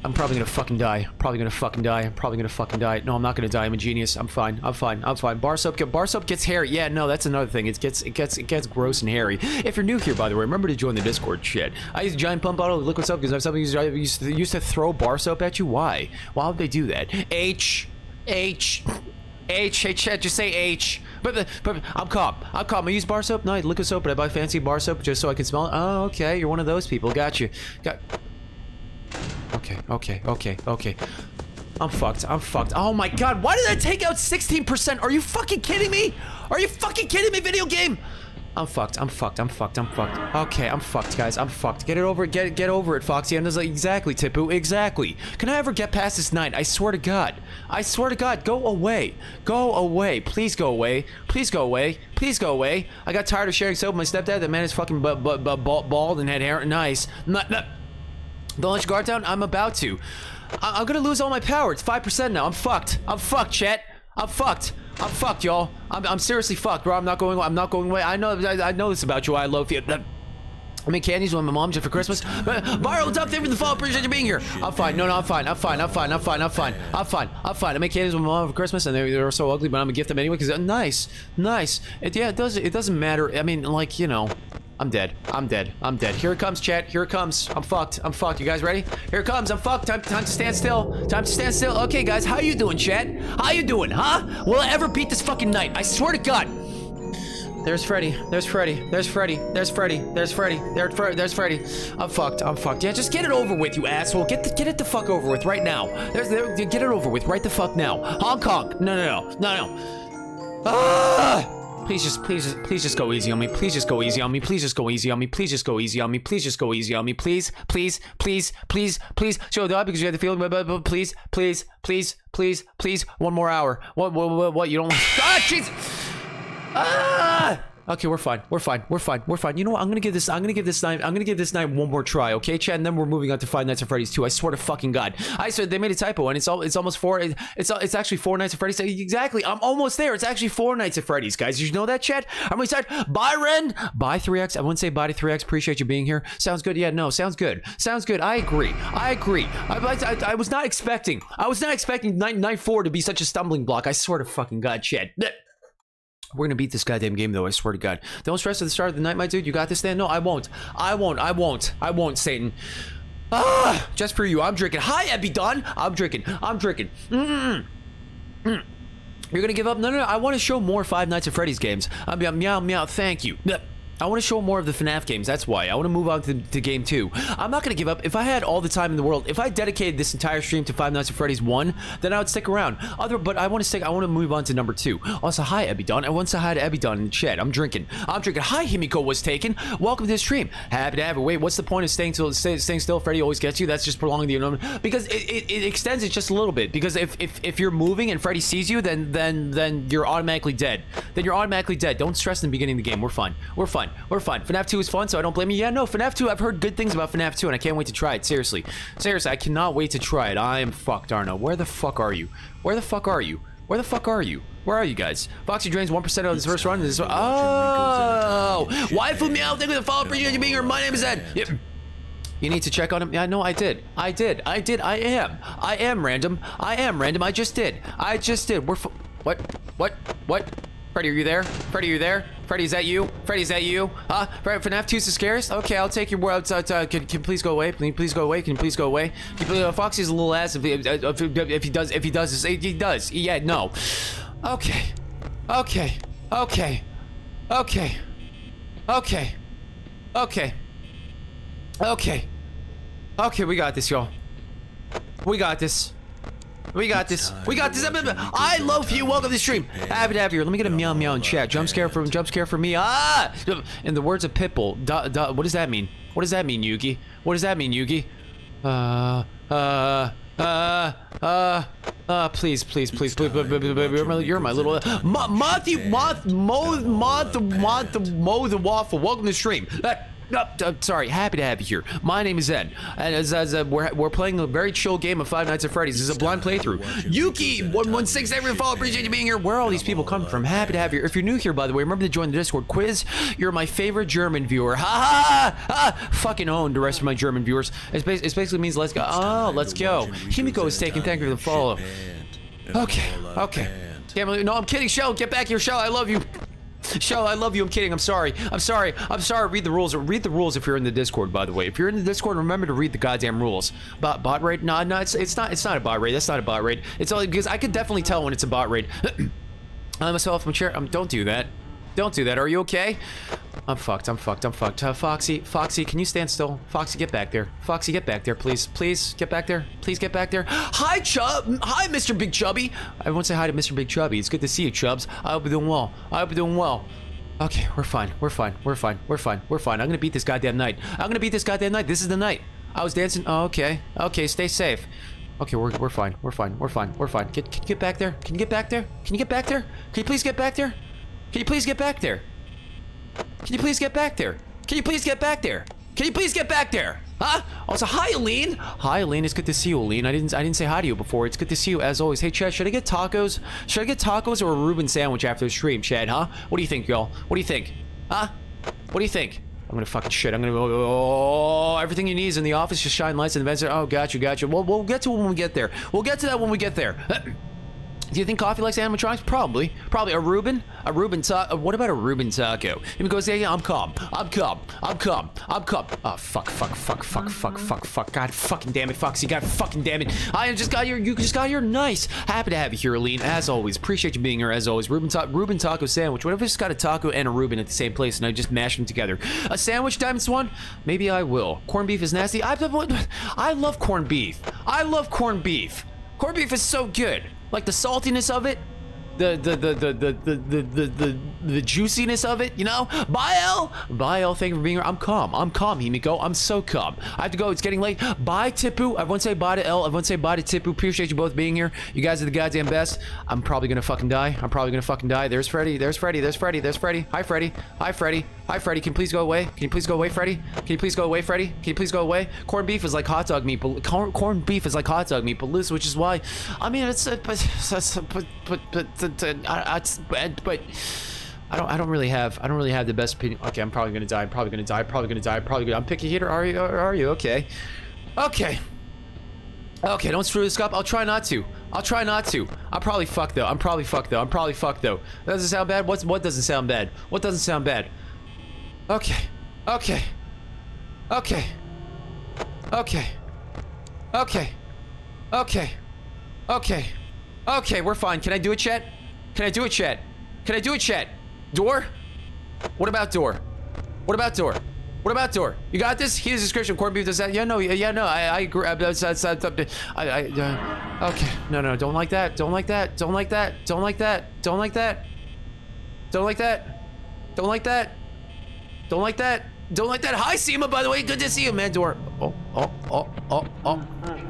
I'm probably gonna fucking die. Probably gonna fucking die. I'm probably gonna fucking die. No, I'm not gonna die. I'm a genius. I'm fine. I'm fine. I'm fine. Bar soap, get, bar soap gets hairy. Yeah, no, that's another thing. It gets, it gets, it gets gross and hairy. If you're new here, by the way, remember to join the Discord. Shit. I use a giant pump bottle of liquid soap because I have something used, used, to, used to throw bar soap at you. Why? Why would they do that? H, H, H, H. Just say H. But, but I'm calm. I'm calm. I use bar soap. No, I liquid soap, but I buy fancy bar soap just so I can smell it. Oh, okay. You're one of those people. Got you. Got. Okay, okay, okay, okay. I'm fucked. I'm fucked. Oh my god, why did I take out 16%? Are you fucking kidding me? Are you fucking kidding me, video game? I'm fucked. I'm fucked. I'm fucked. I'm fucked. Okay, I'm fucked, guys. I'm fucked. Get it over. Get get over it, Foxy. And like, exactly, Tipu. Exactly. Can I ever get past this night? I swear to God. I swear to God. Go away. Go away. Please go away. Please go away. Please go away. I got tired of sharing soap with my stepdad. That man is fucking bald and had hair. Nice. Not, not, don't let your guard down. I'm about to. I am gonna lose all my power. It's 5% now. I'm fucked. I'm fucked, chat. I'm fucked. I'm fucked, y'all. I'm, I'm seriously fucked, bro. I'm not going. I'm not going away. I know. I, I know this about you. I love you. I make candies with my mom just for Christmas. Uh, viral top there for the fall. Appreciate you being here. I'm fine. No, no, I'm fine. I'm fine. I'm fine. I'm fine. I'm fine. I'm fine. I'm fine. I make candies with my mom for Christmas, and they, they're so ugly, but I'm gonna gift them anyway because nice, nice. It, yeah, it does. It doesn't matter. I mean, like you know, I'm dead. I'm dead. I'm dead. Here it comes, chat. Here it comes. I'm fucked. I'm fucked. You guys ready? Here it comes. I'm fucked. Time, time to stand still. Time to stand still. Okay, guys. How you doing, chat? How you doing, huh? Will I ever beat this fucking night? I swear to God. There's Freddy. There's Freddy. There's Freddy. There's Freddy. There's Freddy. There's Freddy. There's Freddy. I'm fucked. I'm fucked. Yeah, just get it over with, you asshole. Get the, get it the fuck over with right now. There's there, get it over with right the fuck now. Hong Kong. No, no, no, no, no. Ah! Please just, please just, please just go easy on me. Please just go easy on me. Please just go easy on me. Please just go easy on me. Please just go easy on me. Please, please, please, please, please. Show the because you have the feeling. Please, please, please, please, please. One more hour. What, what, what? you don't? Ah, jeez. Ah. Okay, we're fine. We're fine. We're fine. We're fine. You know what? I'm gonna give this. I'm gonna give this night. I'm gonna give this night one more try. Okay, Chad. And then we're moving on to Five Nights at Freddy's 2. I swear to fucking God. I swear they made a typo, and it's all. It's almost four. It's it's actually four Nights at Freddy's. Exactly. I'm almost there. It's actually four Nights at Freddy's, guys. Did you know that, Chad? I'm excited. Bye, Ren. Bye, 3x. I wouldn't say to 3x. Appreciate you being here. Sounds good. Yeah. No. Sounds good. Sounds good. I agree. I agree. I, I, I was not expecting. I was not expecting night night four to be such a stumbling block. I swear to fucking God, Chad. We're gonna beat this goddamn game though, I swear to God. Don't stress at the start of the night, my dude. You got this then? No, I won't. I won't. I won't. I won't, Satan. Ah, just for you, I'm drinking. Hi, Dunn. I'm drinking. I'm drinking. Mm. Mm. You're gonna give up? No, no, no. I want to show more Five Nights at Freddy's games. I'm meow meow. Thank you. I want to show more of the FNAF games. That's why. I want to move on to, to game two. I'm not going to give up. If I had all the time in the world, if I dedicated this entire stream to Five Nights at Freddy's 1, then I would stick around. Other, But I want to stick. I want to move on to number two. Also, hi, Ebidon. I want to say hi to Ebidon in the chat. I'm drinking. I'm drinking. Hi, Himiko was taken. Welcome to the stream. Happy to have it. Wait, what's the point of staying still? Stay, staying still? Freddy always gets you. That's just prolonging the annulment. Because it, it, it, extends it just a little bit. Because if, if, if you're moving and Freddy sees you, then, then, then you're automatically dead. Then you're automatically dead. Don't stress in the beginning of the game. We're fine. We're fine. We're fine. FNAF 2 is fun, so I don't blame you. Yeah, no, FNAF 2, I've heard good things about FNAF 2, and I can't wait to try it. Seriously. Seriously, I cannot wait to try it. I am fucked, Arno. Where the fuck are you? Where the fuck are you? Where the fuck are you? Where are you guys? Foxy drains 1% of this first run. This oh! Waifu Meow, thank you for the follow. Appreciate you being here. My name is Ed. Yep. You need to check on him. Yeah, no, I did. I did. I did. I am. I am random. I am random. I just did. I just did. We're. What? What? What? Freddy, are you there? Freddy, are you there? Freddy, is that you? Freddy, is that you? Huh? Freddy, FNAF 2 is scarce? Okay, I'll take your word. Uh, uh, can, can please go away? Can you please go away? Can you please go away? Please, uh, Foxy's a little ass if he, uh, if, if he does, if he does this. He does. Yeah, no. Okay. Okay. Okay. Okay. Okay. Okay. Okay. Okay, we got this, y'all. We got this. We got this. We got this. I love you. Welcome to the stream. Happy to have you here. Let me get a meow meow in chat. Jump scare for jump scare for me. Ah! In the words of Pitbull. Da, da, what does that mean? What does that mean, Yugi? What does that mean, Yugi? Uh, uh, uh, uh, uh, please, please, please, please, you're my, you're my little, Moth, moth, moth, moth, moth, moth, the waffle. Welcome to the stream. No, uh, sorry, happy to have you here. My name is Ed, and as, as uh, we're, we're playing a very chill game of Five Nights at Freddy's. This is a blind playthrough. Yuki, 116, everyone follow, appreciate you being here. Where are all these people come from? Happy to have you here. If you're new here, by the way, remember to join the Discord quiz. You're my favorite German viewer. Ha ha ha! Fucking own the rest of my German viewers. It basically means let's go. Oh, let's go. Himiko is taken. Thank you for the follow. Okay, okay. no, I'm kidding, Shell. Get back here, Shell. I love you. Shell, I love you. I'm kidding. I'm sorry. I'm sorry. I'm sorry. Read the rules. Read the rules if you're in the Discord, by the way. If you're in the Discord, remember to read the goddamn rules. Bot, bot raid? No, no, it's, it's not. It's not a bot raid. That's not a bot raid. It's only because I could definitely tell when it's a bot raid. I myself, I'm chair. Um, don't do that. Don't do that. Are you okay? I'm fucked. I'm fucked. I'm fucked. Uh, Foxy, Foxy, can you stand still? Foxy, get back there. Foxy, get back there, please. Please, get back there. Please get back there. Hi, Chub. Hi, Mr. Big Chubby. I won't say hi to Mr. Big Chubby. It's good to see you, Chubs. I hope you're doing well. I hope you're doing well. Okay, we're fine. We're fine. We're fine. We're fine. We're fine. I'm gonna beat this goddamn night. I'm gonna beat this goddamn night. This is the night. I was dancing. Oh, okay. Okay, stay safe. Okay, we're, we're fine. We're fine. We're fine. We're fine. Get, can you get back there? Can you get back there? Can you get back there? Can you please get back there? Can you please get back there? Can you please get back there? Can you please get back there? Can you please get back there? Huh? Oh, also, hi, Aline. Hi, Aline. It's good to see you, Aline. I didn't, I didn't say hi to you before. It's good to see you as always. Hey, Chad, should I get tacos? Should I get tacos or a Reuben sandwich after the stream, Chad? Huh? What do you think, y'all? What do you think? Huh? What do you think? I'm gonna fucking shit. I'm gonna go. Oh, everything you need is in the office. Just shine lights and the vents. Oh, gotcha, gotcha. Well, we'll get to it when we get there. We'll get to that when we get there. Do you think coffee likes animatronics? Probably. Probably. A Reuben? A Reuben taco? Uh, what about a Reuben taco? He goes, yeah, yeah, I'm calm. I'm calm. I'm calm. I'm calm. Oh, fuck, fuck, fuck, fuck, fuck, fuck, fuck. God fucking damn it, Foxy. God fucking damn it. I just got here. You just got here. Nice. Happy to have you here, Aline. As always. Appreciate you being here, as always. Reuben, ta Reuben taco sandwich. What if I just got a taco and a Reuben at the same place and I just mash them together? A sandwich, Diamond Swan? Maybe I will. Corned beef is nasty. I, I love corned beef. I love corned beef. Corned beef is so good. Like the saltiness of it, the the the the the the the, the, the, juiciness of it, you know? Bye, L. Bye, L. Thank you for being here. I'm calm. I'm calm, Himiko. I'm so calm. I have to go. It's getting late. Bye, Tipu. Everyone say bye to L. Everyone say bye to Tipu. Appreciate you both being here. You guys are the goddamn best. I'm probably gonna fucking die. I'm probably gonna fucking die. There's Freddy. There's Freddy. There's Freddy. There's Freddy. Hi, Freddy. Hi, Freddy. Hi, Freddy. Can you please go away? Can you please go away, Freddy? Can you please go away, Freddy? Can you please go away? Corned beef is like hot dog meat. But corn, corned beef is like hot dog meat. But Liz, which is why, I mean, it's uh, but but but but but, uh, but, but I don't I don't really have I don't really have the best opinion. Okay, I'm probably gonna die. I'm probably gonna die. I'm probably gonna die. Probably gonna. I'm picky hitter. Are you? Are you? Okay. Okay. Okay, don't screw this up. I'll try not to. I'll try not to. I'll probably fuck though. I'm probably fucked though. I'm probably fucked though. That doesn't sound bad. What's what doesn't sound bad? What doesn't sound bad? Okay. Okay. Okay. Okay. Okay. Okay. Okay. Okay, we're fine. Can I do it, chat? Can I do it, chat? Can I do it, chat? Door? What about door? What about door? What about door? You got this? Here's description. Corned beef does that. Yeah, no, yeah, no. I, I agree. That's, that's, that's, I, I, uh, okay. No, no, don't like that. Don't like that. Don't like that. Don't like that. Don't like that. Don't like that. Don't like that. Don't like that. Don't like that. Hi, Seema, by the way. Good to see you, man. Door. Oh, oh, oh, oh, oh.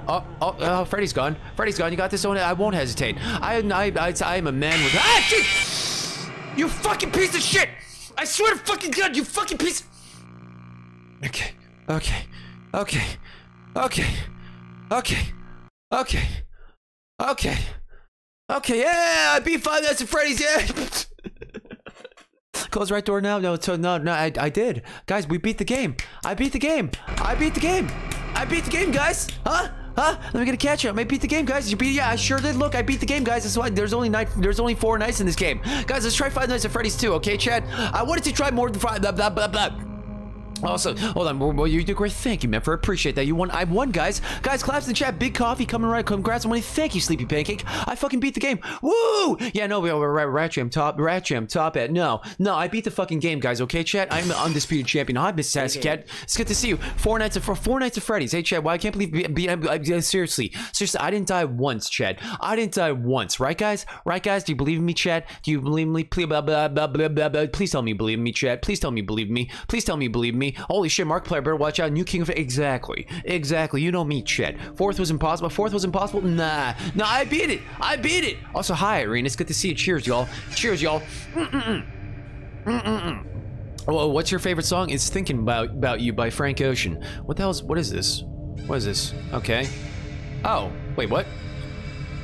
Oh, oh, oh, Freddy's gone. Freddy's gone. You got this one. I won't hesitate. I, I, I, I am a man with. Ah! You fucking piece of shit! I swear to fucking God, you fucking piece. Okay, okay, okay, okay, okay, okay, okay, okay. Yeah, I beat Five Nights at Freddy's. Yeah. Close right door now. No, so no, no, I, I did. Guys, we beat the game. I beat the game. I beat the game. I beat the game, guys. Huh? Huh? Let me get a catch up. I beat the game, guys. You beat? Yeah, I sure did. Look, I beat the game, guys. That's why there's only night. There's only four nights in this game, guys. Let's try Five Nights at Freddy's too, okay, Chad? I wanted to try more than five. Blah blah blah blah. Also, hold on. Well, you did great. Thank you, man, for appreciate that. You won. I won, guys. Guys, claps in the chat. Big coffee coming right. Congrats on winning. Thank you, Sleepy Pancake. I fucking beat the game. Woo! Yeah, no, we were Rat Jam top. Rat Jam top at. No, no, I beat the fucking game, guys. Okay, chat. I'm the undisputed champion. Hi, Miss Sassy Cat. It's good to see you. Four nights of four nights of Freddy's. Hey, Chad. Why well, I can't believe. Be, be, I, seriously, seriously, I didn't die once, Chad. I didn't die once, right, guys? Right, guys? Do you believe in me, Chad? Do you believe me? Please, blah, blah, blah, blah, blah, blah. Please tell me you believe in me, Chad. Please tell me you believe in me. Please tell me you believe in Holy shit, Mark player better watch out. New King of exactly, exactly. You know me, Chet. Fourth was impossible. Fourth was impossible. Nah, nah. I beat it. I beat it. Also, hi Irene. It's good to see you. Cheers, y'all. Cheers, y'all. Well, what's your favorite song? It's "Thinking About About You" by Frank Ocean. What the hell's? What is this? What is this? Okay. Oh, wait, what?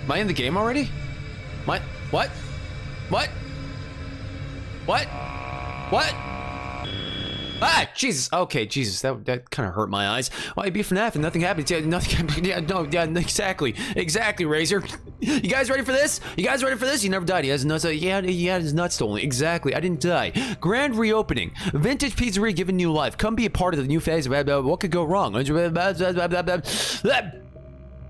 Am I in the game already? My what? What? What? What? Ah, Jesus. Okay, Jesus. That that kind of hurt my eyes. Why well, be FNAF and nothing happens? Yeah, nothing. Yeah, no, yeah, exactly, exactly. Razor. You guys ready for this? You guys ready for this? He never died. He has nuts. Yeah, he had his nuts stolen. Exactly. I didn't die. Grand reopening. Vintage Pizzeria given new life. Come be a part of the new phase. Of what could go wrong?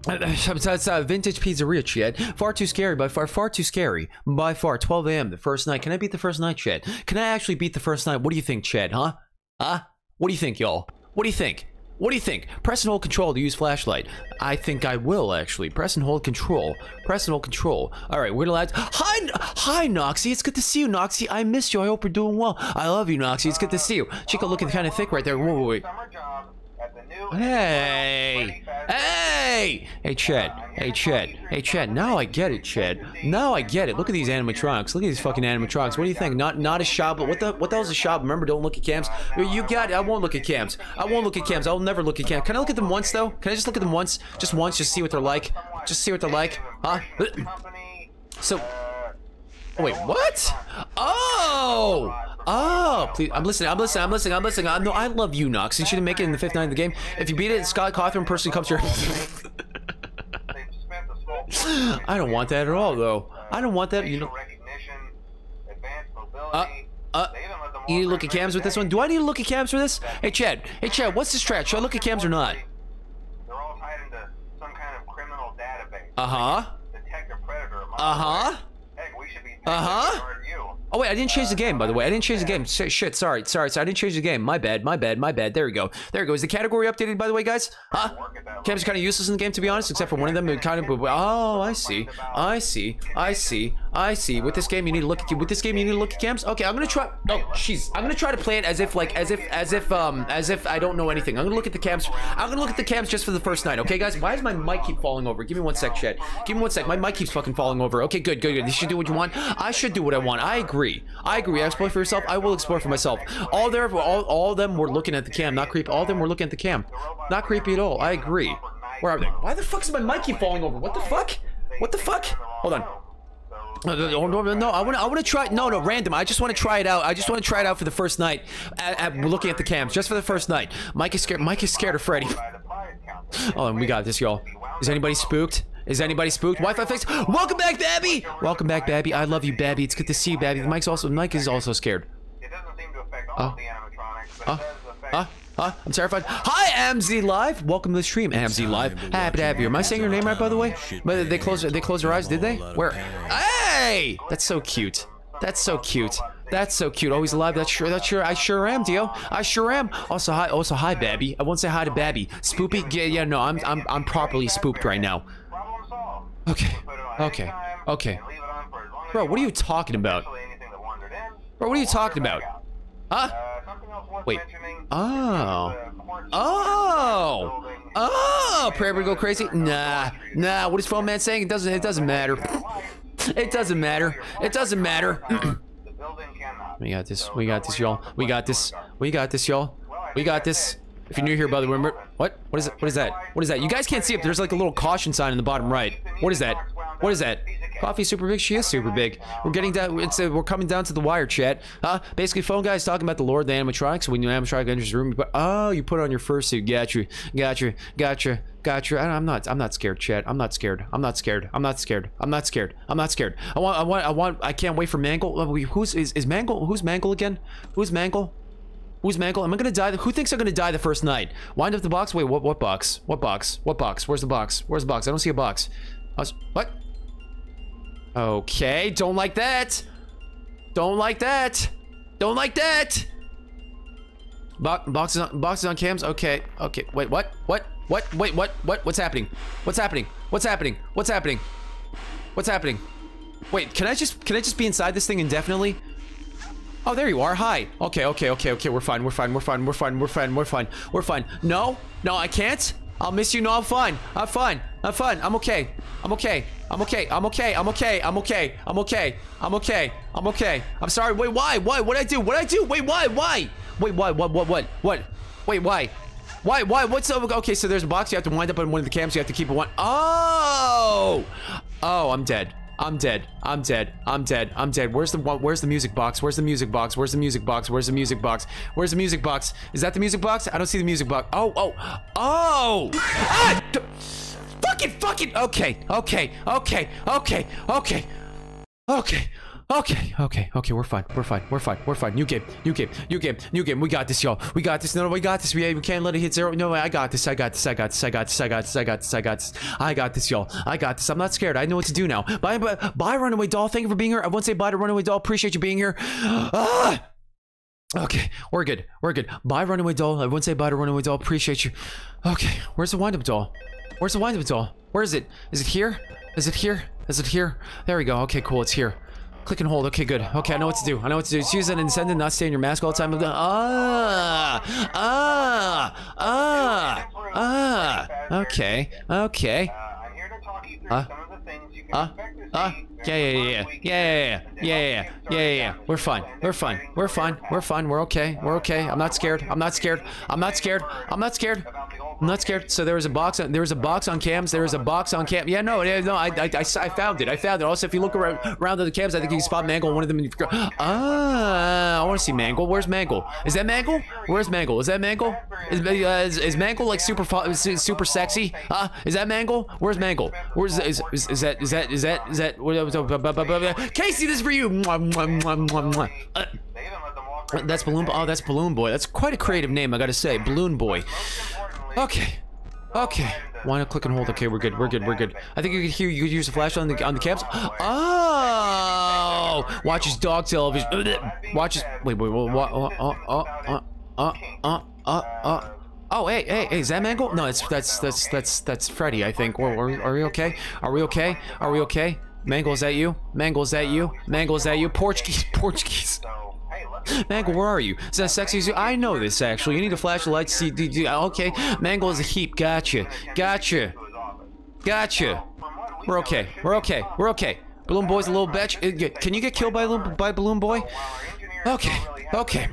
That's uh, vintage pizzeria, Chad. Far too scary, by far, far too scary. By far, 12 a.m. the first night. Can I beat the first night, Chad? Can I actually beat the first night? What do you think, Chad, huh? Huh? What do you think, y'all? What do you think? What do you think? Press and hold control to use flashlight. I think I will, actually. Press and hold control. Press and hold control. All right, we're allowed. Hi, hi, Noxie. It's good to see you, Noxie. I missed you. I hope you're doing well. I love you, Noxie. It's good to see you. Chica looking kind of thick right there. Whoa, whoa, wait. Hey! Hey! Hey, Chet. Hey, Chet. Hey, Chet. Now I get it, Chet. Now I get it. Look at these animatronics. Look at these fucking animatronics. What do you think? Not not a shop. What the what the hell's a shop? Remember, don't look at cams. You got it. I won't look at cams. I won't look at cams. I'll never look at cams. Can I look at them once though? Can I just look at them once? Just once, just see what they're like. Just see what they're like. Huh? So. Wait, what? Oh! Oh, please. I'm listening. I'm listening. I'm listening. I'm listening. I, no, I love you, Nox. You shouldn't make it in the fifth night of the game. If you beat it, Scott Cawthon personally comes here. I don't want that at all, though. I don't want that. You know. Uh, uh, you need to look at cams with this one? Do I need to look at cams for this? Hey, Chad. Hey, Chad, what's this strat? Should I look at cams or not? They're all tied into some kind of criminal database. Uh-huh. Detect a. Uh-huh. Heck, Oh wait, I didn't change the game, by the way. I didn't change the game. Sh shit, sorry, sorry, sorry. I didn't change the game. My bad, my bad, my bad. There we go. There we go. Is the category updated, by the way, guys? Huh? Cam's kind of useless in the game, to be honest, except for one of them. Kind of. Oh, I see. I see. I see. I see. With this game, you need to look at with this game, you need to look at cams. Okay, I'm gonna try. Oh, jeez. I'm gonna try to play it as if like as if as if um as if I don't know anything. I'm gonna look at the cams. I'm gonna look at the cams just for the first night. Okay, guys. Why does my mic keep falling over? Give me one sec, chat. Give me one sec. My mic keeps fucking falling over. Okay, good, good, good. You should do what you want. I should do what I want. I agree. I agree. Explore for yourself. I will explore for myself. All there, all all of them were looking at the cam. Not creepy. All of them were looking at the cam. Not creepy at all. I agree. Where are they? Why the fuck is my mic keep falling over? What the fuck? What the fuck? Hold on. No, no, no, no, I want to. I want to try. No, no, random. I just want to try it out. I just want to try it out for the first night. At, at looking at the cams, just for the first night. Mike is scared. Mike is scared of Freddy. Oh, and we got this, y'all. Is anybody spooked? Is anybody spooked? Wi-Fi fixed. Welcome back, Babby. Welcome back, Babby. I love you, Babby. It's good to see you, Babby. Mike's also. Mike is also scared. It doesn't seem to affect all the animatronics, but it does affect? Huh? I'm terrified. Hi, AMZ Live. Welcome to the stream, AMZ Live. Happy to have you. Am I saying your name right, by the way? But they close. They close their eyes, did they? Where? Hey! That's so cute. That's so cute. That's so cute. Always alive. That's sure. That's sure. I sure am, Dio. I sure am. Also, hi. Also, hi, Babby. I won't say hi to Babby. Spoopy. Yeah, yeah. No, I'm. I'm. I'm properly spooked right now. Okay. Put it on Okay. Okay. and leave it on for as long as Bro, what are you talking about? Especially anything that wandered in, Bro, what are you talking about? Huh? Wait. Oh. is Oh. Oh. Prayer would go crazy. Nah. Nah. What is Phone Man saying? It doesn't. It doesn't matter. It doesn't matter. It doesn't matter. The building cannot. We got this. We got this, y'all. We got this. We got this, y'all. We got this. If you're new here, by the way, what? What is it? What is that? What is that? You guys can't see it. There's like a little caution sign in the bottom right. What is that? What is that? Coffee super big. She is super big. We're getting down. It's uh, we're coming down to the wire, chat. Huh? Basically, phone guys talking about the Lord, the animatronics. When you animatronic enters the room, you put, oh, you put on your fursuit. Gotcha. Gotcha. Gotcha. Gotcha. I'm not. I'm not scared, chat. I'm not scared. I'm not scared. I'm not scared. I'm not scared. I'm not scared. I want. I want. I want. I can't wait for Mangle. Who's is is Mangle? Who's Mangle again? Who's Mangle? Who's Mangle? Am I gonna die? Who thinks I'm gonna die the first night? Wind up the box. Wait, what? What box? What box? What box? Where's the box? Where's the box? I don't see a box. What? Okay, don't like that. Don't like that. Don't like that. Bo boxes on boxes on cams. Okay, okay. Wait, what? What? What? Wait, what? What? What's happening? What's happening? What's happening? What's happening? What's happening? Wait, can I just can I just be inside this thing indefinitely? Oh, there you are. Hi. Okay, okay, okay, okay. We're fine. We're fine. We're fine. We're fine. We're fine. We're fine. We're fine. No, no, I can't. I'll miss you. No, I'm fine. I'm fine. I'm fine. I'm okay. I'm okay. I'm okay. I'm okay. I'm okay. I'm okay. I'm okay. I'm okay. I'm okay. I'm sorry. Wait, why? Why? What'd I do? What'd I do? Wait, why? Why? Wait, why? What? What? What? What? Wait, why? Why? Why? What's up? Okay, so there's a box. You have to wind up on one of the cams. You have to keep it one. Oh! Oh, I'm dead. I'm dead. I'm dead. I'm dead. I'm dead. Where's the? Where's the music box? Where's the music box? Where's the music box? Where's the music box? Where's the music box? Is that the music box? I don't see the music box. Oh, oh, oh! Ah! D- Fucking, fucking. Okay, okay, okay, okay, okay, okay. Okay, okay, okay, we're fine, we're fine, we're fine, we're fine. New game, new game, new game, new game. We got this, y'all. We got this. No, no, we got this. We, we can't let it hit zero. No, I got this. I got this. I got this. I got this. I got this. I got this. I got this. I got this, y'all. I got this. I'm not scared. I know what to do now. Bye, bye, bye, Runaway Doll. Thank you for being here. I won't say bye to Runaway Doll. Appreciate you being here. Ah! Okay, we're good. We're good. Bye, Runaway Doll. I won't say bye to Runaway Doll. Appreciate you. Okay, where's the wind-up doll? Where's the wind-up doll? Where is it? Is it here? Is it here? Is it here? There we go. Okay, cool. It's here. Click and hold. Okay, good. Okay, I know what to do. I know what to do. Just use that and not stay in your mask all the time. Ah, ah, ah, ah. Okay, okay. Uh, Huh? Huh? Yeah, yeah, yeah, yeah, yeah, yeah, yeah, yeah, yeah. We're fine. We're fine. We're fine. We're fine. We're okay. We're okay. I'm not scared. I'm not scared. I'm not scared. I'm not scared. I'm not scared. So there was a box. There was a box on cams. There was a box on cam. Yeah, no, no. I, I, I, I found it. I found it. Also, if you look around around the cams, I think you can spot Mangle. One of them. Ah, I want to see Mangle. Where's Mangle? Is that Mangle? Where's Mangle? Is that Mangle? Is, uh, is, is Mangle like super super sexy? Huh? Is that Mangle? Where's Mangle? Where's is, is, that is that is that is that? what- Casey, this is for you. Mwah, mwah, mwah. Uh, that's Balloon. Oh, that's Balloon Boy. That's quite a creative name, I gotta say. Balloon Boy. Okay. Okay. Why not click and hold? Okay, we're good. We're good. We're good. I think you could hear. You could use the flash on the on the cams. Oh! Watches dog television. Watches. Wait, wait, wait. Uh, uh, uh, uh, uh, uh, uh, uh. Oh, hey, hey, hey, is that Mangle? No, it's that's that's that's that's Freddy, I think. Are, are, we okay? Are we okay? Are we okay? Mangle, is that you? Mangle, is that you? Mangle, is that you? Portuguese, Portuguese. Mangle, where are you? Is that sexy as you? I know this actually. You need a flashlight to see. d- d- Okay, Mangle is a heap. Gotcha. Gotcha. Gotcha. We We're okay. We're okay. We're okay. Balloon Boy's a little bitch. Uh, Can you get killed by, by Balloon Boy? Okay, okay.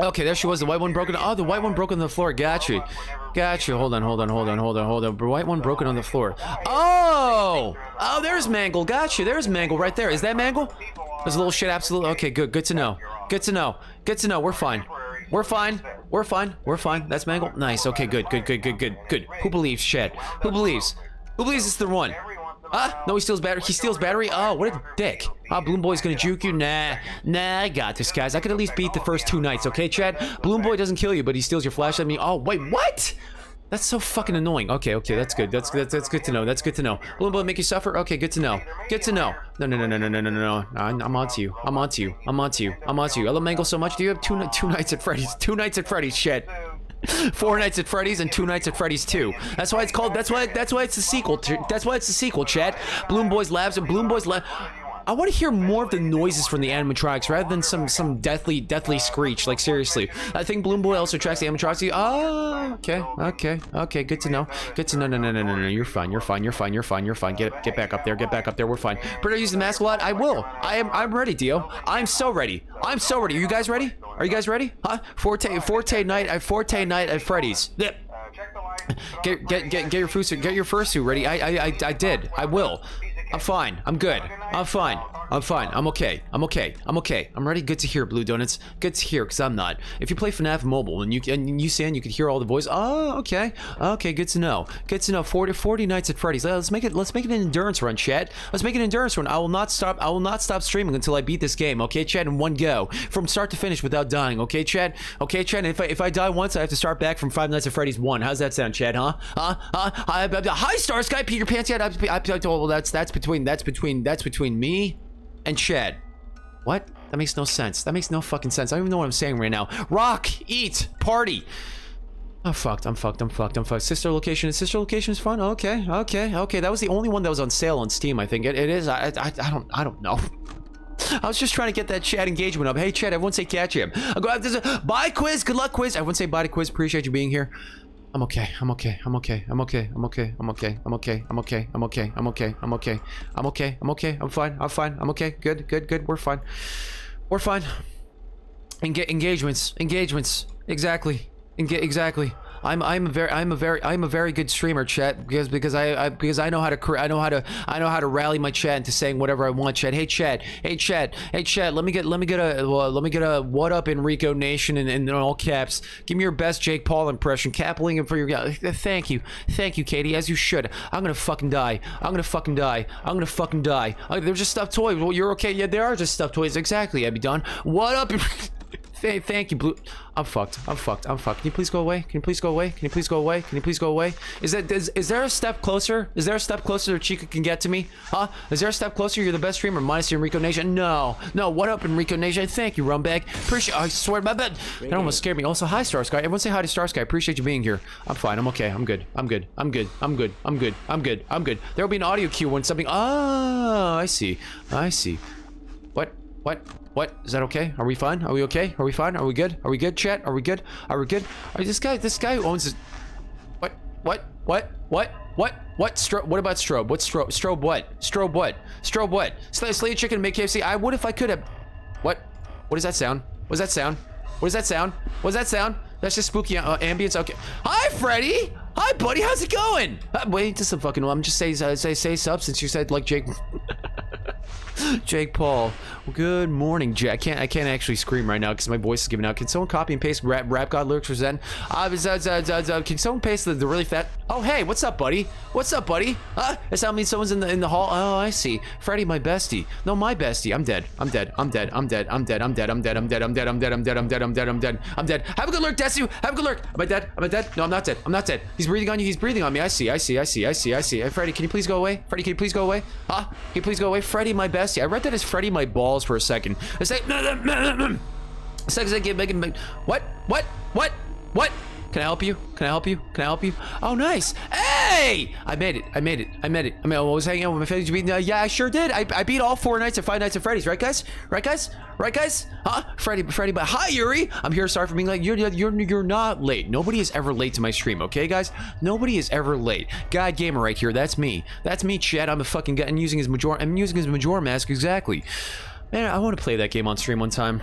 Okay, there she was. The white one broken. Oh, the white one broke on the floor. Gotcha. Gotcha. Hold on, hold on, hold on, hold on, hold on. White one broken on the floor. Oh! Oh, there's Mangle. Gotcha. There's Mangle right there. Is that Mangle? There's a little shit. Absolutely. Okay, good. Good to know. Good to know. Good to know. We're fine. We're fine. We're fine. We're fine. That's Mangle. Nice. Okay, good, good, good, good, good, good. Who believes, shit? Who believes? Who believes it's the one? Ah, no, he steals battery. He steals battery. Oh, what a dick. Ah, Balloon Boy's gonna juke you. Nah, nah, I got this, guys. I could at least beat the first two nights, okay, Chad? Balloon Boy doesn't kill you, but he steals your flashlight. I mean, oh, wait, what? That's so fucking annoying. Okay, okay, that's good. That's that's that's good to know. That's good to know. Balloon Boy make you suffer? Okay, good to know. Good to know. No, no, no, no, no, no, no, no. I'm, on to you. I'm on to you. I'm on to you. I'm on to you. I love Mangle so much. Do you have two two nights at Freddy's? Two nights at Freddy's. Shit. Four nights at Freddy's and two nights at Freddy's 2. That's why it's called. That's why. That's why it's a sequel. That's why it's a sequel. Chad. Bloom Boys Labs and Bloom Boys Lab. I want to hear more of the noises from the animatronics rather than some some deathly deathly screech. Like seriously, I think Balloon Boy also tracks the animatronics. Oh, okay, okay, okay. Good to know. Good to know. No, no, no, no, no. You're fine. You're fine. You're fine. You're fine. You're fine. Get get back up there. Get back up there. We're fine. Predator use the mask a lot. I will. I am. I'm ready, Dio. I'm so ready. I'm so ready. Are you guys ready? Are you guys ready? Huh? Forte Forte night at Forte night at Freddy's. Yep. Get get get get your fursuit. Get your fursuit ready. I I I, I did. I will. I'm fine. I'm good. I'm fine. I'm fine. I'm okay. I'm okay. I'm okay. I'm ready. Good to hear, Blue Donuts. Good to hear, cause I'm not. If you play FNAF Mobile and you and you saying you can hear all the voice, oh, okay, okay, good to know. Good to know. 40, 40 nights at Freddy's. Let's make it. Let's make it an endurance run, Chad. Let's make an endurance run. I will not stop. I will not stop streaming until I beat this game. Okay, Chad, in one go, from start to finish without dying. Okay, Chad. Okay, Chad. If I if I die once, I have to start back from Five Nights at Freddy's one. How's that sound, Chad? Huh? Huh? Huh? Hi, Star Sky, Peter Pants. Yeah, that's that's between that's between that's between me and Chad. What? That makes no sense. That makes no fucking sense. I don't even know what I'm saying right now. Rock, eat, party. I'm fucked. I'm fucked. I'm fucked. I'm fucked. Sister location. Sister location is fun. Okay. Okay. Okay. That was the only one that was on sale on Steam. I think it, it is. I, I I don't I don't know. I was just trying to get that chat engagement up. Hey, chat, everyone say catch him. I'll go after this. Bye, quiz. Good luck, quiz. Everyone say bye to quiz. Appreciate you being here. I'm okay. I'm okay. I'm okay. I'm okay. I'm okay. I'm okay. I'm okay. I'm okay. I'm okay. I'm okay. I'm okay. I'm okay. I'm okay. I'm fine. I'm fine. I'm okay. Good. Good. Good. We're fine. We're fine. Enga engagements. Engagements. Exactly. Enga exactly. I'm I'm a very I'm a very I'm a very good streamer, chat, because because I, I because I know how to I know how to I know how to rally my chat into saying whatever I want, chat. Hey, chat. Hey, chat. Hey, chat. Let me get let me get a well, let me get a what up Enrico Nation in, in all caps. Give me your best Jake Paul impression. Capping for your thank you, thank you, Katie, as you should. I'm gonna fucking die. I'm gonna fucking die. I'm gonna fucking die. Uh, they're just stuffed toys. Well, you're okay. Yeah, they are just stuffed toys. Exactly. Abby Don. What up? Th- Thank you, Blue. I'm fucked. I'm fucked. I'm fucked. Can you please go away? Can you please go away? Can you please go away? Can you please go away? Is that is, is there a step closer? Is there a step closer that Chica can get to me? Huh? Is there a step closer? You're the best streamer, minus your Enrico Nation. No, no. What up, Enrico Nation? Thank you, Rumbag. Appreciate. I swear, to my bed. That almost scared me. Also, hi, Star Sky. Everyone say hi to Star Sky. Appreciate you being here. I'm fine. I'm okay. I'm good. I'm good. I'm good. I'm good. I'm good. I'm good. I'm good. There will be an audio cue when something. Oh, I see. I see. What? What? What? Is that okay? Are we fine? Are we okay? Are we fine? Are we good? Are we good, chat? Are we good? Are we good? Are this guy? This guy owns his. What? What? What? What? What? What? Stro what about strobe? What's strobe? Strobe what? Strobe what? Strobe what? Slay, slay chicken, make KFC. I would if I could have. What? What does that sound? What that sound? What does that sound? What that sound? That's just spooky uh, ambience. Okay. Hi, Freddy. Hi, buddy. How's it going? Uh, wait, just a fucking. I'm just say uh, say say sub since you said like Jake. Jake Paul. Well, good morning, Jack. I can't I can't actually scream right now because my voice is giving out. Can someone copy and paste rap, rap God lyrics for Zen? Uh, uh, uh, uh, uh, can someone paste the, the really fat? Oh hey, what's up, buddy? What's up, buddy? Huh? Does that mean someone's in the in the hall? Oh, I see. Freddy, my bestie. No, my bestie. I'm dead. I'm dead. I'm dead. I'm dead. I'm dead. I'm dead. I'm dead. I'm dead. I'm dead. I'm dead. I'm dead. I'm dead. I'm dead. I'm dead. I'm dead. Have a good lurk, Desu. Have a good lurk. Am I dead? Am I dead? No, I'm not dead. I'm not dead. He's breathing on you. He's breathing on me. I see. I see. I see. I see. I see. Freddy, can you please go away? Freddy, can you please go away? Huh? Can you please go away? Freddy, my bestie. I read that as Freddy, my balls for a second. I say. Second, I get making. What? What? What? What? Can I help you? Can I help you? Can I help you? Oh, nice. Hey! I made it. I made it. I made it. I mean, I was hanging out with my family. Beat, uh, yeah, I sure did. I, I beat all four nights of Five Nights at Freddy's, right, guys? Right, guys? Right, guys? Huh? Freddy, Freddy, but hi, Yuri. I'm here. Sorry for being late. You're, you're, you're not late. Nobody is ever late to my stream, okay, guys? Nobody is ever late. God Gamer right here. That's me. That's me, Chad. I'm a fucking guy. I'm using his Major. I'm using his Major mask exactly. Man, I want to play that game on stream one time.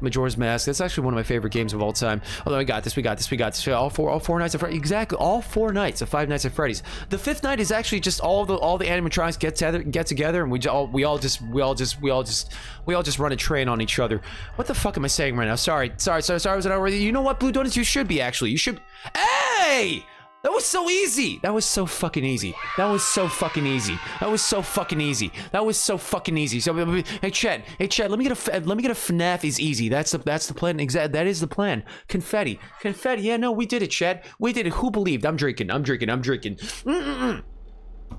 Majora's Mask. That's actually one of my favorite games of all time. Although we got this, we got this, we got this. All four, all four nights of Freddy. Exactly, all four nights of Five Nights at Freddy's. The fifth night is actually just all the all the animatronics get together, get together, and we all we all just we all just we all just we all just run a train on each other. What the fuck am I saying right now? Sorry, sorry, sorry, sorry. Was it already? You know what, Blue Donuts? You should be actually. You should. Hey! That was so easy. That was so fucking easy. That was so fucking easy. That was so fucking easy. That was so fucking easy. So, hey Chad, hey Chad, let me get a let me get a FNAF is easy. That's the that's the plan. Exact. That is the plan. Confetti, confetti. Yeah, no, we did it, Chad. We did it. Who believed? I'm drinking. I'm drinking. I'm drinking. Mm-mm-mm.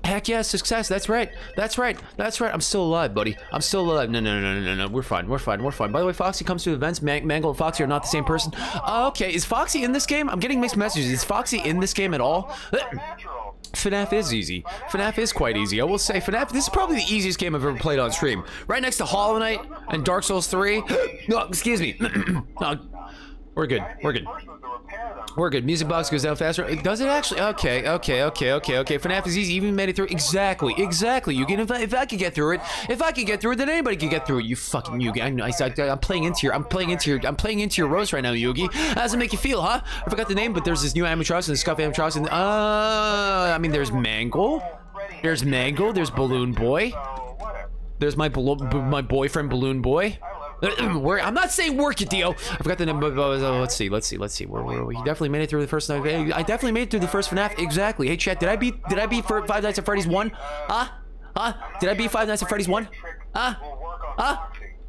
Heck yeah, success. That's right. That's right. That's right. I'm still alive, buddy. I'm still alive. No, no, no, no, no, no. We're fine. We're fine. We're fine. By the way, Foxy comes to events. Man Mangle and Foxy are not the same person. Uh, okay, is Foxy in this game? I'm getting mixed messages. Is Foxy in this game at all? FNAF is easy. FNAF is quite easy. I will say FNAF, this is probably the easiest game I've ever played on stream. Right next to Hollow Knight and Dark Souls 3. no, excuse me. we're good. We're good. We're good. Music box goes down faster. Does it actually? Okay, okay, okay, okay, okay. FNAF is easy. Even made it through. Exactly, exactly. You can. If I, if I could get through it, if I could get through it, then anybody could get through it. You fucking Yugi. I, I, I'm playing into your. I'm playing into your. I'm playing into your roast right now, Yugi. How does it make you feel, huh? I forgot the name, but there's this new animatronics and the scuff animatronics and uh, I mean, there's Mangle. There's Mangle. There's Balloon Boy. There's my my boyfriend Balloon Boy. Where I'm not saying work it, Dio. I forgot the name. But, let's see. Let's see. Let's see. Where were we? Definitely made it through the first night. I definitely made it through the first FNAF. Exactly. Hey, chat. Did I beat? Did I beat for Five Nights at Freddy's one? Huh? Huh? Did I beat Five Nights at Freddy's one? Huh? Huh?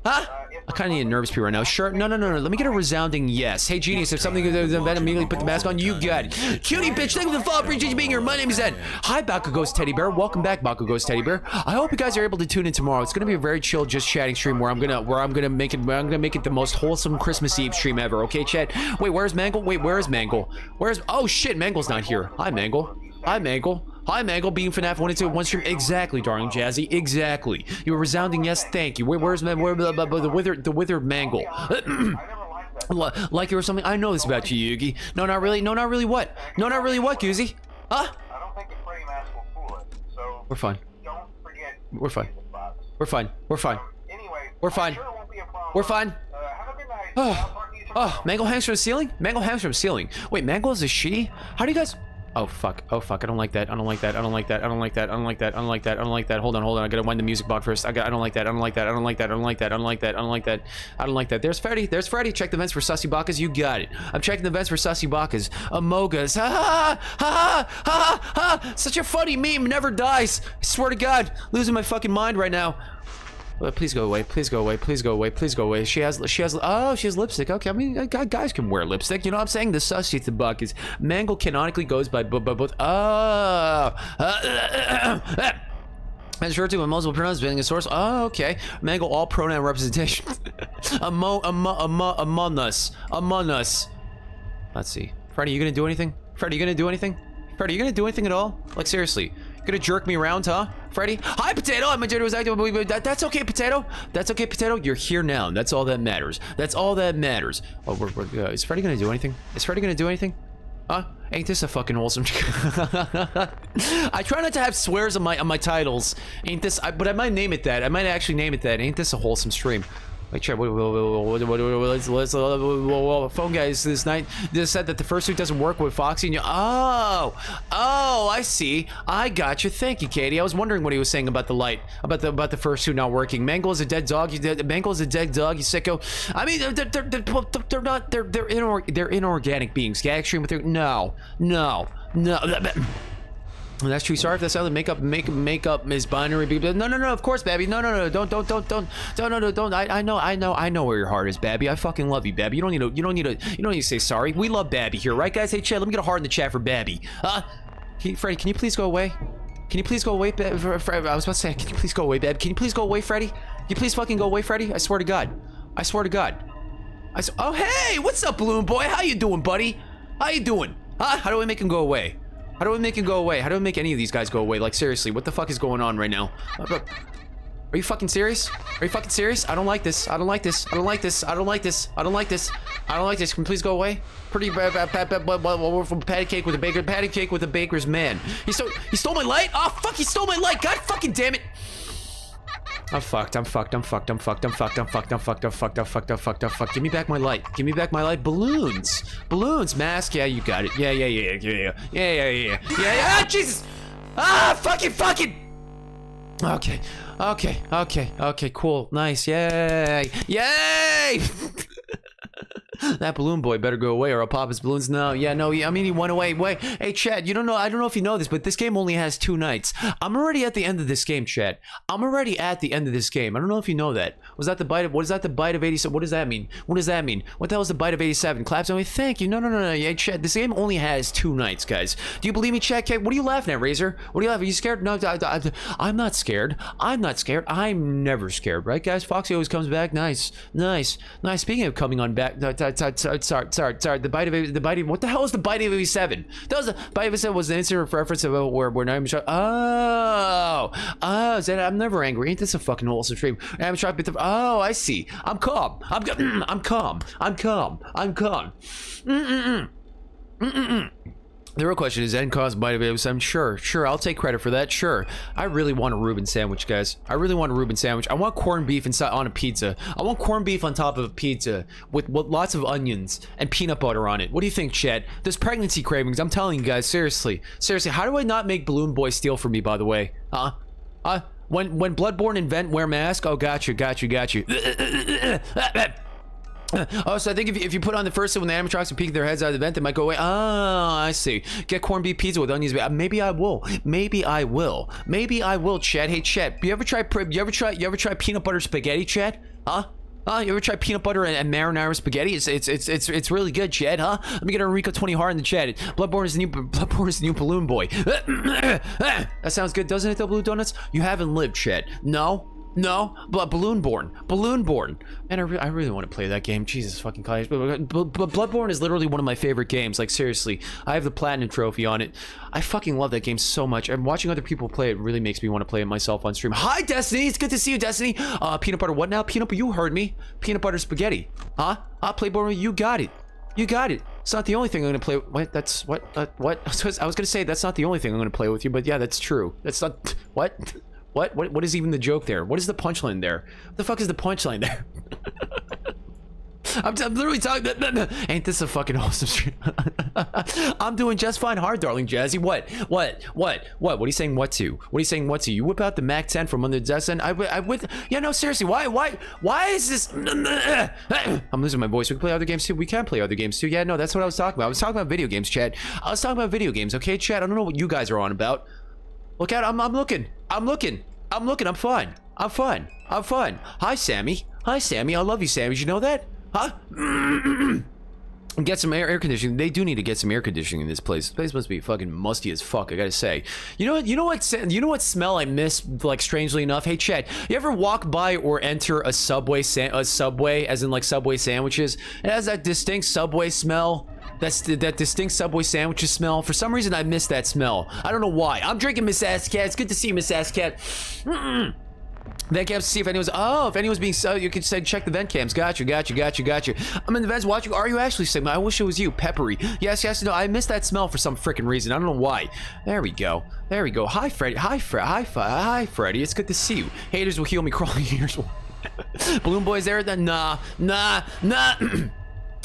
Huh? Uh, I kind of need a nervous pee right now. Sure. No, no, no, no. Let me get a resounding yes. Hey, genius, if something goes then immediately put the mask on. You it. Cutie bitch, thank you for the follow. Appreciate you being here. My name is Ed. Hi, Bakugo's Teddy Bear. Welcome back, Bakugo's Teddy Bear. I hope you guys are able to tune in tomorrow. It's gonna be a very chill, just chatting stream where I'm gonna where I'm gonna make it where I'm gonna make it the most wholesome Christmas Eve stream ever. Okay, chat. Wait, where's Mangle? Wait, where is Mangle? Where's? Oh shit, Mangle's not here. Hi, Mangle. Hi, Mangle. Hi, Mangle, being FNAF 1 and 2 one stream. Exactly, darling Jazzy. Exactly. You were resounding yes, thank you. Where, where's Man? Where, the, the, the withered, the withered Mangle? Like you or something? I know this about you, Yugi. No, not really. No, not really. What? No, not really. What, Goozy? Huh? I don't think the Freddy mask will fool us. So We're fine. don't forget. We're fine. We're fine. We're fine. Anyway, We're fine. It. We're fine. Uh, have a good night. Oh. Oh, Mangle hangs from the ceiling? Mangle hangs from the ceiling. Wait, Mangle is a she? How do you guys... Oh, fuck. Oh, fuck. I don't like that. I don't like that. I don't like that. I don't like that. I don't like that. I don't like that. I don't like that. Hold on, hold on. I gotta wind the music box first. I got. I don't like that. I don't like that. I don't like that. I don't like that. I don't like that. I don't like that. I don't like that. There's Freddy. There's Freddy. Check the vents for Sussy Bakas. You got it. I'm checking the vents for Sussy Bakas. Amogus. Ha ha ha ha ha ha. Such a funny meme. Never dies. I swear to God. Losing my fucking mind right now. Uh, please go away. Please go away. Please go away. Please go away. She has. She has. Oh, she has lipstick. Okay. I mean, uh, guys can wear lipstick. You know what I'm saying? The sussy the buck is Mangle canonically goes by bu- both. Oh. Uh, As referred to in multiple pronouns being a source. Oh, okay. Mangle all pronoun representation. Amo, amo, amo, among us. Among us. Let's see. Freddy, you gonna do anything? Freddy, you gonna do anything? Freddy, you gonna do anything at all? Like seriously, gonna jerk me around, huh? Freddy? Hi, Potato. I'm Potato was active. That, that's okay, Potato. That's okay, Potato. You're here now. That's all that matters. That's all that matters. Oh, we're, we're, uh, is Freddy gonna do anything? Is Freddy gonna do anything? Huh? Ain't this a fucking wholesome? I try not to have swears on my on my titles. Ain't this? I, but I might name it that. I might actually name it that. Ain't this a wholesome stream? What, what, let's, let's, uh, phone guys this night just said that the fursuit doesn't work with Foxy. And you, oh, oh, I see. I got you. Thank you, Katie. I was wondering what he was saying about the light, about the about the fursuit not working. Mangle is a dead dog. You Mangle is a dead dog. You sicko. I mean, they're, they're, they're, they're not. They're they're inor they're inorganic beings. Gag stream with their no, no, no. That's true. Sorry if that's how the makeup make makeup is binary. people- No, no, no. Of course, Babby. No, no, no. Don't, don't, don't, don't, don't, no, no, don't. I, I know, I know, I know where your heart is, Babby. I fucking love you, Babby. You don't need to, you don't need to, you don't need to say sorry. We love Babby here, right, guys? Hey, Chad, let me get a heart in the chat for Babby. Uh, can Freddy, can you please go away? Can you please go away, Bab? Fre- Fre- I was about to say, can you please go away, Bab? Can you please go away, Freddy? Can you please fucking go away, Freddy? I swear to God. I swear to God. I oh, hey, what's up, Balloon Boy? How you doing, buddy? How you doing? Huh? How do we make him go away? How do we make him go away? How do we make any of these guys go away? Like, seriously, what the fuck is going on right now? Uh, Are you fucking serious? Are you fucking serious? I don't like this. I don't like this. I don't like this. I don't like this. I don't like this. I don't like this. Can please go away? Pretty bad, bad, bad, bad, bad, bad, from patty cake with a baker, patty cake with a baker's man. He stole, he stole my light. Oh fuck! He stole my light. God fucking damn it! I'm fucked. I'm fucked. I'm fucked. I'm fucked. I'm fucked. I'm fucked. I'm fucked. I'm fucked. I'm fucked. I'm fucked. I'm fucked. Give me back my light. Give me back my light. Balloons. Balloons. Mask. Yeah, you got it. Yeah, yeah, yeah, yeah, yeah, yeah, yeah, yeah, yeah, yeah. Ah, Jesus! Ah, fucking, fucking. Okay, okay, okay, okay, cool, nice, yay, yay! that balloon boy better go away or I'll pop his balloons. No, yeah, no, I mean he went away. Wait, hey Chad, you don't know? I don't know if you know this, but this game only has two nights. I'm already at the end of this game, Chad. I'm already at the end of this game. I don't know if you know that. Was that the bite of? What is that? The bite of 87? What does that mean? What does that mean? What the hell is the bite of 87? Claps on me. Thank you. No, no, no, no. Yeah, Chad. This game only has two nights, guys. Do you believe me, Chad? What are you laughing at, Razor? What are you laughing? Are you scared? No, I, I'm not scared. I'm not scared. I'm never scared, right, guys? Foxy always comes back. Nice, nice, nice. Speaking of coming on back, sorry, sorry, sorry. The bite of the bite of what the hell is the bite of 87? That was the bite of 87 was an instant reference of uh, where where I'm shot. Oh, oh, is that, I'm never angry. Ain't this a fucking wholesome stream? I'm trying to. be. Oh, I see. I'm calm. I'm I'm calm. I'm calm. I'm calm. Mm-mm-mm. Mm-mm-mm. The real question is, end N caused bite of 87? Sure, sure, I'll take credit for that, sure. I really want a Reuben sandwich, guys. I really want a Reuben sandwich. I want corned beef inside on a pizza. I want corned beef on top of a pizza with, with lots of onions and peanut butter on it. What do you think, Chet? There's pregnancy cravings, I'm telling you guys, seriously. Seriously, how do I not make Balloon Boy steal from me, by the way? Huh? Huh? When, when Bloodborne invent wear mask? Oh, got you, got you, got you. Oh, so I think if you, if you put on the first one, when the animatronics are peeking their heads out of the vent, they might go away. Oh, I see. Get corned beef pizza with onions. Uh, maybe I will. Maybe I will. Maybe I will, Chad. Hey, Chad, you ever try you ever try you ever try peanut butter spaghetti, Chad? Huh? Huh? You ever try peanut butter and, and marinara spaghetti? It's it's it's it's it's really good, Chad. Huh? Let me get a Rico 20 hard in the chat. Bloodborne is the new Bloodborne is the new balloon boy. that sounds good, doesn't it? The blue donuts. You haven't lived, Chad. No. No, but Balloonborn. Balloonborn. Man, I, re I really want to play that game. Jesus fucking Christ. But, but, but Bloodborne is literally one of my favorite games. Like, seriously. I have the Platinum Trophy on it. I fucking love that game so much. And watching other people play it really makes me want to play it myself on stream. Hi, Destiny. It's good to see you, Destiny. Uh, peanut butter what now? Peanut butter, you heard me. Peanut butter spaghetti. Huh? Huh, Playboy, you got it. You got it. It's not the only thing I'm gonna play. What? That's what? Uh, what? I was gonna say that's not the only thing I'm gonna play with you, but yeah, that's true. That's not what. What? What? What is even the joke there? What is the punchline there? What the fuck is the punchline there? I'm, I'm, literally talking. Ain't this a fucking awesome stream? I'm doing just fine hard, darling Jazzy. What? What? What? What? What are you saying? What to? What are you saying? What to? You whip out the Mac 10 from under the desk and I, I with. Yeah, no, seriously. Why? Why? Why is this? I'm losing my voice. We can play other games too. We can play other games too. Yeah, no, that's what I was talking about. I was talking about video games, Chad. I was talking about video games. Okay, Chad. I don't know what you guys are on about. Look out, I'm, I'm looking. I'm looking. I'm looking. I'm fine. I'm fine. I'm fine. Hi, Sammy. Hi, Sammy. I love you, Sammy. Did you know that? Huh? get some air, air conditioning. They do need to get some air conditioning in this place. This place must be fucking musty as fuck. I gotta say. You know what? You know what? You know what smell I miss? Like strangely enough. Hey, Chad. You ever walk by or enter a subway? a subway, as in like subway sandwiches? It has that distinct subway smell. That's that distinct Subway sandwiches smell. For some reason, I miss that smell. I don't know why. I'm drinking Miss Ass Cat. It's good to see Miss Ass Cat. Mm -mm. Vent cams to see if anyone's. Oh, if anyone's being so, you could say check the vent cams. Got you, got you, got you, got you. I'm in the vents watching. Are you actually Sigma? I wish it was you, Peppery. Yes, yes, no. I miss that smell for some freaking reason. I don't know why. There we go. There we go. Hi, Freddy. Hi, Fred. Hi, Hi, Freddy. It's good to see you. Haters will heal me crawling years. Balloon Boy's there. Nah, nah, nah.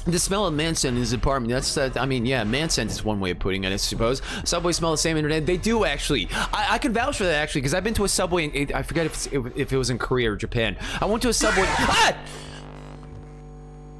The smell of man scent in his apartment, that's, uh, I mean, yeah, man scent is one way of putting it, I suppose. Subway smell the same internet. They do, actually. I, I can vouch for that, actually, because I've been to a Subway, in, I forget if, if it was in Korea or Japan. I went to a Subway, ah!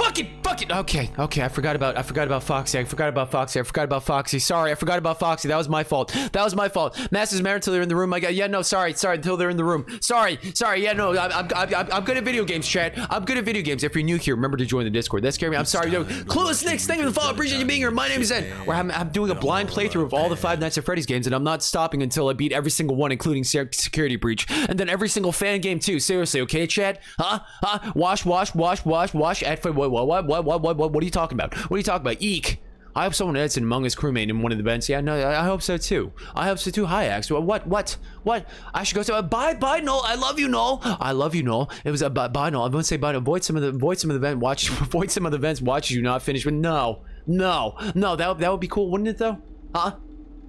Fuck it, fuck it. Okay, okay. I forgot about I forgot about Foxy. I forgot about Foxy. I forgot about Foxy. Sorry, I forgot about Foxy. That was my fault. That was my fault. Masters married until they're in the room. I got yeah. No, sorry, sorry. Until they're in the room. Sorry, sorry. Yeah, no. I'm I'm, I'm, I'm good at video games, chat. I'm good at video games. If you're new here, remember to join the Discord. That scared me. I'm sorry. Yo, Clueless Nicks, thank you for the follow. Appreciate you being here. My name is Ed. Where I'm, I'm doing a blind playthrough of all the Five Nights at Freddy's games, and I'm not stopping until I beat every single one, including Security Breach, and then every single fan game too. Seriously, okay, chat? Huh? Huh? Wash, wash, wash, wash, wash. At what, what, what, what, what, what, are you talking about? What are you talking about? Eek. I hope someone edits an Among Us crewmate in one of the events. Yeah, no, I hope so too. I hope so too. Hi, Ax. What? What? What? I should go to. Uh, bye, bye, Noel. I love you, Noel. I love you, Noel. It was a bye, bye, Noel. Gonna say bye. Avoid some of the. Avoid some of the event. Watch. Avoid some of the events. Watch you not finish. But no, no, no. That that would be cool, wouldn't it? Though, huh?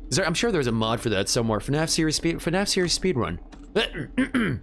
Is there, I'm sure there's a mod for that somewhere. FNAF series speed. FNAF series speed run.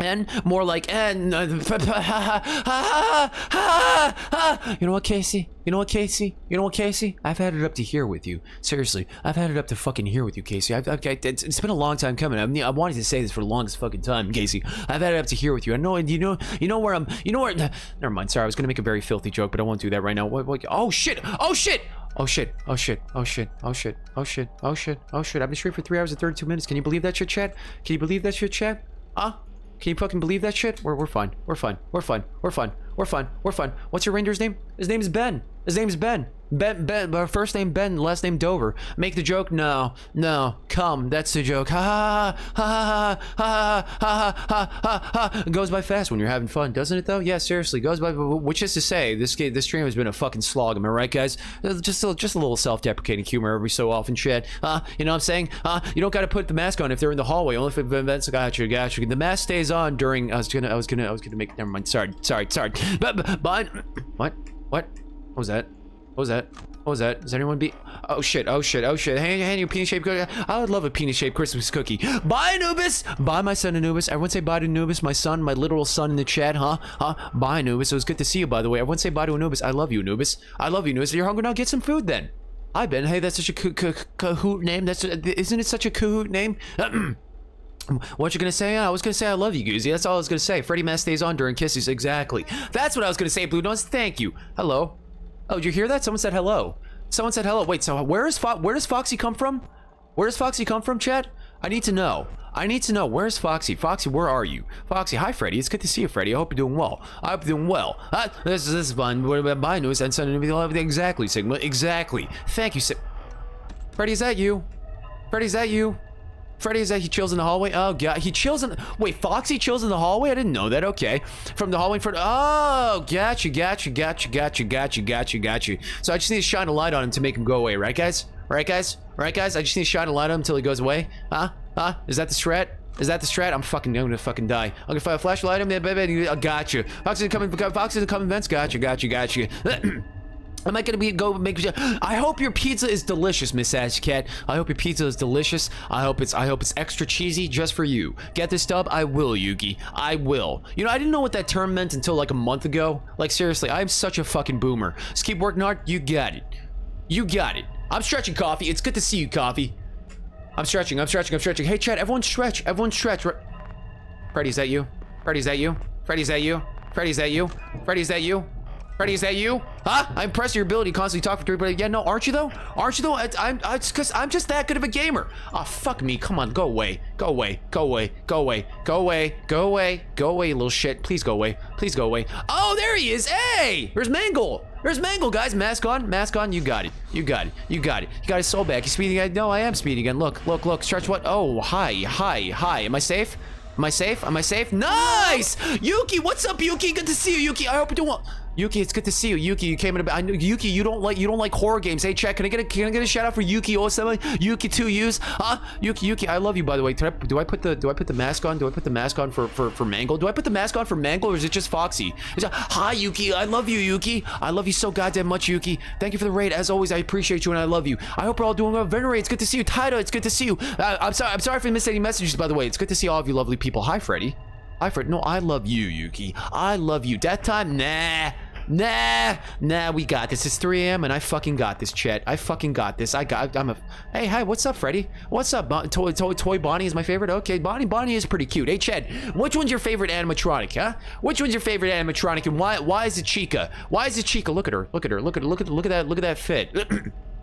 And more like, and uh, you know what, Casey? You know what, Casey? You know what, Casey? I've had it up to here with you. Seriously, I've had it up to fucking here with you, Casey. I've, I've it's, been a long time coming. I, mean, I wanted to say this for the longest fucking time, Casey. I've had it up to here with you. I know, you know, you know where I'm. You know where? Never mind. Sorry, I was gonna make a very filthy joke, but I won't do that right now. What? what oh shit! Oh shit! Oh shit, oh shit, oh shit, oh shit, oh shit, oh shit, oh shit. I've been straight for 3 hours and 32 minutes. Can you believe that shit, chat? Can you believe that shit, chat? Huh? Can you fucking believe that shit? We're, we're fine. We're fine. We're fine. We're fine. We're fine. We're fine. What's your reindeer's name? His name is Ben. His name's Ben. Ben, Ben, uh, first name Ben, last name Dover. Make the joke? No, no. Come, that's the joke. Ha ha ha ha ha ha ha ha ha. ha. It goes by fast when you're having fun, doesn't it? Though, yeah, seriously, goes by. Which is to say, this game, this stream has been a fucking slog. Am I right, guys? Uh, Just a, just a little self-deprecating humor every so often, shit. Uh, you know what I'm saying? Uh, you don't got to put the mask on if they're in the hallway. Only if events gotcha, gotcha. The mask stays on during. I was gonna, I was gonna, I was gonna make. Never mind. Sorry, sorry, sorry. But, but what? What? What was that? What was that? What was that? Does anyone be? Oh shit! Oh shit! Oh shit! Hey, you a peanut-shaped cookie. I would love a peanut-shaped Christmas cookie. Bye, Anubis. Bye, my son Anubis. Everyone say bye to Anubis, my son, my literal son in the chat, huh? Huh? Bye, Anubis. It was good to see you, by the way. Everyone say bye to Anubis. I love you, Anubis. I love you, Anubis. If you're hungry now, get some food then. Hi, Ben. Hey, that's such a ca- ca- cahoot name. That's a, isn't it such a cahoot name? What you gonna say? I was gonna say I love you, Goozy. That's all I was gonna say. Freddie Mass stays on during kisses. Exactly. That's what I was gonna say, Blue Nose. Thank you. Hello. Oh, did you hear that? Someone said hello. Someone said hello. Wait, so where is Fo where does Foxy come from? Where does Foxy come from, Chad? I need to know. I need to know. Where's Foxy? Foxy, where are you? Foxy, hi, Freddy. It's good to see you, Freddy. I hope you're doing well. I hope you're doing well. Uh, this, this is fun. What about my news? And sending me everything. Exactly, Sigma. Exactly. Thank you, Sig. Freddy, is that you? Freddy, is that you? Freddy, is that he chills in the hallway? Oh, God. He chills in... Wait, Foxy chills in the hallway? I didn't know that. Okay. From the hallway front... Oh, gotcha, gotcha, gotcha, gotcha, gotcha, gotcha, gotcha. So I just need to shine a light on him to make him go away, right, guys? Right, guys? Right, guys? I just need to shine a light on him until he goes away. Huh? Huh? Is that the strat? Is that the strat? I'm fucking... I'm gonna fucking die. I'm gonna flash a light on him. Baby, I oh, gotcha. Foxy's coming... Foxy's coming vents. Gotcha, gotcha, gotcha. Am I gonna be go make? I hope your pizza is delicious, Miss Ash Cat. I hope your pizza is delicious. I hope it's I hope it's extra cheesy just for you. Get this dub? I will, Yugi. I will. You know, I didn't know what that term meant until like a month ago. Like seriously, I'm such a fucking boomer. Just keep working hard. You got it. You got it. I'm stretching coffee. It's good to see you, coffee. I'm stretching. I'm stretching. I'm stretching. Hey, Chad. Everyone stretch. Everyone stretch. Freddy, is that you? Freddy, is that you? Freddy, is that you? Freddy, is that you? Freddy, is that you? Freddy, is that you? Huh? I'm impressed your ability to constantly talk to everybody. Yeah, no, aren't you though? Aren't you though? I, I'm, I, cause I'm just that good of a gamer. Oh, fuck me. Come on, go away. Go away. Go away. Go away. Go away. Go away. Go away, little shit. Please go away. Please go away. Oh, there he is. Hey, there's Mangle. There's Mangle, guys. Mask on. Mask on. You got it. You got it. You got it. You got his soul back. He's speeding again. No, I am speeding again. Look, look, look. Stretch what? Oh, hi, hi, hi. Am I safe? Am I safe? Am I safe? Nice! Yuki, what's up, Yuki? Good to see you, Yuki. I hope you're doing well. Yuki, it's good to see you. Yuki, you came in. I know Yuki. You don't like you don't like horror games. Hey, chat. Can I get a can I get a shout out for Yuki? Seven. Yuki two U's. Huh? Yuki, Yuki. I love you. By the way, do I, do I put the do I put the mask on? Do I put the mask on for for for Mangle? Do I put the mask on for Mangle, or is it just Foxy? Is it, Hi, Yuki. I love you, Yuki. I love you so goddamn much, Yuki. Thank you for the raid. As always, I appreciate you and I love you. I hope we're all doing well. Venerate, it's good to see you. Taito, it's good to see you. Uh, I'm sorry. I'm sorry if I missed any messages. By the way, it's good to see all of you lovely people. Hi, Freddy. Hi, Fred. No, I love you, Yuki. I love you. Death time? Nah. Nah, nah, we got this. It's 3 a.m. and I fucking got this, Chet. I fucking got this. I got. I'm a. Hey, hi. What's up, Freddy? What's up? Toy, toy, toy. Bonnie is my favorite. Okay, Bonnie. Bonnie is pretty cute. Hey, Chet. Which one's your favorite animatronic? Huh? Which one's your favorite animatronic? And why? Why is it Chica? Why is it Chica? Look at her. Look at her. Look at. Look at look at that. Look at that fit.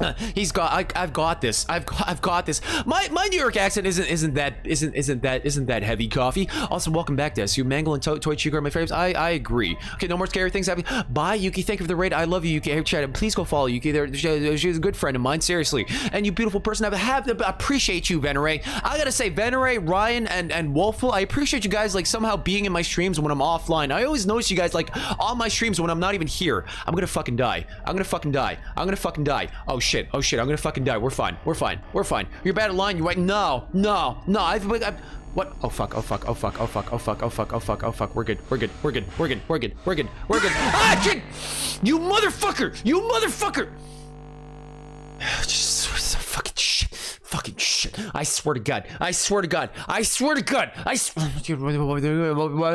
He's got. I, I've got this. I've got. I've got this. My my New York accent isn't isn't that isn't isn't that isn't that heavy. Coffee. Also, welcome back, Des. You Mangle and to Toy Chica are my favorites. I I agree. Okay, no more scary things happening. Bye, Yuki. Thank you for the raid. I love you, Yuki. Hey, Chad, please go follow Yuki. There, she's a good friend of mine. Seriously. And you beautiful person. I have I appreciate you, Venere. I gotta say, Venere, Ryan, and and Wolful. I appreciate you guys like somehow being in my streams when I'm offline. I always notice you guys like on my streams when I'm not even here. I'm gonna fucking die. I'm gonna fucking die. I'm gonna fucking die. Oh shit. Oh shit. I'm gonna fucking die. We're fine. We're fine. We're fine. You're bad at line. You're like, no, no, no. I've, I've what? Oh fuck. Oh fuck. Oh fuck. Oh fuck. Oh fuck. Oh fuck. Oh fuck. Oh fuck. We're good. We're good. We're good. We're good. We're good. We're good. We're good. ah shit! You motherfucker! You motherfucker! Just fucking shit. Fucking shit. I swear to God. I swear to God. I swear to God. I swear.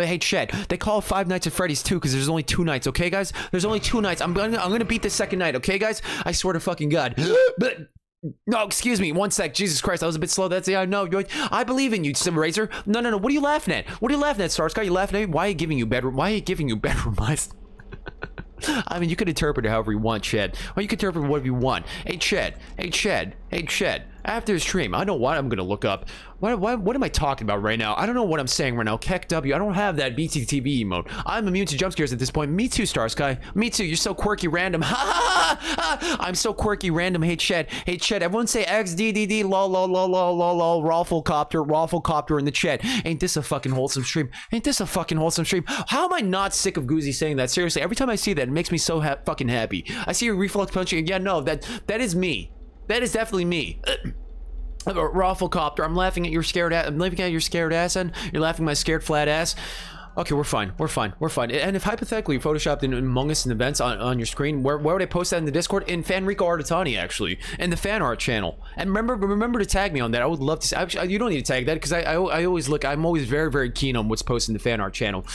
Hey, Chad. They call Five Nights at Freddy's too because there's only two nights, okay, guys? There's only two nights. I'm gonna, I'm gonna beat the second night, okay, guys? I swear to fucking God. but. No, excuse me. One sec. Jesus Christ, I was a bit slow. That's yeah. No, I believe in you, Sim Razor. No, no, no. What are you laughing at? What are you laughing at, Starsky? You laughing at me? Why are you giving you bedroom? Why are you giving you bedroom eyes? I mean, you could interpret it however you want, Chad. Or you could interpret whatever you want. Hey, Chad. Hey, Chad. Hey, Chad. After the stream, I know what I'm gonna look up. What, what, what am I talking about right now? I don't know what I'm saying right now. KEKW. I don't have that BTTV emote. I'm immune to jump scares at this point. Me too, Star Sky. Me too. You're so quirky, random. Ha ha ha! ha. I'm so quirky, random. Hey, Chad. Hey, Chad. Everyone say XDDD. Lol, lol, lol, lol, lol, lol. Rafflecopter. Rafflecopter in the chat. Ain't this a fucking wholesome stream? Ain't this a fucking wholesome stream? How am I not sick of Goozy saying that? Seriously, every time I see that, it makes me so ha fucking happy. I see a reflux punching. Yeah, no, that that is me. That is definitely me. Rafflecopter, I'm laughing at your scared ass. I'm laughing at your scared ass, and you're laughing at my scared flat ass. Okay, we're fine. We're fine. We're fine. And if hypothetically you photoshopped Among Us and events on, on your screen, where, where would I post that in the Discord? In Fanrico Artitani, actually, and the fan art channel. And remember, remember to tag me on that. I would love to. Actually, uh, you don't need to tag that because I, I, I always look. I'm always very, very keen on what's posted in the fan art channel.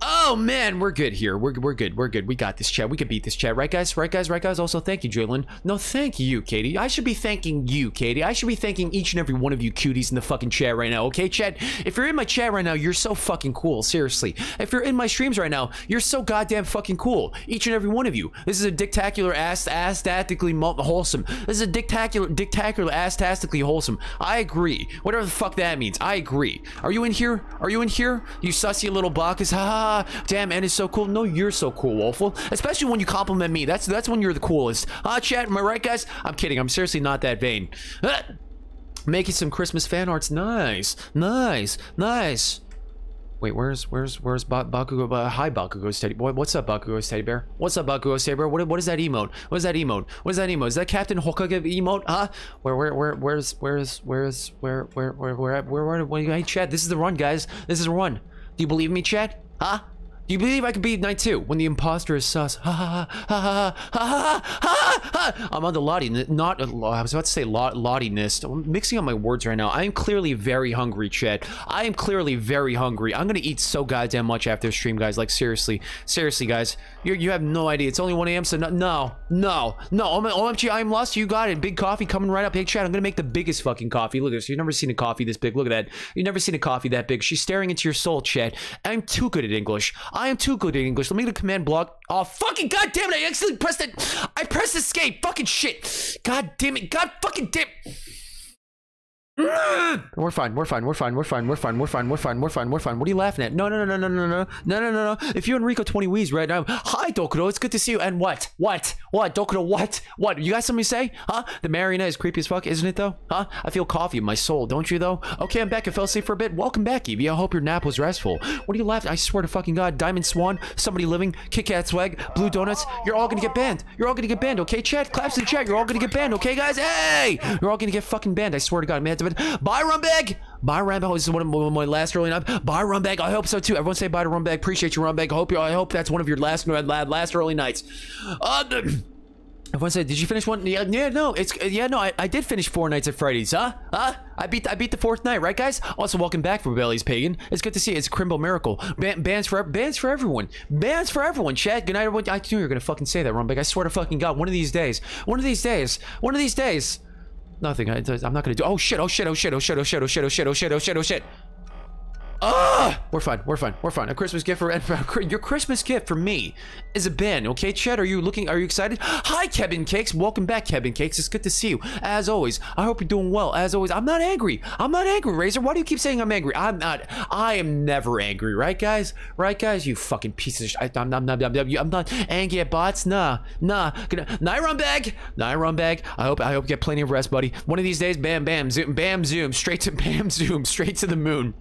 Oh man, we're good here. We're we're good. We're good. We got this chat. We can beat this chat, right, guys? Right, guys? Right, guys? Also, thank you, Jalen. No, thank you, Katie. I should be thanking you, Katie. I should be thanking each and every one of you cuties in the fucking chat right now. Okay, chat. If you're in my chat right now, you're so fucking cool. Seriously. If you're in my streams right now, you're so goddamn fucking cool. Each and every one of you. This is a dictacular ass aesthetically wholesome. This is a dictacular dictacular aesthetically wholesome. I agree. Whatever the fuck that means. I agree. Are you in here? Are you in here? You sussy little Bacchus. Ha ha. Damn, and is so cool. No, you're so cool, Wolful. Especially when you compliment me. That's that's when you're the coolest. Ah, chat, am I right, guys? I'm kidding. I'm seriously not that vain. Ah! Making some Christmas fan arts. Nice. Nice. Nice. Wait, where's where's where's ba Bakugo? Uh, hi, Bakugo Teddy Boy. What's up, Bakugo Teddy Bear? What's up, Bakugo Teddy Bear? What what is that emote? What is that emote? What is that emote? Is that Captain Hokage emote? Huh? Where where where where's where's where's where where where where where where where? Hey, Chad, this is the run, guys. This is the run. Do you believe me, Chad? Huh? Do you believe I can beat night two when the imposter is sus? Ha ha ha ha ha ha ha ha! I'm on the Lottie, not I was about to say lot Lottiness. I'm mixing up my words right now. I am clearly very hungry, Chet. I am clearly very hungry. I'm gonna eat so goddamn much after stream, guys. Like seriously, seriously, guys. You you have no idea. It's only 1 a.m. So no no no no. OMG, I'm lost. You got it. Big coffee coming right up. Hey, Chad, I'm gonna make the biggest fucking coffee. Look at this. You've never seen a coffee this big. Look at that. You've never seen a coffee that big. She's staring into your soul, Chad. I'm too good at English. I am too good at English. Let me get a command block. Oh, fucking god damn it. I accidentally pressed it. I pressed escape. Fucking shit. God damn it. God fucking damn we're fine. We're fine. We're fine. We're fine. We're fine. We're fine. We're fine. We're fine. We're fine. What are you laughing at? No, no, no, no, no, no, no, no, no, no, no. If you're Enrico 20 Wees right now, hi, Dokuro. It's good to see you. And what? What? What? Dokuro, what? What? You got something to say? Huh? The marionette is creepy as fuck, isn't it, though? Huh? I feel coffee in my soul, don't you, though? Okay, I'm back. I fell asleep for a bit. Welcome back, Evie. I hope your nap was restful. What are you laughing? I swear to fucking God. Diamond Swan, somebody living, Kit Kat swag, Blue Donuts. You're all gonna get banned. You're all gonna get banned, okay, chat? Claps in chat. You're all gonna get banned, okay, guys? Hey! You're all gonna get fucking banned. I swear to God. Man, bye, Rumbag! Bye, Rumbag. This is one of my last early night. Bye, Rumbag. I hope so too. Everyone say bye to Rumbag. Appreciate you, Rumbag. I hope you. I hope that's one of your last last early nights. Uh, Everyone said, "Did you finish one?" Yeah, yeah, no, it's yeah, no, I, I did finish four nights at Freddy's, huh? Huh? I beat I beat the fourth night, right, guys? Also, welcome back for Belly's Pagan. It's good to see. You. It's a Crimbo Miracle. Ban bands for bands for everyone. Bands for everyone. Chad, good night, everyone. I knew you were gonna fucking say that, Rumbag. I swear to fucking God, one of these days, one of these days, one of these days. Nothing. I, am not gonna do. Oh shit! Oh shit! Oh shit! Oh shit! Oh shit! Oh shit! Oh shit! Oh shit! Oh shit! Oh shit! Ah, we're fine. We're fine. We're fine. A Christmas gift for your Christmas gift for me is a bin. Okay, Chad, are you looking? Are you excited? Hi, Kevin Cakes. Welcome back, Kevin Cakes. It's good to see you. As always, I hope you're doing well. As always, I'm not angry. I'm not angry, Razor. Why do you keep saying I'm angry? I'm not. I am never angry, right, guys? Right, guys? You fucking pieces of shit. I'm not. I'm not. I'm not angry at bots. Nah, nah. Gonna Nyron bag. Nyron bag. I hope. I hope you get plenty of rest, buddy. One of these days, bam, bam, zoom, bam, zoom, straight to bam, zoom, straight to the moon.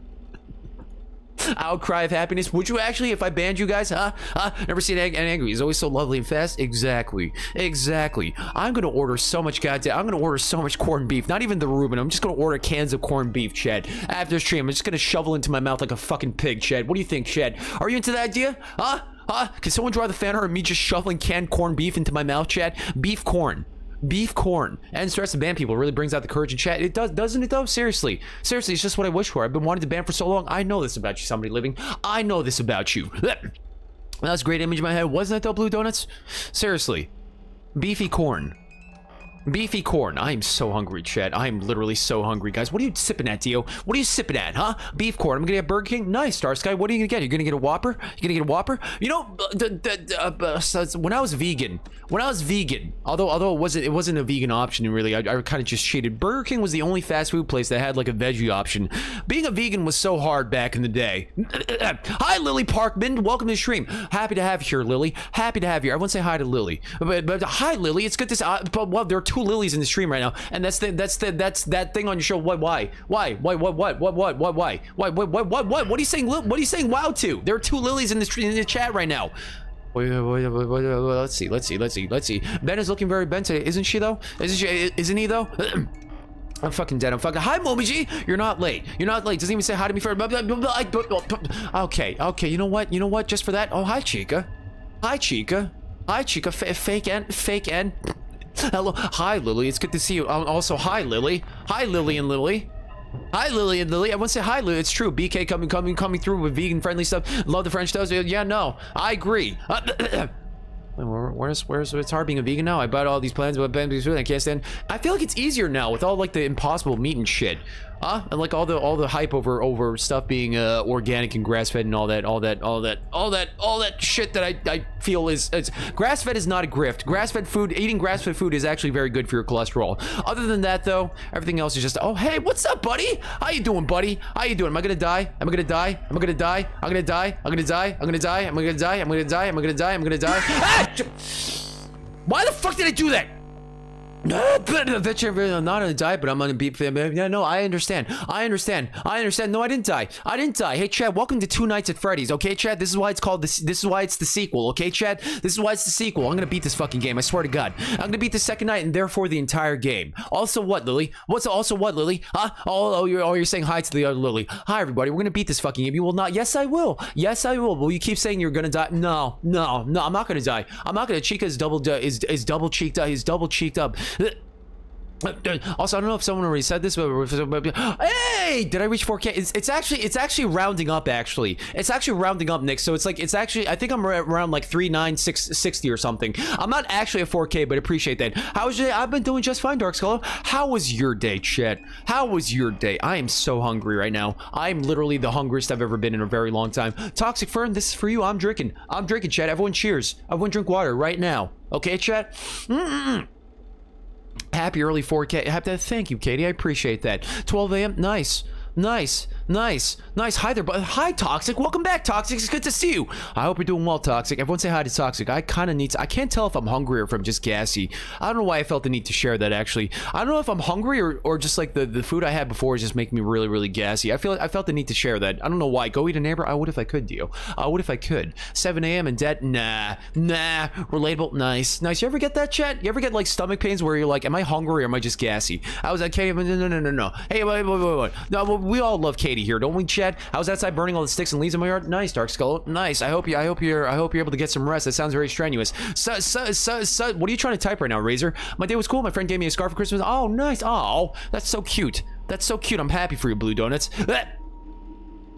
Outcry of happiness. Would you actually, if I banned you guys, huh? Huh? Never seen an angry. He's always so lovely and fast. Exactly. Exactly. I'm gonna order so much goddamn. I'm gonna order so much corned beef. Not even the Reuben. I'm just gonna order cans of corned beef, Chad. After stream, I'm just gonna shovel into my mouth like a fucking pig, Chad. What do you think, Chad? Are you into that idea? Huh? Huh? Can someone draw the fan art of me just shoveling canned corned beef into my mouth, Chad? Beef corn beef corn and stress to ban people really brings out the courage in chat. It does doesn't it though? Seriously. Seriously it's just what i wish for. I've been wanting to ban for so long. I know this about you somebody living. I know this about you. That was a great image in my head wasn't it though blue donuts? Seriously. Beefy corn Beefy corn. I am so hungry, Chad. I am literally so hungry, guys. What are you sipping at, Dio? What are you sipping at, huh? Beef corn. I'm gonna get Burger King. Nice, Star Sky. What are you gonna get? You're gonna get a Whopper? You're gonna get a Whopper? You know, the, the, uh, when I was vegan, when I was vegan, although although it wasn't it wasn't a vegan option really, I, I kind of just cheated. Burger King was the only fast food place that had like a veggie option. Being a vegan was so hard back in the day. hi, Lily Parkman. Welcome to the stream. Happy to have you here, Lily. Happy to have you. Everyone say hi to Lily. But, but hi, Lily. It's good to see. Uh, but well, there are two lilies in the stream right now, and that's the that's the that's that thing on your show. What? Why? Why? Why? What? What? What? What? What? Why? Why? What? What? What? What? What are you saying? What are you saying? Wow to? There are two lilies in the stream in the chat right now. Let's see, let's see, let's see, let's see. Ben is looking very bent today, isn't she though? Isn't she? Isn't he though? I'm fucking dead. I'm fucking. Hi, Momiji. You're not late. You're not late. Doesn't even say hi to me for. Okay, okay. You know what? You know what? Just for that. Oh, hi, Chica. Hi, Chica. Hi, Chica. F fake N. Fake N. Hello. Hi, Lily. It's good to see you. Um, also, hi, Lily. Hi, Lily and Lily. Hi, Lily and Lily. I want to say hi, Lily. It's true. BK coming, coming, coming through with vegan-friendly stuff. Love the French toast. Yeah, no. I agree. Uh, where's where's it's hard being a vegan now? I bought all these plans, but I can't stand. I feel like it's easier now with all like the impossible meat and shit. Huh? And like all the all the hype over over stuff being uh, organic and grass fed and all that all that all that all that all that shit that I, I feel is grass fed is not a grift. Grass fed food eating grass fed food is actually very good for your cholesterol. Other than that though, everything else is just oh hey what's up buddy? How you doing buddy? How you doing? Am I gonna die? Am I gonna die? Am I gonna die? I'm gonna die. I'm gonna die. I'm gonna die. Am I'm gonna die. I'm gonna die. Am I'm gonna die. I'm gonna die. Ah! Why the fuck did I do that? No, but I'm not gonna die, but I'm gonna be. Yeah, no, I understand. I understand. I understand. No, I didn't die. I didn't die. Hey, Chad, welcome to Two Nights at Freddy's. Okay, Chad, this is why it's called this. This is why it's the sequel. Okay, Chad, this is why it's the sequel. I'm gonna beat this fucking game. I swear to God, I'm gonna beat the second night and therefore the entire game. Also, what, Lily? What's also what, Lily? Huh? Oh, oh, you're, oh, you're saying hi to the other Lily. Hi, everybody. We're gonna beat this fucking game. You will not. Yes, I will. Yes, I will. Will you keep saying you're gonna die? No, no, no. I'm not gonna die. I'm not gonna. Chica is double is is double cheeked up. He's double cheeked up. Also, I don't know if someone already said this, but hey, did I reach 4K? It's, it's actually it's actually rounding up. Actually, it's actually rounding up, Nick. So it's like it's actually I think I'm around like three nine six sixty or something. I'm not actually at 4K, but appreciate that. How was your day? I've been doing just fine, Dark Skull. How was your day, Chet? How was your day? I am so hungry right now. I'm literally the hungriest I've ever been in a very long time. Toxic Fern, this is for you. I'm drinking. I'm drinking, Chet. Everyone cheers. Everyone drink water right now. Okay, Chet. Mm -mm. Happy early 4K. Happy, thank you, Katie. I appreciate that. 12 a.m. Nice. Nice. Nice, nice. Hi there, but hi, Toxic. Welcome back, Toxic. It's good to see you. I hope you're doing well, Toxic. Everyone say hi to Toxic. I kind of need to, I can't tell if I'm hungry or if I'm just gassy. I don't know why I felt the need to share that, actually. I don't know if I'm hungry or, or just like the, the food I had before is just making me really, really gassy. I feel I felt the need to share that. I don't know why. Go eat a neighbor? I would if I could, Dio. I would if I could? 7 a.m. in debt? Nah. Nah. Relatable? Nice. Nice. You ever get that, chat? You ever get like stomach pains where you're like, am I hungry or am I just gassy? I was like, Katie, no, no, no, no, no. Hey, wait, wait, wait, wait. No, we all love Katie here, don't we, chat? I was outside burning all the sticks and leaves in my yard. Nice, Dark Skull. Nice. I hope you. I hope you're. I hope you're able to get some rest. That sounds very strenuous. So, so, so, so. What are you trying to type right now, Razor? My day was cool. My friend gave me a scarf for Christmas. Oh, nice. Oh, that's so cute. That's so cute. I'm happy for you, Blue Donuts.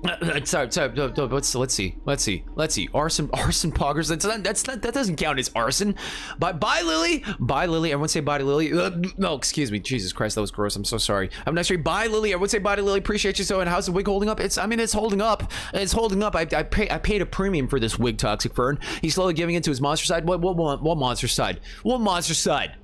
Sorry, sorry. no, no, Let's let's see. Let's see. Let's see. Arson, arson poggers. That's not, that's not, that doesn't count as arson. Bye, bye, Lily. Bye, Lily. Everyone say bye to Lily. Uh, no, excuse me. Jesus Christ, that was gross. I'm so sorry. I'm not sure. Bye, Lily. Everyone say bye to Lily. Appreciate you so. And how's the wig holding up? It's. I mean, it's holding up. It's holding up. I I, pay, I paid a premium for this wig, Toxic Fern. He's slowly giving into his monster side. What what what, what monster side? What monster side?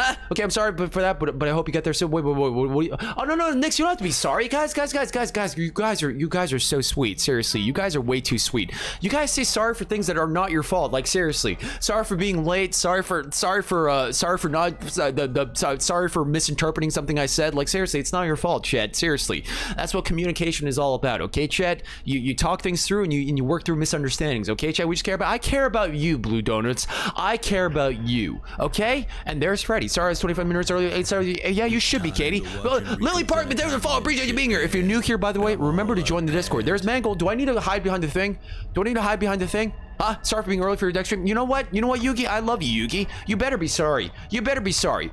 Okay, I'm sorry but for that, but but I hope you get there soon. Wait, wait, wait, wait, wait. Oh no, no, Nix, you don't have to be sorry, guys, guys, guys, guys, guys. You guys are you guys are so sweet. Seriously, you guys are way too sweet. You guys say sorry for things that are not your fault. Like seriously, sorry for being late. Sorry for sorry for uh sorry for not uh, the the sorry for misinterpreting something I said. Like seriously, it's not your fault, Chad. Seriously, that's what communication is all about. Okay, Chad. You you talk things through and you and you work through misunderstandings. Okay, Chad. We just care about. I care about you, Blue Donuts. I care about you. Okay. And there's Freddy. Sorry, it's 25 minutes earlier. Eight hours. Yeah, you should be, Katie. Lily Parkman, thanks for the follow. Appreciate you being here. If you're new here, by the way, remember to join the Discord. There's Mangle. Do I need to hide behind the thing? Do I need to hide behind the thing? Huh? Sorry for being early for your deck stream. You know what? You know what, Yugi? I love you, Yugi. You better be sorry. You better be sorry.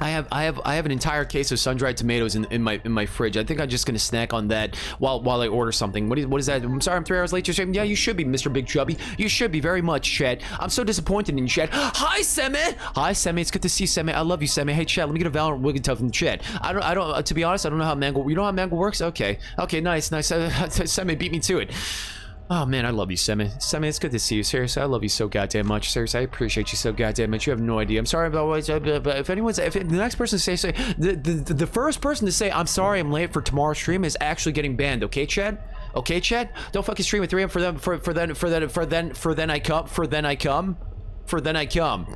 I have I have I have an entire case of sun-dried tomatoes in, in my in my fridge. I think I'm just gonna snack on that while while I order something. What is what is that? I'm sorry, I'm three hours late. Yeah, you should be, Mr. Big Chubby. You should be very much, Chad. I'm so disappointed in Chad. Hi, Semi. Hi, Semi. It's good to see you, Semi. I love you, Semi. Hey, Chad. Let me get a Valorant Wiggin from Chad. I don't I don't uh, to be honest. I don't know how Mangle. You know how Mangle works? Okay. Okay. Nice. Nice. Semi beat me to it. Oh man, I love you, Semi. Semi, it's good to see you. Seriously, I love you so goddamn much. Seriously, I appreciate you so goddamn much. You have no idea. I'm sorry about what, uh, but if anyone's, if the next person to say, say the, the the first person to say I'm sorry I'm late for tomorrow's stream is actually getting banned. Okay, Chad? Okay, Chad? Don't fucking stream at 3 a.m. for them for for then for then for then for then I come for then I come for then I come.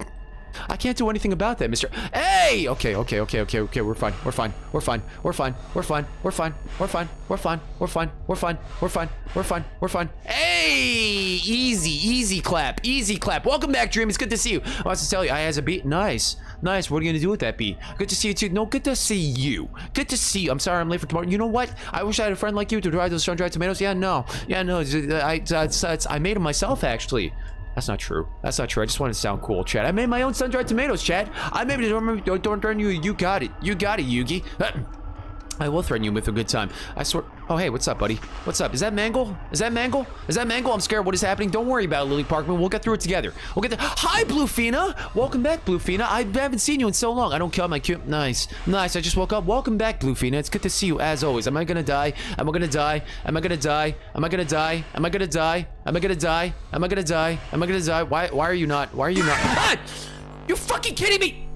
I can't do anything about that, Mr. Hey! Okay, okay, okay, okay, okay. We're fine. We're fine. We're fine. We're fine. We're fine. We're fine. We're fine. We're fine. We're fine. We're fine. We're fine. We're fine. We're fine. Hey! Easy, easy clap. Easy clap. Welcome back, Dream. It's good to see you. I was to tell you, I has a beat. Nice. Nice. What are you gonna do with that beat? Good to see you too. No, good to see you. Good to see you. I'm sorry I'm late for tomorrow. You know what? I wish I had a friend like you to drive those sun-dried tomatoes. Yeah, no. Yeah, no. I, made them myself, actually. That's not true. That's not true. I just want to sound cool, Chad. I made my own sun-dried tomatoes, Chad. I made it. Don't, don't, threaten you. You got it. You got it, Yugi. I will threaten you with a good time. I swear. Oh, hey, what's up, buddy? What's up? Is that Mangle? Is that Mangle? Is that Mangle? I'm scared. What is happening? Don't worry about it, Lily Parkman. We'll get through it together. We'll get there. Hi, Bluefina. Welcome back, Bluefina. I haven't seen you in so long. I don't kill my cute. Nice. Nice. I just woke up. Welcome back, Bluefina. It's good to see you, as always. Am I gonna die? Am I gonna die? Am I gonna die? Am I gonna die? Am I gonna die? Am I gonna die? Am I gonna die? Am I gonna die? Why, why are you not? Why are you not? Ah! You fucking kidding me?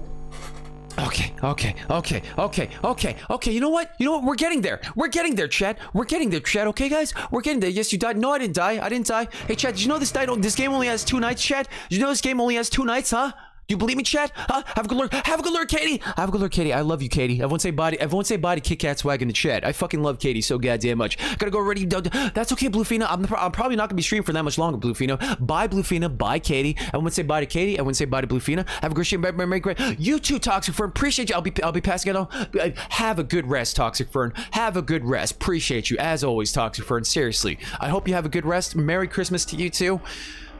Okay, okay, okay, okay, okay, okay. You know what? You know what? We're getting there. We're getting there, Chad. We're getting there, Chad. Okay, guys? We're getting there. Yes, you died. No, I didn't die. I didn't die. Hey, Chad, did you know this this game only has two nights, Chad? Did you know this game only has two nights, huh? Do you believe me, Chad? Huh? Have a good lurk. Have a good lurk, Katie. Have a good lurk, Katie. I love you, Katie. Everyone say body. Everyone say body. Kit Kat swag in the chat. I fucking love Katie so goddamn much. Gotta go ready. That's okay, Bluefina. I'm, I'm probably not gonna be streaming for that much longer, Bluefina. Bye, Bluefina. Bye, Katie. Everyone say bye to Katie. Everyone say bye to Bluefina. Have a great stream. Merry, great. You too, Toxic Fern. Appreciate you. I'll be I'll be passing it on. Uh, have a good rest, Toxic Fern. Have a good rest. Appreciate you as always, Toxic Fern. Seriously. I hope you have a good rest. Merry Christmas to you too.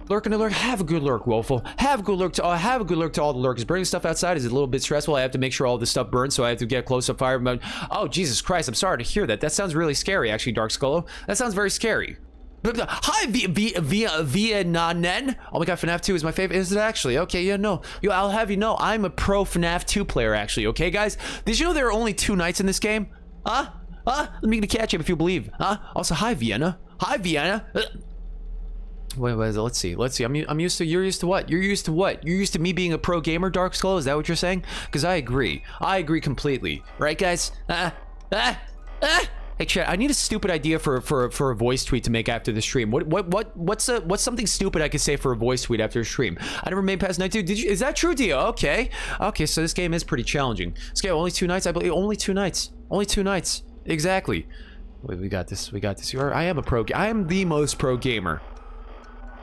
Lurk and alert. Have a good lurk, Woeful. Have a good lurk to uh, have a good lurk to all the lurkers. Burning stuff outside is a little bit stressful. I have to make sure all this stuff burns, so I have to get close up fire. But oh Jesus Christ, I'm sorry to hear that. That sounds really scary, actually, Dark Skullo. That sounds very scary. Hi, via via Nanen. Oh my god, FNAF 2 is my favorite. Is it actually? Okay, yeah, no. Yo, I'll have you know, I'm a pro FNAF 2 player, actually. Okay, guys. Did you know there are only two nights in this game? Huh? Huh? Let me catch up if you believe. Huh? Also, hi, Vienna. Hi, Vienna. Wait, wait, let's see. Let's see. I'm, I'm used to, you're used to what? You're used to what? You're used to me being a pro gamer, Dark Skull? Is that what you're saying? Because I agree. I agree completely. Right, guys? Ah, ah, ah. Hey, chat. I need a stupid idea for for for a voice tweet to make after the stream. What what what what's a what's something stupid I could say for a voice tweet after a stream? I never made past night two. Did you? Is that true, Dio? Okay, okay. So this game is pretty challenging. This game only two nights. I believe only two nights. Only two nights. Exactly. Wait, we got this. We got this. I am a pro. I am the most pro gamer.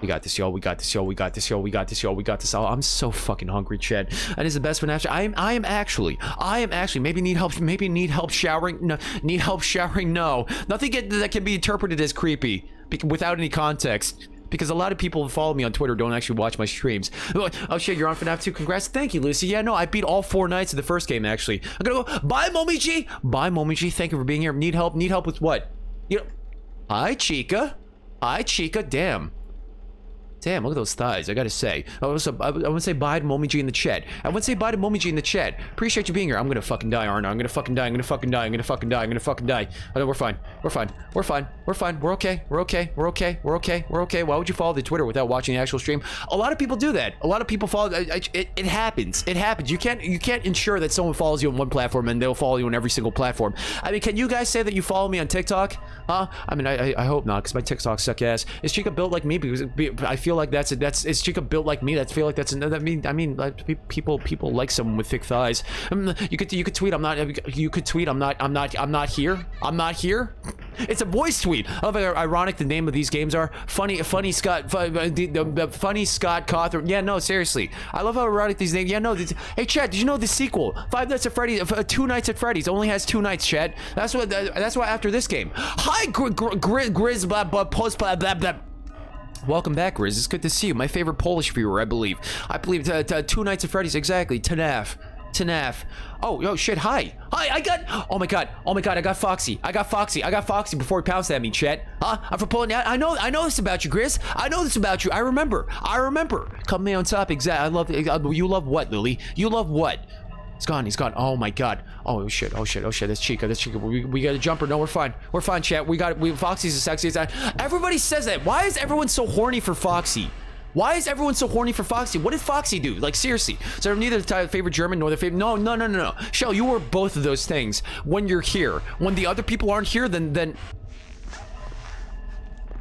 We got this, y'all. We got this, y'all. We got this, y'all. We got this, y'all. We got this. Oh, I'm so fucking hungry, Chad. That is the best after. I am. I am actually. I am actually. Maybe need help. Maybe need help showering. No. Need help showering. No. Nothing that can be interpreted as creepy without any context because a lot of people who follow me on Twitter don't actually watch my streams. Oh shit, you're on FNAF 2. Congrats. Thank you, Lucy. Yeah, no, I beat all four nights of the first game, actually. I'm gonna go, bye, Momiji. Bye, Momiji. Thank you for being here. Need help? Need help with what? You know, Hi, Chica. Hi, Chica. Damn. Damn, look at those thighs. I gotta say. Oh, I want to, I want to say bye to Momiji in the chat. I want to say bye to Momiji in the chat. Appreciate you being here. I'm gonna fucking die, aren't I? I'm gonna fucking die. I'm gonna fucking die. I'm gonna fucking die. I'm gonna fucking die. Oh, no, we're fine. We're fine. We're fine. We're fine. We're okay. We're okay. We're okay. We're okay. We're okay. Why would you follow the Twitter without watching the actual stream? A lot of people do that. A lot of people follow. It, it happens. It happens. You can't. You can't ensure that someone follows you on one platform and they'll follow you on every single platform. I mean, can you guys say that you follow me on TikTok? Huh? I mean, I, I, I hope not, because my TikTok suck ass. Is Chica built like me? Because I feel like that's it. that's is Chica built like me? That feel like that's another that mean I mean like, people people like someone with thick thighs. Um, you could you could tweet I'm not you could tweet I'm not I'm not I'm not here I'm not here. It's a voice tweet. I love how ironic the name of these games are. Funny funny Scott uh, funny Scott Cawthon. Yeah no seriously. I love how ironic these names. Yeah no. Hey Chad, did you know the sequel Five Nights at Freddy's uh, Two Nights at Freddy's only has two nights. Chad. That's what that's why after this game. Hi Gr Gr Gr Grizz blah blah post blah blah blah. Welcome back, Riz. It's good to see you. My favorite Polish viewer, I believe. I believe uh, t- two nights at Freddy's, exactly. Tanaf. Tanaf. Oh, yo, shit, hi. Hi, I got... Oh, my God. Oh, my God, I got Foxy. I got Foxy. I got Foxy before he pounced at me, Chet. Huh? I'm from Poland. I know I know this about you, Grizz. I know this about you. I remember. I remember. Come me on top. Exactly. I love... uh, You love what, Lily? You love what? He's gone. He's gone. Oh my god. Oh shit. Oh shit. Oh shit. That's Chica. That's Chica. We, we got a jumper. No, we're fine. We're fine, chat. We got. We Foxy's the sexiest. Everybody says that. Why is everyone so horny for Foxy? Why is everyone so horny for Foxy? What did Foxy do? Like seriously. So I'm neither the favorite German nor the favorite. No, no, no, no, no. Shell, you were both of those things when you're here. When the other people aren't here, then then.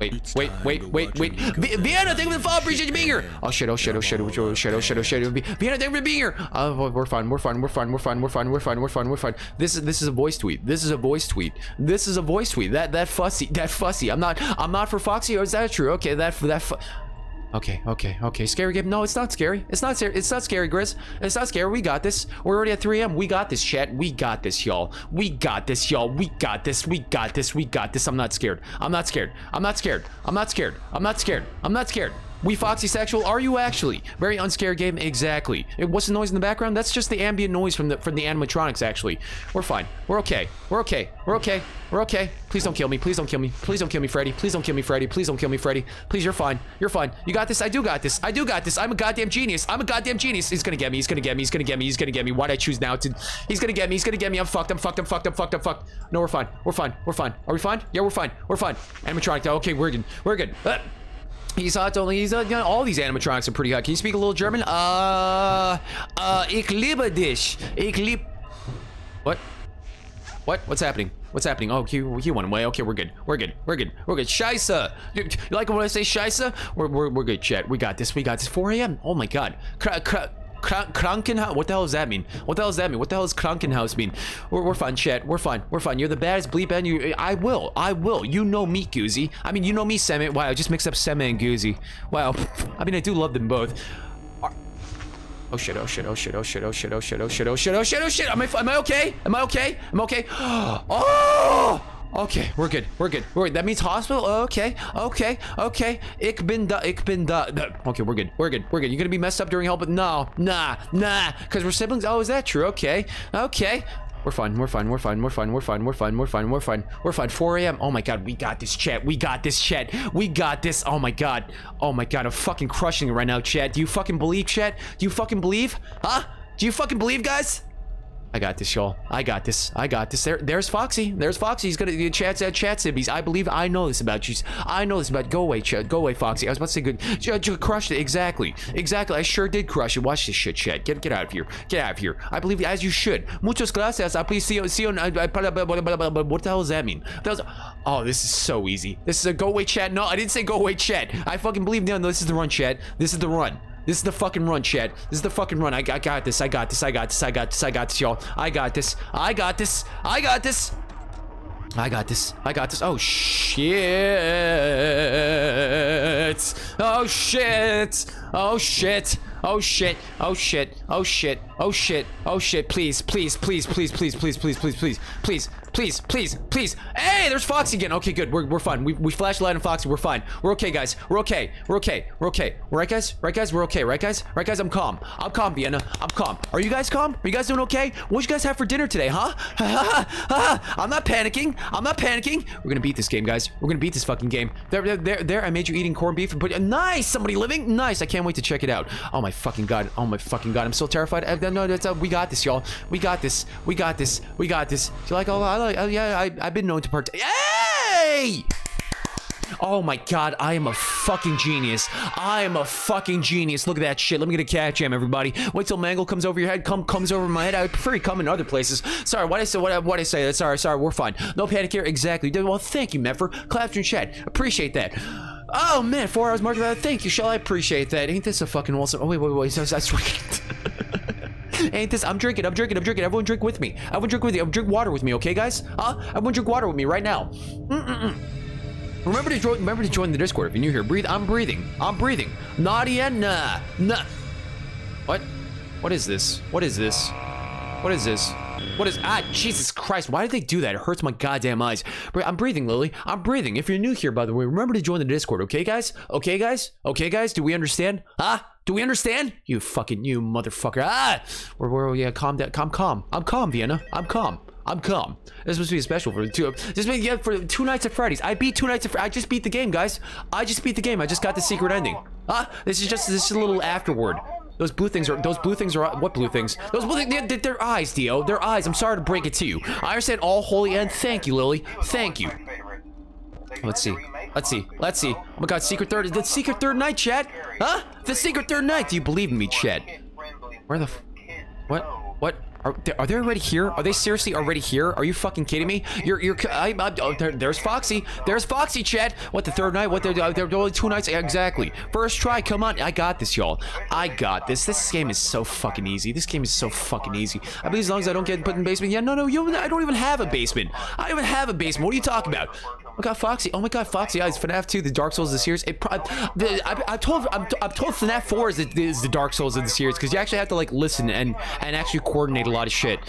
Wait, It's wait, wait, wait, wait. Vienna, thank you for the follow. Appreciate you being here. Oh shit, oh shit, oh shit, oh shit, oh shit, oh shit, oh shit. Vienna, thank you for being here. Uh, we're fine, we're fine, we're fine, we're fine, we're fine, we're fine, we're fine, we're fine. This is this is a voice tweet. This is a voice tweet. This is a voice tweet. That that fussy, that fussy. I'm not I'm not for Foxy. Or is that true? Okay, that that. Okay, okay, okay. Scary game. No, it's not scary. It's not scary. It's not scary, Grizz. It's not scary. We got this. We're already at 3 a.m. We got this, chat. We got this, y'all. We got this, y'all. We got this. We got this. We got this. I'm not scared. I'm not scared. I'm not scared. I'm not scared. I'm not scared. I'm not scared. We foxy sexual? Are you actually? Very unscared game. Exactly. What's the noise in the background? That's just the ambient noise from the from the animatronics. Actually, we're fine. We're okay. We're okay. We're okay. We're okay. Please don't kill me. Please don't kill me. Please don't kill me, Freddy. Please don't kill me, Freddy. Please don't kill me, Freddy. Please, you're fine. You're fine. You got this. I do got this. I do got this. I'm a goddamn genius. I'm a goddamn genius. He's gonna get me. He's gonna get me. He's gonna get me. He's gonna get me. Why'd I choose now to? He's gonna get me. He's gonna get me. I'm fucked. I'm fucked. I'm fucked. I'm fucked. I'm fucked. No, we're fine. We're fine. We're fine. Are we fine? Yeah, we're fine. We're fine. Animatronic. Okay, we're good. We're good. Uh, He's hot only. He's uh, you know, all these animatronics are pretty hot. Can you speak a little German? Uh, uh, ich liebe dich. Ich lieb. What? What? What's happening? What's happening? Oh, he, he went away. Okay, we're good. We're good. We're good. We're good. Scheisse. You, you like when I say scheisse? We're, we're, we're good, chat. We got this. We got this. 4 a.m. Oh my god. Kra kra Kra- Krankenhaus? What the hell does that mean? What the hell does that mean? What the hell does Krankenhaus mean? We're, we're fine, chat. We're fine. We're fine. You're the baddest bleep and you. I will. I will. You know me, Goozy. I mean, you know me, Seme. Wow, I just mixed up Seme and Goozy. Wow. I mean, I do love them both. Oh shit, oh shit, oh shit, oh shit, oh shit, oh shit, oh shit, oh shit, oh shit, oh shit. Am I, am I okay? Am I okay? I'm okay. Oh! Okay, we're good. We're good. We're good. That means hospital. Okay, okay, okay. Ich bin da. Ich bin da. Okay, we're good. We're good. We're good. You're gonna be messed up during help? But no, nah, nah. Cause we're siblings. Oh, is that true? Okay, okay. We're fine. We're fine. We're fine. We're fine. We're fine. We're fine. We're fine. We're fine. We're fine. 4 a.m. Oh my god, we got this, chat. We got this, chat. We got this. Oh my god. Oh my god, I'm fucking crushing it right now, chat. Do you fucking believe, chat? Do you fucking believe? Huh? Do you fucking believe, guys? I got this, y'all. I got this. I got this. There, there's Foxy. There's Foxy. He's gonna chat at chat sibbies. I believe I know this about you. I know this about. Go away, chat. Go away, Foxy. I was about to say good. You, you crushed it. Exactly. Exactly. I sure did crush it. Watch this shit, chat. Get get out of here. Get out of here. I believe as you should. Muchas gracias. I please see you. See you. Uh, uh, what the hell does that mean? That was, oh, this is so easy. This is a go away chat. No, I didn't say go away chat. I fucking believe no. No, this is the run, chat. This is the run. This is the fucking run, Chad. This is the fucking run. I, I got this. I got this. I got this. I got this. I got this, y'all. I got this. I got this. I got this. I got this. I got this. Oh shit. Oh shit. Oh shit. Oh shit. Oh shit. Oh shit. Oh shit. Oh shit. Please, please, please, please, please, please, please, please, please, please. please, please, please. Please. Hey, there's Foxy again. Okay, good. We're, we're fine. We, we flashed light on Foxy. We're fine. We're okay, guys. We're okay. We're okay. We're okay. We're right, guys? Right, guys? We're okay, right, guys? Right, guys? I'm calm. I'm calm, Vienna. I'm calm. Are you guys calm? Are you guys doing okay? What you guys have for dinner today, huh? I'm not panicking. I'm not panicking. We're gonna beat this game, guys. We're gonna beat this fucking game. There, there, there. there. I made you eating corned beef and put. Nice. Somebody living. Nice. I can't wait to check it out. Oh my fucking god. Oh my fucking god. I'm so terrified. Uh, no, that's uh, we got this, y'all. We got this. We got this. We got this. You like? Oh, I like. Oh, yeah. I, I've been known to part. Hey! Oh my god, I am a fucking genius. I am a fucking genius. Look at that shit. Let me get a cat jam, everybody. Wait till Mangle comes over your head, come comes over my head. I would prefer he come in other places. Sorry, what I say, what, what I say. Sorry, sorry, we're fine. No panic here. Exactly. Well, thank you, Mepher. Claps in chat. Appreciate that. Oh man, four hours mark. Thank you, Shell. I appreciate that. Ain't this a fucking awesome? Oh wait, wait, wait. I swear. Ain't this? I'm drinking. I'm drinking. I'm drinking. Everyone drink with me. Everyone drink with me. I'll drink water with me, okay, guys? Huh? Everyone drink water with me right now. Mm -mm -mm. Remember to join. Remember to join the Discord if you're new here. Breathe. I'm breathing. I'm breathing. Nadia, nah, nah. What? What is this? What is this? What is this? What is ah Jesus Christ? Why did they do that? It hurts my goddamn eyes. I'm breathing, Lily. I'm breathing. If you're new here, by the way, remember to join the Discord, okay, guys? Okay, guys? Okay, guys? Do we understand? Huh? Do we understand? You fucking you motherfucker. Ah! We're, we're yeah, calm down. I'm calm. I'm calm, Vienna. I'm calm. I'm calm. This must be a special for two. This be yeah, for two nights of Fridays. I beat two nights of. I just beat the game, guys. I just beat the game. I just got the secret ending. Huh? This is just this is a little afterward. Those blue things are those blue things are what blue things? Those blue things they're, they're eyes, Dio. They're eyes. I'm sorry to break it to you. I understand all holy end. Thank you, Lily. Thank you. Let's see. Let's see. Let's see. Oh my god, Secret Third. The Secret Third Night, Chad. Huh? The Secret Third Night. Do you believe in me, Chad? Where the? what? What? Are they, are they already here? Are they seriously already here? Are you fucking kidding me? You're, you're, I, I, oh, there, there's Foxy. There's Foxy, Chad. What, the third night? What, they're, they're only two nights? Exactly. First try, come on. I got this, y'all. I got this. This game is so fucking easy. This game is so fucking easy. I believe as long as I don't get put in the basement. Yeah, no, no, you, I don't even have a basement. I don't even have a basement. What are you talking about? Oh my god, Foxy. Oh my god, Foxy. It's FNAF 2, the Dark Souls of the series. It, I, I, I told, I'm, I'm told FNAF 4 is the, is the Dark Souls of the series because you actually have to like listen and, and actually coordinate a lot of shit.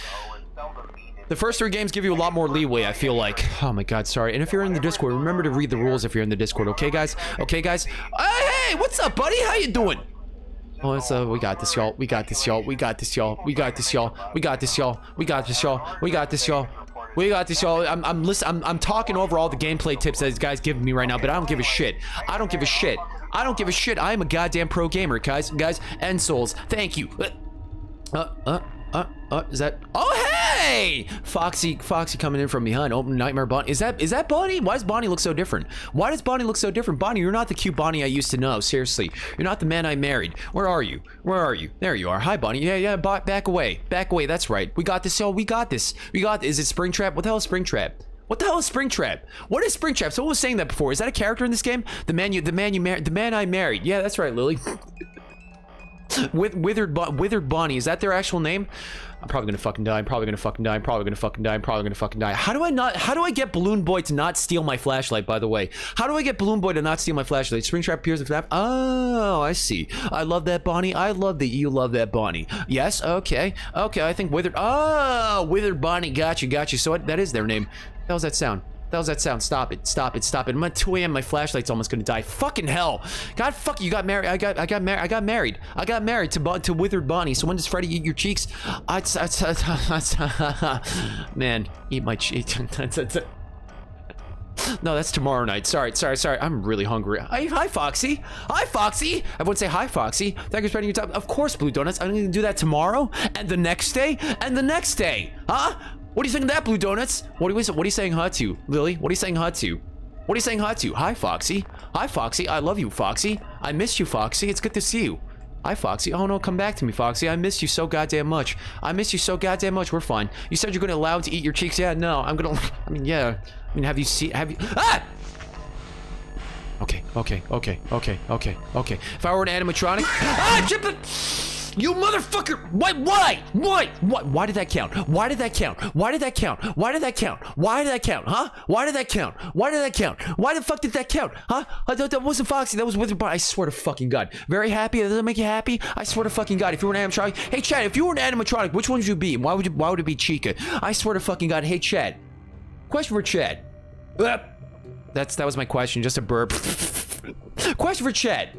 The first three games give you a lot more leeway, I feel like. Oh my god, sorry. And if you're in the Discord, remember to read the rules if you're in the Discord, okay, guys? Okay, guys? Hey, hey, what's up, buddy? How you doing? Oh, uh, we got this, y'all. We got this, y'all. We got this, y'all. We got this, y'all. We got this, y'all. We got this, y'all. We got this, y'all. We got this, y'all. I'm, I'm, listen, I'm, I'm talking over all the gameplay tips that these guys giving me right now, but I don't give a shit. I don't give a shit. I don't give a shit. I am a goddamn pro gamer, guys. Guys, and souls. Thank you. Uh, uh, uh, uh, is that? Oh, hey! Foxy, Foxy coming in from behind. Open Nightmare Bonnie. Is that, is that Bonnie? Why does Bonnie look so different? Why does Bonnie look so different? Bonnie, you're not the cute Bonnie I used to know. Seriously. You're not the man I married. Where are you? Where are you? There you are. Hi, Bonnie. Yeah, yeah, back away. Back away. That's right. We got this, y'all. We got this. We got, is it Springtrap? What the hell is Springtrap? What the hell is Springtrap? What is Springtrap? Someone was saying that before. Is that a character in this game? The man you, the man you married, the man I married. Yeah, that's right, Lily. With withered, withered Bonnie. Is that their actual name? I'm probably gonna fucking die. I'm probably gonna fucking die. I'm probably gonna fucking die. I'm probably gonna fucking die. How do I not? How do I get Balloon Boy to not steal my flashlight? By the way, how do I get Balloon Boy to not steal my flashlight? Springtrap appears in FNAF. Oh, I see. I love that Bonnie. I love that you love that Bonnie. Yes. Okay. Okay. I think Withered. Oh, Withered Bonnie. Got you. Got you. So that is their name. What the hell's that sound? That was that sound. Stop it. Stop it. Stop it. I'm at 2 a.m. My flashlight's almost gonna die. Fucking hell. God fuck you got married. I got I got married. I got married. I got married to to withered Bonnie. So when does Freddy eat your cheeks? I, I, man, eat my cheeks. No, that's tomorrow night. Sorry, sorry, sorry. I'm really hungry. Hi, hi, Foxy. Hi, Foxy. Everyone say hi, Foxy. Thank you for spending your time. Of course, Blue Donuts. I'm going to do that tomorrow, and the next day, and the next day. Huh? What are you saying to that, Blue Donuts? What are, we, what are you saying hi to, Lily? What are you saying hi to? What are you saying hi to? Hi, Foxy. Hi, Foxy. I love you, Foxy. I miss you, Foxy. It's good to see you. Hi, Foxy. Oh, no, come back to me, Foxy. I miss you so goddamn much. I miss you so goddamn much. We're fine. You said you're going to allow to eat your cheeks. Yeah, no. I'm going to... I mean, yeah. I mean, have you seen... Have you... Ah! Okay, okay, okay, okay, okay, okay. If I were an animatronic... ah, chip! You motherfucker! Why? Why? Why? Why? Why did that count? Why did that count? Why did that count? Why did that count? Why did that count? Huh? Why did that count? Why did that count? Why the fuck did that count? Huh? I thought that wasn't Foxy. That was Bonnie. I swear to fucking God. Very happy. Does that make you happy? I swear to fucking God. If you were an animatronic, hey Chad, if you were an animatronic, which one would you be? Why would you? Why would it be Chica? I swear to fucking God. Hey Chad. Question for Chad. Uh, That's that was my question. Just a burp. question for Chad.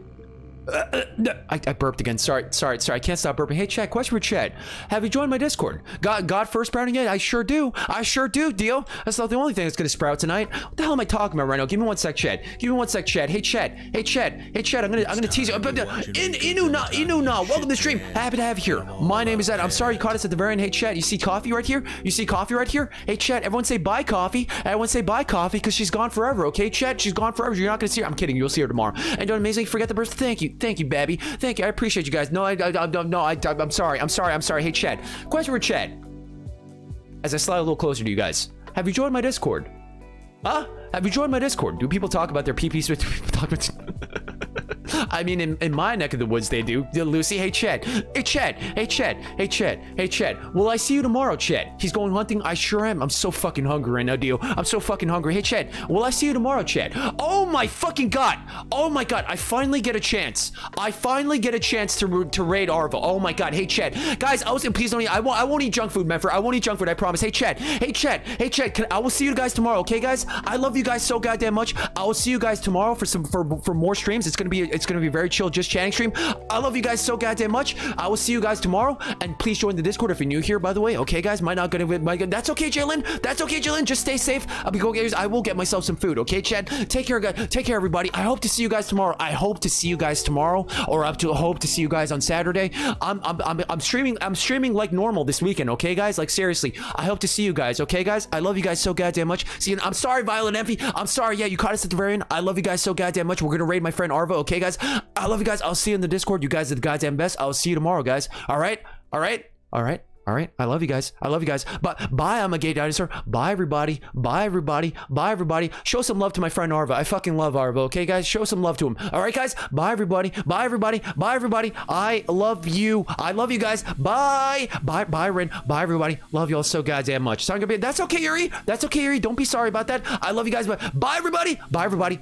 Uh, uh, I, I burped again. Sorry, sorry, sorry. I can't stop burping. Hey, Chad, question for Chad. Have you joined my Discord? God, God first sprouting yet? I sure do. I sure do, deal. That's not the only thing that's going to sprout tonight. What the hell am I talking about right now? Give me one sec, Chad. Give me one sec, Chad. Hey, Chad. Hey, Chad. Hey, Chad. I'm gonna, I'm gonna tease you. But, uh, In, Inu na, Inu na. Welcome to the stream. Happy to have you here. My name is En. I'm sorry you caught us at the very end. Hey, Chad. You see coffee right here? You see coffee right here? Hey, Chad. Everyone say bye, coffee. Everyone say bye, coffee, because she's gone forever. Okay, Chad. She's gone forever. You're not gonna see her. I'm kidding. You'll see her tomorrow. And don't amazingly forget the birth. Thank you. Thank you, Babby. Thank you. I appreciate you guys. No, I, I, I no, I, I'm sorry. I'm sorry. I'm sorry. Hey, Chad. Question for Chad. As I slide a little closer to you guys, have you joined my Discord? Huh? Have you joined my Discord? Do people talk about their PP? with people talk about? I mean, in, in my neck of the woods, they do. Lucy, hey Chet. hey Chet. hey Chet. hey Chet. hey Chet. Will I see you tomorrow, Chet? He's going hunting. I sure am. I'm so fucking hungry right now, Dio. I'm so fucking hungry. Hey Chet. will I see you tomorrow, Chet? Oh my fucking god! Oh my god! I finally get a chance. I finally get a chance to to raid Arva. Oh my god! Hey Chet. guys, I was in please don't eat. I won't. I won't eat junk food, man. I won't eat junk food. I promise. Hey Chet. hey Chet. hey Chet. Can, I will see you guys tomorrow. Okay, guys. I love you guys so goddamn much. I will see you guys tomorrow for some for for more streams. It's gonna be it's gonna be very chill, just chatting stream. I love you guys so goddamn much. I will see you guys tomorrow, and please join the Discord if you're new here. By the way, okay, guys. Might not gonna might, that's okay, Jalen. That's okay, Jalen. Just stay safe. I'll be going. I will get myself some food. Okay, Chad. Take care, guys. Take care, everybody. I hope to see you guys tomorrow. I hope to see you guys tomorrow, or up to hope to see you guys on Saturday. I'm I'm I'm, I'm streaming. I'm streaming like normal this weekend. Okay, guys. Like seriously, I hope to see you guys. Okay, guys. I love you guys so goddamn much. See, you. I'm sorry, Violent I'm sorry. Yeah, you caught us at the very end. I love you guys so goddamn much. We're gonna raid my friend Arva. Okay, guys. I love you guys. I'll see you in the Discord. You guys are the goddamn best. I'll see you tomorrow, guys. All right. All right. All right. All right. I love you guys. I love you guys. But bye, I'm a gay dinosaur. Bye, everybody. Bye, everybody. Bye, everybody. Show some love to my friend Arva. I fucking love Arva. Okay, guys? Show some love to him. All right, guys? Bye, everybody. Bye, everybody. Bye, everybody. I love you. I love you guys. Bye. Bye, Byron. Bye, everybody. Love y'all so goddamn much. Sorry, That's okay, Yuri. That's okay, Yuri. Don't be sorry about that. I love you guys. But bye, everybody. Bye, everybody.